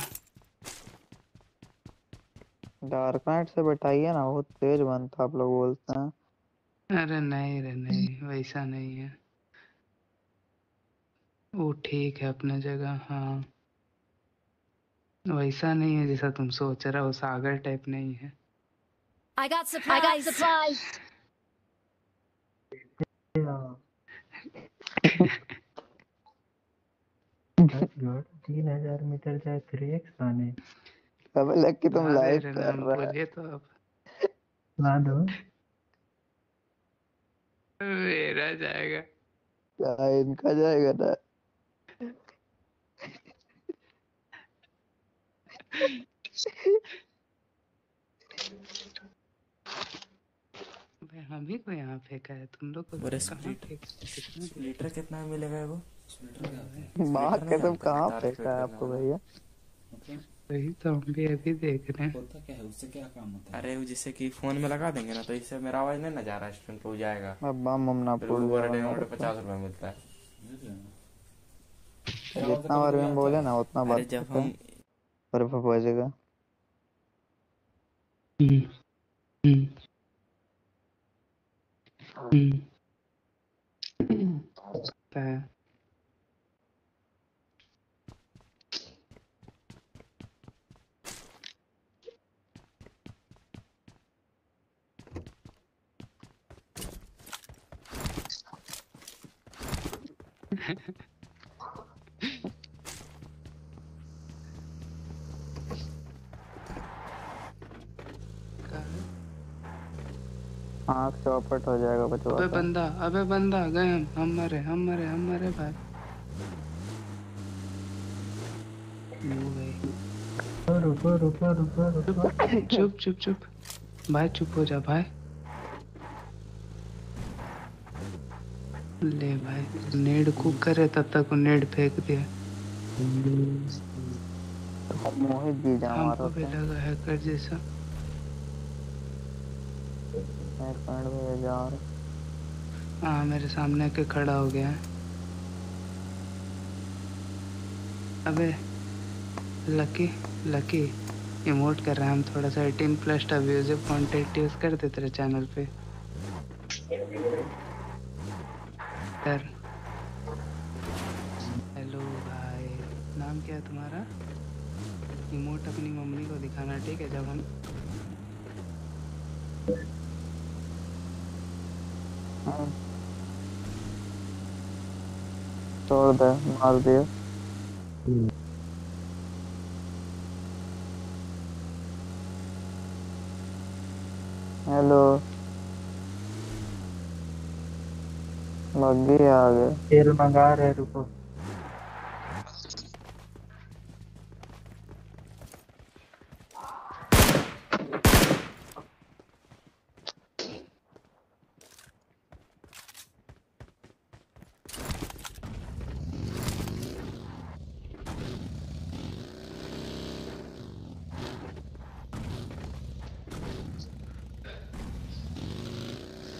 डार्क नाइट से बैठाइए ना बहुत तेज बनता आप लोग बोलते हैं। अरे नहीं रे नहीं वैसा नहीं है। वो ठीक है अपने जगह हाँ। वैसा नहीं है जैसा तुम सोच रहे हो सागर टाइप नहीं है। I got supplies. I got तीन हज़ार मीटर जाए थ्री एक्स आने अब लक्की तुम लाइव कर रहा है। तो अब। ला दो। मेरा जाएगा। क्या इनका जाएगा ना। हम ही को यहाँ फेंका है तुम लोग को है? कितना मिलेगा वो? माँ कसम कहाँ फेंका है आपको भैया? वही तो हम भी अभी देख रहे हैं। होता क्या है? उससे क्या काम होता है? अरे वो जैसे कि फ़ोन में लगा देंगे ना तो इससे मेरा आवाज़ नहीं ना जा रहा स्क्रीन पे जाएगा। अब बम बम ना पे पचास रुपए मिलता है। जितना बार में बोले ना उतना बार जब हम पर पहुंचेगा हम्म, हम्म, हम्म। आँख चौपट हो जाएगा बचवा अबे बंदा अबे बंदा गए हम हम मरे हम मरे हम मरे भाई। रुको रुको रुको रुको। चुप चुप चुप। भाई चुप हो जा भाई। ले भाई नेड कुक करे तब तक नेड फेंक दिया मोहित जी जा हमको मारो भी लगा हैकर जैसा। जा रहा हाँ। मेरे सामने के खड़ा हो गया है। अबे लकी लकी इमोट कर रहा है हम थोड़ा सा। 18 प्लस अब्यूजिव कंटेंट यूज़ कर दे तेरे चैनल पे। सर हेलो भाई नाम क्या है तुम्हारा? रिमोट अपनी मम्मी को दिखाना ठीक है? जब हम तोड़ दे मार दिया। लग गई आगे तेल मंगा रहे रुको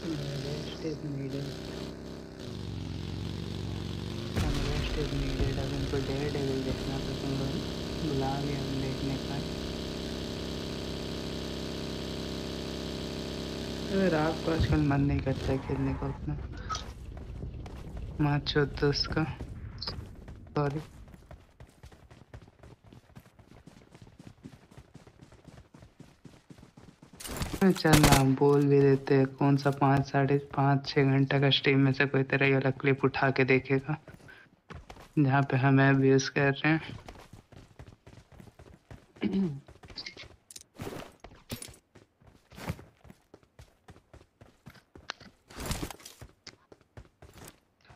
Rest is needed. Some rest is needed. अब उनको डेयर डेविल देखना तो तुम लोग बुला लिया हम देखने का अरे रात को आजकल मन नहीं करता है खेलने का उतना माँ चौथ उसका। सॉरी चल ना बोल भी देते हैं, कौन सा पाँच, साढ़े पाँच छः घंटे का स्ट्रीम में से कोई तरह ये वाला क्लिप उठा के देखेगा। जहाँ पे हमें अब्यूज कर रहे हैं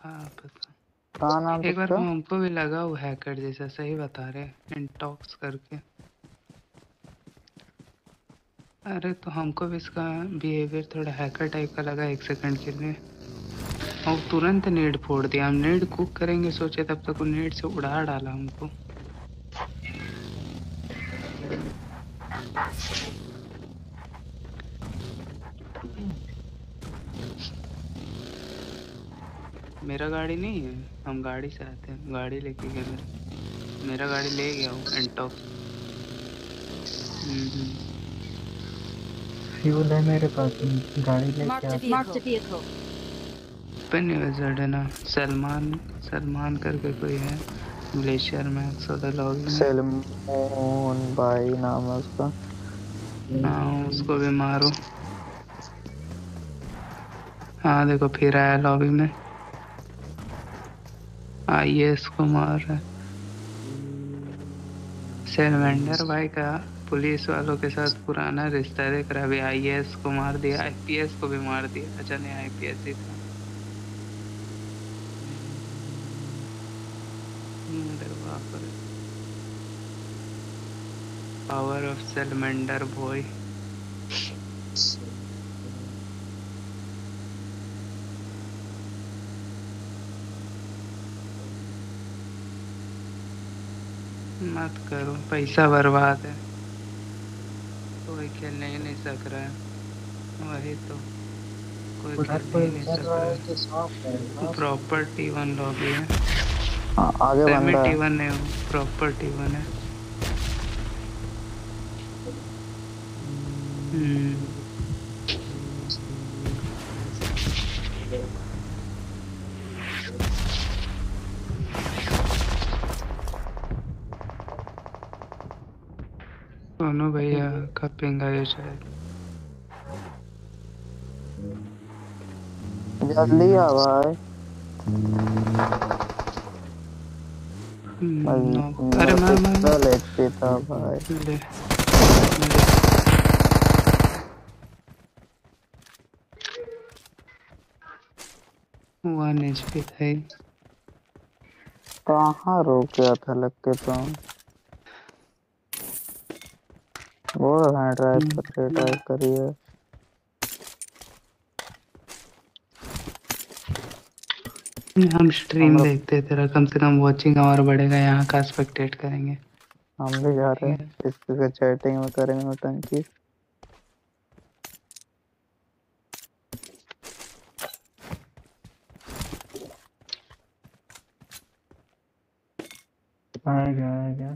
हाँ पता कहा नाम एक बार हमको भी लगा वो हैकर जैसा सही बता रहे इंटॉक्स करके। अरे तो हमको भी इसका बिहेवियर थोड़ा हैकर टाइप का लगा एक सेकंड के लिए। और तुरंत नेट फोड़ दिया। हम नेट कुक करेंगे सोचे तब तक वो नेट से उड़ा डाला हमको। मेरा गाड़ी नहीं है हम गाड़ी से आते हैं गाड़ी लेके गए मेरा। मेरा गाड़ी ले गया वो एंटॉक फ्यूल है मेरे पास गाड़ी लेके Marked ओपन यूजर्ड है। ना सलमान सलमान करके कोई है ग्लेशियर में सोदा लॉग सलमान भाई नाम है उसका। हाँ उसको भी मारो। हाँ देखो फिर आया लॉबी में। आइए इसको मार रहा है भाई का पुलिस वालों के साथ पुराना रिश्ता देख रहा है। अभी आईएएस को मार दिया, आईपीएस को भी मार दिया। अच्छा नहीं, आईपीएस ही था अरे बाप रे। पावर ऑफ़ सेलमेंडर बॉय मत करो पैसा बर्बाद है। कोई खेलने ही नहीं सक रहा है। वही तो कोई खेल नहीं सक रहा है। प्रॉपर्टी वन लॉबी है। हाँ, आगे बंदा है। वन है प्रॉपर्टी वन है। हम्म। शायद जल्दी आ भाई। हम्म, अरे मार मार एचपी था भाई। ले। वन एच पी था। कहाँ रुक गया था लग के तुम? वो है ड्राइव कर ड्राइव करिए हम स्ट्रीम हम देखते हैं तेरा कम से कम वॉचिंग आवर बढ़ेगा यहाँ का स्पेक्टेट करेंगे। हम भी जा रहे हैं से चैटिंग में करेंगे नौटंकी आएगा आएगा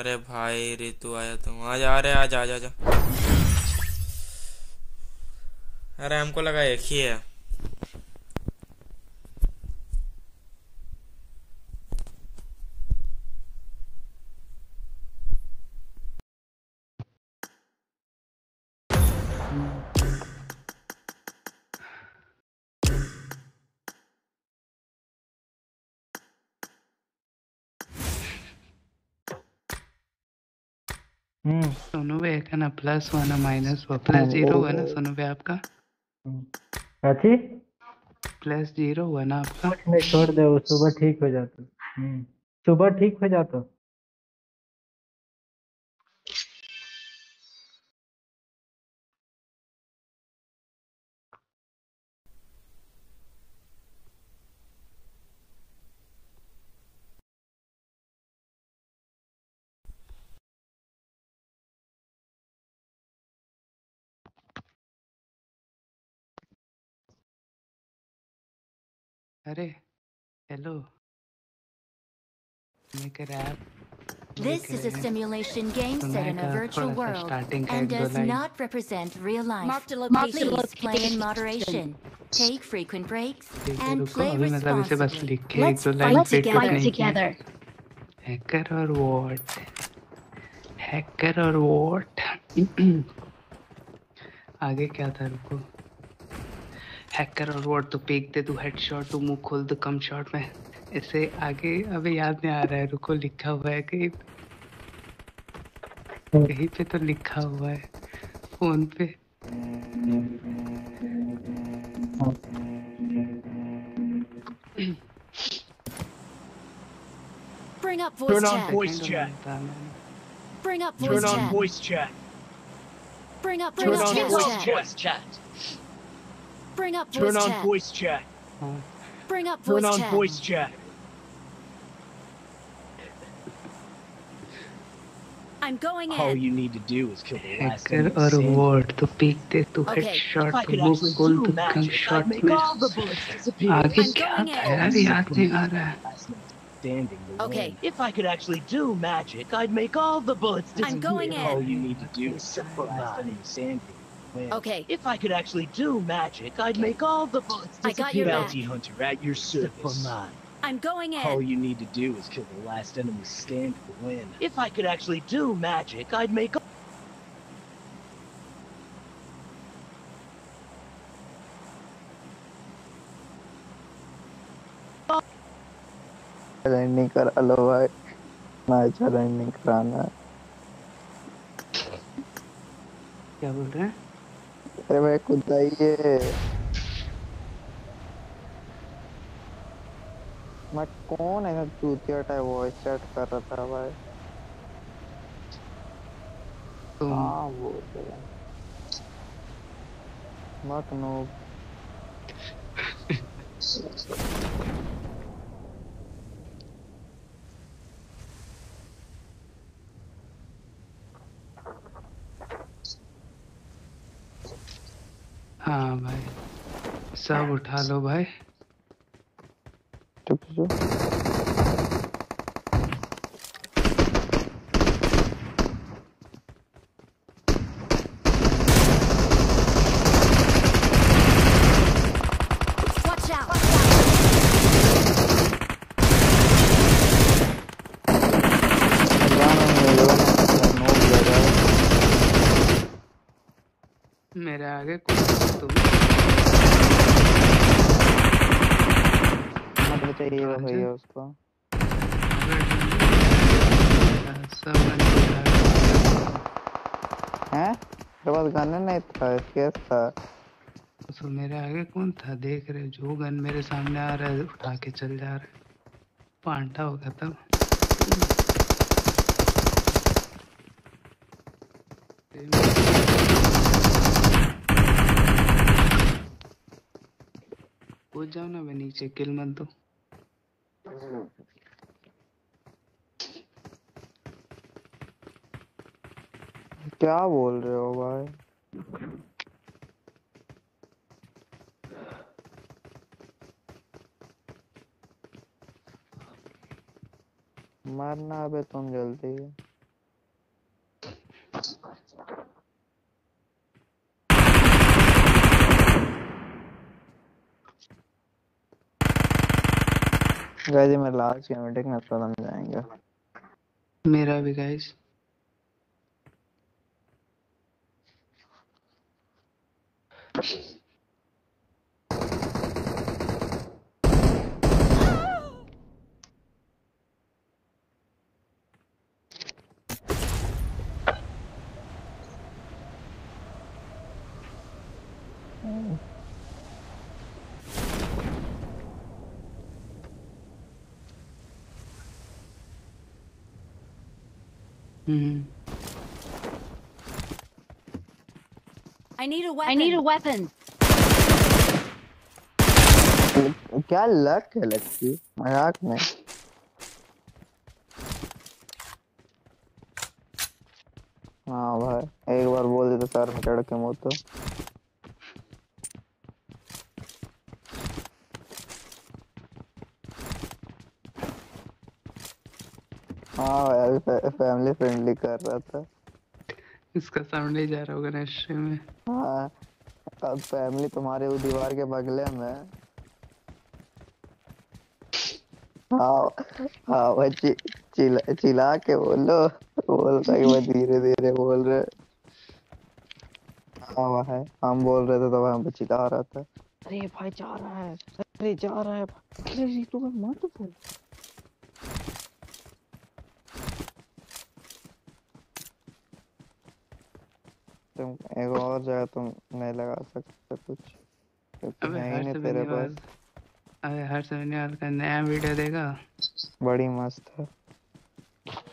अरे भाई, रितु आया तुम आ जा अरे आज आ जा जा। अरे हमको लगा एक ही है। है ना प्लस वन ना माइनस वन प्लस ज़ीरो हुआ ना सुनो भाई आपका। अच्छी प्लस ज़ीरो हुआ ना आपका। नहीं छोड़ दे वो सुबह ठीक हो जाता। हम्म सुबह ठीक हो जाता। अरे hello make a rap This is a simulation game set in a virtual world and does not represent real life. Marked a location. Please play in moderation. Take frequent breaks and रुको play अभी मतलब इसे बस responsibly. लिख के एक Let's दो fight लाइन पे together. नहीं किया together. हैकर और वॉट हैकर और वॉट आगे क्या था रुको हैकर और वॉट तो पेक दे तू हेडशॉट तू मुँह खोल दो कम शॉट में ऐसे आगे अभी याद नहीं आ रहा है रुको लिखा हुआ है कहीं कहीं पे तो लिखा हुआ है फ़ोन पे Bring up voice Turn on chat. voice chat. Bring up Turn voice on chat. voice chat. Bring up Turn voice on chat. voice chat. chat. Bring up Turn voice on chat. voice chat. Bring up Turn voice on chat. voice chat. I'm going All in. you need to do is kill the last thing hacker that's और saved. वॉट तो पेक दे तू Okay, हेडशॉट If I तू could मुंह actually खोल do तू कम magic, I'd शॉट make में all the bullets disappear. आगे I'm क्या going था in. यार याद नहीं आ रहा है standing to Okay. win. If I could actually do magic, I'd make all the bullets disappear. I'm going in. All you need to do is sit the last enemy standing to win. Okay. If I could actually do magic, I'd make all the bullets I disappear. got your back. Bounty hunter at your service. Diplomat. I'm going in. All you need to do is kill the last enemy standing to win. If I could actually do magic, I'd make all running करा लो भाई ना अच्छा रनिंग कराना है क्या बोल रहे हैं अरे कुदाइए मैं कौन है चूतिया टाइप वॉइस चैट कर रहा था भाई? हाँ रहे मत नो हाँ भाई। सब उठा लो भाई। चुप चुप। मेरे आगे कौन था तुम मत भैया उसको। हैं? तेरे पास गन नहीं था केस था? तो मेरे आगे कौन था? देख रहे जो गन मेरे सामने आ रहा है उठा के चल जा रहा है। पांटा होगा तब। कूद जाओ ना मैं नीचे किल मत दो। क्या बोल रहे हो भाई? मरना अबे तुम जल्दी। गाइस मेरा लास्ट गेम में खत्म जाएँगे। मेरा भी guys I need a weapon. I need a weapon. क्या लक है लक्की मज़ाक में हाँ भाई एक बार बोल देते सर में चढ़ के मुँह तो हाँ यार फैमिली फ्रेंडली कर रहा था। इसका साउंड ही जा रहा होगा ना स्ट्रीम में। हाँ अब फैमिली तुम्हारे वो दीवार के बगले में। हाँ हाँ भाई चि, चिल्ला चिल्ला के बोलो। बोल रहा है कि मैं धीरे धीरे बोल रहे। हाँ भाई हम बोल रहे थे तो वहाँ पे चिल्ला रहा था। अरे भाई जा रहा है। अरे जा रहा है। अरे का मत बोल। तुम एक और जगह तुम नहीं लगा सकते कुछ। अबे है ही नहीं तेरे पास। अबे हर्ष बेनीवाल का नया वीडियो देगा? बड़ी मस्त है।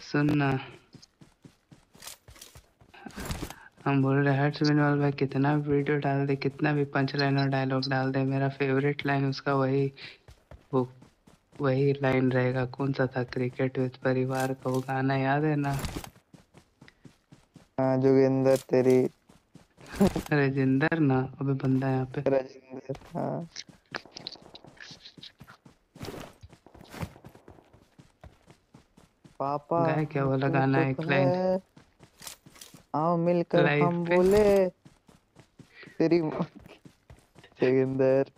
सुन ना हम बोल रहे हर्ष बेनीवाल भाई कितना वीडियो डाल दे कितना भी पंच लाइन और डायलॉग डाल दे मेरा फेवरेट लाइन उसका वही वो वही लाइन रहेगा कौन सा था क्रिकेट विद परिवार का वो गाना याद है ना? हाँ जोगिंदर तेरी राजेंद्र ना अबे बंदा यहाँ पे। राजेंद्र हाँ। पापा गाय क्या तू गाना तो एक लाइन आओ मिलकर हम बोले। तेरी जोगिंदर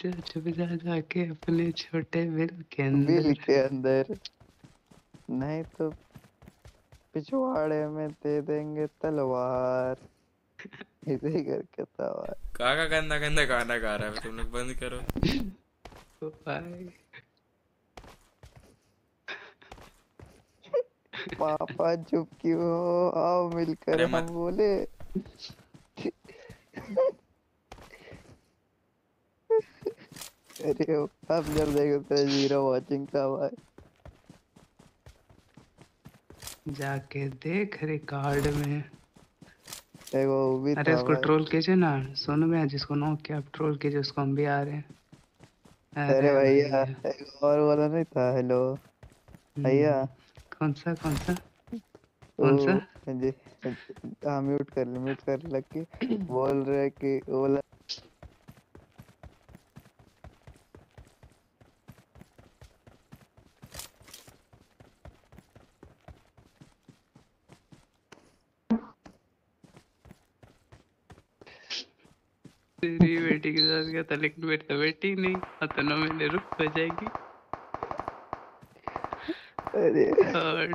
जो जा जाके अपने छोटे बिल के अंदर। बिल के अंदर। नहीं तो पिछवाड़े में दे देंगे तलवार। इसे करके तलवार। का का गंदा गंदा गाना गा रहा है तुम लोग बंद करो। पापा चुप क्यों हो? आओ मिलकर अरे हम मत- बोले। अरे अब जब देखो तो ज़ीरो वाचिंग था भाई। जाके देख रिकॉर्ड में। वो भी अरे भाई ट्रोल कीजिए ना। सोनू में जिसको नो किया आप ट्रोल कीजिए उसको हम भी आ रहे हैं। अरे भैया एक और वाला नहीं था हेलो भैया। कौन सा कौन सा? कौन सा? जी हाँ म्यूट कर ले म्यूट कर लग के बोल रहे कि वो तेरी बेटी के साथ गया था लेकिन मेरी तो बेटी नहीं। हतनों में ने रुक हो जाएगी। अरे। और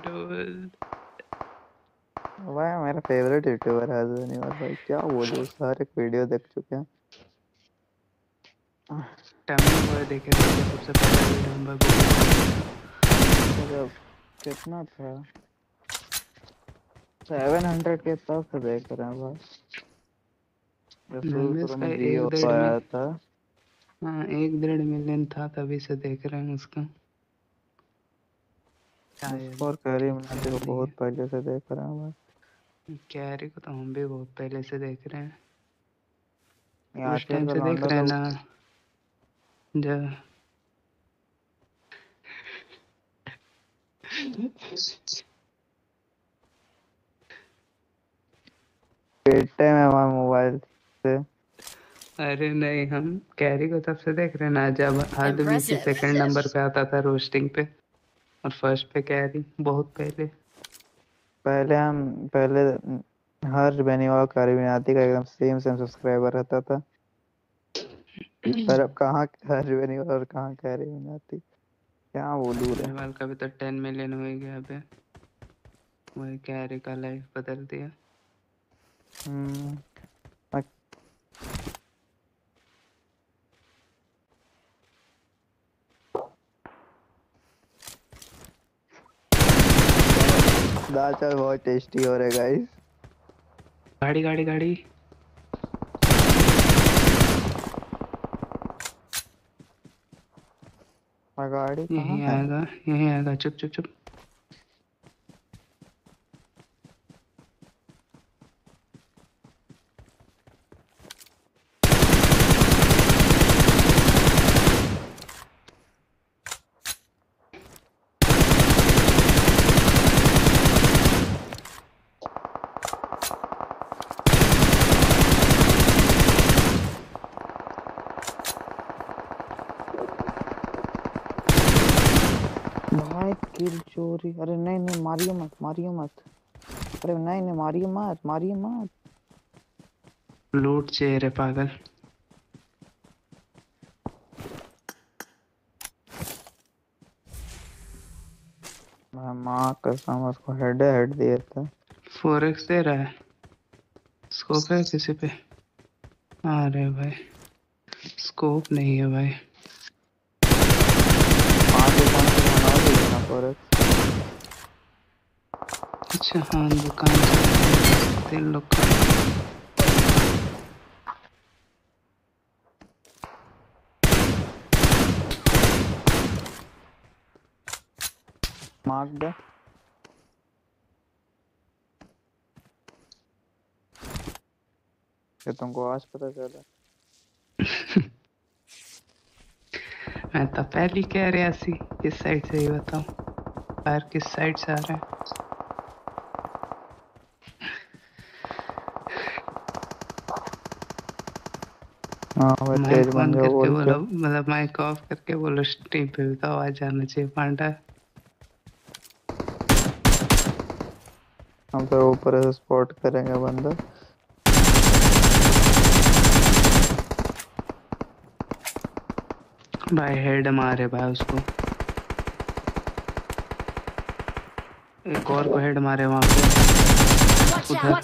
भाई मेरा फेवरेट यूट्यूबर है धन्यवाद भाई। क्या बोलूँ सारे वीडियो देख चुके हैं। टाइमिंग बॉय देखे थे सबसे पहला वीडियो हम कितना था? सेवन हंड्रेड के तब से देख रहे हैं भाई एक डेढ़ आया था। हाँ एक डेढ़ मिलियन था तभी से देख रहे हैं उसका। और करीम नदी को बहुत पहले से देख रहे हैं कैरी को तो हम भी बहुत पहले से देख रहे हैं। उस टाइम से देख रहे हैं ना। जब पेटे में हमारे मोबाइल से। अरे नहीं हम कैरी को तब से देख रहे हैं ना जब आदमी से सेकंड नंबर पे आता था रोस्टिंग पे। और फ़र्स्ट पे कैरी बहुत पहले। पहले हम पहले हर बहनी वाला करीबी आती का एकदम सेम सेम सब्सक्राइबर रहता था। पर अब कहाँ हर बहनी वाला और कहाँ करीबी आती। क्या बोलूँ रे। नेवाल का भी तो टेन मिलियन हो गया अबे वही कैरी का लाइफ बदल दिया। हम्म। दाल चावल बहुत टेस्टी हो रहे गाइस गाड़ी गाड़ी गाड़ी। गाड़ी यहीं आएगा यहीं आएगा। चुप चुप चुप भाई किल चोरी अरे नहीं नहीं मारियो मत मारियो मत। अरे नहीं नहीं मारियो मत मारियो मत। लूट चेयर है पागल। मैं माँ कसम उसको हेड हेड दिए थे फोर एक्स दे रहा है। स्कोप है किसी पे? अरे भाई। स्कोप नहीं है भाई। पाँच दुकान से मंगा अच्छा हाँ दुकान तीन लोग का मार्क दे। ये तुमको आज पता चला। मैं तो पहली कह रहा सी किस साइड से ही बताओ फायर किस साइड से आ रहा है? हाँ वो तेज बन जाओ बोल के। मतलब माइक ऑफ़ करके बोलो स्ट्रीम पे भी तो आवाज़ आना चाहिए पांडा। हम पे ऊपर से स्पॉट करेंगे बंदा। भाई हेड मारे भाई उसको। एक और को हेड मारे वहाँ पे। उधर।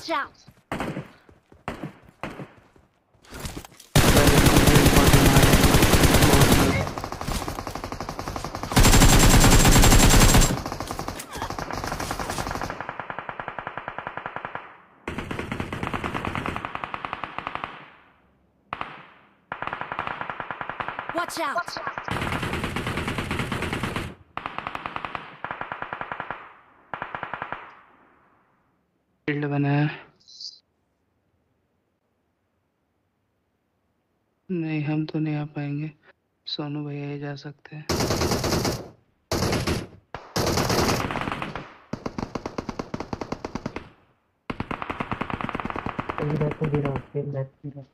फ़ील्ड बना है नहीं हम तो नहीं आ पाएँगे। सोनू भैया ही जा सकते हैं। इधर भी रहा, फिर बैक भी तो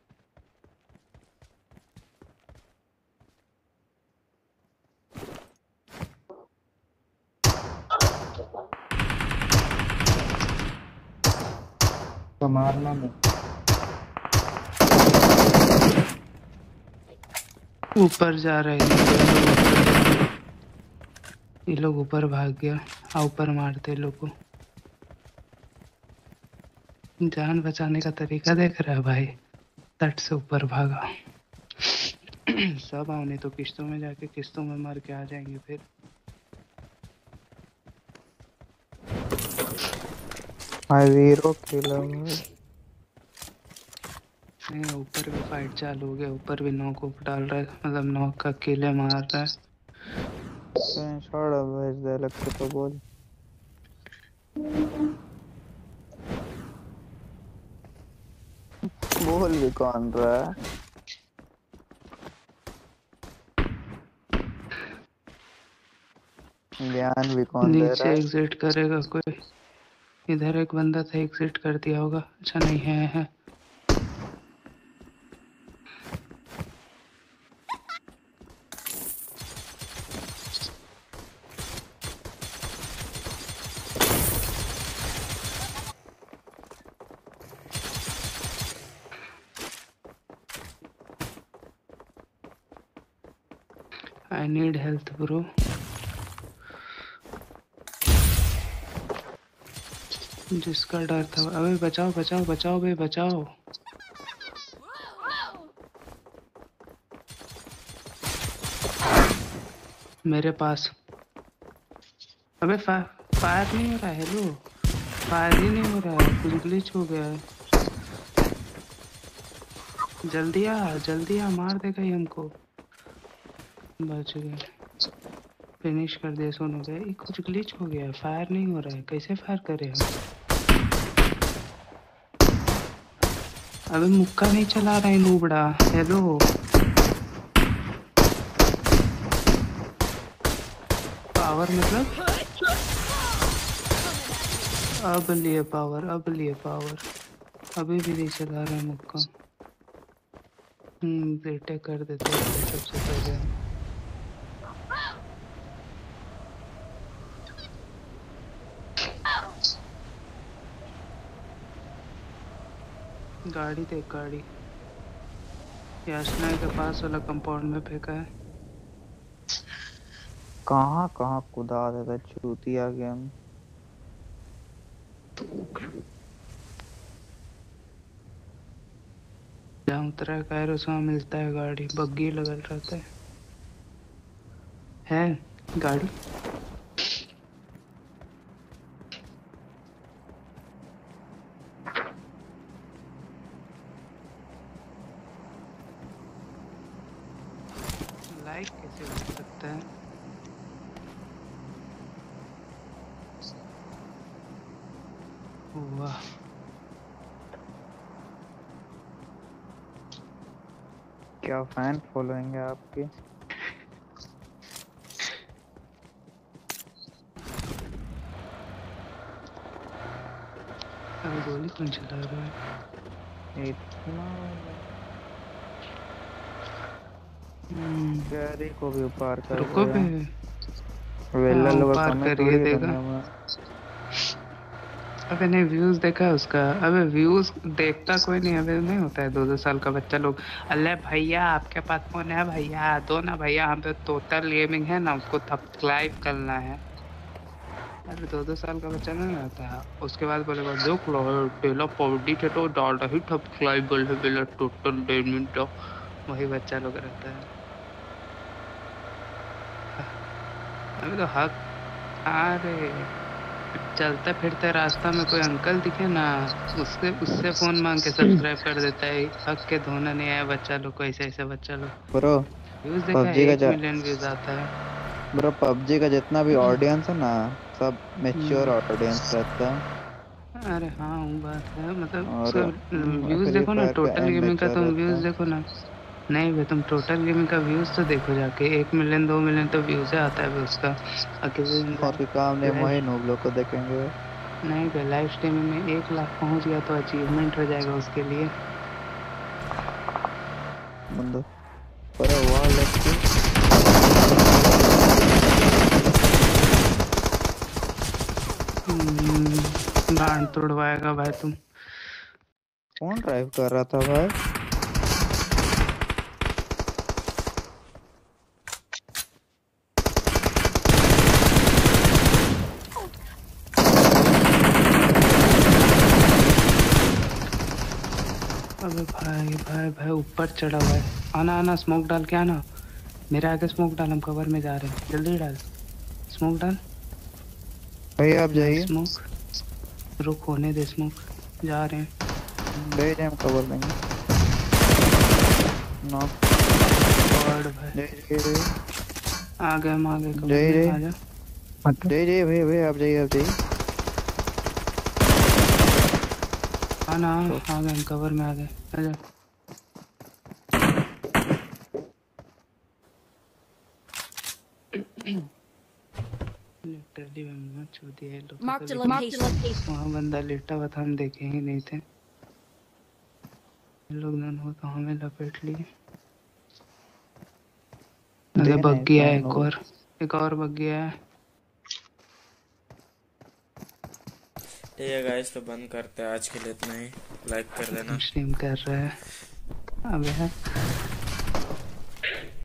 ऊपर जा रहे हैं। ये लोग ऊपर हैं। भाग गया। आ ऊपर मारते लोग को। जान बचाने का तरीका देख रहा है भाई। तट से ऊपर भागा। सब आओ नहीं तो किस्तों में जाके किश्तों में मर के आ जाएँगे फिर। माय वीरो किलर। नहीं ऊपर भी फाइट चालू हो गया ऊपर भी नॉक उप डाल रहा है मतलब नॉक का किले मार रहा है। स्क्रीनशॉट भेज दे लगता तो बोल। बोल भी कौन रहा है? ज्ञान भी कौन दे रहा है? एग्जिट करेगा कोई। इधर एक बंदा था एग्जिट कर दिया होगा। अच्छा नहीं है है आई ब्रो जिसका डर था। अबे, बचाओ बचाओ बचाओ, बे, बचाओ। मेरे पास। अबे फायर नहीं हो रहा है, हेलो? फायर ही नहीं हो रहा है। कुछ ग्लिच हो गया है। जल्दी आ जल्दी आ, मार देगा ये हमको। बच गए। फिनिश कर दिया, सोनू भाई ये कुछ ग्लिच हो गया है फायर नहीं हो रहा है। कैसे फायर करे हम अबे मुक्का नहीं चला रहा है नूबड़ा हेलो पावर मतलब? अब लिए पावर अब लिए पावर अभी भी नहीं चला रहा है मुक्का। हम्म बेटे कर देते हैं सबसे पहले। गाड़ी देख गाड़ी। याचना के पास वाला कंपाउंड में फेंका है। कहाँ कहाँ कुदा देता चूतिया गेम जहाँ उतरा है कायरोस वहाँ मिलता है गाड़ी। बग्गी लगल रहता है। है गाड़ी लाइक कैसे हो सकता है वाह क्या फ़ैन आपकी अरे गोली कौन चला रहा है इतना हम्म, को भी पार कर रुको। बे वेला हाँ, लोग पार कमेंट करिए देगा। अबे नहीं व्यूज़ देखा है उसका। अबे व्यूज़ देखता कोई नहीं, अबे नहीं होता है। दो दो साल का बच्चा लोग अल्ले भैया, आपके पास फ़ोन है? भैया, दो ना, भैया, हम पे टोटल गेमिंग है ना, उसको सब्सक्राइब करना है। अरे दो दो साल का बच्चा नहीं रहता है। उसके बाद बोलेगा, देख लो डेला पॉवर्टी थे तो डाल ही सब्सक्राइबर है बेला टोटल तो। वही बच्चा लोग रहता है। अभी तो हक अरे! चलते फिरते रास्ता में कोई अंकल दिखे ना उससे उससे फ़ोन मांग के सब्सक्राइब कर देता है। हक के धोना नहीं आया बच्चा लोग को ऐसे ऐसे बच्चा लोग। ब्रो व्यूज़ देखा का एक मिलियन व्यूज़ आता है। ब्रो पबजी का जितना भी ऑडियंस है ना सब मेच्योर ऑडियंस रहता है। अरे हाँ वो बात है मतलब सब हम्म, व्यूज़ देखो ना टोटल गेमिंग का तुम व्यूज़ देखो ना। नहीं भाई तुम टोटल गेमिंग का व्यूज़ तो देखो जाके। एक मिलियन दो मिलियन तो व्यूज़ आता है उसका। और किसी और कोई काम नहीं वही नूब लोग को देखेंगे। नहीं भाई लाइव स्ट्रीमिंग में एक लाख पहुँच गया तो अचीवमेंट हो जाएगा उसके लिए। बंदो पर वॉल लेफ़्ट हम्म, गांड तोड़वाएगा भाई तुम। कौन ड्राइव कर रहा था भाई अबे भाई भाई भाई ऊपर चढ़ा हुआ है। आना आना स्मोक डाल के आना। मेरे आगे स्मोक डाल हम कवर में जा रहे हैं। जल्दी डाल। स्मोक डाल। भाई आप जाइए। स्मोक रुक होने दे स्मोक जा रहे हैं। ले जाए हम कवर देंगे नॉक गॉड भाई आ गए हम आ गए cover में, आ जा जय जय भाई भाई आप जाइए आप जाइए। आना आ आ गए हम कवर में आ गए। आ जा लिटरली लोग. वहाँ बंदा लेटा हुआ था हम देखे ही नहीं थे। ये लोग दोनों तो हमें लपेट लिए अरे बग गया है एक और। एक और बग गया है। ठीक है गाइस तो बंद करते हैं आज के लिए इतना ही। लाइक कर देना। स्ट्रीम कर रहा है। अबे यार